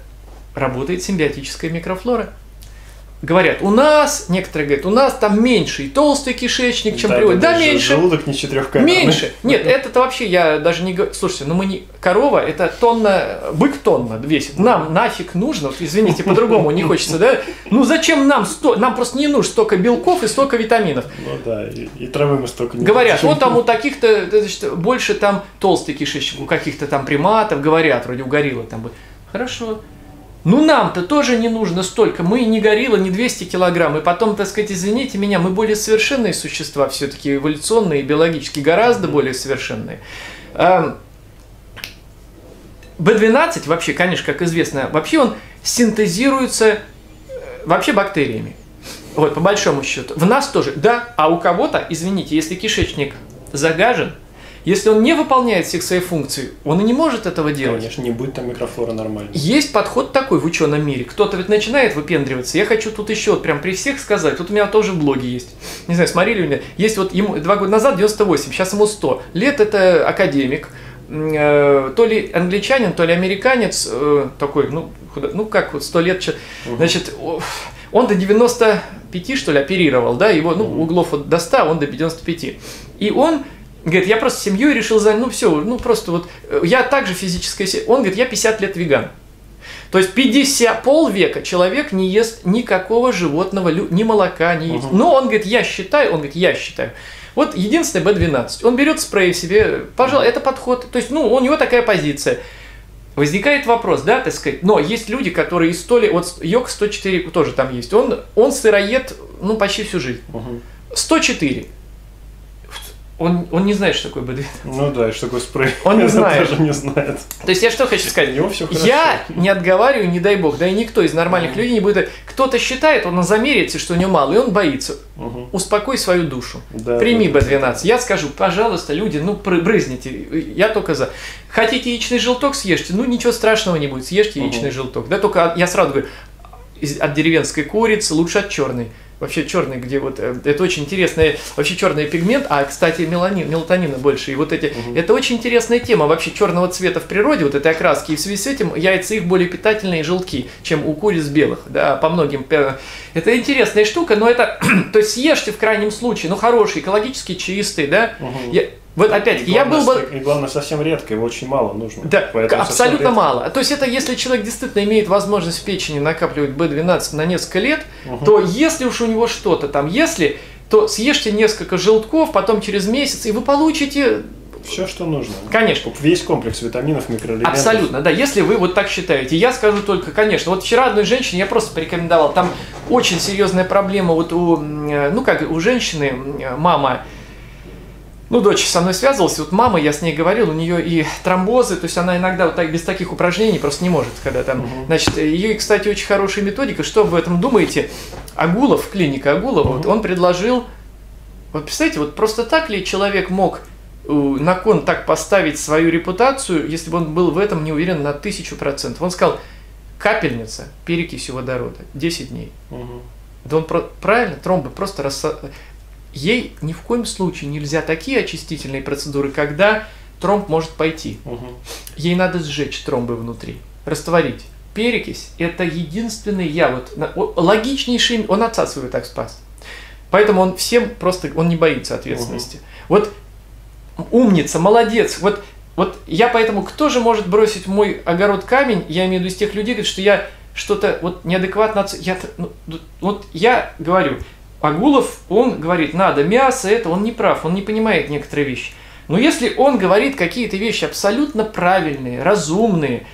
работает симбиотическая микрофлора? Говорят, у нас, некоторые говорят, у нас там меньше и толстый кишечник, чем да, приводит. Да, меньше. Желудок не четырехкамерный. Меньше. Нет, это вообще я даже не говорю. Слушайте, ну мы не... Корова, это тонна, бык тонна весит. Нам нафиг нужно, вот, извините, по-другому не хочется, да? Ну зачем нам сто... Нам просто не нужно столько белков и столько витаминов. Ну да, и, и травы мы столько не Говорят, вот там у таких-то, значит, больше там толстый кишечник, у каких-то там приматов, говорят, вроде у гориллы там. Хорошо. Ну нам-то тоже не нужно столько. Мы не горилла, не 200 килограмм. И потом, так сказать, извините меня, мы более совершенные существа, все-таки эволюционные, биологически гораздо более совершенные. B12 вообще, конечно, как известно, вообще он синтезируется э, вообще бактериями. Вот, по большому счету. В нас тоже, да, а у кого-то, извините, если кишечник загажен, если он не выполняет всех своих функций, он и не может этого делать. Конечно, не будет там микрофлора нормальной. Есть подход такой в ученом мире. Кто-то ведь начинает выпендриваться. Я хочу тут еще вот прям при всех сказать. Тут у меня тоже в блоге есть. Не знаю, смотрели у меня. Есть вот ему два года назад 98, сейчас ему 100. Лет это академик. Э, то ли англичанин, то ли американец. Э, такой, ну, ну как вот 100 лет. Угу. Значит, он до 95, что ли, оперировал, да, его, ну, углов вот до 100, он до 95. И он Говорит, я просто семью решил занять, ну все, ну просто вот, э, я также физическая, он говорит, я 50 лет веган. То есть 50, полвека человек не ест никакого животного, ни молока, ни яиц. Угу. Но он говорит, я считаю, он говорит, я считаю. Вот единственное B12. Он берет спрей себе, пожалуй, это подход. То есть, ну, у него такая позиция. Возникает вопрос, да, так сказать, но есть люди, которые из столи, вот Йог 104 тоже там есть, он, он сыроед, ну, почти всю жизнь. Угу. 104 он, он не знает, что такое B12. Ну да, что такое спрей. Он не (laughs) знает. даже не знает. То есть я что хочу сказать? У него все хорошо. Я не отговариваю, не дай бог, да и никто из нормальных людей не будет. Кто-то считает, он замеряется, что у него мало, и он боится. Угу. Успокой свою душу. Да, Прими да, B12. Я скажу, пожалуйста, люди, ну брызните. Я только за. Хотите яичный желток съешьте? Ну ничего страшного не будет. Съешьте угу. яичный желток. Да, только я сразу говорю, от деревенской курицы лучше от черной вообще черный, где вот э, это очень интересный вообще черный пигмент, а кстати меланин, мелатонина больше и вот эти, угу. это очень интересная тема вообще черного цвета в природе, вот этой окраски и в связи с этим яйца их более питательные и желтки, чем у куриц белых, да, по многим, это интересная штука, но это, (clears throat) то есть съешьте в крайнем случае, ну хороший, экологически чистый, да, угу. я, вот опять, я был бы... И главное, совсем редко, его очень мало нужно. Да, абсолютно мало. То есть это если человек действительно имеет возможность в печени накапливать B12 на несколько лет, угу. то если уж у него что-то там, если, то съешьте несколько желтков, потом через месяц, и вы получите все, что нужно. Конечно. Весь комплекс витаминов, микроэлементов. Абсолютно, да. Если вы вот так считаете. Я скажу только, конечно, вот вчера одной женщине я просто порекомендовал, там очень серьезная проблема вот у, ну как, у женщины, мама, ну, дочь со мной связывалась, вот мама, я с ней говорил, у нее и тромбозы, то есть она иногда вот так без таких упражнений просто не может, когда там, угу. значит, ее, кстати, очень хорошая методика, что вы об этом думаете? Агулов, клиника Агулова, угу. вот он предложил, вот представляете, вот просто так ли человек мог э, на кон так поставить свою репутацию, если бы он был в этом не уверен на тысячу процентов. Он сказал, капельница перекисью водорода, 10 дней. Угу. Да он правильно, тромбы просто рассо ей ни в коем случае нельзя такие очистительные процедуры, когда тромб может пойти. Угу. Ей надо сжечь тромбы внутри, растворить. Перекись – это единственный я, вот логичнейший, он отца своего так спас. Поэтому он всем просто, он не боится ответственности. Угу. Вот умница, молодец, вот, вот я поэтому, кто же может бросить в мой огород камень, я имею в виду из тех людей, что я что-то вот неадекватно, я, ну, вот я говорю, Агулов, он говорит, надо мясо, это, он не прав, он не понимает некоторые вещи. Но если он говорит какие-то вещи абсолютно правильные, разумные,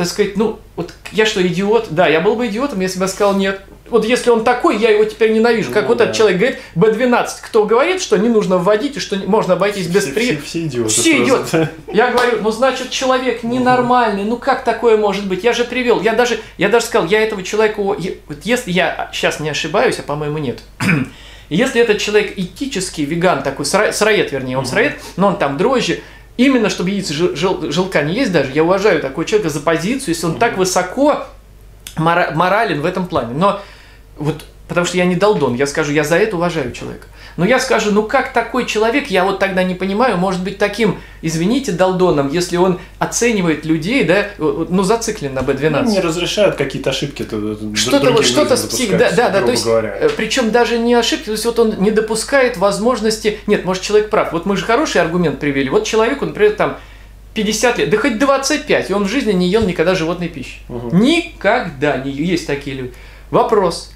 так сказать, ну, вот я что, идиот? Да, я был бы идиотом, если бы я сказал нет. Вот если он такой, я его теперь ненавижу. Как ну, вот да. этот человек говорит, B12, кто говорит, что не нужно вводить и что можно обойтись без при... Все, все идиоты. Все идиоты. Я говорю, ну значит человек ненормальный, ну как такое может быть? Я же привел, я даже, я даже сказал, я этого человека, вот если я сейчас не ошибаюсь, а по-моему нет, (clears throat) если этот человек этический веган такой, сыроед вернее, он сыроед, но он там дрожжи, именно чтобы жел, жел, желка не есть даже, я уважаю такого человека за позицию, если он так высоко морален в этом плане. Но вот потому что я не долдон, я скажу, я за это уважаю человека. Но я скажу, ну как такой человек, я вот тогда не понимаю, может быть таким, извините, долдоном, если он оценивает людей, да, ну зациклен на B12. Ну, не разрешают какие-то ошибки. Что-то вот, что-то с псих, да, да, да, то есть, говоря. Э, причем даже не ошибки, то есть вот он не допускает возможности, нет, может человек прав, вот мы же хороший аргумент привели, вот человеку, например, там 50 лет, да хоть 25, и он в жизни не ел никогда животной пищи. Угу. Никогда не есть такие люди. Вопрос.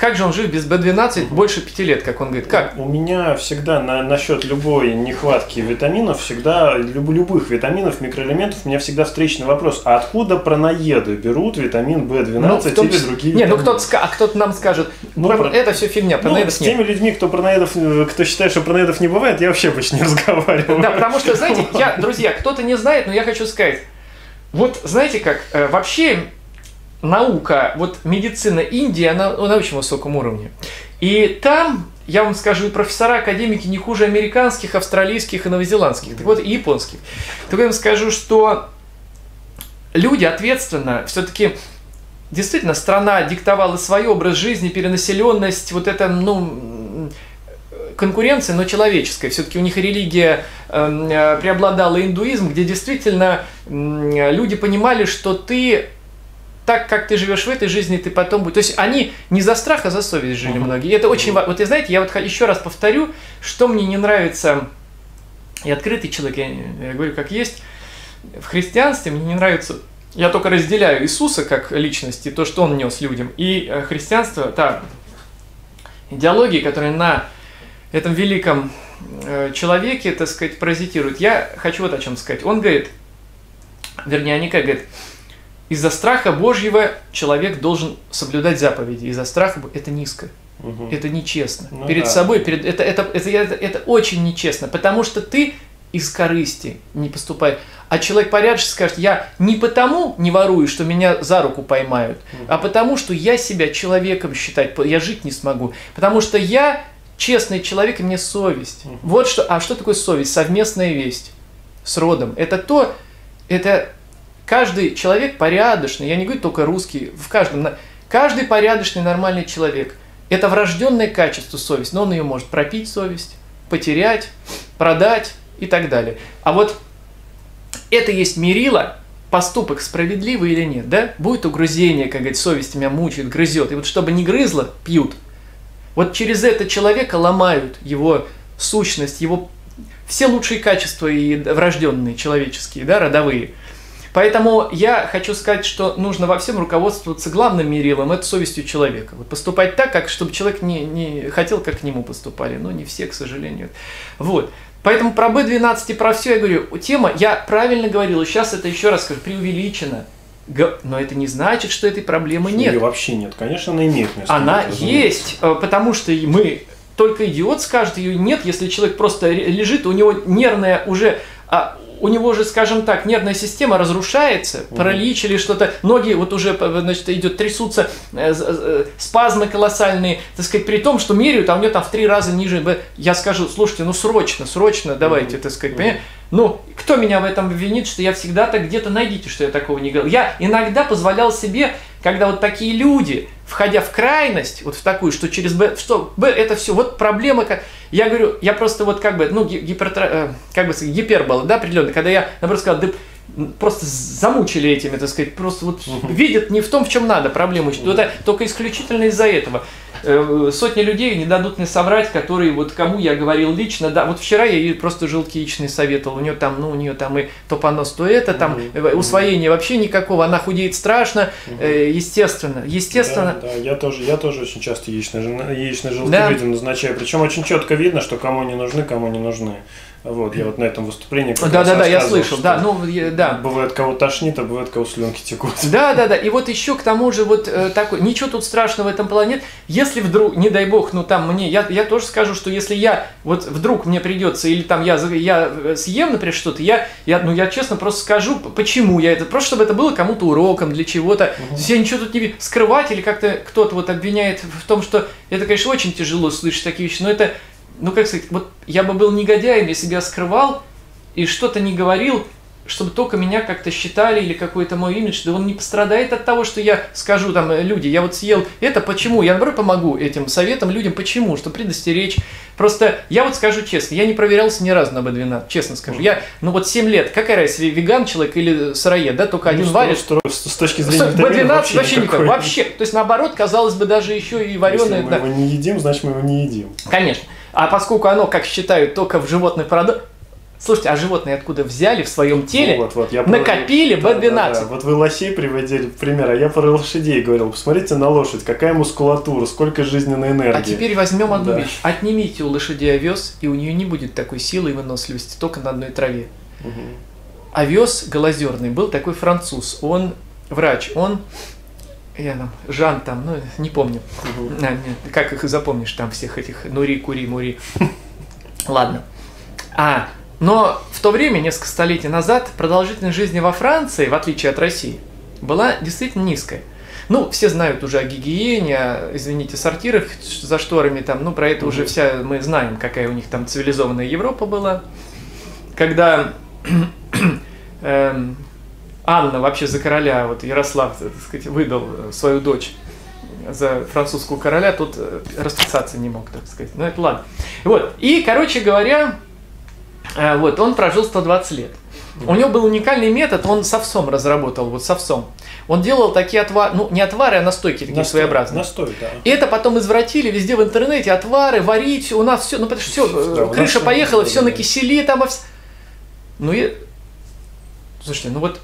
Как же он жил без B12 больше пяти лет, как он говорит? Как? У меня всегда на, насчет любой нехватки витаминов, всегда, люб, любых витаминов, микроэлементов, у меня всегда встречный вопрос. А откуда пронаеды берут витамин B12 ну, том, или другие Нет, ну кто-то, а кто-то нам скажет, ну, про, это все фигня, пронаедов ну, с теми людьми, кто пронаедов, кто считает, что пронаедов не бывает, я вообще больше не (laughs) разговариваю. Да, потому что, знаете, я, друзья, кто-то не знает, но я хочу сказать, вот знаете как, э, вообще наука, вот медицина Индии, она на очень высоком уровне. И там, я вам скажу, профессора, академики не хуже американских, австралийских и новозеландских, так вот и японских. Так я вам скажу, что люди ответственно, все-таки действительно страна диктовала свой образ жизни, перенаселенность, вот это, ну, конкуренция, но человеческая. Все-таки у них религия эм, э, преобладала индуизм, где действительно э, люди понимали, что ты так, как ты живешь в этой жизни, ты потом будешь. То есть они не за страх, а за совесть жили uh-huh. многие. И это очень важно. Вот и знаете, я вот еще раз повторю, что мне не нравится, и открытый человек, я, я говорю, как есть, в христианстве мне не нравится я только разделяю Иисуса как личности, то, что он нес людям, и э, христианство, та идеология, которая на этом великом э, человеке, так сказать, паразитирует. Я хочу вот о чем сказать. Он говорит, вернее, они как говорят, из-за страха Божьего человек должен соблюдать заповеди. Из-за страха это низко. Угу. Это нечестно. Ну, перед да. собой, перед, это, это, это, это, это очень нечестно, потому что ты из корысти не поступаешь. А человек порядочный скажет, я не потому не ворую, что меня за руку поймают, угу. а потому что я себя человеком считать, я жить не смогу. Потому что я честный человек, и мне совесть. Угу. Вот что, а что такое совесть? Совместная весть с родом. Это то, это каждый человек порядочный, я не говорю только русский, в каждом, каждый порядочный, нормальный человек. Это врожденное качество совесть, но он ее может пропить совесть, потерять, продать и так далее. А вот это есть мерило, поступок справедливый или нет, да? Будет угрызение, как говорит, совесть меня мучает, грызет. И вот чтобы не грызло, пьют. Вот через это человека ломают его сущность, его все лучшие качества и врожденные человеческие, да, родовые. Поэтому я хочу сказать, что нужно во всем руководствоваться главным мерилом – это совестью человека. Вот поступать так, как, чтобы человек не, не хотел, как к нему поступали. Но не все, к сожалению. Вот. Поэтому про B12 и про все я говорю, тема, я правильно говорил, сейчас это еще раз скажу, преувеличено. Но это не значит, что этой проблемы нет. Ее вообще нет. Конечно, она имеет место. Она есть, э, потому что мы только идиот скажет, ее нет, если человек просто лежит, у него нервная уже а, у него же, скажем так, нервная система разрушается, паралич или что-то, ноги вот уже, значит, идет, трясутся, э, э, спазмы колоссальные, так сказать, при том, что меряют, а у него там в три раза ниже, я скажу, слушайте, ну срочно, срочно, давайте, так сказать, угу. Ну, кто меня в этом винит, что я всегда так где-то найдите, что я такого не говорил. Я иногда позволял себе, когда вот такие люди, входя в крайность, вот в такую, что через Б, что Б это все, вот проблема, как, я говорю, я просто вот как бы, ну, гипертра, э, как бы гипербола, да, определенно, когда я, наоборот, сказал, просто замучили этими, так сказать, просто вот (laughs) видят не в том, в чем надо проблему, что это только исключительно из-за этого. Э, сотни людей не дадут мне соврать, которые вот кому я говорил лично, да, вот вчера я ей просто желтоичный советовал, у нее там, ну, у нее там и то понос, то это, там угу. усвоения вообще никакого, она худеет страшно, угу. естественно, естественно. Да, да, я тоже, я тоже очень часто яичные, яичные желтки да. людям назначаю, причем очень четко видно, что кому не нужны, кому не нужны. Вот, я вот на этом выступлении Да, да, да, я слышал, да, ну, да. Бывает, кого тошнит, а бывает, кого слюнки текут. Да, да, да, и вот еще к тому же вот э, такой, ничего тут страшного в этом плане нет. Если вдруг, не дай бог, ну там мне, я, я тоже скажу, что если я, вот вдруг мне придется, или там я, я съем, например, что-то, я, я, ну я честно просто скажу, почему я это, просто чтобы это было кому-то уроком, для чего-то. Угу. Я ничего тут не скрывать, или как-то кто-то вот обвиняет в том, что это, конечно, очень тяжело слышать такие вещи, но это ну как сказать, вот я бы был негодяем, если бы я скрывал и что-то не говорил, чтобы только меня как-то считали или какой-то мой имидж, да он не пострадает от того, что я скажу там, э, люди, я вот съел это, почему? Я, наоборот, помогу этим советам людям, почему? Чтобы предостеречь. Просто я вот скажу честно, я не проверялся ни разу на B12, честно скажу. Я, ну вот 7 лет, какая разница, веган человек или сыроед, да, только один ну, варит. С, с точки зрения B12 вообще, вообще никак, вообще. То есть наоборот, казалось бы, даже еще и вареное. Если мы да. его не едим, значит мы его не едим. Конечно. А поскольку оно, как считают, только в животных продуктах, Слушайте, а животные откуда взяли в своем теле, вот, вот, я накопили про... B12? Да, да, да. Вот вы лосей приводили пример, а я про лошадей говорил. Посмотрите на лошадь, какая мускулатура, сколько жизненной энергии. А теперь возьмем одну да. вещь. Отнимите у лошади овес, и у нее не будет такой силы и выносливости, только на одной траве. Угу. Овес голозерный был такой француз, он врач, он я там, Жан там, ну, не помню, угу. как их запомнишь, там всех этих Нури, Кури, Мури. Ладно. А, но в то время, несколько столетий назад, продолжительность жизни во Франции, в отличие от России, была действительно низкая. Ну, все знают уже о гигиене, о, извините, сортирах за шторами, там, ну, про это угу. уже вся, мы знаем, какая у них там цивилизованная Европа была. Когда (clears throat) эм, Анна вообще за короля, вот Ярослав, так сказать, выдал э, свою дочь за французскую короля, тут э, расписаться не мог, так сказать. Ну, это ладно. Вот. И, короче говоря, э, вот, он прожил 120 лет. У него был уникальный метод, он с овсом разработал, вот с овсом. Он делал такие отвары, ну не отвары, а настойки такие настой, своеобразные. Настой, да. И это потом извратили везде в интернете, отвары, варить, у нас все, ну потому что все, да, крыша поехала, все на киселе там, овс... Ну и, слушайте, ну вот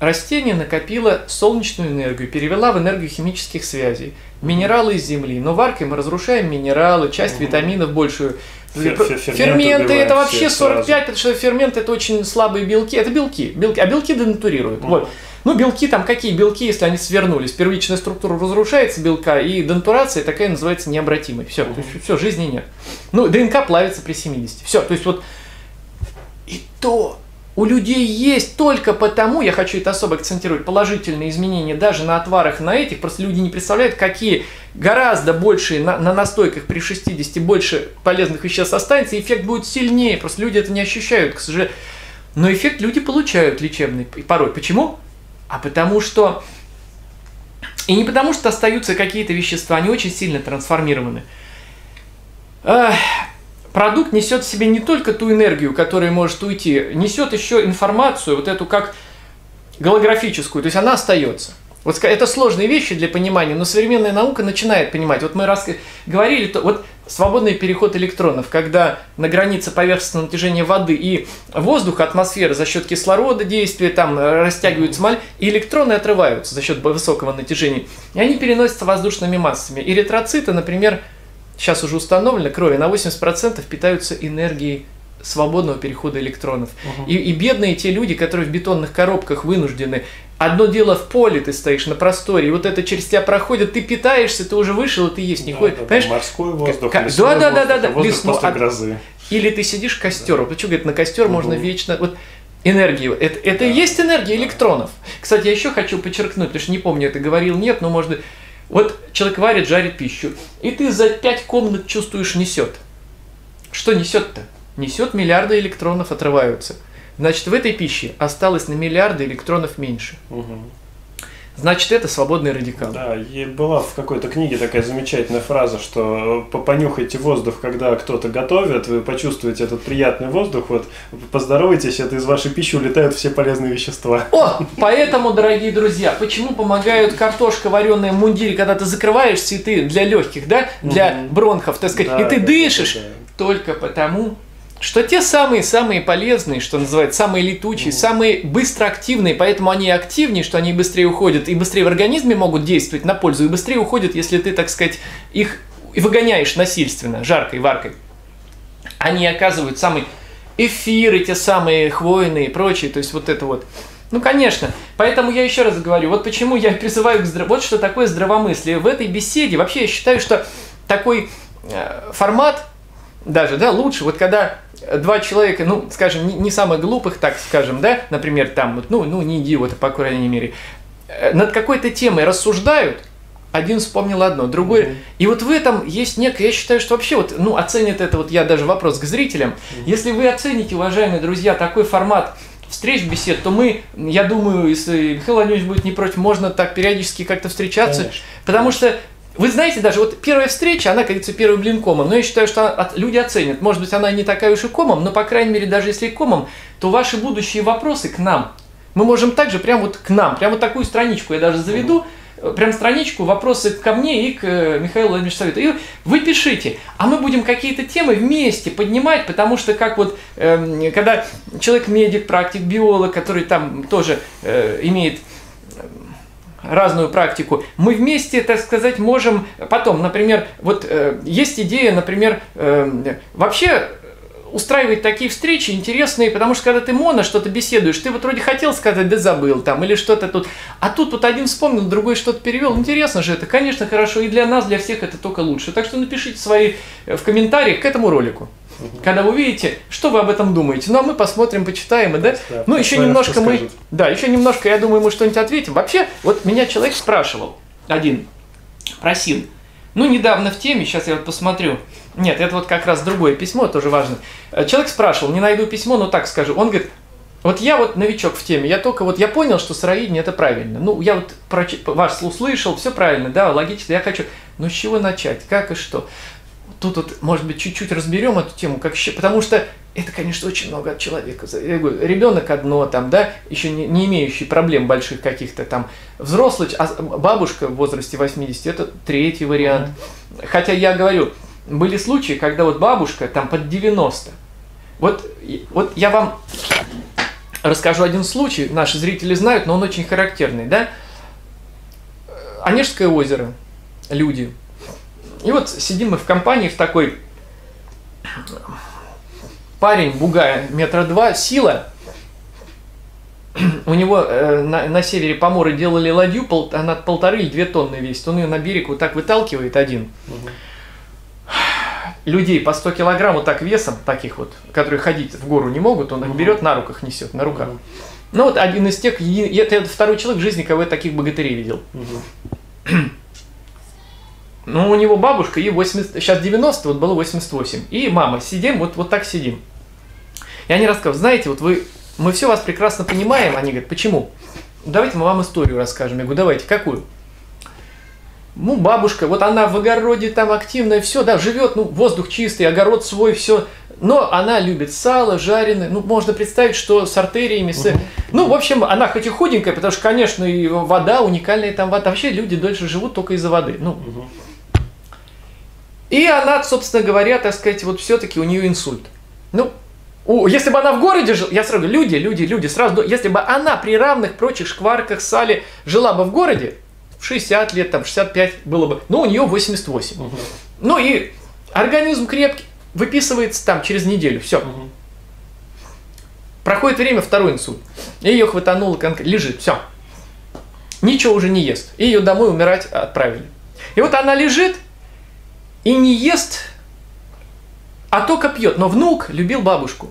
растение накопило солнечную энергию, перевела в энергию химических связей, минералы из земли. Но варкой мы разрушаем минералы, часть угу. витаминов большую. Ферменты, ферменты это вообще 45, сразу. потому что ферменты это очень слабые белки, это белки, белки а белки денатурируют. Угу. Вот. Ну, белки там какие белки, если они свернулись? Первичная структура разрушается белка, и дентурация такая называется необратимой. Все, угу. то есть, все, жизни нет. Ну, ДНК плавится при 70. Все, то есть вот и то у людей есть только потому, я хочу это особо акцентировать, положительные изменения даже на отварах, на этих, просто люди не представляют, какие гораздо большие на, на настойках при 60 больше полезных веществ останется, эффект будет сильнее, просто люди это не ощущают, к сожалению. Но эффект люди получают лечебный порой. Почему? А потому что... И не потому, что остаются какие-то вещества, они очень сильно трансформированы. Продукт несет в себе не только ту энергию, которая может уйти, несет еще информацию, вот эту как голографическую, то есть она остается. Вот это сложные вещи для понимания, но современная наука начинает понимать. Вот мы раз говорили, то вот свободный переход электронов, когда на границе поверхностного натяжения воды и воздуха, атмосферы за счет кислорода действия, там э, растягиваются моль, и электроны отрываются за счет высокого натяжения, и они переносятся воздушными массами. Эритроциты, например, сейчас уже установлено, крови на 80% питаются энергией свободного перехода электронов. Угу. И, и бедные те люди, которые в бетонных коробках вынуждены. Одно дело в поле ты стоишь на просторе, и вот это через тебя проходит, ты питаешься, ты уже вышел, и ты есть не да, ходишь. Да, морской воздух, как, да, да, да, да, да, воздух лесну, после грозы. Или ты сидишь костер, да. вот что говорит, на костер угу. можно вечно. Вот энергию. Это, это да. и есть энергия электронов. Кстати, я еще хочу подчеркнуть, потому что не помню, это говорил, нет, но можно. Вот человек варит, жарит пищу, и ты за пять комнат чувствуешь несет. Что несет-то? несет миллиарды электронов, отрываются. Значит, в этой пище осталось на миллиарды электронов меньше. Угу. Значит, это свободный радикал. Да, и была в какой-то книге такая замечательная фраза, что понюхайте воздух, когда кто-то готовит, вы почувствуете этот приятный воздух, вот поздоровайтесь, это из вашей пищи улетают все полезные вещества. О, поэтому, дорогие друзья, почему помогают картошка вареная в мундире, когда ты закрываешь цветы для легких, да, для угу. бронхов, так сказать, да, и ты да, дышишь, да, да. только потому, что те самые-самые полезные, что называется, самые летучие, mm-hmm. самые быстро активные, поэтому они активнее, что они быстрее уходят и быстрее в организме могут действовать на пользу, и быстрее уходят, если ты, так сказать, их выгоняешь насильственно, жаркой, варкой. Они оказывают самый эфиры, те самые хвойные и прочие, то есть вот это вот. Ну, конечно. Поэтому я еще раз говорю, вот почему я призываю к здраво... Вот что такое здравомыслие. В этой беседе вообще я считаю, что такой э, формат даже, да, лучше, вот когда два человека, ну, скажем, не, не самых глупых, так скажем, да, например, там, ну, ну, не идиоты, по крайней мере, э, над какой-то темой рассуждают, один вспомнил одно, другой. Mm-hmm. И вот в этом есть некое, я считаю, что вообще вот, ну, оценит это, вот я даже вопрос к зрителям. Mm-hmm. Если вы оцените, уважаемые друзья, такой формат встреч, бесед, то мы, я думаю, если Михаил Владимирович будет не против, можно так периодически как-то встречаться. Конечно. Потому что вы знаете, даже вот первая встреча, она, как говорится, первый блин комом, но я считаю, что люди оценят. Может быть, она не такая уж и комом, но, по крайней мере, даже если и комом, то ваши будущие вопросы к нам. Мы можем также прямо вот к нам, прямо вот такую страничку я даже заведу, прям страничку, вопросы ко мне и к э, Михаилу Владимировичу Совету. И вы пишите, а мы будем какие-то темы вместе поднимать, потому что как вот, э, когда человек медик, практик, биолог, который там тоже э, имеет разную практику, мы вместе, так сказать, можем потом, например, вот э, есть идея, например, э, вообще устраивать такие встречи интересные, потому что когда ты моно что-то беседуешь, ты вот вроде хотел сказать, да забыл там, или что-то тут, а тут вот один вспомнил, другой что-то перевел. Интересно же это, конечно, хорошо, и для нас, для всех это только лучше. Так что напишите свои э, в комментариях к этому ролику. Когда вы увидите, что вы об этом думаете. Ну, а мы посмотрим, почитаем, и, да? да ну, еще немножко мы... Да, еще немножко, я думаю, мы что-нибудь ответим. Вообще, вот меня человек спрашивал, один, просил, ну, недавно в теме, сейчас я вот посмотрю. Нет, это вот как раз другое письмо, тоже важно. Э, человек спрашивал, не найду письмо, но так скажу. Он говорит, вот я вот новичок в теме, я только вот, я понял, что сыроедение это правильно. Ну, я вот проч... ваш услышал, все правильно, да, логично, я хочу. Но с чего начать, как и что? Тут вот, может быть, чуть-чуть разберем эту тему, как потому что это, конечно, очень много от человека. Я говорю, ребенок одно, там, да, еще не, не имеющий проблем больших каких-то там, взрослый, а бабушка в возрасте 80, это третий вариант. Mm-hmm. Хотя я говорю, были случаи, когда вот бабушка там под 90, вот, вот я вам расскажу один случай, наши зрители знают, но он очень характерный, да? Онежское озеро, люди. И вот сидим мы в компании в такой парень, бугая, метра два, сила. У него э, на, на севере Поморы делали ладью, пол, она полторы или две тонны весит. Он ее на берег вот так выталкивает один. Угу. Людей по 100 килограмм вот так весом, таких вот, которые ходить в гору не могут, он их угу. берет на руках несет, на руках. Угу. Ну вот один из тех, это, это второй человек в жизни, кого я таких богатырей видел. Угу. (clears throat) (clears throat) Ну, у него бабушка, ей 80, сейчас 90, вот было 88. И мама, сидим, вот, вот так сидим. И они рассказывают, знаете, вот вы, мы все вас прекрасно понимаем. Они говорят, почему? Давайте мы вам историю расскажем. Я говорю, давайте, какую? Ну, бабушка, вот она в огороде там активная, все, да, живет, ну, воздух чистый, огород свой, все. Но она любит сало, жареное. Ну, можно представить, что с артериями, с... Ну, в общем, она хоть и худенькая, потому что, конечно, и вода, уникальная там вода. Вообще люди дольше живут только из-за воды. Ну. И она, собственно говоря, так сказать, вот все-таки у нее инсульт. Ну, у, если бы она в городе жила, я сразу люди, люди, люди, сразу, если бы она при равных прочих шкварках, сале жила бы в городе, в 60 лет, там, 65 было бы, ну, у нее 88. Угу. Ну, и организм крепкий, выписывается там через неделю, все. Угу. Проходит время, второй инсульт. И ее хватануло, лежит, все. Ничего уже не ест. И ее домой умирать отправили. И вот она лежит, и не ест, а только пьет. Но внук любил бабушку.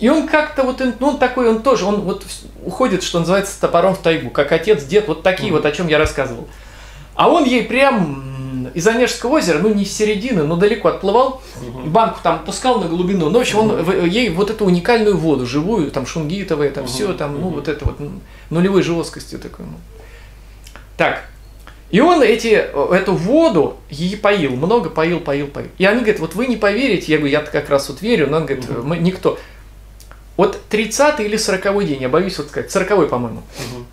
И он как-то вот, ну, он такой, он тоже, он вот уходит, что называется, с топором в тайгу, как отец, дед, вот такие mm-hmm. вот, о чем я рассказывал. А он ей прям из Онежского озера, ну не с середины, но далеко отплывал, mm-hmm. банку там пускал на глубину. Ну, в общем, он mm-hmm. ей вот эту уникальную воду, живую, там шунгитовая, там mm-hmm. все, там, ну, mm-hmm. вот это вот нулевой жесткости такой. Ну. Так, и он эти, эту воду ей поил, много поил, поил, поил. И они говорят, вот вы не поверите, я говорю, я как раз вот верю, но он говорит, угу. мы, никто. Вот 30 или 40 день, я боюсь вот сказать, 40 по-моему. Угу.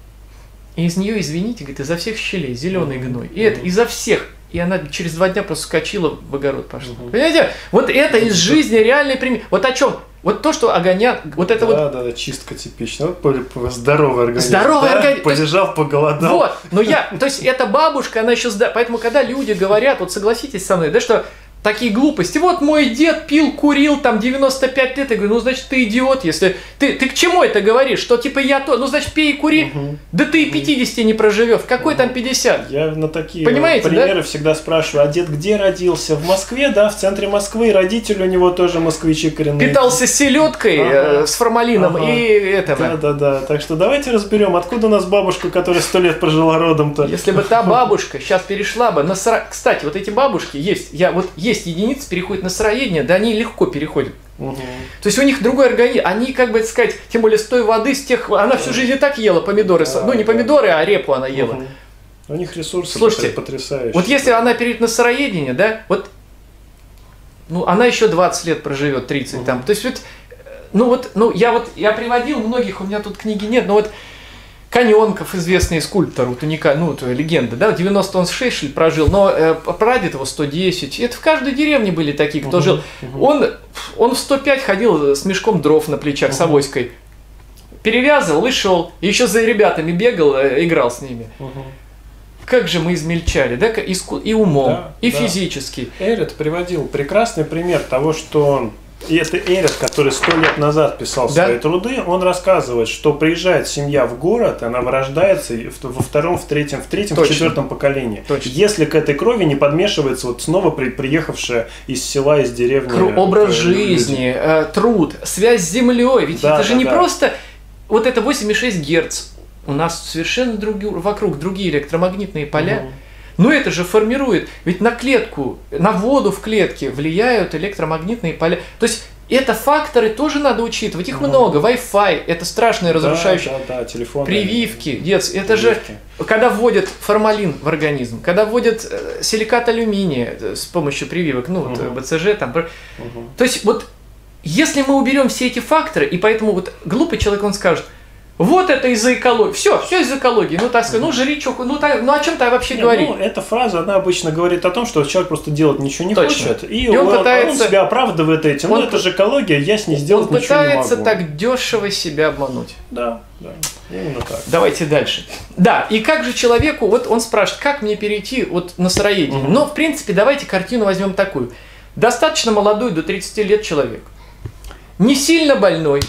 И из нее, извините, говорит, изо всех щелей, зеленый угу. гной. И это изо всех. И она через два дня просто скочила в огород пошла. Угу. Понимаете? Вот это из жизни реальный пример. Вот о чем? Вот то, что огонят, вот это да, вот... Да, да, чистка типичная. Вот здоровый организм. Здоровый да? организм. Полежал, поголодал. Вот, но я, то есть эта бабушка, она еще... Поэтому, когда люди говорят, вот согласитесь со мной, да, что такие глупости. Вот мой дед пил, курил там 95 лет. Я говорю, ну значит ты идиот, если ты, ты к чему это говоришь? Что типа я то, ну значит пей и кури. Угу. Да ты и 50 не проживешь. Какой угу. там 50? Я на такие Понимаете, примеры да? всегда спрашиваю, а дед где родился? В Москве, да, в центре Москвы. Родители у него тоже москвичи коренные. Питался селедкой ага. э, с формалином ага. и этого. Да, да, да. Так что давайте разберем, откуда у нас бабушка, которая сто лет прожила родом-то. Если бы та (laughs) бабушка сейчас перешла бы на... Кстати, вот эти бабушки есть. Я вот есть есть единицы, переходят на сыроедение, да они легко переходят. Угу. То есть у них другой организм, они, как бы сказать, тем более с той воды, с тех, она всю жизнь и так ела помидоры, да, ну не помидоры, а репу она ела. Угу. У них ресурсы Слушайте, потрясающие. Вот если она перейдет на сыроедение, да, вот, ну она еще 20 лет проживет, 30 угу. там, то есть вот, ну вот, ну я вот, я приводил многих, у меня тут книги нет, но вот Каненков, известный скульптор, вот уникальный, ну, легенда, да, 90 он 6 что ли, прожил, но э, прадед его 110. Это в каждой деревне были такие, кто угу, жил. Угу. Он, он в 105 ходил с мешком дров на плечах, угу. с авоськой. Перевязывал и шел. Еще за ребятами бегал, э, играл с ними. Угу. Как же мы измельчали, да, и, и умом, да, и да. физически. Эрит приводил прекрасный пример того, что и это Эрик, который сто лет назад писал да? свои труды, он рассказывает, что приезжает семья в город, она вырождается во втором, в третьем, в третьем, Точно. в четвертом поколении. Точно. Если к этой крови не подмешивается вот снова при, приехавшая из села, из деревни. Кру образ жизни, э, труд, связь с землей. Ведь да, это же да, не да. просто вот это 8,6 Герц. У нас совершенно други, вокруг другие электромагнитные поля. Угу. Но это же формирует, ведь на клетку, на воду в клетке влияют электромагнитные поля. То есть это факторы тоже надо учитывать. Их угу. много. Wi-Fi это страшные разрушающие. Да, да, да, телефон. Прививки, детские. Это прививки. же когда вводят формалин в организм, когда вводят э, силикат алюминия э, с помощью прививок, ну, угу. вот, БЦЖ там. Угу. То есть вот если мы уберем все эти факторы, и поэтому вот глупый человек, он скажет, Вот это из-за экологии. Все, все из-за экологии. Ну, так сказать, ну, жри, чё, ну, так, ну, о чем ты вообще говоришь? Ну, эта фраза, она обычно говорит о том, что человек просто делать ничего не Точно. хочет. И, И он он, пытается- он себя оправдывает этим. Он ну, это же экология, я с ней Он сделать ничего не пытается могу. так дешево себя обмануть. Да, да, именно так. Давайте дальше. Да, и как же человеку, вот он спрашивает, как мне перейти вот на сыроедение? Мгм. Но, в принципе, давайте картину возьмем такую. Достаточно молодой, до 30 лет человек. Не сильно больной.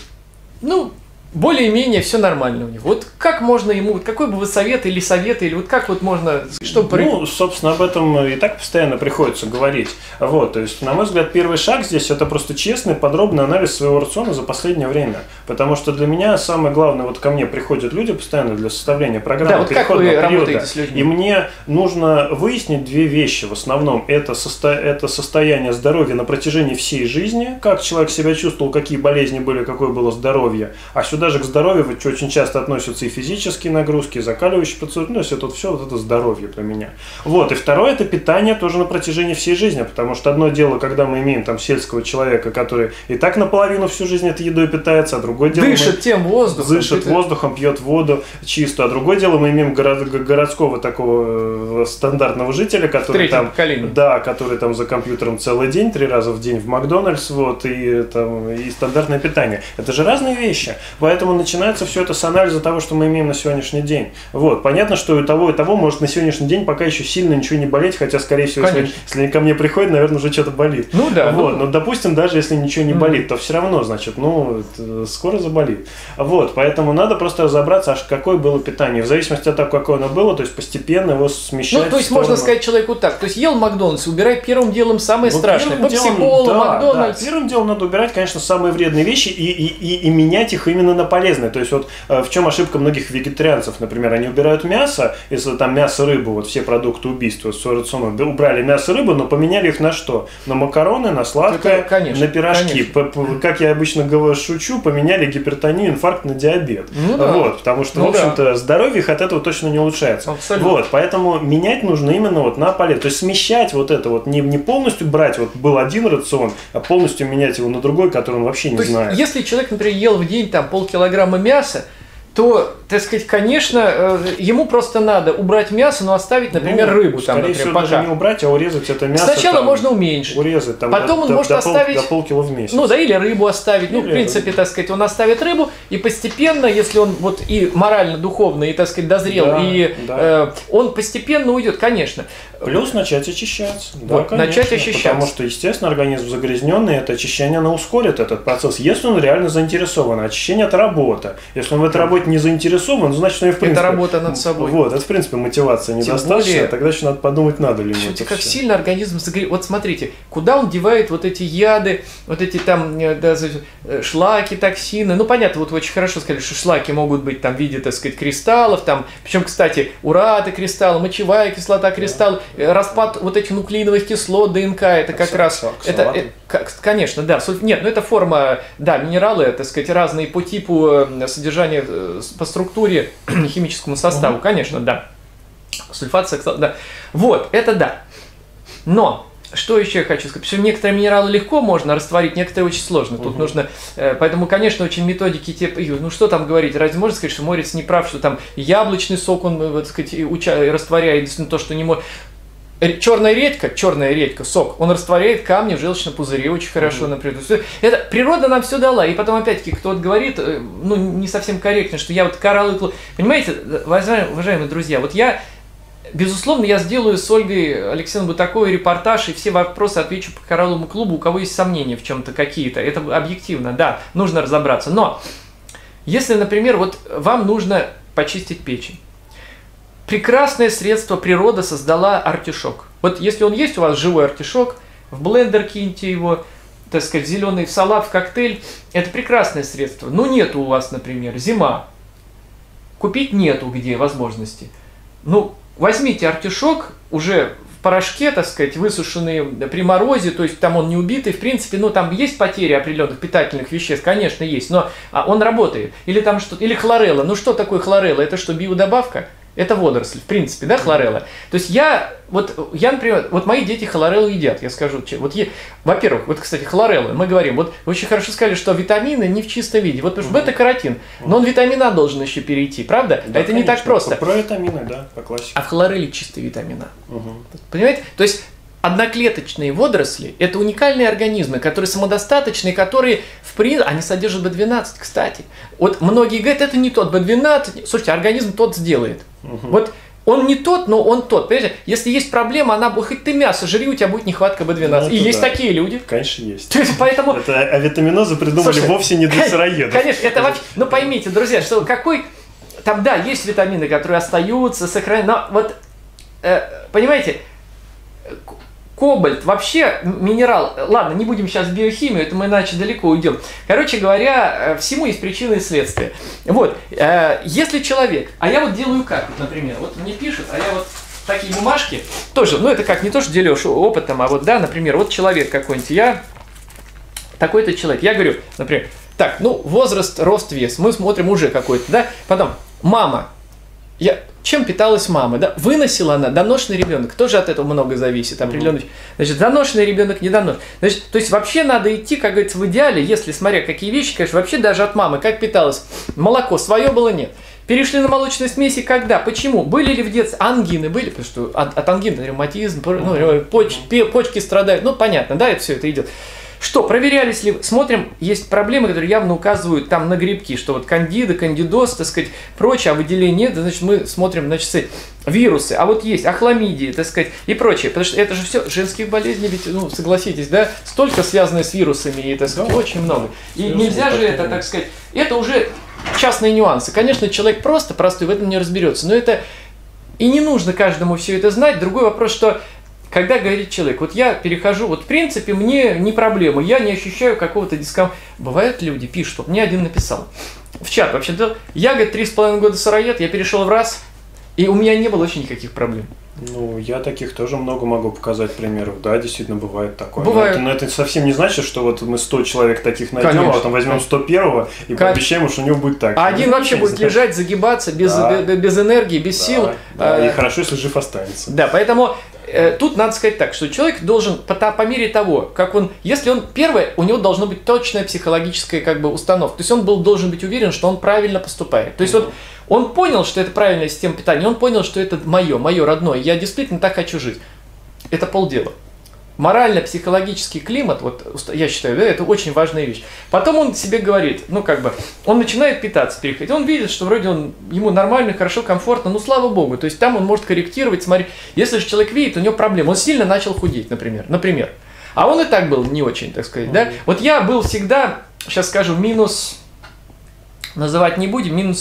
Ну, более-менее все нормально у него. Вот как можно ему, вот какой бы вы совет или советы, или вот как вот можно, чтобы... Ну, собственно, об этом и так постоянно приходится говорить. Вот, то есть, на мой взгляд, первый шаг здесь это просто честный, подробный анализ своего рациона за последнее время. Потому что для меня самое главное, вот ко мне приходят люди постоянно для составления программы Да, вот как вы периода. работаете с людьми? И мне нужно выяснить две вещи. В основном это, состо... это состояние здоровья на протяжении всей жизни, как человек себя чувствовал, какие болезни были, какое было здоровье. А сюда же к здоровью очень часто относятся и физические нагрузки, и закаливающие процедуры. Ну, это вот все вот это здоровье для меня. Вот. И второе это питание тоже на протяжении всей жизни. Потому что одно дело, когда мы имеем там сельского человека, который и так наполовину всю жизнь этой едой питается, а другое дело мы- Дышит тем воздухом. дышит Это- воздухом, пьет воду чистую. А другое дело, мы имеем горо- г- городского такого э, стандартного жителя, который там, поколении. да, который там за компьютером целый день, три раза в день в Макдональдс, вот, и там, и стандартное питание. Это же разные вещи. Поэтому начинается все это с анализа того, что мы имеем на сегодняшний день. Вот, понятно, что и того, и того может на сегодняшний день пока еще сильно ничего не болеть, хотя, скорее всего, если, Конечно. если они ко мне приходят, наверное, уже что-то болит. Ну да, ну- Вот, но допустим, даже если ничего не болит, то все равно, значит, ну, это скоро заболит. Вот, поэтому надо просто разобраться, аж какое было питание. В зависимости от того, какое оно было, то есть постепенно его смещать. Ну, то есть можно сказать человеку так, то есть ел Макдональдс, убирай первым делом самое Вот страшное. первым делом, Попси-колу, да, Макдональдс. да, первым делом надо убирать, конечно, самые вредные вещи и, и, и, и менять их именно на полезные. То есть вот э, в чем ошибка многих вегетарианцев, например, они убирают мясо, если там мясо, рыбу, вот все продукты убийства своего рациона, убрали мясо, рыбу, но поменяли их на что? На макароны, на сладкое, Это, конечно, на пирожки. конечно. Как я обычно говорю, шучу, поменяли гипертонию, инфаркт на диабет. Ну да. Вот, потому что, Ну в общем-то, здоровье их от этого точно не улучшается. Абсолютно. Вот, поэтому менять нужно именно вот на поле. То есть смещать вот это вот, не, не полностью брать, вот был один рацион, а полностью менять его на другой, который он вообще не То есть, знает. если человек, например, ел в день там полкилограмма мяса, то, так сказать, конечно, э, ему просто надо убрать мясо, но оставить, например, Ну, рыбу там, например, всего, пока. даже не убрать, а урезать это мясо. Сначала там, можно уменьшить. урезать там Потом до, он до- может до пол- оставить- до полкило в месяц. Ну да, или рыбу оставить. Ну, Или в принципе, рыбу. так сказать, он оставит рыбу, и постепенно, если он вот и морально, духовно, и, так сказать, дозрел, Да, и да. э, он постепенно уйдет, конечно. Плюс начать очищаться. Да, Вот, конечно, начать очищаться. Потому что, естественно, организм загрязненный, это очищение, оно ускорит этот процесс, если он реально заинтересован. Очищение – это работа. Если он в этой работе не заинтересован, ну, значит, он и в принципе... работа над собой. Вот, это, в принципе, мотивация Тем недостаточно, более- тогда еще надо подумать, надо ли ему это как всё. сильно организм загрел. Вот смотрите, куда он девает вот эти яды, вот эти там э, да, э, шлаки, токсины. Ну, понятно, вот вы очень хорошо сказали, что шлаки могут быть там в виде, так сказать, кристаллов, там, причем, кстати, ураты кристаллы, мочевая кислота кристалл, э, распад вот этих нуклеиновых кислот, ДНК, это как Окса- раз, это, э, как- конечно, да, сульф- нет, ну это форма, да, минералы, так сказать, разные по типу э, содержания, э, по структуре (clears throat) химическому составу, конечно, да. Сульфат, саксал- да. Вот, это да. Но, что еще я хочу сказать? Что некоторые минералы легко можно растворить, некоторые очень сложно. Тут Мгм. нужно, э, поэтому, конечно, очень методики те, ой, ну что там говорить, разве можно сказать, что Морец не прав, что там яблочный сок он, э, вот, так сказать, уча- растворяет, действительно то, что не может. Черная редька, черная редька, сок, он растворяет камни в желчном пузыре очень хорошо, например. То есть Это природа нам все дала. И потом, опять-таки, кто вот говорит, э, ну, не совсем корректно, что я вот кораллы... Понимаете, уважаемые, уважаемые друзья, вот я Безусловно, я сделаю с Ольгой Алексеевной Бутаковой репортаж и все вопросы отвечу по коралловому клубу, у кого есть сомнения в чем-то какие-то. Это объективно, да, нужно разобраться. Но если, например, вот вам нужно почистить печень, прекрасное средство природа создала артишок. Вот если он есть у вас живой артишок, в блендер киньте его, так сказать, зеленый в салат, в коктейль, это прекрасное средство. Но нету у вас, например, зима. Купить нету где возможности. Ну, возьмите артишок уже в порошке, так сказать, высушенные при морозе, то есть там он не убитый, в принципе, ну там есть потери определенных питательных веществ, конечно, есть, но а, он работает. Или там что или хлорелла. Ну что такое хлорелла? Это что, биодобавка? Это водоросль, в принципе, да, хлорелла. То есть я, вот я, например, вот мои дети хлореллу едят, я скажу. Вот, е, во-первых, вот, кстати, хлорелла, мы говорим, вот вы очень хорошо сказали, что витамины не в чистом виде. Вот потому что бета-каротин, но он витамин А должен еще перейти, правда? Да, это конечно. не так просто. Про витамины, да, по классике. А в хлорелле чистый витамин А. Угу. Понимаете? То есть одноклеточные водоросли – это уникальные организмы, которые самодостаточные, которые, в принципе, они содержат B12, кстати. Вот многие говорят, это не тот B12. Слушайте, организм тот сделает. Угу. Вот он не тот, но он тот. Понимаете, если есть проблема, она будет, хоть ты мясо жри, у тебя будет нехватка B12. Ну, И есть да. такие люди. Конечно, есть. (laughs) То есть, поэтому Это авитаминозы придумали Слушай, вовсе не для сыроедов. Конечно, это вообще. Ну поймите, друзья, что какой. Там, да, есть витамины, которые остаются, сохраняют. Но вот, э, понимаете, кобальт вообще минерал. Ладно, не будем сейчас биохимию, это мы иначе далеко уйдем. Короче говоря, э, всему есть причины и следствия. Вот, э, если человек, а я вот делаю как, например, вот мне пишут, а я вот такие бумажки, тоже, ну это как не то, что делешь опытом, а вот, да, например, вот человек какой-нибудь, я такой-то человек. Я говорю, например, так, ну, возраст, рост, вес, мы смотрим уже какой-то, да, потом, мама, я, чем питалась мама, да, выносила она, доношенный ребенок, тоже от этого много зависит, определенно. Значит, доношенный ребенок, недоношенный. Значит, то есть вообще надо идти, как говорится, в идеале, если, смотря какие вещи, конечно, вообще даже от мамы, как питалась, молоко, свое было, нет. Перешли на молочные смеси когда? Почему? Были ли в детстве ангины? Были, потому что от, от ангин ревматизм, ну, поч- почки страдают. Ну, понятно, да, это все это идет. Что, проверялись ли, смотрим, есть проблемы, которые явно указывают там на грибки, что вот кандида, кандидоз, так сказать, прочее, а выделение нет, значит, мы смотрим, значит, с- вирусы, а вот есть ахламидии, так сказать, и прочее, потому что это же все женских болезней, ведь, ну, согласитесь, да, столько связано с вирусами, и, так сказать, Да. очень много. И нельзя же это, так сказать, это уже частные нюансы. Конечно, человек просто простой в этом не разберется, но это и не нужно каждому все это знать. Другой вопрос, что когда говорит человек, вот я перехожу, вот в принципе мне не проблема, я не ощущаю какого-то дискомфорта. Бывают люди, пишут, вот мне один написал в чат, вообще-то, я, говорит, три с половиной года сыроед, я перешел в раз, и у меня не было вообще никаких проблем. Ну, я таких тоже много могу показать примеров. Да, действительно, бывает такое. Бывает. Но, это, но это совсем не значит, что вот мы 100 человек таких найдем, Конечно. а потом возьмем 101 и Конечно. пообещаем, что у него будет так. А один Ну, вообще будет лежать, загибаться без, Да. бе- без энергии, без Да, сил. да, А, и хорошо, если жив останется. Да, поэтому тут надо сказать так, что человек должен по, по мере того, как он, если он первое, у него должна быть точная психологическая как бы установка, то есть он был должен быть уверен, что он правильно поступает. То есть вот он понял, что это правильная система питания, он понял, что это мое, мое родное, я действительно так хочу жить. Это полдела. Морально-психологический климат, вот я считаю, да, это очень важная вещь. Потом он себе говорит, ну как бы, он начинает питаться, переходить, он видит, что вроде он, ему нормально, хорошо, комфортно, ну слава богу, то есть там он может корректировать, смотреть. Если же человек видит, у него проблемы, он сильно начал худеть, например, например. А он и так был не очень, так сказать, да. Вот я был всегда, сейчас скажу, минус, называть не будем, минус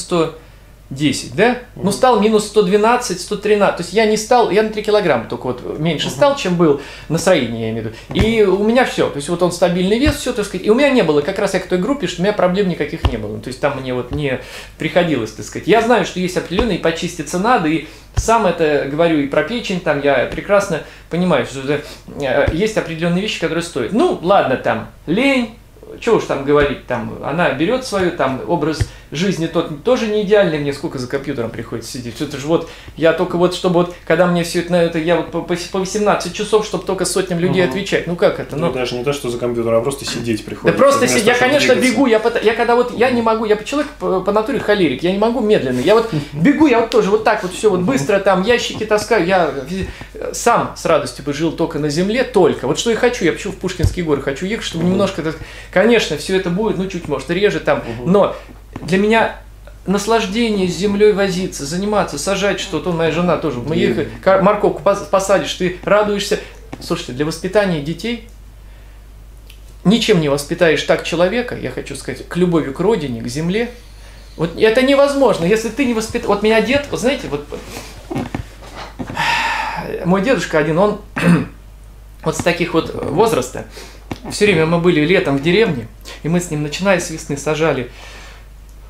110, да? Ну, стал минус 112, 113. То есть я не стал, я на 3 килограмма только вот меньше стал, чем был на строении, я имею в виду. И у меня все. То есть вот он стабильный вес, все, так сказать. И у меня не было, как раз я к той группе, что у меня проблем никаких не было. То есть там мне вот не приходилось, так сказать. Я знаю, что есть определенные, почиститься надо, и сам это говорю и про печень, там я прекрасно понимаю, что э, есть определенные вещи, которые стоят. Ну, ладно, там, лень, что уж там говорить, там, она берет свою, там, образ жизни тот тоже не идеальный, мне сколько за компьютером приходится сидеть, это же вот, я только вот, чтобы вот, когда мне все это, на это, я вот по, по по 18 часов, чтобы только сотням людей Мгм. отвечать, ну как это, Ну, ну, даже не то, что за компьютером, а просто сидеть да приходится. просто вместо си- я, конечно, двигаться. бегу, я, я когда вот, я не могу, я человек по, по натуре холерик, я не могу медленно, я вот бегу, я вот тоже вот так вот все вот быстро там ящики таскаю, я физи- сам с радостью бы жил только на земле, только, вот что и хочу, я почему в Пушкинские горы хочу ехать, чтобы немножко, конечно, все это будет, ну чуть может реже там, но для меня наслаждение с землей возиться, заниматься, сажать что-то. Моя жена тоже. Мы ехали, морковку пос- посадишь, ты радуешься. Слушайте, для воспитания детей ничем не воспитаешь так человека, я хочу сказать, к любови к родине, к земле. Вот это невозможно, если ты не воспитаешь. Вот меня дед, вот знаете, вот (sighs) мой дедушка один, он (clears throat) вот с таких вот возраста, все время мы были летом в деревне, и мы с ним, начиная с весны, сажали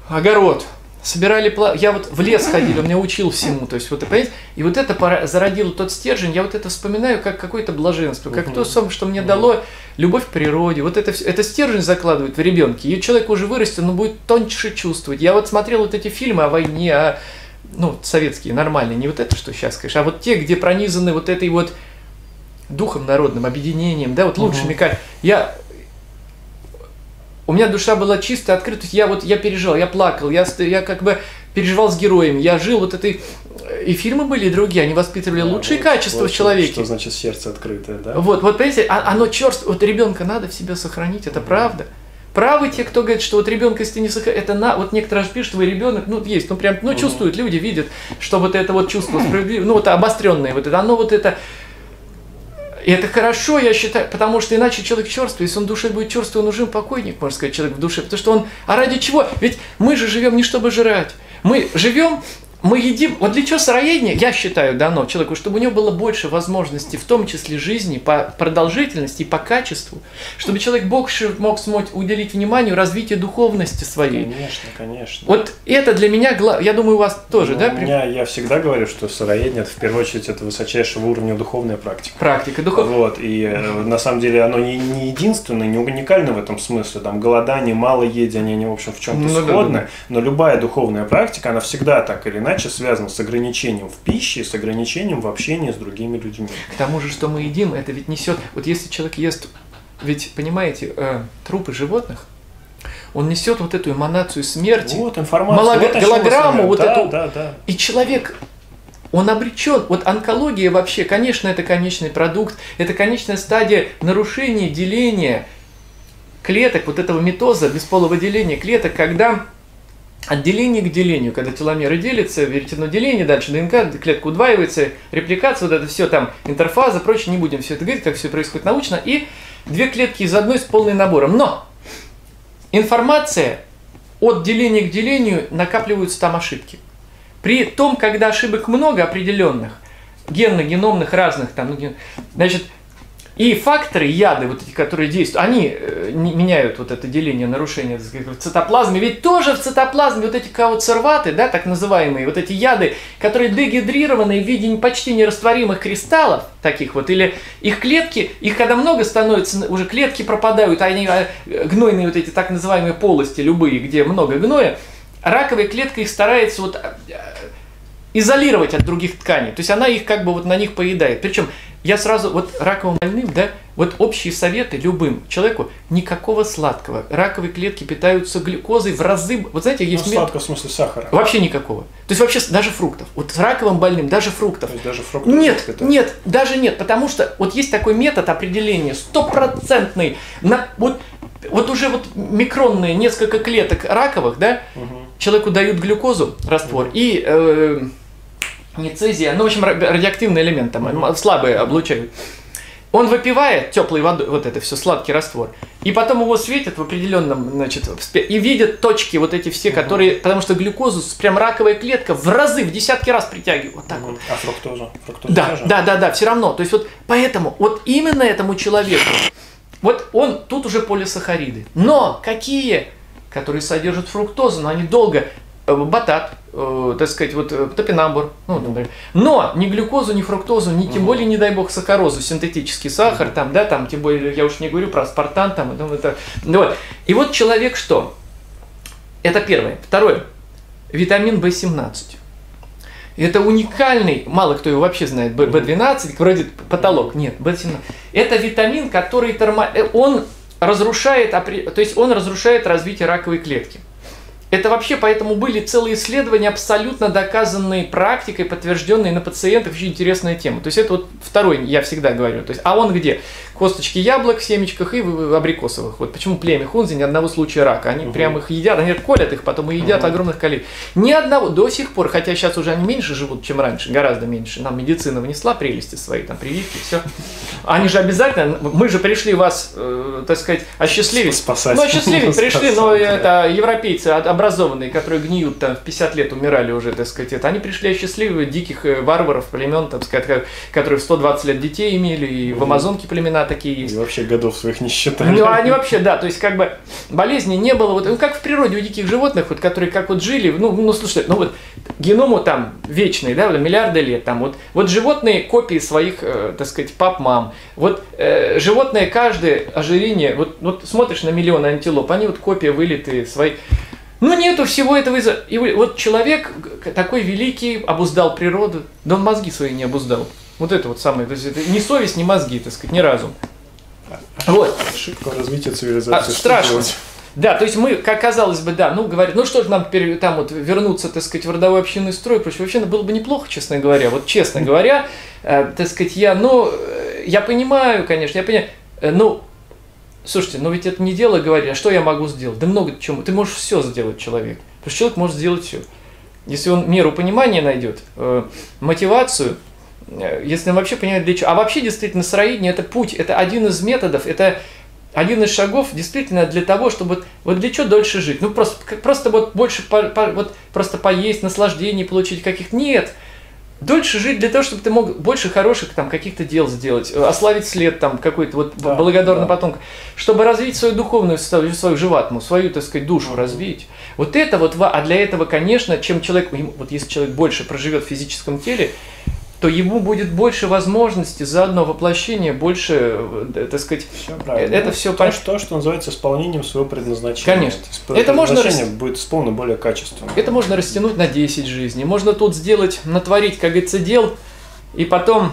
огород, собирали пла... Я вот в лес ходил, он меня учил всему. То есть, вот, понимаете? И вот это пора- зародило тот стержень, я вот это вспоминаю как какое-то блаженство, как то, что мне дало любовь к природе. Вот это, всё- это стержень закладывает в ребенке. И человек уже вырастет, но будет тоньше чувствовать. Я вот смотрел вот эти фильмы о войне, о ну, советские, нормальные, не вот это, что сейчас, конечно, а вот те, где пронизаны вот этой вот духом народным, объединением, да, вот лучшими угу. как я у меня душа была чистая, открытая, я вот я переживал, я плакал, я, я как бы переживал с героями, я жил вот этой и фильмы были и другие, они воспитывали да, лучшие вот, качества вот, в человеке. Что значит сердце открытое, да? Вот, вот понимаете, а, оно черст, вот ребенка надо в себе сохранить, это угу. правда. Правы те, кто говорит, что вот ребенка, если ты не сохранишь, это на, вот некоторые пишут, твой ребенок, ну есть, ну прям, ну угу. чувствуют, люди видят, что вот это вот чувство справедливое, ну вот обостренное, вот это, оно вот это, и это хорошо, я считаю, потому что иначе человек черствый, если он душой будет черствый, он уже покойник, можно сказать, человек в душе. Потому что он, а ради чего? Ведь мы же живем не чтобы жрать. Мы живем мы едим, вот для чего сыроедение, я считаю, дано человеку, чтобы у него было больше возможностей, в том числе жизни, по продолжительности и по качеству, чтобы человек больше мог смочь уделить внимание развитию духовности своей. Конечно, конечно. Вот это для меня, я думаю, у вас тоже, ну, да? У меня, я всегда говорю, что сыроедение, это в первую очередь, это высочайшего уровня духовная практика. Практика, духовная. Вот, и э, на самом деле оно не, не единственное, не уникально в этом смысле, там, голодание, малоедение, они, в общем, в чем-то ну, сходны, да, да, да. но любая духовная практика, она всегда так или иначе иначе связано с ограничением в пище, с ограничением в общении с другими людьми. К тому же, что мы едим, это ведь несет... Вот если человек ест, ведь, понимаете, э, трупы животных, он несет вот эту эманацию смерти, вот, информацию, малог... вот голограмму, вот да, эту... Да, да. И человек он обречен. Вот онкология вообще, конечно, это конечный продукт, это конечная стадия нарушения деления клеток, вот этого метоза, бесполого деления клеток, когда от деления к делению, когда теломеры делятся, веретено деление, дальше ДНК, клетка удваивается, репликация, вот это все там, интерфаза, прочее, не будем все это говорить, как все происходит научно, и две клетки из одной с полным набором. Но информация от деления к делению накапливаются там ошибки. При том, когда ошибок много определенных, генно-геномных разных, там, ну, значит, и факторы, яды, вот эти, которые действуют, они э, меняют вот это деление, нарушение в цитоплазме. Ведь тоже в цитоплазме вот эти каоцерваты, да, так называемые, вот эти яды, которые дегидрированы в виде почти нерастворимых кристаллов, таких вот, или их клетки, их когда много становится, уже клетки пропадают, а они а, гнойные вот эти так называемые полости, любые, где много гноя, раковая клетка их старается вот э, изолировать от других тканей. То есть она их как бы вот на них поедает. Причем я сразу, вот раковым больным, да, вот общие советы любым человеку, никакого сладкого. Раковые клетки питаются глюкозой в разы, вот знаете, есть... Ну, сладкого в смысле сахара. Вообще никакого. То есть вообще даже фруктов. Вот с раковым больным даже фруктов. То есть даже фруктов Нет, нет, даже нет, потому что вот есть такой метод определения, стопроцентный, на, вот вот уже вот микронные несколько клеток раковых, да, угу. человеку дают глюкозу, раствор, угу. и э, не цезия, ну, в общем, радиоактивный элемент, там, mm-hmm. слабые облучают. Он выпивает теплой водой, вот это все, сладкий раствор, и потом его светят в определенном, значит, и видят точки вот эти все, которые, потому что глюкозу прям раковая клетка в разы, в десятки раз притягивает, вот так вот. А фруктозу? фруктозу да, тоже? да, да, да, все равно. То есть вот поэтому, вот именно этому человеку, вот он, тут уже полисахариды. Но какие? Которые содержат фруктозу, но они долго батат, э, так сказать, вот э, топинамбур, ну, например. Но ни глюкозу, ни фруктозу, ни тем более, не дай бог, сахарозу, синтетический сахар, там, да, там, тем более, я уж не говорю про аспартан, там, ну, это, ну, вот. И вот человек что? Это первое. Второе. Витамин В17. Это уникальный, мало кто его вообще знает, B12, вроде потолок, нет, B17. Это витамин, который тормо... он разрушает, то есть он разрушает развитие раковой клетки. Это вообще поэтому были целые исследования, абсолютно доказанные практикой, подтвержденные на пациентах. Очень интересная тема. То есть это вот второй, я всегда говорю. То есть, а он где? Косточки яблок в семечках и в абрикосовых. Вот почему племя Хунзи ни одного случая рака. Они угу. прямо их едят, они колят их потом и едят угу. огромных количеств. Ни одного до сих пор, хотя сейчас уже они меньше живут, чем раньше, гораздо меньше. Нам медицина внесла прелести свои, там прививки, все. Они же обязательно, мы же пришли вас, э, так сказать, осчастливить. Спасать. Ну, осчастливить пришли, но это европейцы образованные, которые гниют там в 50 лет умирали уже, так сказать, это, они пришли осчастливить диких э, варваров, племен, так сказать, которые в 120 лет детей имели, и в Амазонке племена такие есть. И вообще годов своих не считали. Ну, они вообще, да, то есть как бы болезни не было, вот, ну, как в природе у диких животных, вот, которые как вот жили, ну, ну, слушайте, ну вот геному там вечный, да, вот, миллиарды лет, там вот, вот животные копии своих, э, так сказать, пап, мам, вот э, животное каждое ожирение, вот, вот смотришь на миллионы антилоп, они вот копия вылитые свои, ну нету всего этого из-за... И вот человек, такой великий, обуздал природу, да он мозги свои не обуздал. Вот это вот самое, то есть это не совесть, не мозги, так сказать, не разум. Вот. Ошибка развития цивилизации. А, страшно. Да, то есть мы, как казалось бы, да, ну, говорят, ну что же нам теперь там вот вернуться, так сказать, в родовой общинный строй, прочее, вообще было бы неплохо, честно говоря, вот честно (laughs) говоря, э, так сказать, я, ну, э, я понимаю, конечно, я понимаю, э, ну, слушайте, но ведь это не дело говорить, а что я могу сделать? Да много чего, ты можешь все сделать, человек, потому что человек может сделать все. Если он меру понимания найдет, э, мотивацию, э, если он вообще понимает для чего. А вообще, действительно, сыроедение – это путь, это один из методов, это один из шагов действительно для того, чтобы вот для чего дольше жить? Ну просто, просто вот больше по, по, вот просто поесть, наслаждение получить каких нет. Дольше жить для того, чтобы ты мог больше хороших там каких-то дел сделать, э, ославить след там какой-то вот да, благодарный да. потомка, чтобы развить свою духовную составляющую, свою живатму, свою, так сказать, душу mm-hmm. развить. Вот это вот, а для этого, конечно, чем человек, вот если человек больше проживет в физическом теле, то ему будет больше возможностей за одно воплощение, больше, э, так сказать, все правильно. это все то, что, то, что называется исполнением своего предназначения. Конечно. Это можно будет исполнено более качественно. Это можно растянуть на 10 жизней. Можно тут сделать, натворить, как говорится, дел, и потом,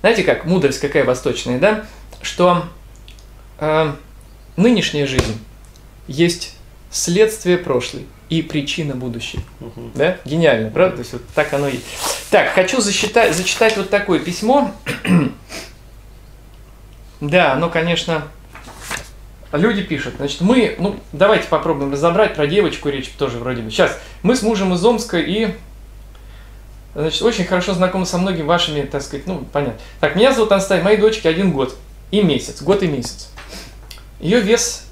знаете как, мудрость какая восточная, да, что э, нынешняя жизнь есть следствие прошлой и причина будущей. Угу. Да? Гениально, правда? То есть вот так оно и. Так, хочу зачитать, зачитать вот такое письмо. (clears throat) да, ну, конечно, люди пишут. Значит, мы, ну, давайте попробуем разобрать про девочку речь тоже вроде бы. Сейчас, мы с мужем из Омска и Значит, очень хорошо знакомы со многими вашими, так сказать, ну, понятно. Так, меня зовут Анастасия, моей дочке один год и месяц, год и месяц. Ее вес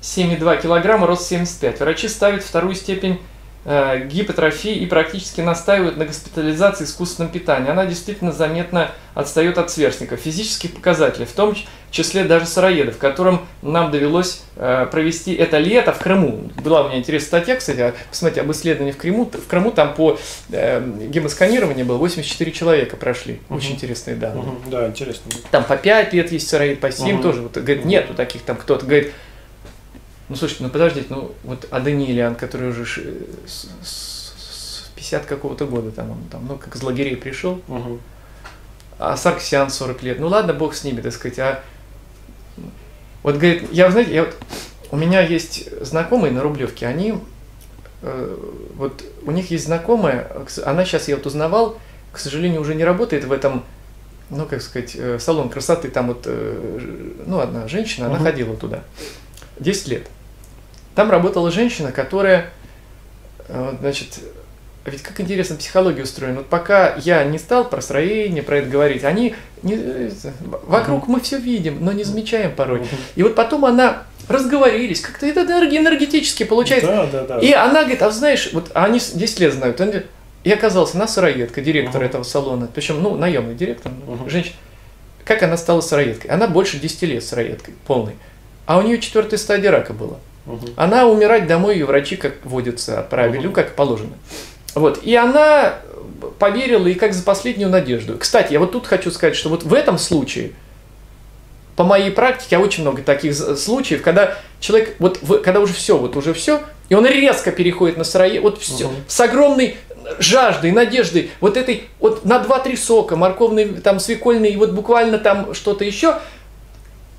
7,2 килограмма, рост 75. Врачи ставят вторую степень э, гипотрофии и практически настаивают на госпитализации искусственном питании. Она действительно заметно отстает от сверстников. Физических показателей, в том числе даже сыроедов, которым нам довелось э, провести это лето в Крыму. Была у меня интересная статья, кстати, а, посмотрите, об исследовании в Крыму. В Крыму там по э, гемосканированию было 84 человека прошли. Очень угу. интересные данные. Угу. Да, интересно. Там по 5 лет есть сыроед, по 7 угу. тоже. Вот, говорит, нету таких там, кто-то говорит, ну, слушайте, ну подождите, ну вот Аданилиан, который уже ш... с, с 50 какого-то года там, он там, ну, как из лагерей пришел, угу. а Сарксян 40 лет, ну ладно, бог с ними, так сказать, а вот, говорит, я, знаете, я вот, у меня есть знакомые на Рублевке, они, э, вот у них есть знакомая, она сейчас, я вот узнавал, к сожалению, уже не работает в этом, ну, как сказать, э, салон красоты, там вот, э, ну, одна женщина, угу. она ходила туда 10 лет. Там работала женщина, которая, э, значит, ведь как интересно психология устроена. Вот пока я не стал про строение, про это говорить, они не, э, вокруг мы все видим, но не замечаем порой. И вот потом она разговорились, как-то это энергетически получается. Да, да, да. И она говорит, а знаешь, вот они 10 лет знают. И оказалась она сыроедка, директор uh этого салона, причем, ну, наемный директор, uh женщина. Как она стала сыроедкой? Она больше 10 лет сыроедкой, полной. А у нее четвертая стадия рака была. Угу. Она умирать домой, ее врачи, как водится, отправили, угу. как положено. Вот. И она поверила и как за последнюю надежду. Кстати, я вот тут хочу сказать, что вот в этом случае, по моей практике, а очень много таких случаев, когда человек, вот когда уже все, вот уже все, и он резко переходит на сыроед, вот все, угу. с огромной жаждой, надеждой, вот этой, вот на 2-3 сока, морковный, там, свекольный, и вот буквально там что-то еще,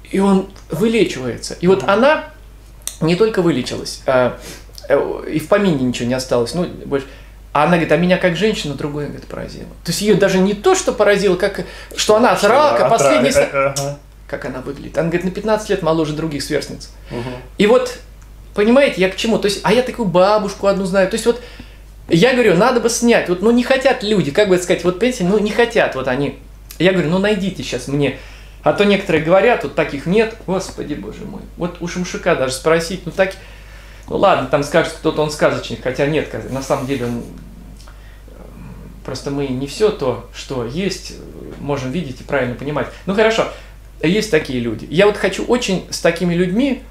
и он вылечивается. И вот угу. она не только вылечилась, а, э, и в помине ничего не осталось, ну, больше. А она говорит, а меня как женщина другое, говорит, поразило. То есть ее даже не то, что поразило, как, что она от рака, от последний... Ага. Как она выглядит. Она говорит, на 15 лет моложе других сверстниц. Угу. И вот, понимаете, я к чему? То есть, а я такую бабушку одну знаю. То есть, вот, я говорю, надо бы снять. Вот, ну, не хотят люди, как бы сказать, вот, понимаете, ну, не хотят вот они. Я говорю, ну, найдите сейчас мне а то некоторые говорят, вот таких нет, господи боже мой. Вот у Шамшика даже спросить, ну так, ну ладно, там скажет кто-то он сказочник, хотя нет, на самом деле он Просто мы не все то, что есть, можем видеть и правильно понимать. Ну хорошо, есть такие люди. Я вот хочу очень с такими людьми,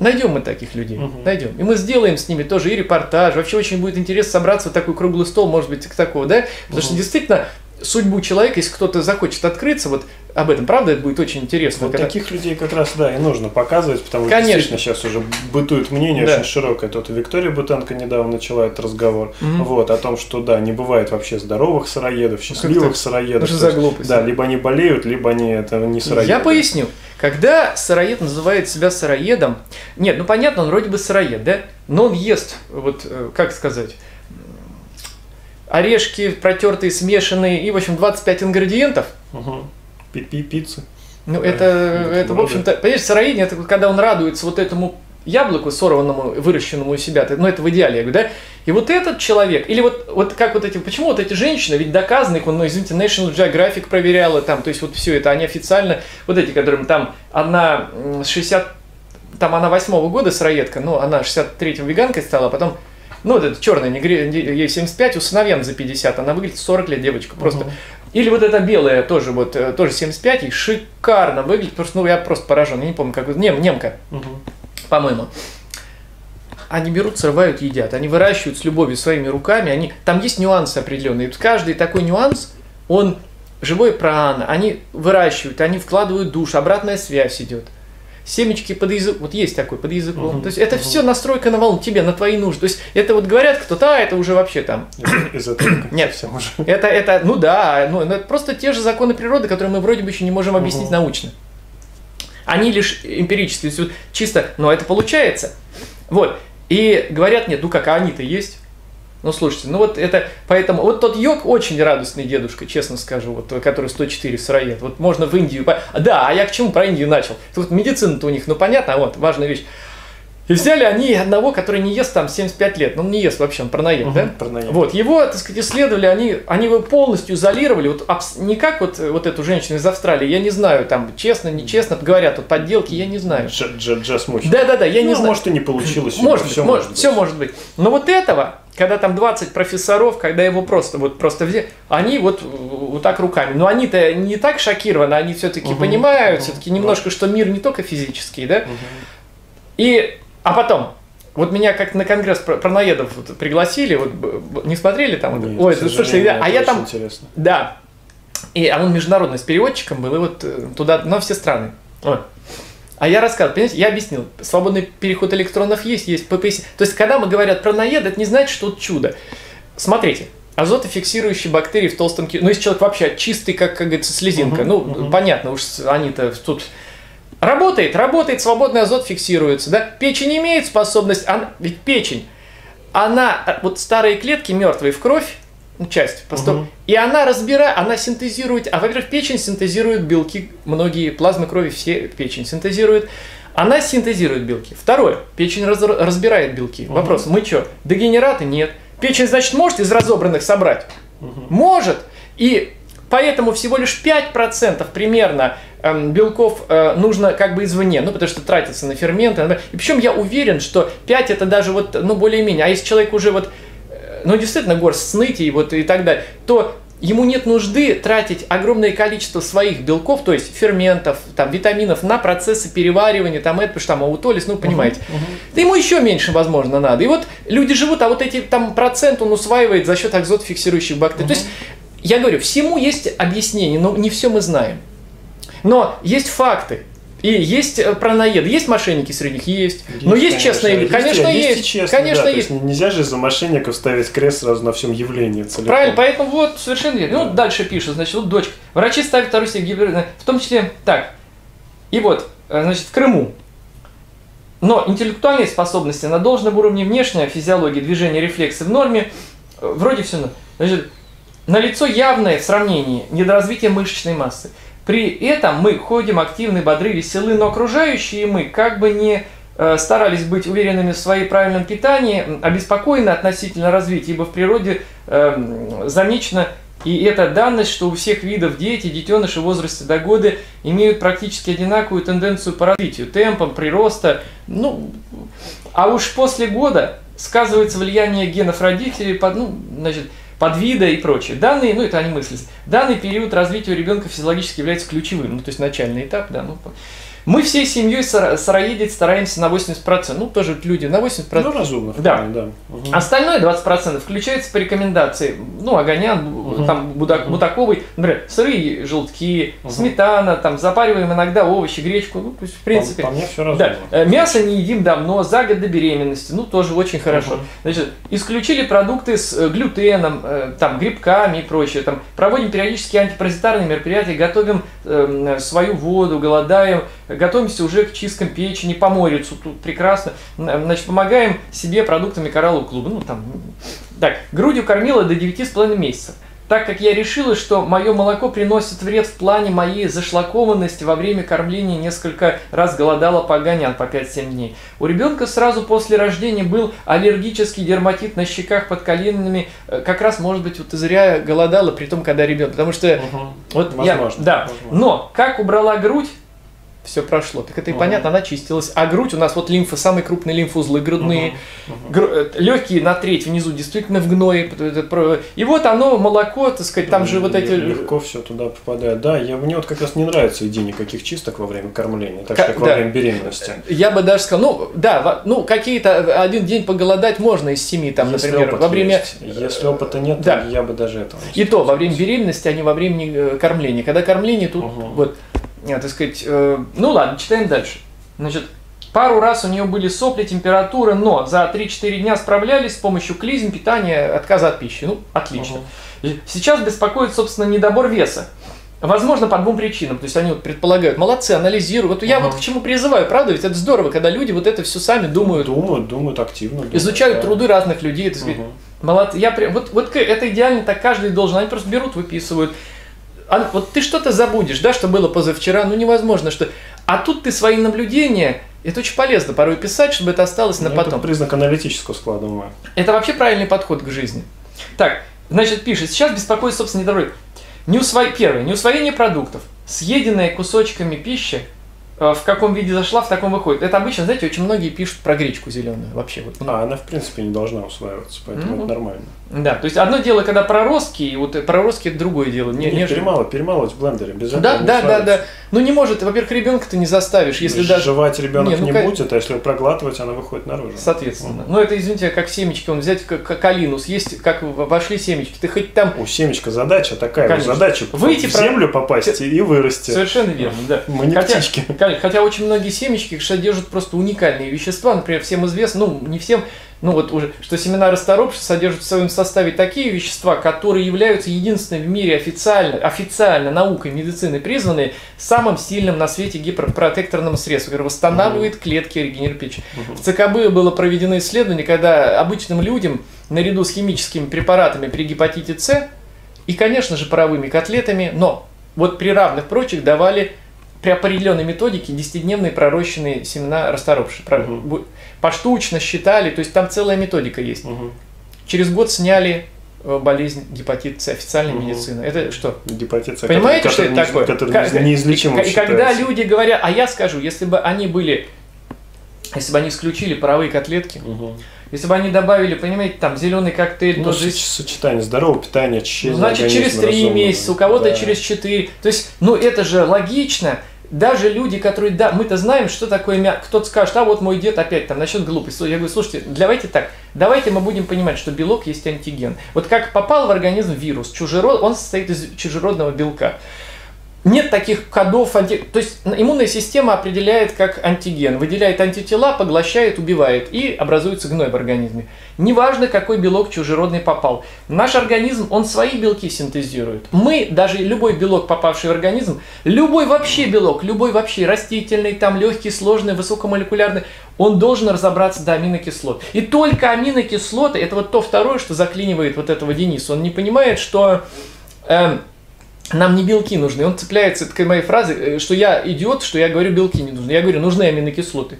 найдем мы таких людей, угу. найдем. И мы сделаем с ними тоже и репортаж. Вообще очень будет интересно собраться в такой круглый стол, может быть, к такого, да? Потому угу. что действительно судьбу человека, если кто-то захочет открыться, вот об этом. Правда, это будет очень интересно. Вот когда... таких людей как раз, да, и нужно показывать, потому что Конечно. сейчас уже бытует мнение да. очень широкое. Тут Виктория Бутенко недавно начала этот разговор, угу. вот, о том, что, да, не бывает вообще здоровых сыроедов, счастливых сыроедов. Что за глупость? Да, либо они болеют, либо они это не сыроеды. Я поясню. Когда сыроед называет себя сыроедом, нет, ну понятно, он вроде бы сыроед, да, но он ест, вот, э, как сказать, орешки протертые, смешанные и, в общем, 25 ингредиентов. Угу. Пи пиццы. Ну, это, это, в общем-то, понимаешь, сыроедение, это когда он радуется вот этому яблоку сорванному, выращенному у себя, ну это в идеале, я говорю, да, и вот этот человек, или вот, вот как вот эти, почему вот эти женщины, ведь доказано их, ну извините, National Geographic проверяла там, то есть вот все это, они официально, вот эти, которым там одна 60, там она восьмого года сыроедка, ну она 63-го веганкой стала, а потом ну, вот это черная, ей 75, у сыновьям за 50, она выглядит 40 лет девочка, просто. Угу. Или вот эта белая тоже, вот, э, тоже 75, и шикарно выглядит, потому что, ну, я просто поражен, я не помню, как, нем, немка, угу. по-моему. Они берут, срывают, едят, они выращивают с любовью своими руками, они, там есть нюансы определенные, каждый такой нюанс, он живой прана, они выращивают, они вкладывают душ, обратная связь идет – семечки под язык, вот есть такой под языком. Угу, То есть это угу. все настройка на волну тебе, на твои нужды. То есть это вот говорят кто-то, а это уже вообще там. Из этого Нет, все уже. Это, это, ну да, ну, это просто те же законы природы, которые мы вроде бы еще не можем объяснить угу. научно. Они лишь эмпирические, то есть чисто, но это получается. Вот. И говорят, нет, ну как, а они-то есть. Ну, слушайте, ну вот это, поэтому, вот тот йог очень радостный дедушка, честно скажу, вот, который 104 сыроед. Вот можно в Индию, да, а я к чему про Индию начал? Тут медицина-то у них, ну понятно, вот, важная вещь. И взяли они одного, который не ест там 75 лет. Ну, он не ест вообще, он параноед, угу, да? Параноед. Вот, его, так сказать, исследовали, они, они его полностью изолировали, вот не как вот, вот эту женщину из Австралии, я не знаю, там, честно, нечестно, говорят, вот подделки, я не знаю. Джаз Да-да-да, я не ну, знаю. может, и не получилось. Может, все может, быть. Все может быть. Но вот этого, когда там 20 профессоров, когда его просто вот просто взяли, они вот, вот так руками. Но они-то не так шокированы, они все-таки угу, понимают, угу, все-таки немножко, что мир не только физический, да? Угу. И а потом, вот меня как на конгресс праноедов вот пригласили, вот не смотрели там? Нет, Ой, слушай, а я там... Интересно. Да. И, а он международный с переводчиком был, и вот э, туда, на все страны. Ой. А я рассказывал, понимаете, я объяснил, свободный переход электронов есть, есть ППС. То есть, когда мы говорят про наед, это не значит, что это чудо. Смотрите, азотофиксирующие бактерии в толстом кишечнике. Ну, если человек вообще чистый, как, как говорится, слезинка, uh-huh, ну, uh-huh. понятно, уж они-то тут Работает, работает, свободный азот фиксируется, да? Печень имеет способность, она, ведь печень, она, вот старые клетки мертвые в кровь, часть, просто, угу. и она разбирает, она синтезирует, а, во-первых, печень синтезирует белки, многие плазмы крови все печень синтезирует, она синтезирует белки. Второе, печень раз, разбирает белки. Угу. Вопрос, мы что, дегенераты? Нет. Печень, значит, может из разобранных собрать? Угу. Может. И поэтому всего лишь 5% примерно Эм, белков э, нужно как бы извне, ну, потому что тратится на ферменты. И причем я уверен, что 5 это даже вот, ну, более-менее. А если человек уже вот, ну, действительно горсть и вот и так далее, то ему нет нужды тратить огромное количество своих белков, то есть ферментов, там, витаминов на процессы переваривания, там, это, потому что там аутолиз, ну, понимаете. Uh-huh, uh-huh. Да ему еще меньше, возможно, надо. И вот люди живут, а вот эти там процент он усваивает за счет азотофиксирующих бактерий. Uh-huh. То есть, я говорю, всему есть объяснение, но не все мы знаем. Но есть факты. И есть э, праноеды, есть мошенники среди них, есть. есть Но есть конечно, честные люди, конечно, есть. есть. Честно, конечно, да, есть. есть. Нельзя же за мошенников ставить крест сразу на всем явлении целиком. Правильно, поэтому вот совершенно верно. Да. Ну, дальше пишут, значит, вот дочка. Врачи ставят вторую степень в том числе, так, и вот, э, значит, в Крыму. Но интеллектуальные способности на должном уровне внешняя физиология, движения, рефлексы в норме, э, вроде все. Значит, налицо явное в сравнении недоразвитие мышечной массы. При этом мы ходим активны, бодры, веселы, но окружающие мы как бы не э, старались быть уверенными в своей правильном питании, обеспокоены относительно развития, ибо в природе э, замечено и эта данность, что у всех видов дети, детеныши в возрасте до года имеют практически одинаковую тенденцию по развитию, темпам, прироста. Ну, а уж после года сказывается влияние генов родителей, под, ну, значит, подвида и прочее. Данные, ну это они мысли, данный период развития у ребенка физиологически является ключевым, ну то есть начальный этап, да, ну, Мы всей семьей сыроедить стараемся на 80%. Ну, тоже люди на 80%. Ну, разумно. Да. да. Угу. Остальное 20% включается по рекомендации. Ну, Огонян, угу. там, Будак, угу. Будаковый, например, сырые желтки, угу. сметана, там, запариваем иногда овощи, гречку. Ну, то есть, в принципе. По, по мне все разумно. Да. Э, мясо не едим давно, за год до беременности. Ну, тоже очень хорошо. Угу. Значит, исключили продукты с э, глютеном, э, там, грибками и прочее. Там, проводим периодически антипаразитарные мероприятия, готовим э, свою воду, голодаем, готовимся уже к чисткам печени, по морицу, тут прекрасно. Значит, помогаем себе продуктами кораллового клуба. Ну, там, так, грудью кормила до 9,5 месяцев так как я решила, что мое молоко приносит вред в плане моей зашлакованности во время кормления несколько раз голодала по огонян по 5-7 дней. У ребенка сразу после рождения был аллергический дерматит на щеках под коленами. Э, как раз, может быть, вот зря голодала, при том, когда ребенок. Потому что угу. вот возможно, я, да, возможно. но как убрала грудь, все прошло. Так это и понятно, она чистилась. А грудь у нас вот лимфа, самые крупные лимфоузлы грудные, uh легкие на треть внизу действительно в гное. И вот оно, молоко, так сказать, там же вот эти... Легко все туда попадает. Да, я, мне вот как раз не нравится идти никаких чисток во время кормления, так как да. во время беременности. Я бы даже сказал, ну, да, ну, какие-то один день поголодать можно из семи, там, Если например, во время... Есть. Если опыта нет, да. я бы даже этого И то, во время беременности, а не во время э, кормления. Когда кормление, тут угу. вот Э, так сказать, э, ну ладно, читаем дальше. Значит, пару раз у нее были сопли, температура, но за 3-4 дня справлялись с помощью клизм, питания, отказа от пищи. Ну, отлично. Угу. Сейчас беспокоит, собственно, недобор веса. Возможно, по двум причинам. То есть они вот предполагают, молодцы, анализируют. Вот я вот к чему призываю, правда? Ведь это здорово, когда люди вот это все сами думают. Думают, думают активно. Думают, изучают да. труды разных людей. Это, угу. Молодцы. Я, вот, вот это идеально, так каждый должен. Они просто берут, выписывают а вот ты что-то забудешь, да, что было позавчера, ну невозможно, что... А тут ты свои наблюдения, это очень полезно порой писать, чтобы это осталось ну, на потом. Это признак аналитического склада ума. Это вообще правильный подход к жизни. Так, значит, пишет, сейчас беспокоит собственный здоровье. Не усво... Первое, неусвоение продуктов, съеденная кусочками пищи в каком виде зашла, в таком выходит. Это обычно, знаете, очень многие пишут про гречку зеленую вообще. Вот, ну. А она, в принципе, не должна усваиваться, поэтому mm-hmm. это нормально. Да, то есть одно дело, когда проростки, вот проростки это другое дело. Не, не, перемало, перемалывать в блендере, без да, этого Да, да, да. Ну не может, во-первых, ребенка ты не заставишь, если даже... Жевать ребенок не, ну, не как... будет, а если проглатывать, она выходит наружу. Соответственно. Mm-hmm. Ну это, извините, как семечки, он взять как калину, съесть, как вошли семечки, ты хоть там... У семечка задача такая, Конечно. задача Выйти в землю про... попасть и вырасти. Совершенно верно, да. Мы не хотя, птички. Хотя очень многие семечки содержат просто уникальные вещества. Например, всем известно, ну, не всем, ну вот уже, что семена расторопши содержат в своем составе такие вещества, которые являются единственными в мире официально, официально наукой, медицины признанные самым сильным на свете гиперпротекторным средством, которое восстанавливает клетки регенерирует печень. Угу. В ЦКБ было проведено исследование, когда обычным людям наряду с химическими препаратами при гепатите С и, конечно же, паровыми котлетами, но вот при равных прочих давали при определенной методике 10-дневные пророщенные семена расторопшие. Угу. Поштучно считали, то есть там целая методика есть. Угу. Через год сняли э, болезнь гепатит С, официальной угу. медицины. Это что? Гепатит С. Понимаете, который, что это такое? Который неизлечимо И, и когда люди говорят, а я скажу, если бы они были, если бы они исключили паровые котлетки, угу. Если бы они добавили, понимаете, там зеленый коктейль, ну, тоже... сочетание здорового питания, очищение Значит, через три месяца, у кого-то да. через четыре. То есть, ну это же логично даже люди, которые, да, мы-то знаем, что такое мясо, кто-то скажет, а вот мой дед опять там насчет глупости. Я говорю, слушайте, давайте так, давайте мы будем понимать, что белок есть антиген. Вот как попал в организм вирус, чужерод, он состоит из чужеродного белка. Нет таких кодов, анти... то есть иммунная система определяет как антиген, выделяет антитела, поглощает, убивает и образуется гной в организме. Неважно, какой белок чужеродный попал. Наш организм, он свои белки синтезирует. Мы, даже любой белок, попавший в организм, любой вообще белок, любой вообще растительный, там легкий, сложный, высокомолекулярный, он должен разобраться до аминокислот. И только аминокислоты, это вот то второе, что заклинивает вот этого Дениса. Он не понимает, что... Э, нам не белки нужны. Он цепляется к моей фразе, э, что я идиот, что я говорю белки не нужны. Я говорю, нужны аминокислоты.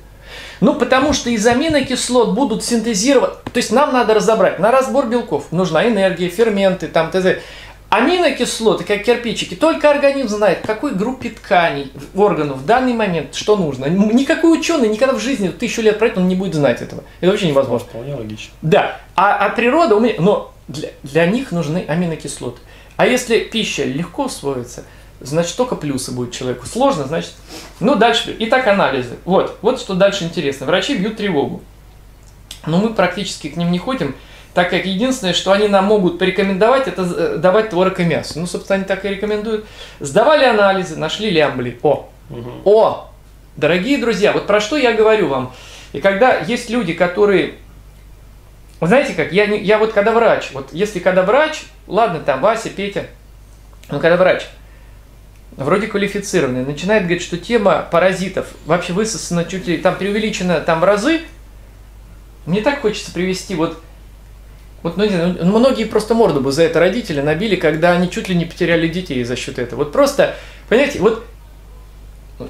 Ну, потому что из аминокислот будут синтезировать, то есть нам надо разобрать, на разбор белков нужна энергия, ферменты, там, т.д. Аминокислоты, как кирпичики, только организм знает, какой группе тканей, органов в данный момент что нужно. Никакой ученый никогда в жизни, тысячу лет пройдет, он не будет знать этого. Это вообще невозможно. Вполне логично. Да. А, а природа у меня, но для, для них нужны аминокислоты. А если пища легко усвоится, значит, только плюсы будет человеку. Сложно, значит... Ну, дальше. Итак, анализы. Вот, вот что дальше интересно. Врачи бьют тревогу. Но мы практически к ним не ходим, так как единственное, что они нам могут порекомендовать, это э, давать творог и мясо. Ну, собственно, они так и рекомендуют. Сдавали анализы, нашли лямбли. О, угу. о, дорогие друзья, вот про что я говорю вам. И когда есть люди, которые вы знаете как, я, не, я вот когда врач, вот если когда врач, ладно, там Вася, Петя, но когда врач, вроде квалифицированный, начинает говорить, что тема паразитов вообще высосана чуть ли, там преувеличена там в разы, мне так хочется привести вот вот ну, ну, многие просто морду бы за это родители набили, когда они чуть ли не потеряли детей за счет этого. Вот просто, понимаете, вот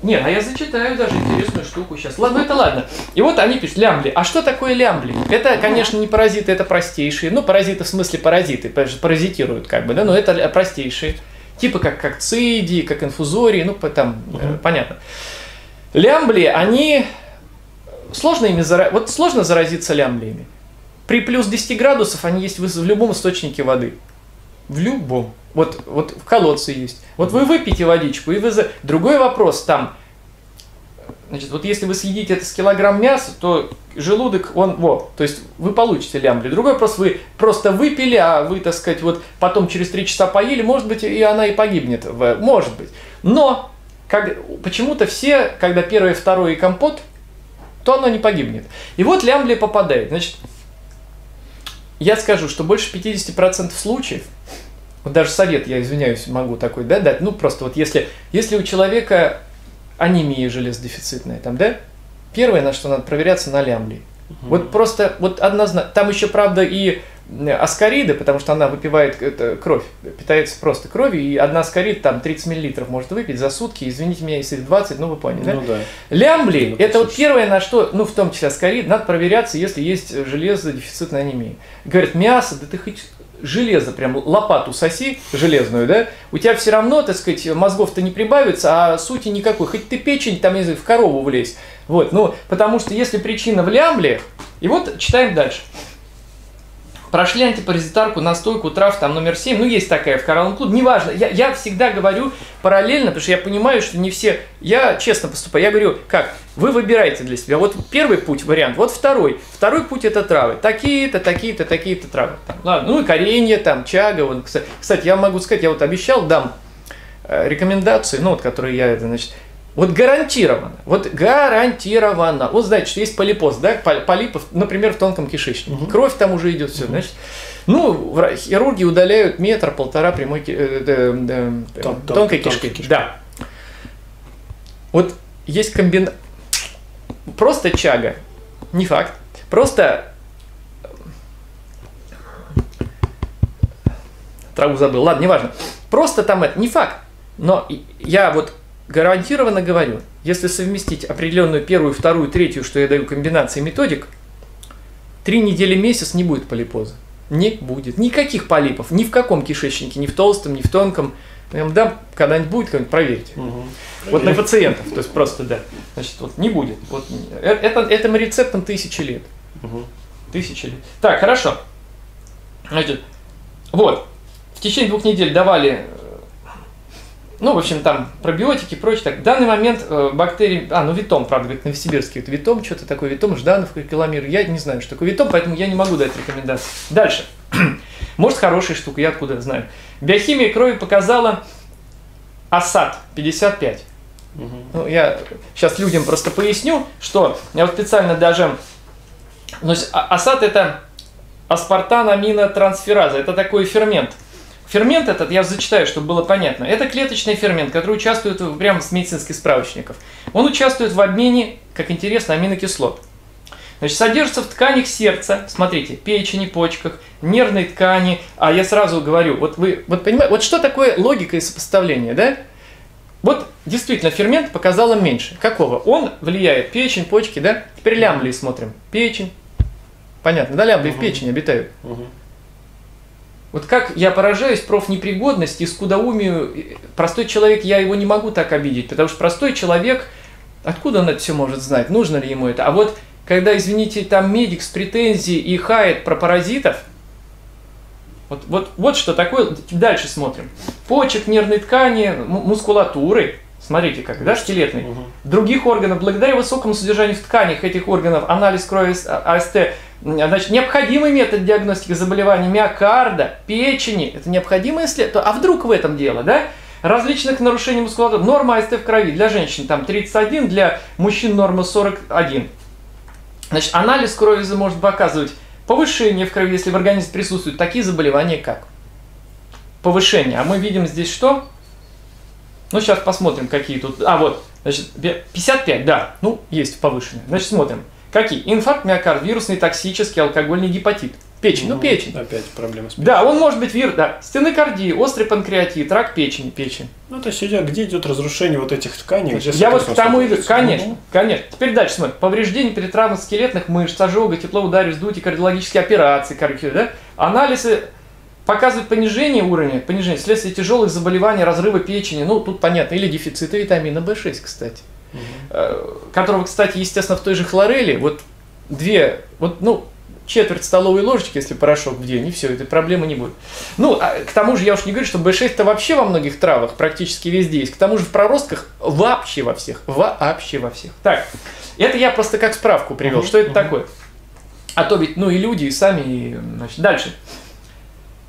не, а я зачитаю даже интересную штуку сейчас. Ладно, это ладно. И вот они пишут лямбли. А что такое лямбли? Это, конечно, не паразиты, это простейшие. Ну, паразиты в смысле паразиты, паразитируют как бы, да, но это простейшие. Типа как, как цидии, как инфузории, ну, там, угу. понятно. Лямбли, они... Сложно ими заразиться. Вот сложно заразиться лямблиями. При плюс 10 градусов они есть в любом источнике воды. В любом. Вот, вот в колодце есть. Вот вы выпьете водичку, и вы за... Другой вопрос там, Значит, вот если вы съедите это с килограмм мяса, то желудок, он, вот, то есть вы получите лямбли. Другой вопрос, вы просто выпили, а вы, так сказать, вот потом через три часа поели, может быть, и она и погибнет, может быть. Но как, почему-то все, когда первый, второй компот, то оно не погибнет. И вот лямбли попадает. Значит, я скажу, что больше 50% случаев вот даже совет, я извиняюсь, могу такой да, дать. Ну, просто вот если, если у человека анемия железодефицитная, там, да, первое, на что надо проверяться, на лямбли. Угу. Вот просто, вот однозначно, там еще, правда, и аскариды, потому что она выпивает это, кровь, питается просто кровью, и одна аскарид там 30 миллилитров может выпить за сутки, извините меня, если 20, ну вы поняли, да? Ну, да. Лямбли, ну, это вот первое, на что, ну в том числе аскарид, надо проверяться, если есть железодефицитная анемия. Говорят, мясо, да ты хоть железо, прям лопату соси железную, да, у тебя все равно, так сказать, мозгов-то не прибавится, а сути никакой. Хоть ты печень, там, не знаю, в корову влезь. Вот, ну, потому что если причина в лямбле, и вот читаем дальше. Прошли антипаразитарку, настойку трав, там номер 7, ну есть такая в коралловом клубе, неважно. Я, я всегда говорю параллельно, потому что я понимаю, что не все, я честно поступаю, я говорю, как, вы выбираете для себя, вот первый путь, вариант, вот второй. Второй путь это травы, такие-то, такие-то, такие-то травы. Там, ладно, ну и коренье, там, чага, вот, кстати, я могу сказать, я вот обещал, дам э, рекомендации, ну вот, которые я, значит, вот гарантированно, вот гарантированно. Вот знаете, что есть полипоз, да, полипов, например, в тонком кишечнике. Угу. Кровь там уже идет, все, угу. значит. Ну, хирурги удаляют метр-полтора прямой э, э, э, Тон, тонкой кишки. кишки. Да. Вот есть комбина... Просто чага, не факт. Просто траву забыл. Ладно, неважно. Просто там это не факт. Но я вот гарантированно говорю, если совместить определенную первую, вторую, третью, что я даю комбинации методик, три недели, месяц не будет полипоза. Не будет. Никаких полипов. Ни в каком кишечнике, ни в толстом, ни в тонком. Дам, когда-нибудь будет, когда-нибудь проверьте. Угу. Вот на пациентов. То есть просто, да. Значит, вот не будет. Вот, э, это, этому рецептом тысячи лет. Угу. Тысячи лет. Так, хорошо. Значит, вот. В течение двух недель давали ну, в общем, там пробиотики и прочее. Так, в данный момент э, бактерии... А, ну, Витом, правда, говорит, новосибирский. Это Витом, что-то такое Витом, Жданов, Киломир. Я не знаю, что такое Витом, поэтому я не могу дать рекомендации. Дальше. (clears throat) Может, хорошая штука, я откуда знаю. Биохимия крови показала АСАД 55. Угу. Ну, я сейчас людям просто поясню, что я вот специально даже... Ну, АСАД это аспартан-аминотрансфераза. Это такой фермент – Фермент этот, я зачитаю, чтобы было понятно, это клеточный фермент, который участвует прямо с медицинских справочников. Он участвует в обмене, как интересно, аминокислот. Значит, содержится в тканях сердца, смотрите, печени, почках, нервной ткани. А я сразу говорю, вот вы, вот понимаете, вот что такое логика и сопоставление, да? Вот действительно фермент показала меньше. Какого? Он влияет печень, почки, да? Теперь лямблии смотрим. Печень. Понятно, да, лямблии угу. в печени обитают. Угу. Вот как я поражаюсь профнепригодности, скудоумию. Простой человек, я его не могу так обидеть, потому что простой человек, откуда он это все может знать, нужно ли ему это? А вот когда, извините, там медик с претензией и хает про паразитов, Вот, вот, вот что такое. Дальше смотрим. Почек, нервной ткани, мускулатуры. Смотрите как, да, скелетный. Угу. Других органов, благодаря высокому содержанию в тканях этих органов, анализ крови АСТ, значит, необходимый метод диагностики заболеваний миокарда, печени, это необходимое исследование. А вдруг в этом дело, да? Различных нарушений мускулатуры. Норма АСТ в крови для женщин там 31, для мужчин норма 41. Значит, анализ крови может показывать повышение в крови, если в организме присутствуют такие заболевания, как повышение. А мы видим здесь что? Ну, сейчас посмотрим, какие тут... А, вот, значит, 55, да, ну, есть повышенные. Значит, смотрим. Какие? Инфаркт миокард, вирусный, токсический, алкогольный гепатит. Печень, ну, ну печень. Опять проблемы с печенью. Да, он может быть вир, да, стенокардия, острый панкреатит, рак печени, печень. Ну, то есть, где идет разрушение вот этих тканей? Где, Я вот к тому иду, конечно, ну. конечно. Теперь дальше смотри. Повреждение перетравмы скелетных мышц, ожога, тепло ударе, вздутие, кардиологические операции, да? Анализы показывают понижение уровня, понижение вследствие тяжелых заболеваний, разрыва печени, ну, тут понятно, или дефицита витамина В6, кстати. Угу. Которого, кстати, естественно, в той же хлорели, вот две, вот, ну, четверть столовой ложечки, если порошок в день, и все, этой проблемы не будет. Ну, а к тому же я уж не говорю, что B6-то вообще во многих травах практически везде есть. К тому же в проростках вообще во всех. Вообще во всех. Так, это я просто как справку привел. Uh-huh, что это uh-huh. такое? А то ведь, ну и люди, и сами, и, значит, дальше.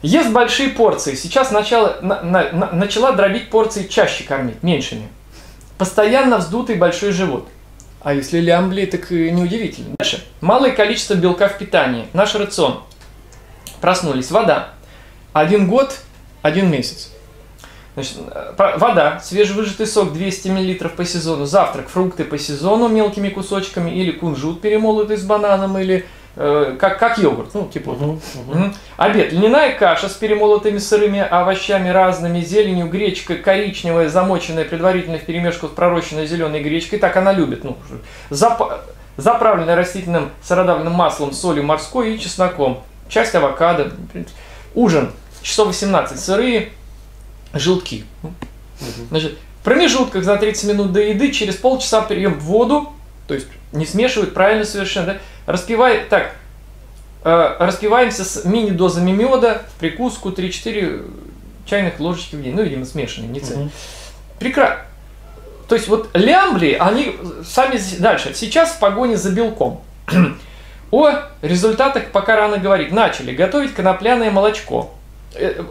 Ест большие порции. Сейчас начало, на, на, на, начала дробить порции чаще кормить, меньшими. Постоянно вздутый большой живот. А если лямбли, так неудивительно. Дальше. Малое количество белка в питании. Наш рацион. Проснулись. Вода. Один год, один месяц. Значит, вода, свежевыжатый сок 200 мл по сезону, завтрак, фрукты по сезону мелкими кусочками или кунжут перемолотый с бананом или Э, как, как йогурт, ну, типа. Угу, угу. Обед. Льняная каша с перемолотыми сырыми овощами разными, зеленью, гречка коричневая, замоченная предварительно в перемешку с пророщенной зеленой гречкой. Так она любит. Ну, зап... Заправленная растительным сыродавленным маслом, солью морской и чесноком. Часть авокадо. Ужин. Часов 18. Сырые желтки. Значит, в промежутках за 30 минут до еды через полчаса прием воду, то есть не смешивают правильно совершенно, да? Распивай, так, э, распиваемся с мини-дозами меда в прикуску 3-4 чайных ложечки в день. Ну, видимо, смешанные, не цель. Угу. Прекрасно. То есть вот лямбли, они сами дальше. Сейчас в погоне за белком. (clears throat) О результатах пока рано говорить. Начали готовить конопляное молочко. Э,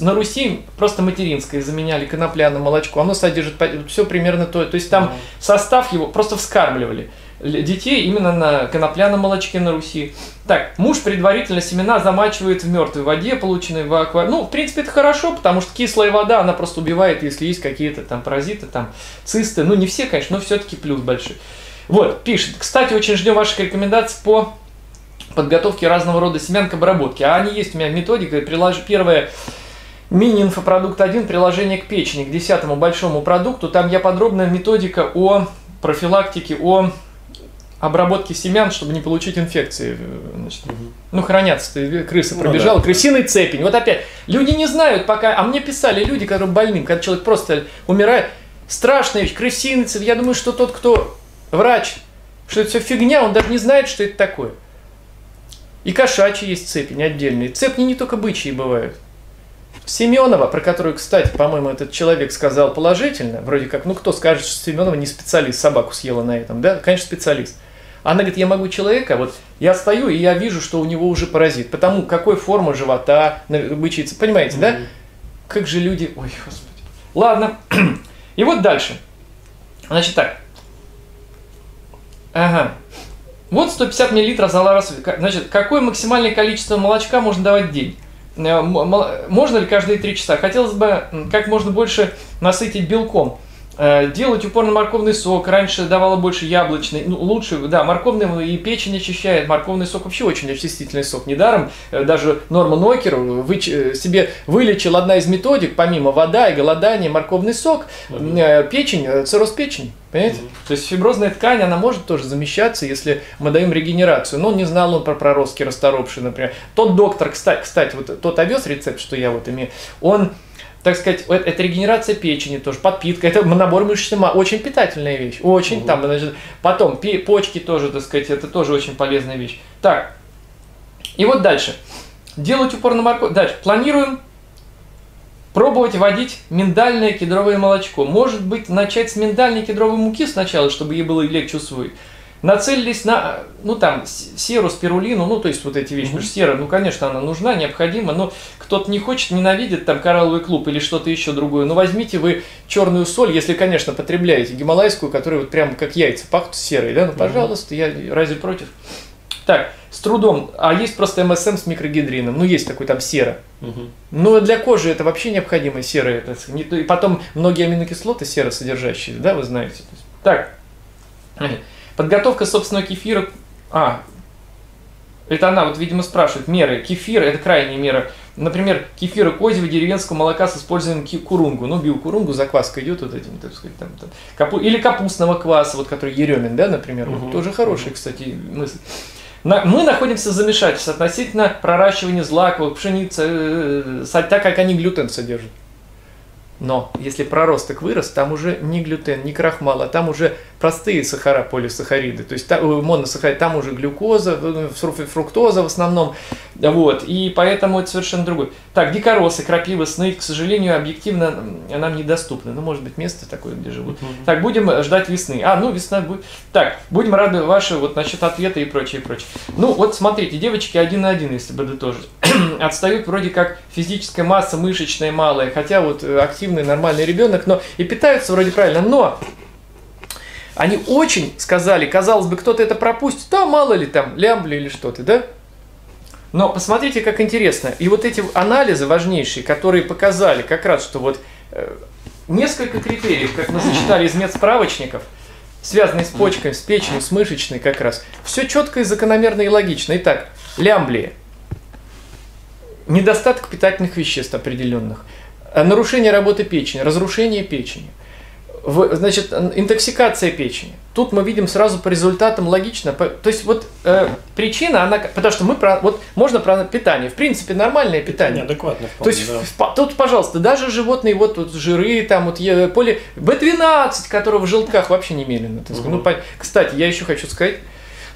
на Руси просто материнское заменяли конопляное молочко. Оно содержит все примерно то. То есть там состав его просто вскармливали детей именно на конопляном молочке на Руси. Так, муж предварительно семена замачивает в мертвой воде, полученной в аквариуме. Ну, в принципе, это хорошо, потому что кислая вода, она просто убивает, если есть какие-то там паразиты, там цисты. Ну, не все, конечно, но все-таки плюс большой. Вот, пишет. Кстати, очень ждем ваших рекомендаций по подготовке разного рода семян к обработке. А они есть у меня методика. Прилож... Первое мини-инфопродукт 1, приложение к печени, к десятому большому продукту. Там я подробная методика о профилактике, о обработки семян, чтобы не получить инфекции. Значит, угу. Ну, хранятся, крыса ну, пробежала, да. крысиный цепень. Вот опять, люди не знают пока, а мне писали люди, которые больны, когда человек просто умирает, страшная вещь, крысиный цепень. Я думаю, что тот, кто врач, что это все фигня, он даже не знает, что это такое. И кошачьи есть цепень отдельные. Цепни не только бычьи бывают. Семенова, про которую, кстати, по-моему, этот человек сказал положительно, вроде как, ну кто скажет, что Семенова не специалист, собаку съела на этом, да? Конечно, специалист. Она говорит, я могу человека, вот я стою, и я вижу, что у него уже паразит. Потому какой форма живота бычица. Понимаете, mm-hmm. да? Как же люди... Ой, господи. Ладно. (clears throat) И вот дальше. Значит так. Ага. Вот 150 мл за раз. Значит, какое максимальное количество молочка можно давать в день? Э, можно ли каждые 3 часа? Хотелось бы как можно больше насытить белком. Э, делать упор на морковный сок. Раньше давала больше яблочный. Ну, лучше, да, морковный и печень очищает. Морковный сок вообще очень очистительный сок. Недаром э, даже Норма Нокер вы, э, себе вылечил одна из методик, помимо вода и голодания, морковный сок, угу. печень, цирроз печени. Понимаете? Угу. То есть фиброзная ткань, она может тоже замещаться, если мы даем регенерацию. Но не знал он про проростки расторопшие, например. Тот доктор, кстати, кстати, вот тот овес рецепт, что я вот имею, он так сказать, это регенерация печени тоже, подпитка, это набор мышечной массы, очень питательная вещь, очень угу. там, значит, потом почки тоже, так сказать, это тоже очень полезная вещь. Так, и вот дальше. Делать упор на морковь. Дальше. Планируем пробовать вводить миндальное кедровое молочко. Может быть, начать с миндальной кедровой муки сначала, чтобы ей было легче усвоить. Нацелились на, ну там, серу, спирулину, ну то есть вот эти вещи. Потому что сера, ну конечно, она нужна, необходима, но кто-то не хочет, ненавидит там коралловый клуб или что-то еще другое. Но возьмите вы черную соль, если, конечно, потребляете гималайскую, которая вот прямо как яйца пахнут серой, да, ну пожалуйста, я разве против? Так, с трудом. А есть просто МСМ с микрогидрином. Ну, есть такой там сера. Угу. Ну, для кожи это вообще необходимая сера. Это, и потом многие аминокислоты серосодержащие, да, вы знаете. Так, подготовка собственного кефира. А, это она, вот, видимо, спрашивает. Меры. Кефир – это крайняя мера. Например, кефира козьего деревенского молока с использованием курунгу. Ну, биокурунгу, закваска идет вот этим, так сказать, там, там. Капу... Или капустного кваса, вот, который еремен, да, например. Угу. Вот, тоже хорошая, кстати, мысль мы находимся в замешательстве относительно проращивания злаковых, пшеницы, э, так как они глютен содержат. Но если проросток вырос, там уже не глютен, не крахмал, а там уже простые сахара, полисахариды, то есть э, моносахариды, там уже глюкоза, э, фруктоза в основном, вот, и поэтому это совершенно другой. Так, дикоросы, крапива, сныть, к сожалению, объективно нам недоступны, ну, может быть, место такое, где живут. Uh-huh. Так, будем ждать весны. А, ну, весна будет. Так, будем рады ваши, вот, насчет ответа и прочее, и прочее. Ну, вот, смотрите, девочки один на один, если подытожить, (clears throat) отстают вроде как физическая масса мышечная малая, хотя вот э, активный нормальный ребенок, но и питаются вроде правильно, но они очень сказали, казалось бы, кто-то это пропустит, да, мало ли там, лямбли или что-то, да? Но посмотрите, как интересно. И вот эти анализы важнейшие, которые показали как раз, что вот э, несколько критериев, как мы зачитали из медсправочников, связанные с почкой, с печенью, с мышечной как раз, все четко и закономерно и логично. Итак, лямблия. Недостаток питательных веществ определенных. Нарушение работы печени, разрушение печени – в, значит, интоксикация печени. Тут мы видим сразу по результатам логично. По, то есть вот э, причина, она, потому что мы про, вот можно про питание, в принципе нормальное питание. Адекватно. то есть да. тут, пожалуйста, даже животные вот, вот жиры, там вот поле B12, которого в желтках вообще немерено. Угу. Ну, по, кстати, я еще хочу сказать,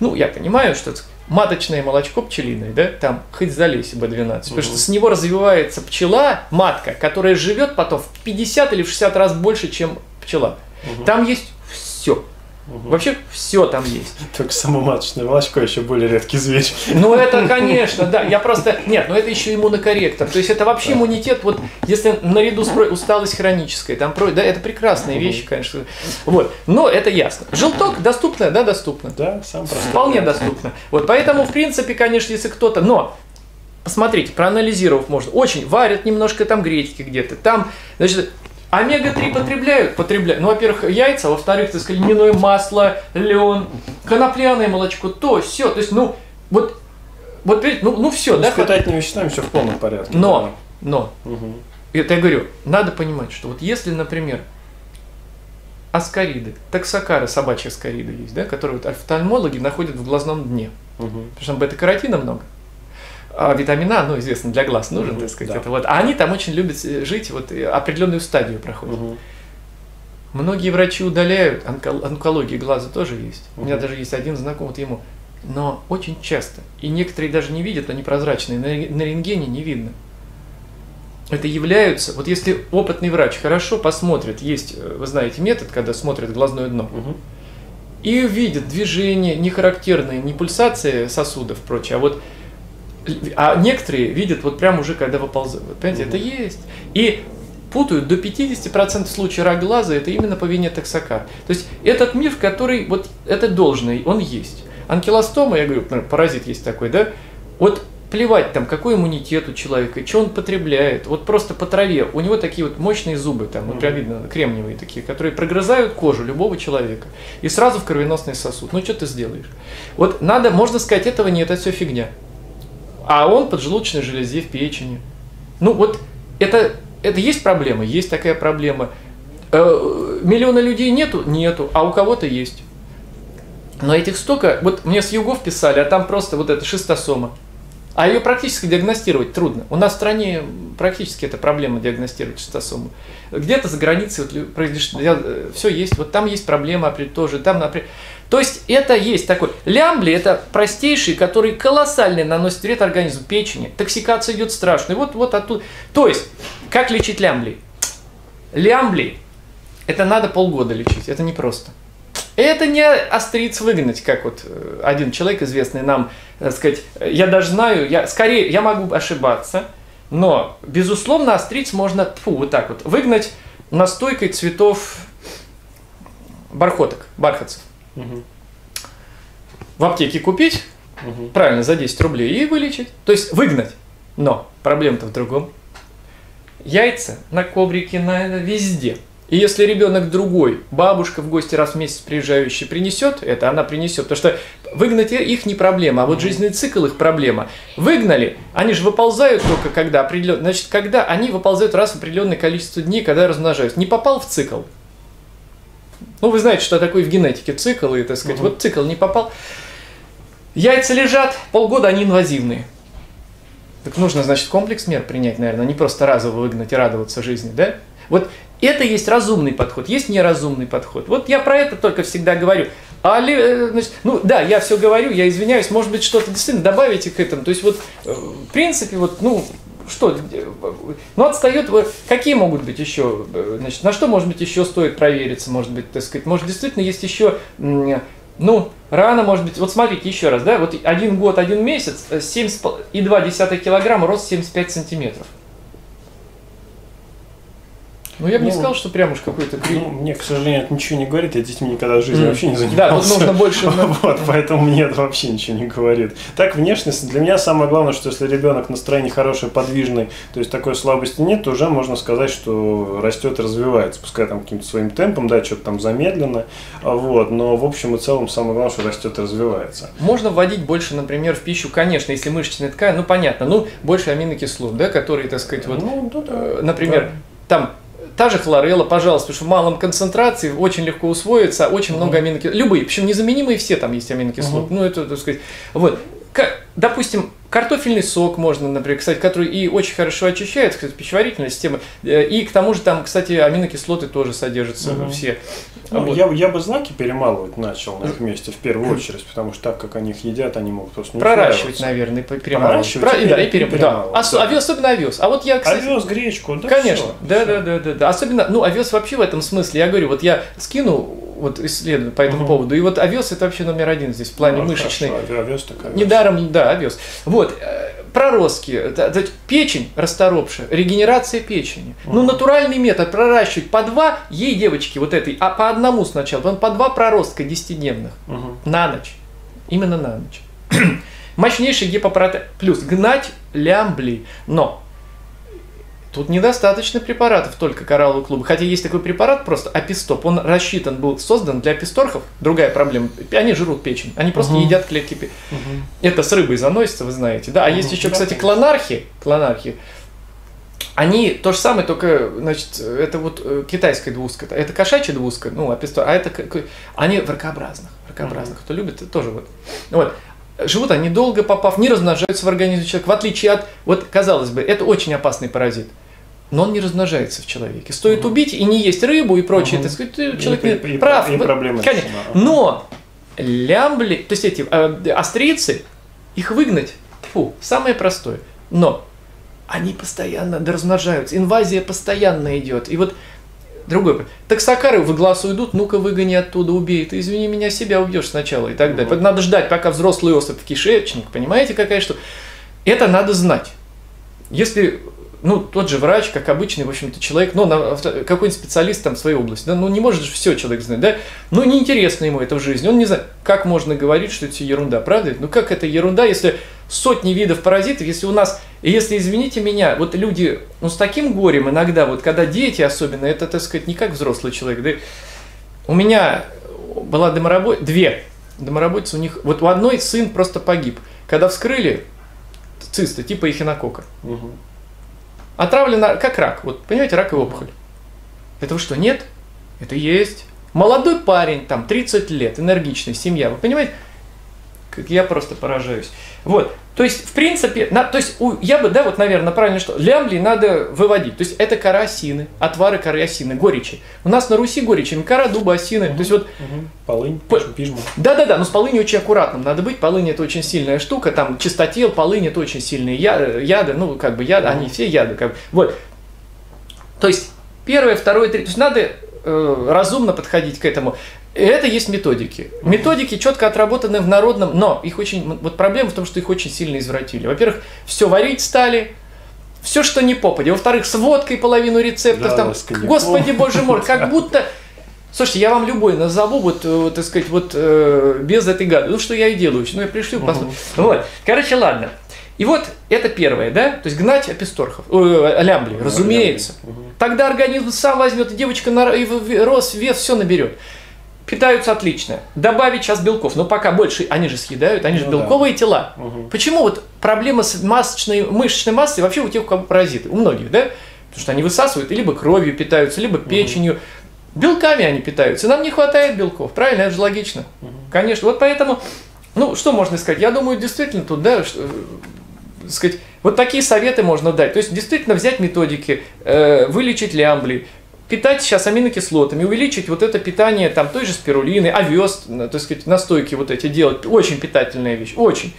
ну я понимаю, что маточное молочко пчелиное, да, там хоть залезь B12, угу. потому что с него развивается пчела, матка, которая живет потом в 50 или в 60 раз больше, чем пчела. Угу. Там есть все. Угу. Вообще все там есть. (laughs) Только самоматочное молочко еще более редкий зверь. Ну это, конечно, да. Я просто... Нет, но это еще иммунокорректор. То есть это вообще иммунитет, вот если наряду с усталость хроническая, там, да, это прекрасные угу. вещи, конечно. Вот. Но это ясно. Желток доступно, да, доступно. Да, сам простой. Вполне доступно. Вот поэтому, в принципе, конечно, если кто-то... Но Посмотрите, проанализировав можно. Очень варят немножко там гречки где-то. Там, значит, Омега-3 потребляют? Потребляют. Ну, во-первых, яйца, во-вторых, так сказать, льняное масло, лен, конопляное молочко, то, все. То есть, ну, вот, вот, ну, ну все, ну, да? С питательными веществами все в полном порядке. Но, да. но, угу. это я говорю, надо понимать, что вот если, например, аскариды, таксокары, собачьи аскариды есть, да, которые вот офтальмологи находят в глазном дне, угу. потому что там бета-каротина много а витамина, ну, известно, для глаз нужен, угу, так сказать. Да. Это вот. А они там очень любят жить, вот определенную стадию проходят. Угу. Многие врачи удаляют, онкол- онкология глаза тоже есть. Угу. У меня даже есть один знакомый, вот ему. Но очень часто. И некоторые даже не видят, они прозрачные. На, на рентгене не видно. Это являются, вот если опытный врач хорошо посмотрит, есть, э, вы знаете, метод, когда смотрит глазное дно, угу. и видит движение нехарактерные, не пульсация сосудов, прочее, а вот а некоторые видят вот прям уже, когда выползают. Понимаете, угу. это есть. И путают до 50% случаев рак глаза, это именно по вине токсока. То есть этот миф, который, вот это должный, он есть. Анкилостома, я говорю, паразит есть такой, да, вот плевать там, какой иммунитет у человека, что он потребляет, вот просто по траве, у него такие вот мощные зубы, там, вот прям видно, кремниевые такие, которые прогрызают кожу любого человека, и сразу в кровеносный сосуд, ну что ты сделаешь? Вот надо, можно сказать, этого нет, это все фигня а он поджелудочной железе в печени. Ну вот это, это есть проблема? Есть такая проблема. Э, миллиона людей нету? Нету, а у кого-то есть. Но этих столько, вот мне с югов писали, а там просто вот это шистосома. А ее практически диагностировать трудно. У нас в стране практически это проблема диагностировать шистосому. Где-то за границей вот, э, все есть, вот там есть проблема тоже, там, например, То есть это есть такой. Лямбли это простейший, который колоссальный наносит вред организму, печени. Токсикация идет страшная. Вот, вот оттуда. То есть, как лечить лямбли? Лямбли это надо полгода лечить, это непросто. Это не остриц выгнать, как вот э, один человек, известный нам, так сказать, я даже знаю, я скорее, я могу ошибаться, но, безусловно, остриц можно, фу, вот так вот, выгнать настойкой цветов бархоток, бархатцев. Угу. В аптеке купить, угу. правильно, за 10 рублей и вылечить. То есть выгнать. Но проблема-то в другом. Яйца на коврике, на везде. И если ребенок другой, бабушка в гости раз в месяц приезжающий принесет это, она принесет. Потому что выгнать их не проблема, а вот жизненный цикл их проблема. Выгнали, они же выползают только когда определенно. Значит, когда они выползают раз в определенное количество дней, когда размножаются. Не попал в цикл. Ну, вы знаете, что такое в генетике цикл, и, так сказать, угу. вот цикл не попал. Яйца лежат, полгода они инвазивные. Так нужно, значит, комплекс мер принять, наверное, не просто разово выгнать и радоваться жизни, да? Вот это есть разумный подход, есть неразумный подход. Вот я про это только всегда говорю. А, э, значит, ну да, я все говорю, я извиняюсь, может быть, что-то действительно добавите к этому. То есть вот, э, в принципе, вот, ну, что, э, ну, отстает, какие могут быть еще, значит, на что, может быть, еще стоит провериться, может быть, так сказать, может, действительно есть еще, ну, рано, может быть, вот смотрите еще раз, да, вот один год, один месяц, 7,2 килограмма, рост 75 сантиметров. Ну, я бы ну, не сказал, что прям уж какой-то Ну, мне, к сожалению, это ничего не говорит. Я детьми никогда в жизни mm. вообще не занимался. Да, тут нужно больше... (laughs) вот, поэтому мне это вообще ничего не говорит. Так, внешность. Для меня самое главное, что если ребенок настроение хорошее, подвижный, то есть такой слабости нет, то уже можно сказать, что растет и развивается. Пускай там каким-то своим темпом, да, что-то там замедленно. Вот, но в общем и целом самое главное, что растет и развивается. Можно вводить больше, например, в пищу, конечно, если мышечная ткань, ну понятно, ну больше аминокислот, да, которые, так сказать, вот, ну, да, да, э, например, да. там Та же хлорелла, пожалуйста, потому что в малом концентрации очень легко усвоится, очень угу. много аминокислот. Любые, причем незаменимые все там есть аминокислоты. Угу. Ну, это, так сказать, вот. Как, допустим, картофельный сок можно, например, кстати, который и очень хорошо очищает, кстати, пищеварительная система. Э, и к тому же там, кстати, аминокислоты тоже содержатся угу. все. Ну, вот. я, я бы злаки перемалывать начал на их месте в первую очередь, потому что так как они их едят, они могут просто не Проращивать, наверное, перемалывать. Проращивать Про, и, да, и перемалывать. Да. да. Овес, особенно овес. А вот я, кстати... Овес, гречку, да Конечно, все, да, все. да, да, да, да. Особенно, ну, овес вообще в этом смысле, я говорю, вот я скину вот исследую по этому угу. поводу. И вот овес это вообще номер один здесь в плане ну, мышечной. Хорошо. Овес так овес. Недаром, да, овес. Вот э, проростки, это печень расторопшая, регенерация печени. Угу. Ну, натуральный метод проращивать по два, ей, девочки, вот этой, а по одному сначала, он по два проростка десятидневных угу. на ночь. Именно на ночь. (clears throat) Мощнейший гипопротез. Плюс гнать лямбли. Но Тут недостаточно препаратов только кораллового клуба. Хотя есть такой препарат просто апистоп. Он рассчитан был, создан для аписторхов. Другая проблема. Они жрут печень. Они просто угу. едят клетки. Угу. Это с рыбой заносится, вы знаете. Да, а угу. есть еще, кстати, клонархи. Клонархи. Они то же самое, только, значит, это вот э, китайская двуска. Это кошачья двуска, ну, апистор, а это они в ракообразных. Ракообразных. Кто любит, тоже вот. Вот живут они долго, попав, не размножаются в организме человека, в отличие от, вот казалось бы, это очень опасный паразит. Но он не размножается в человеке. Стоит угу. убить и не есть рыбу и прочее, угу. так сказать, человек и, и, прав. И, проблемы конечно. Но лямбли, то есть эти э, австрийцы, их выгнать, фу, самое простое. Но они постоянно размножаются, инвазия постоянно идет. И вот Другой. Таксокары в глаз уйдут, ну-ка выгони оттуда, убей. Ты, извини меня, себя убьешь сначала и так далее. Вот. Надо ждать, пока взрослый особь в кишечник. Понимаете, какая что? Это надо знать. Если ну, тот же врач, как обычный, в общем-то, человек, ну, какой-нибудь специалист там в своей области, да, ну, не может же все человек знать, да, ну, неинтересно ему это в жизни, он не знает, как можно говорить, что это ерунда, правда? Ну, как это ерунда, если сотни видов паразитов, если у нас, если, извините меня, вот люди, ну, с таким горем иногда, вот, когда дети особенно, это, так сказать, не как взрослый человек, да, у меня была домоработица, две домоработицы, у них, вот у одной сын просто погиб, когда вскрыли цисты, типа эхинокока, угу Отравлена как рак. Вот, понимаете, рак и опухоль. Этого что, нет? Это есть. Молодой парень, там, 30 лет, энергичный, семья. Вы понимаете? я просто поражаюсь. Вот. То есть, в принципе, на, то есть, у, я бы, да, вот, наверное, правильно, что лямбли надо выводить. То есть, это кора осины, отвары коры осины, горечи. У нас на Руси горечи, кора дуба осины. Угу, то есть, вот... Угу. Полынь, по... пижма. Да-да-да, но с полынью очень аккуратным надо быть. Полынь это очень сильная штука, там чистотел, полынь это очень сильные яды, яды ну, как бы яды, угу. они все яды. Как бы. Вот. То есть, первое, второе, третье. То есть, надо э, разумно подходить к этому. Это есть методики. Методики четко отработаны в народном, но их очень, вот проблема в том, что их очень сильно извратили. Во-первых, все варить стали, все, что не попадя. Во-вторых, с водкой половину рецептов. Да, там, господи боже мой, как будто... Слушайте, я вам любой назову, вот, вот так сказать, вот э, без этой гады. Ну, что я и делаю. Ну, я пришлю, посмотрю. Вот. Короче, ладно. И вот это первое, да? То есть гнать аписторхов, э, лямбли, ну, разумеется. Тогда организм сам возьмет, и девочка на, и рост, вес, все наберет питаются отлично. Добавить сейчас белков, но пока больше, они же съедают, они же ну, белковые да. тела. Угу. Почему вот проблема с масочной, мышечной массой вообще у тех, у кого паразиты, у многих, да? Потому что они высасывают, либо кровью питаются, либо печенью. Угу. Белками они питаются. Нам не хватает белков, правильно? Это же логично. Угу. Конечно. Вот поэтому, ну, что можно сказать? Я думаю, действительно тут, да, что, сказать, вот такие советы можно дать. То есть, действительно взять методики, э, вылечить лямбли, питать сейчас аминокислотами, увеличить вот это питание там той же спирулины, овес, так сказать, настойки вот эти делать. Очень питательная вещь, очень.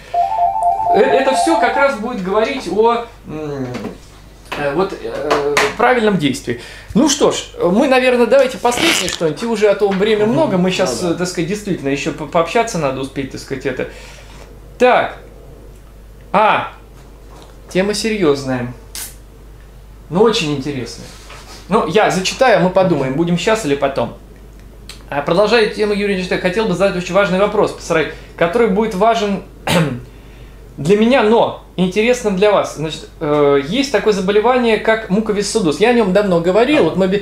Э, это все как раз будет говорить о э, вот э, правильном действии. Ну что ж, мы, наверное, давайте последнее что-нибудь, и уже о том времени много, мы сейчас, ну, да. так сказать, действительно еще пообщаться надо успеть, так сказать, это. Так, а, тема серьезная, но очень интересная. Ну, я зачитаю, а мы подумаем, будем сейчас или потом. А продолжая тему Юрия Эйнштейна, хотел бы задать очень важный вопрос, который будет важен (clears throat) для меня, но интересным для вас. Значит, э, есть такое заболевание, как муковисцидоз. Я о нем давно говорил. Вот мы э,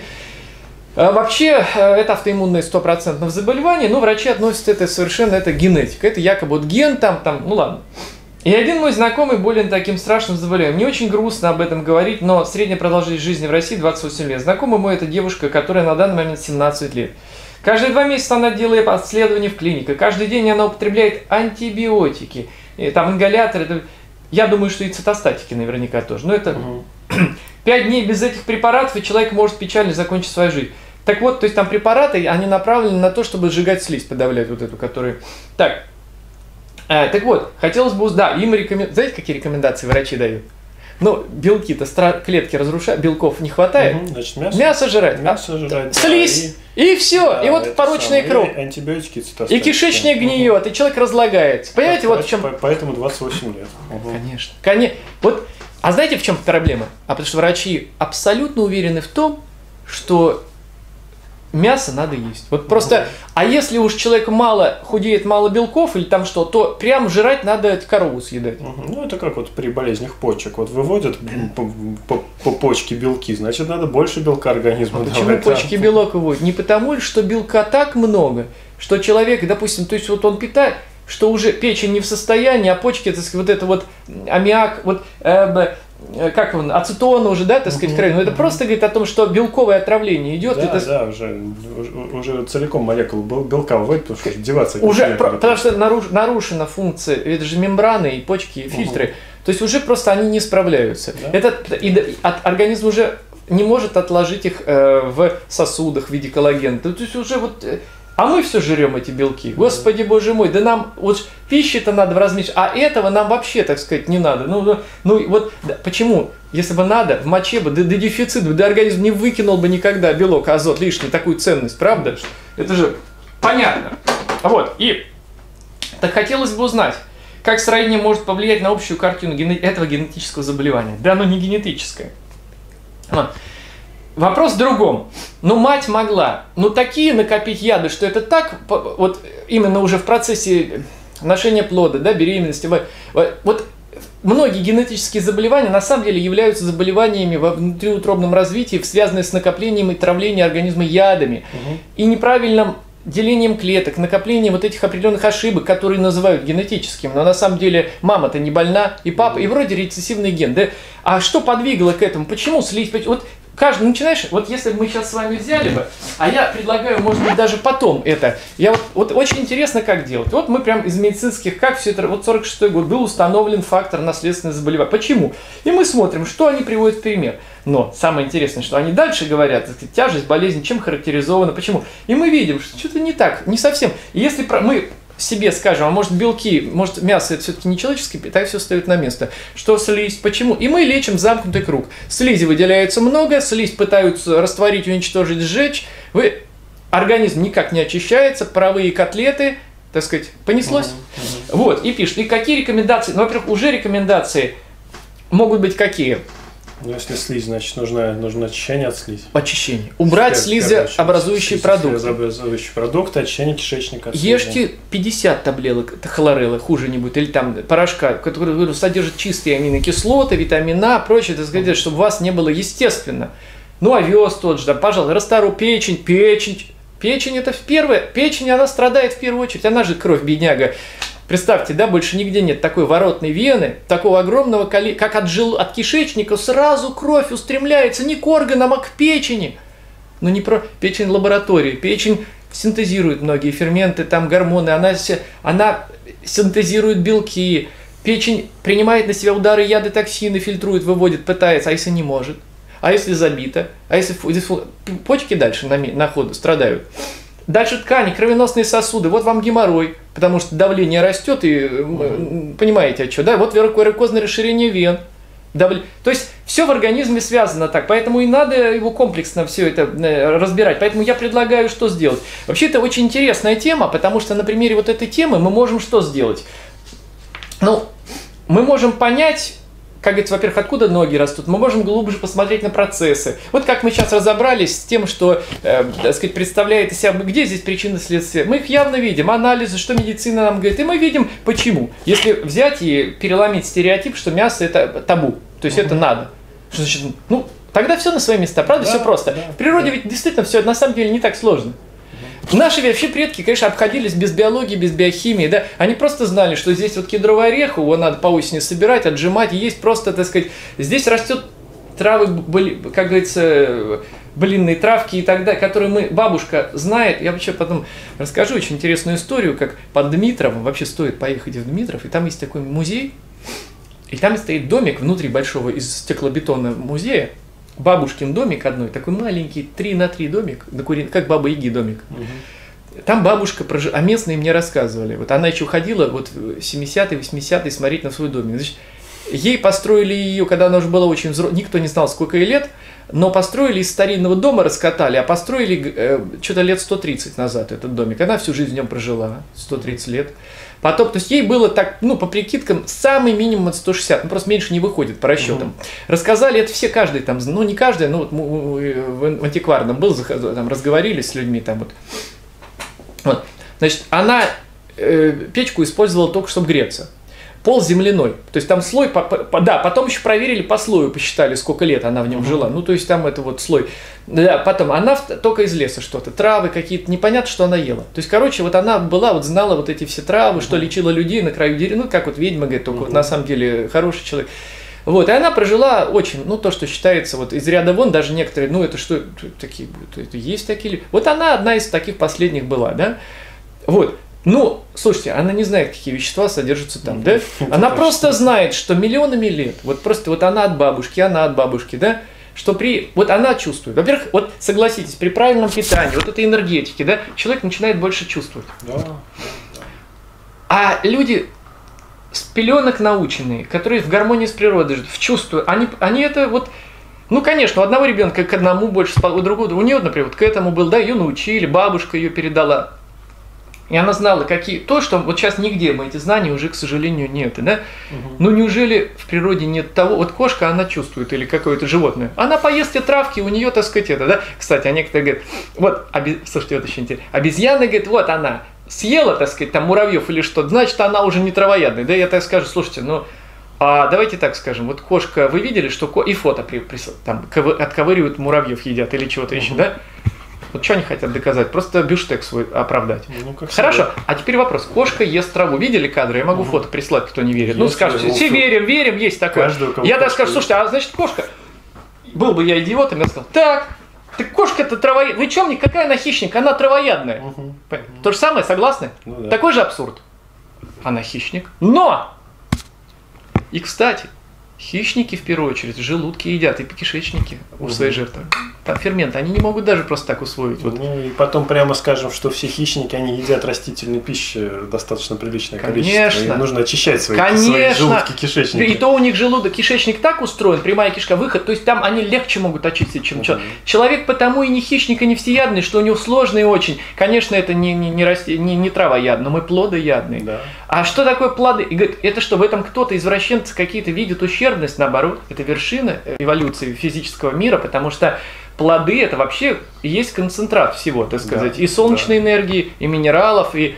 Вообще, э, это автоиммунное стопроцентное заболевание, но врачи относят это совершенно, это генетика. Это якобы вот ген там, там, ну ладно. И один мой знакомый болен таким страшным заболеванием. Не очень грустно об этом говорить, но средняя продолжительность жизни в России 28 лет. Знакомый мой это девушка, которая на данный момент 17 лет. Каждые два месяца она делает обследование в клинике. Каждый день она употребляет антибиотики, и, там ингаляторы. Я думаю, что и цитостатики наверняка тоже. Но это (clears throat) пять дней без этих препаратов, и человек может печально закончить свою жизнь. Так вот, то есть там препараты, они направлены на то, чтобы сжигать слизь, подавлять вот эту, которую... Так, так вот, хотелось бы узнать, да, им рекомен... знаете, какие рекомендации врачи дают? Ну, белки-то стра... клетки разрушают, белков не хватает. Угу, значит, мясо, мясо жрать. Мясо жрать. Слизь. Да, и, и все. Да, и вот порочный. И антибиотики И кишечник угу. гниет, и человек разлагается. Понимаете, так, вот в чем. Поэтому 28 лет. Угу. Конечно. Конечно. Вот, а знаете, в чем проблема? А потому что врачи абсолютно уверены в том, что мясо надо есть. Вот просто, а если уж человек мало худеет, мало белков или там что, то прям жрать надо корову съедать. Ну, это как вот при болезнях почек. Вот выводят по, по, по почке белки, значит, надо больше белка организму а давать. Почему почки белок выводят? Не потому, что белка так много, что человек, допустим, то есть вот он питает, что уже печень не в состоянии, а почки, так сказать, вот это вот аммиак, вот Э, как он, ацетон уже, да, так сказать, крайне. Но это просто говорит о том, что белковое отравление идет. Да, это... да, уже, уже целиком молекулу белка выводит, потому что деваться Уже, про, потому что наруш, нарушена функция, это же мембраны и почки, и фильтры. Угу. То есть уже просто они не справляются. Да? Это, и, от, организм уже не может отложить их э, в сосудах в виде коллагена. То есть уже вот э, а мы все жрем эти белки. Господи, боже мой, да нам вот пищи-то надо размере, а этого нам вообще, так сказать, не надо. Ну, ну, ну вот да, почему? Если бы надо, в моче бы, да, да дефицит бы, да организм не выкинул бы никогда белок, азот лишний, такую ценность, правда? Это же понятно. Вот, и так хотелось бы узнать, как сравнение может повлиять на общую картину этого генетического заболевания. Да оно не генетическое. Вопрос в другом. Ну, мать могла. Ну, такие накопить яды, что это так, вот именно уже в процессе ношения плода, да, беременности. Вот многие генетические заболевания на самом деле являются заболеваниями во внутриутробном развитии, связанные с накоплением и травлением организма ядами угу. и неправильным делением клеток, накоплением вот этих определенных ошибок, которые называют генетическим, но на самом деле мама-то не больна, и папа, и вроде рецессивный ген, да? А что подвигло к этому? Почему слизь? Вот каждый, начинаешь, вот если бы мы сейчас с вами взяли бы, а я предлагаю, может быть, даже потом это, я вот, вот очень интересно, как делать. Вот мы прям из медицинских, как все это, вот 46 год был установлен фактор наследственных заболеваний. Почему? И мы смотрим, что они приводят в пример. Но самое интересное, что они дальше говорят, сказать, тяжесть болезни, чем характеризована, почему. И мы видим, что что-то не так, не совсем. И если про, мы себе скажем, а может белки, может мясо это все-таки не человеческий, тогда все встает на место. Что слизь, почему? И мы лечим замкнутый круг. Слизи выделяется много, слизь пытаются растворить, уничтожить, сжечь. Вы, организм никак не очищается, паровые котлеты, так сказать, понеслось. Угу. Вот, и пишет, и какие рекомендации, ну, во-первых, уже рекомендации могут быть какие? Ну, если слизь, значит, нужно, нужно очищение от слизи. Очищение. Убрать слизообразующие продукты. Слизообразующие продукты, очищение кишечника. От Ешьте 50 таблеток хлорелла, хуже не будет, или там порошка, который содержит чистые аминокислоты, витамина, прочее, так сказать, чтобы у вас не было естественно. Ну, овес тот же, да, пожалуйста, растару печень, печень. Печень это в первое, печень она страдает в первую очередь, она же кровь бедняга. Представьте, да, больше нигде нет такой воротной вены, такого огромного как от, жил, от кишечника сразу кровь устремляется не к органам, а к печени. Но не про печень лаборатории. Печень синтезирует многие ферменты, там гормоны, она, она синтезирует белки, печень принимает на себя удары яды, токсины, фильтрует, выводит, пытается, а если не может? А если забито? А если почки дальше на, на ходу страдают? Дальше ткани, кровеносные сосуды. Вот вам геморрой, потому что давление растет, и угу. понимаете, а что, да? Вот варикозное расширение вен. Давле... То есть все в организме связано так, поэтому и надо его комплексно все это э, разбирать. Поэтому я предлагаю, что сделать. Вообще это очень интересная тема, потому что на примере вот этой темы мы можем что сделать? Ну, мы можем понять, как говорится, во-первых, откуда ноги растут, мы можем глубже посмотреть на процессы. Вот как мы сейчас разобрались с тем, что, э, так сказать, представляет из себя, где здесь причины следствия. Мы их явно видим, анализы, что медицина нам говорит, и мы видим, почему. Если взять и переломить стереотип, что мясо это табу, то есть угу. это надо. Что значит, ну, тогда все на свои места, правда, да, все просто. Да, в природе да. ведь действительно все на самом деле не так сложно. Наши вообще предки, конечно, обходились без биологии, без биохимии, да, они просто знали, что здесь вот кедровый орех, его надо по осени собирать, отжимать, есть просто, так сказать, здесь растет травы, как говорится, блинные травки и так далее, которые мы, бабушка знает. Я вообще потом расскажу очень интересную историю, как под Дмитровым, вообще стоит поехать в Дмитров, и там есть такой музей, и там стоит домик внутри большого из стеклобетона музея, бабушкин домик одной, такой маленький, 3 на 3 домик, как Баба Яги домик. Угу. Там бабушка, прож... а местные мне рассказывали, вот она еще ходила вот 70-е, 80-е смотреть на свой домик. Значит, ей построили ее, когда она уже была очень взрослой, никто не знал, сколько ей лет, но построили из старинного дома, раскатали, а построили э, что-то лет 130 назад этот домик. Она всю жизнь в нем прожила, 130 лет. Потом, то есть ей было так, ну, по прикидкам, самый минимум 160, ну, просто меньше не выходит по расчетам. Угу. Рассказали это все, каждый там, ну, не каждый, но вот в антикварном был, там, разговорились с людьми там вот. вот. Значит, она э, печку использовала только, чтобы греться пол земляной. То есть там слой, по, по, да, потом еще проверили по слою, посчитали, сколько лет она в нем жила. Ну, то есть там это вот слой. Да, потом она в, только из леса что-то, травы какие-то, непонятно, что она ела. То есть, короче, вот она была, вот знала вот эти все травы, что лечила людей на краю деревни, ну, как вот ведьма говорит, только вот на самом деле хороший человек. Вот, и она прожила очень, ну, то, что считается вот из ряда вон, даже некоторые, ну, это что, такие это есть такие. Вот она одна из таких последних была, да. Вот, ну, слушайте, она не знает, какие вещества содержатся там, да? Она просто знает, что миллионами лет, вот просто вот она от бабушки, она от бабушки, да? Что при, вот она чувствует. Во-первых, вот согласитесь, при правильном питании, вот этой энергетике, да, человек начинает больше чувствовать. Да. А люди с пеленок наученные, которые в гармонии с природой живут, в чувстве, они, они это вот, ну, конечно, у одного ребенка к одному больше у другого, у нее, например, вот к этому был, да, ее научили, бабушка ее передала. И она знала, какие... То, что вот сейчас нигде мы эти знания уже, к сожалению, нет. Да? Угу. Ну неужели в природе нет того... Вот кошка, она чувствует, или какое-то животное. Она поест те травки, у нее, так сказать, это, да? Кстати, а некоторые говорят, вот, оби... слушайте, вот еще интересно. Обезьяна, говорит, вот она съела, так сказать, там муравьев или что значит, она уже не травоядная. Да, я так скажу, слушайте, ну, а давайте так скажем, вот кошка, вы видели, что ко... и фото при, при, там, отковыривают муравьев едят или чего-то угу. еще, да? Вот что они хотят доказать? Просто бюштек свой оправдать. Ну, как Хорошо, всегда. а теперь вопрос. Кошка ест траву. Видели кадры? Я могу угу. фото прислать, кто не верит. Ну, Если ну, скажете, все верим, верим, есть такое. Я даже скажу, слушайте, а значит кошка был бы я идиотом, я сказал, так, так кошка-то травоядная. Вы чем мне, какая она хищник? Она травоядная. Мгм. То же самое, согласны? Ну да. Такой же абсурд. Она хищник. Но! И, кстати, хищники, в первую очередь, желудки едят и кишечники у Мгм. своей жертвы. Ферменты, они не могут даже просто так усвоить. Вот. Ну и потом прямо скажем, что все хищники, они едят растительной пищи достаточно приличное количество. Конечно. Им нужно очищать свои, Конечно. свои желудки, кишечники. И то у них желудок, кишечник так устроен, прямая кишка, выход, то есть там они легче могут очистить, чем Мгм. человек. Человек потому и не хищник, и не всеядный, что у него сложный очень. Конечно, это не, не, не, расти, не, не травоядный, но мы плодоядные. Да. А что такое плоды? И говорит, это что, в этом кто-то, извращенцы какие-то видят ущербность, наоборот, это вершина э, эволюции физического мира, потому что плоды это вообще есть концентрат всего, так Да, сказать, и солнечной энергии, и минералов, и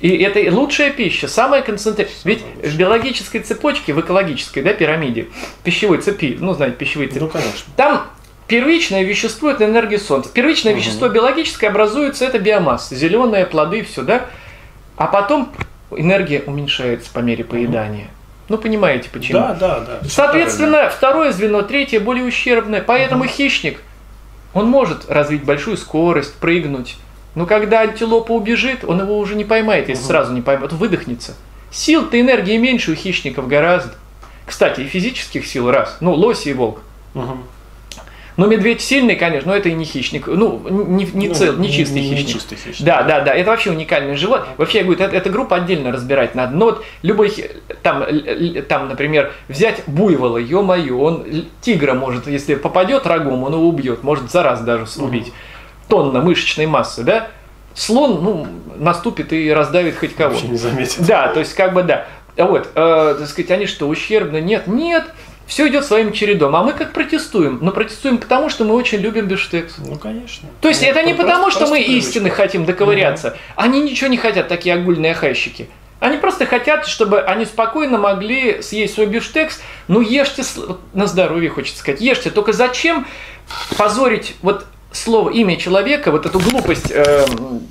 и это лучшая пища, самая концентрированная. Ведь в биологической цепочке, в экологической да, пирамиде, пищевой цепи, ну, знаете, пищевые цепи, Ну, конечно. там первичное вещество – это энергия Солнца. Первичное Мгм. вещество биологическое образуется – это биомасса, зеленые плоды, все, да? А потом энергия уменьшается по мере поедания. Ну, понимаете, почему? Да, да, да. Соответственно, второе звено, третье более ущербное. Поэтому хищник, он может развить большую скорость, прыгнуть. Но когда антилопа убежит, он его уже не поймает, если Мгм. сразу не поймет, выдохнется. Сил-то энергии меньше у хищников гораздо. Кстати, и физических сил раз. Ну, лось и волк. правильно. Но медведь сильный, конечно, но это и не хищник. Ну, не, не, Ну, цел, не чистый не хищник. чистый хищник. Да, да, да, это вообще уникальное животное. Вообще, я говорю, это, эта группа отдельно разбирать надо. Но вот любой, там, там например, взять буйвола, ё-моё, он тигра может, если попадет рогом, он его убьет, может за раз даже убить. Тонна мышечной массы, да? Слон, ну, наступит и раздавит хоть кого. Вообще не заметил. Да, то есть как бы да. Вот, э, так сказать, они что, ущербно? Нет, нет. Все идет своим чередом. А мы как протестуем? Но протестуем потому, что мы очень любим бифштекс. Ну, конечно. То есть Ну, это не просто- потому, что мы привычка. истины хотим доковыряться. Они ничего не хотят, такие огульные хайщики. Они просто хотят, чтобы они спокойно могли съесть свой бифштекс. Ну, ешьте на здоровье, хочется сказать. Ешьте. Только зачем позорить вот слово, имя человека, вот эту глупость эм,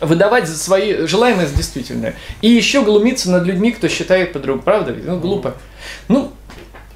выдавать за свои желаемое за действительное. И еще глумиться над людьми, кто считает по-другому. Правда? Ну, глупо. Ну,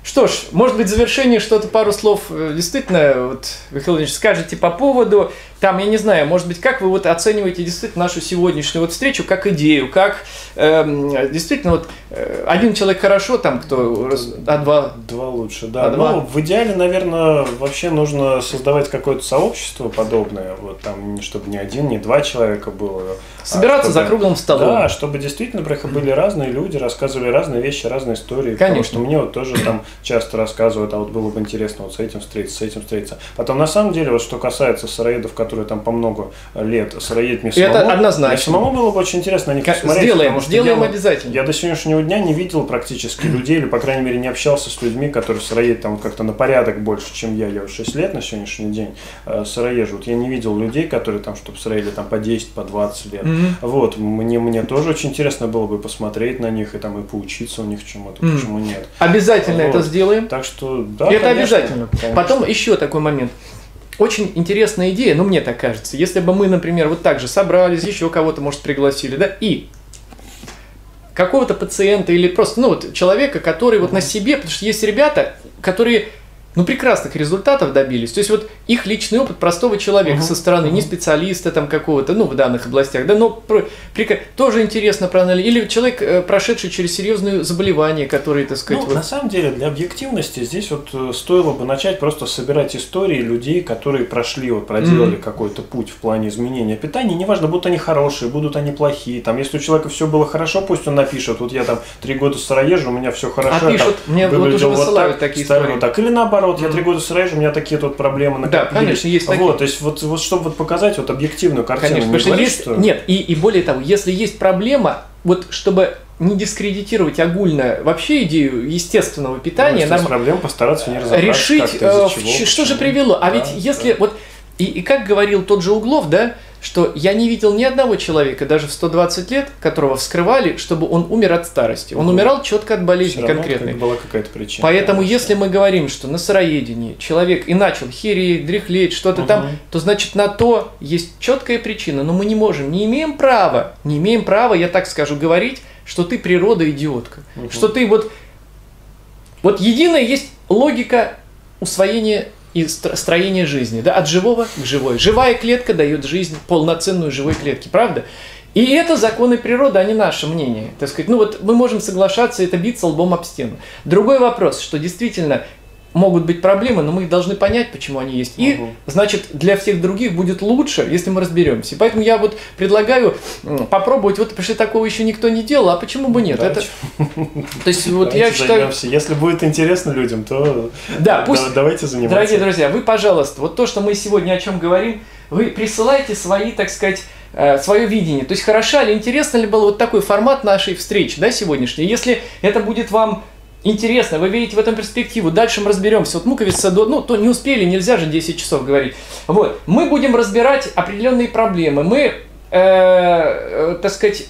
что ж, может быть, в завершение что-то, пару слов э, действительно, вот, Михаил Владимирович, скажете по поводу, там, я не знаю, может быть, как вы вот оцениваете действительно нашу сегодняшнюю вот встречу как идею, как эм, действительно вот э, один человек хорошо, там, кто, раз- а два, Два лучше, да. А два? Ну, в идеале, наверное, вообще нужно создавать какое-то сообщество подобное, вот там, чтобы не один, не два человека было. а собираться за чтобы- круглым столом. Да, чтобы действительно были разные люди, рассказывали разные вещи, разные истории. Потому Конечно. что мне вот тоже там часто рассказывают, а вот было бы интересно вот с этим встретиться, с этим встретиться. Потом, на самом деле, вот что касается сыроедов, которые там по много лет сыроед мне Это самому, однозначно. мне самому было бы очень интересно на них Как- посмотреть. сделаем, потому что сделаем я- обязательно. Я до сегодняшнего дня не видел практически людей, или, по крайней мере, не общался с людьми, которые сыроед там как-то на порядок больше, чем я. Я уже 6 лет на сегодняшний день э, сыроежу. Вот я не видел людей, которые там, чтобы сыроели там по 10, по 20 лет. Мгм. Вот, мне, мне тоже очень интересно было бы посмотреть на них и там и поучиться у них чему-то, Мгм. почему нет. Обязательно Вот. это сделаем. Так что, да, это конечно, обязательно. конечно. Потом еще такой момент. Очень интересная идея, ну мне так кажется. Если бы мы, например, вот так же собрались, еще кого-то, может, пригласили, да, и какого-то пациента или просто, ну вот, человека, который вот на себе, потому что есть ребята, которые, ну, прекрасных результатов добились. То есть вот их личный опыт простого человека Мгм. со стороны, не специалиста там какого-то, ну, в данных областях, да, но про- прика- тоже интересно проанализировать. Или человек, э, прошедший через серьезные заболевания, которые, так сказать, Ну, вот... на самом деле, для объективности здесь вот э, стоило бы начать просто собирать истории людей, которые прошли, вот проделали Мгм. какой-то путь в плане изменения питания. Неважно, будут они хорошие, будут они плохие. Там, если у человека все было хорошо, пусть он напишет. Вот я там три года сыроежу, у меня все хорошо. А я там пишут, мне вот уже вот высылают так, такие истории. вот так. Или наоборот, я Мгм. три года сыроежу, у меня такие тут проблемы Да, накопились. конечно, есть такие. Вот, то есть вот, вот чтобы вот показать вот объективную картину. Конечно, не говорить, есть, что- нет, и, и более того, если есть проблема, вот чтобы не дискредитировать огульно вообще идею естественного Ну, питания, если нам проблем постараться не разобраться, решить, как-то, э, из-за в чего, что же привело. А Да, ведь если да. вот и, и как говорил тот же Углов, да, что я не видел ни одного человека, даже в 120 лет, которого вскрывали, чтобы он умер от старости. Он Мгм. умирал четко от болезни равно конкретной. как была какая-то причина. Поэтому, конечно. если мы говорим, что на сыроедении человек и начал хереть, дряхлеть, что-то Мгм. там, то значит на то есть четкая причина. Но мы не можем, не имеем права, не имеем права, я так скажу, говорить, что ты природа идиотка. Мгм. Что ты вот... Вот единая есть логика усвоения и строения жизни, да, от живого к живой. Живая клетка дает жизнь полноценную живой клетке, правда? И это законы природы, а не наше мнение. Так сказать, ну вот мы можем соглашаться, это биться лбом об стену. Другой вопрос, что действительно могут быть проблемы, но мы их должны понять, почему они есть. И, угу. значит, для всех других будет лучше, если мы разберемся. И поэтому я вот предлагаю попробовать, вот, что такого еще никто не делал, а почему бы нет? Это... (laughs) То есть, вот я считаю... Если будет интересно людям, то да, пусть... давайте заниматься. Дорогие друзья, вы, пожалуйста, вот то, что мы сегодня о чем говорим, вы присылайте свои, так сказать, э, свое видение. То есть хороша ли, интересно ли был вот такой формат нашей встречи, да, сегодняшней. Если это будет вам интересно, вы видите в этом перспективу, дальше мы разберемся. Вот муковица, ну, то не успели, нельзя же 10 часов говорить. Вот, мы будем разбирать определенные проблемы. Мы, э, э, так сказать,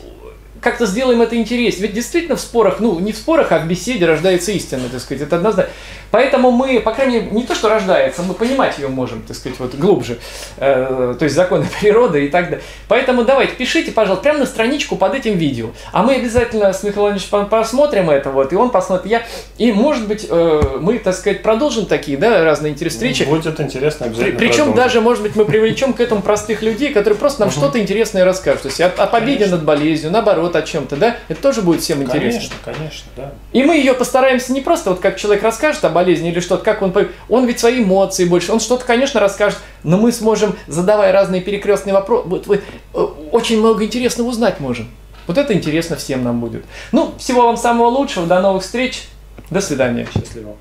как-то сделаем это интереснее. Ведь действительно в спорах, ну, не в спорах, а в беседе рождается истина, так сказать, это однозначно. Поэтому мы, по крайней мере, не то, что рождается, мы понимать ее можем, так сказать, вот глубже. Э, то есть законы (laughs) природы и так далее. Поэтому давайте, пишите, пожалуйста, прямо на страничку под этим видео. А мы обязательно с Михаилом Ивановичем посмотрим это, вот, и он посмотрит, я. И, может быть, э, мы, так сказать, продолжим такие, да, разные интересные встречи. Будет интересно, обязательно Причем даже, может быть, мы привлечем к этому простых людей, которые просто нам что-то интересное расскажут. То есть о, о победе конечно. над болезнью, наоборот, о чем-то, да? Это тоже будет всем интересно. Конечно, конечно, да. И мы ее постараемся не просто вот как человек расскажет о болезни или что-то, как он... Он ведь свои эмоции больше, он что-то, конечно, расскажет, но мы сможем, задавая разные перекрестные вопросы, э, очень много интересного узнать можем. Вот это интересно всем нам будет. Ну, всего вам самого лучшего, до новых встреч, до свидания. Счастливо.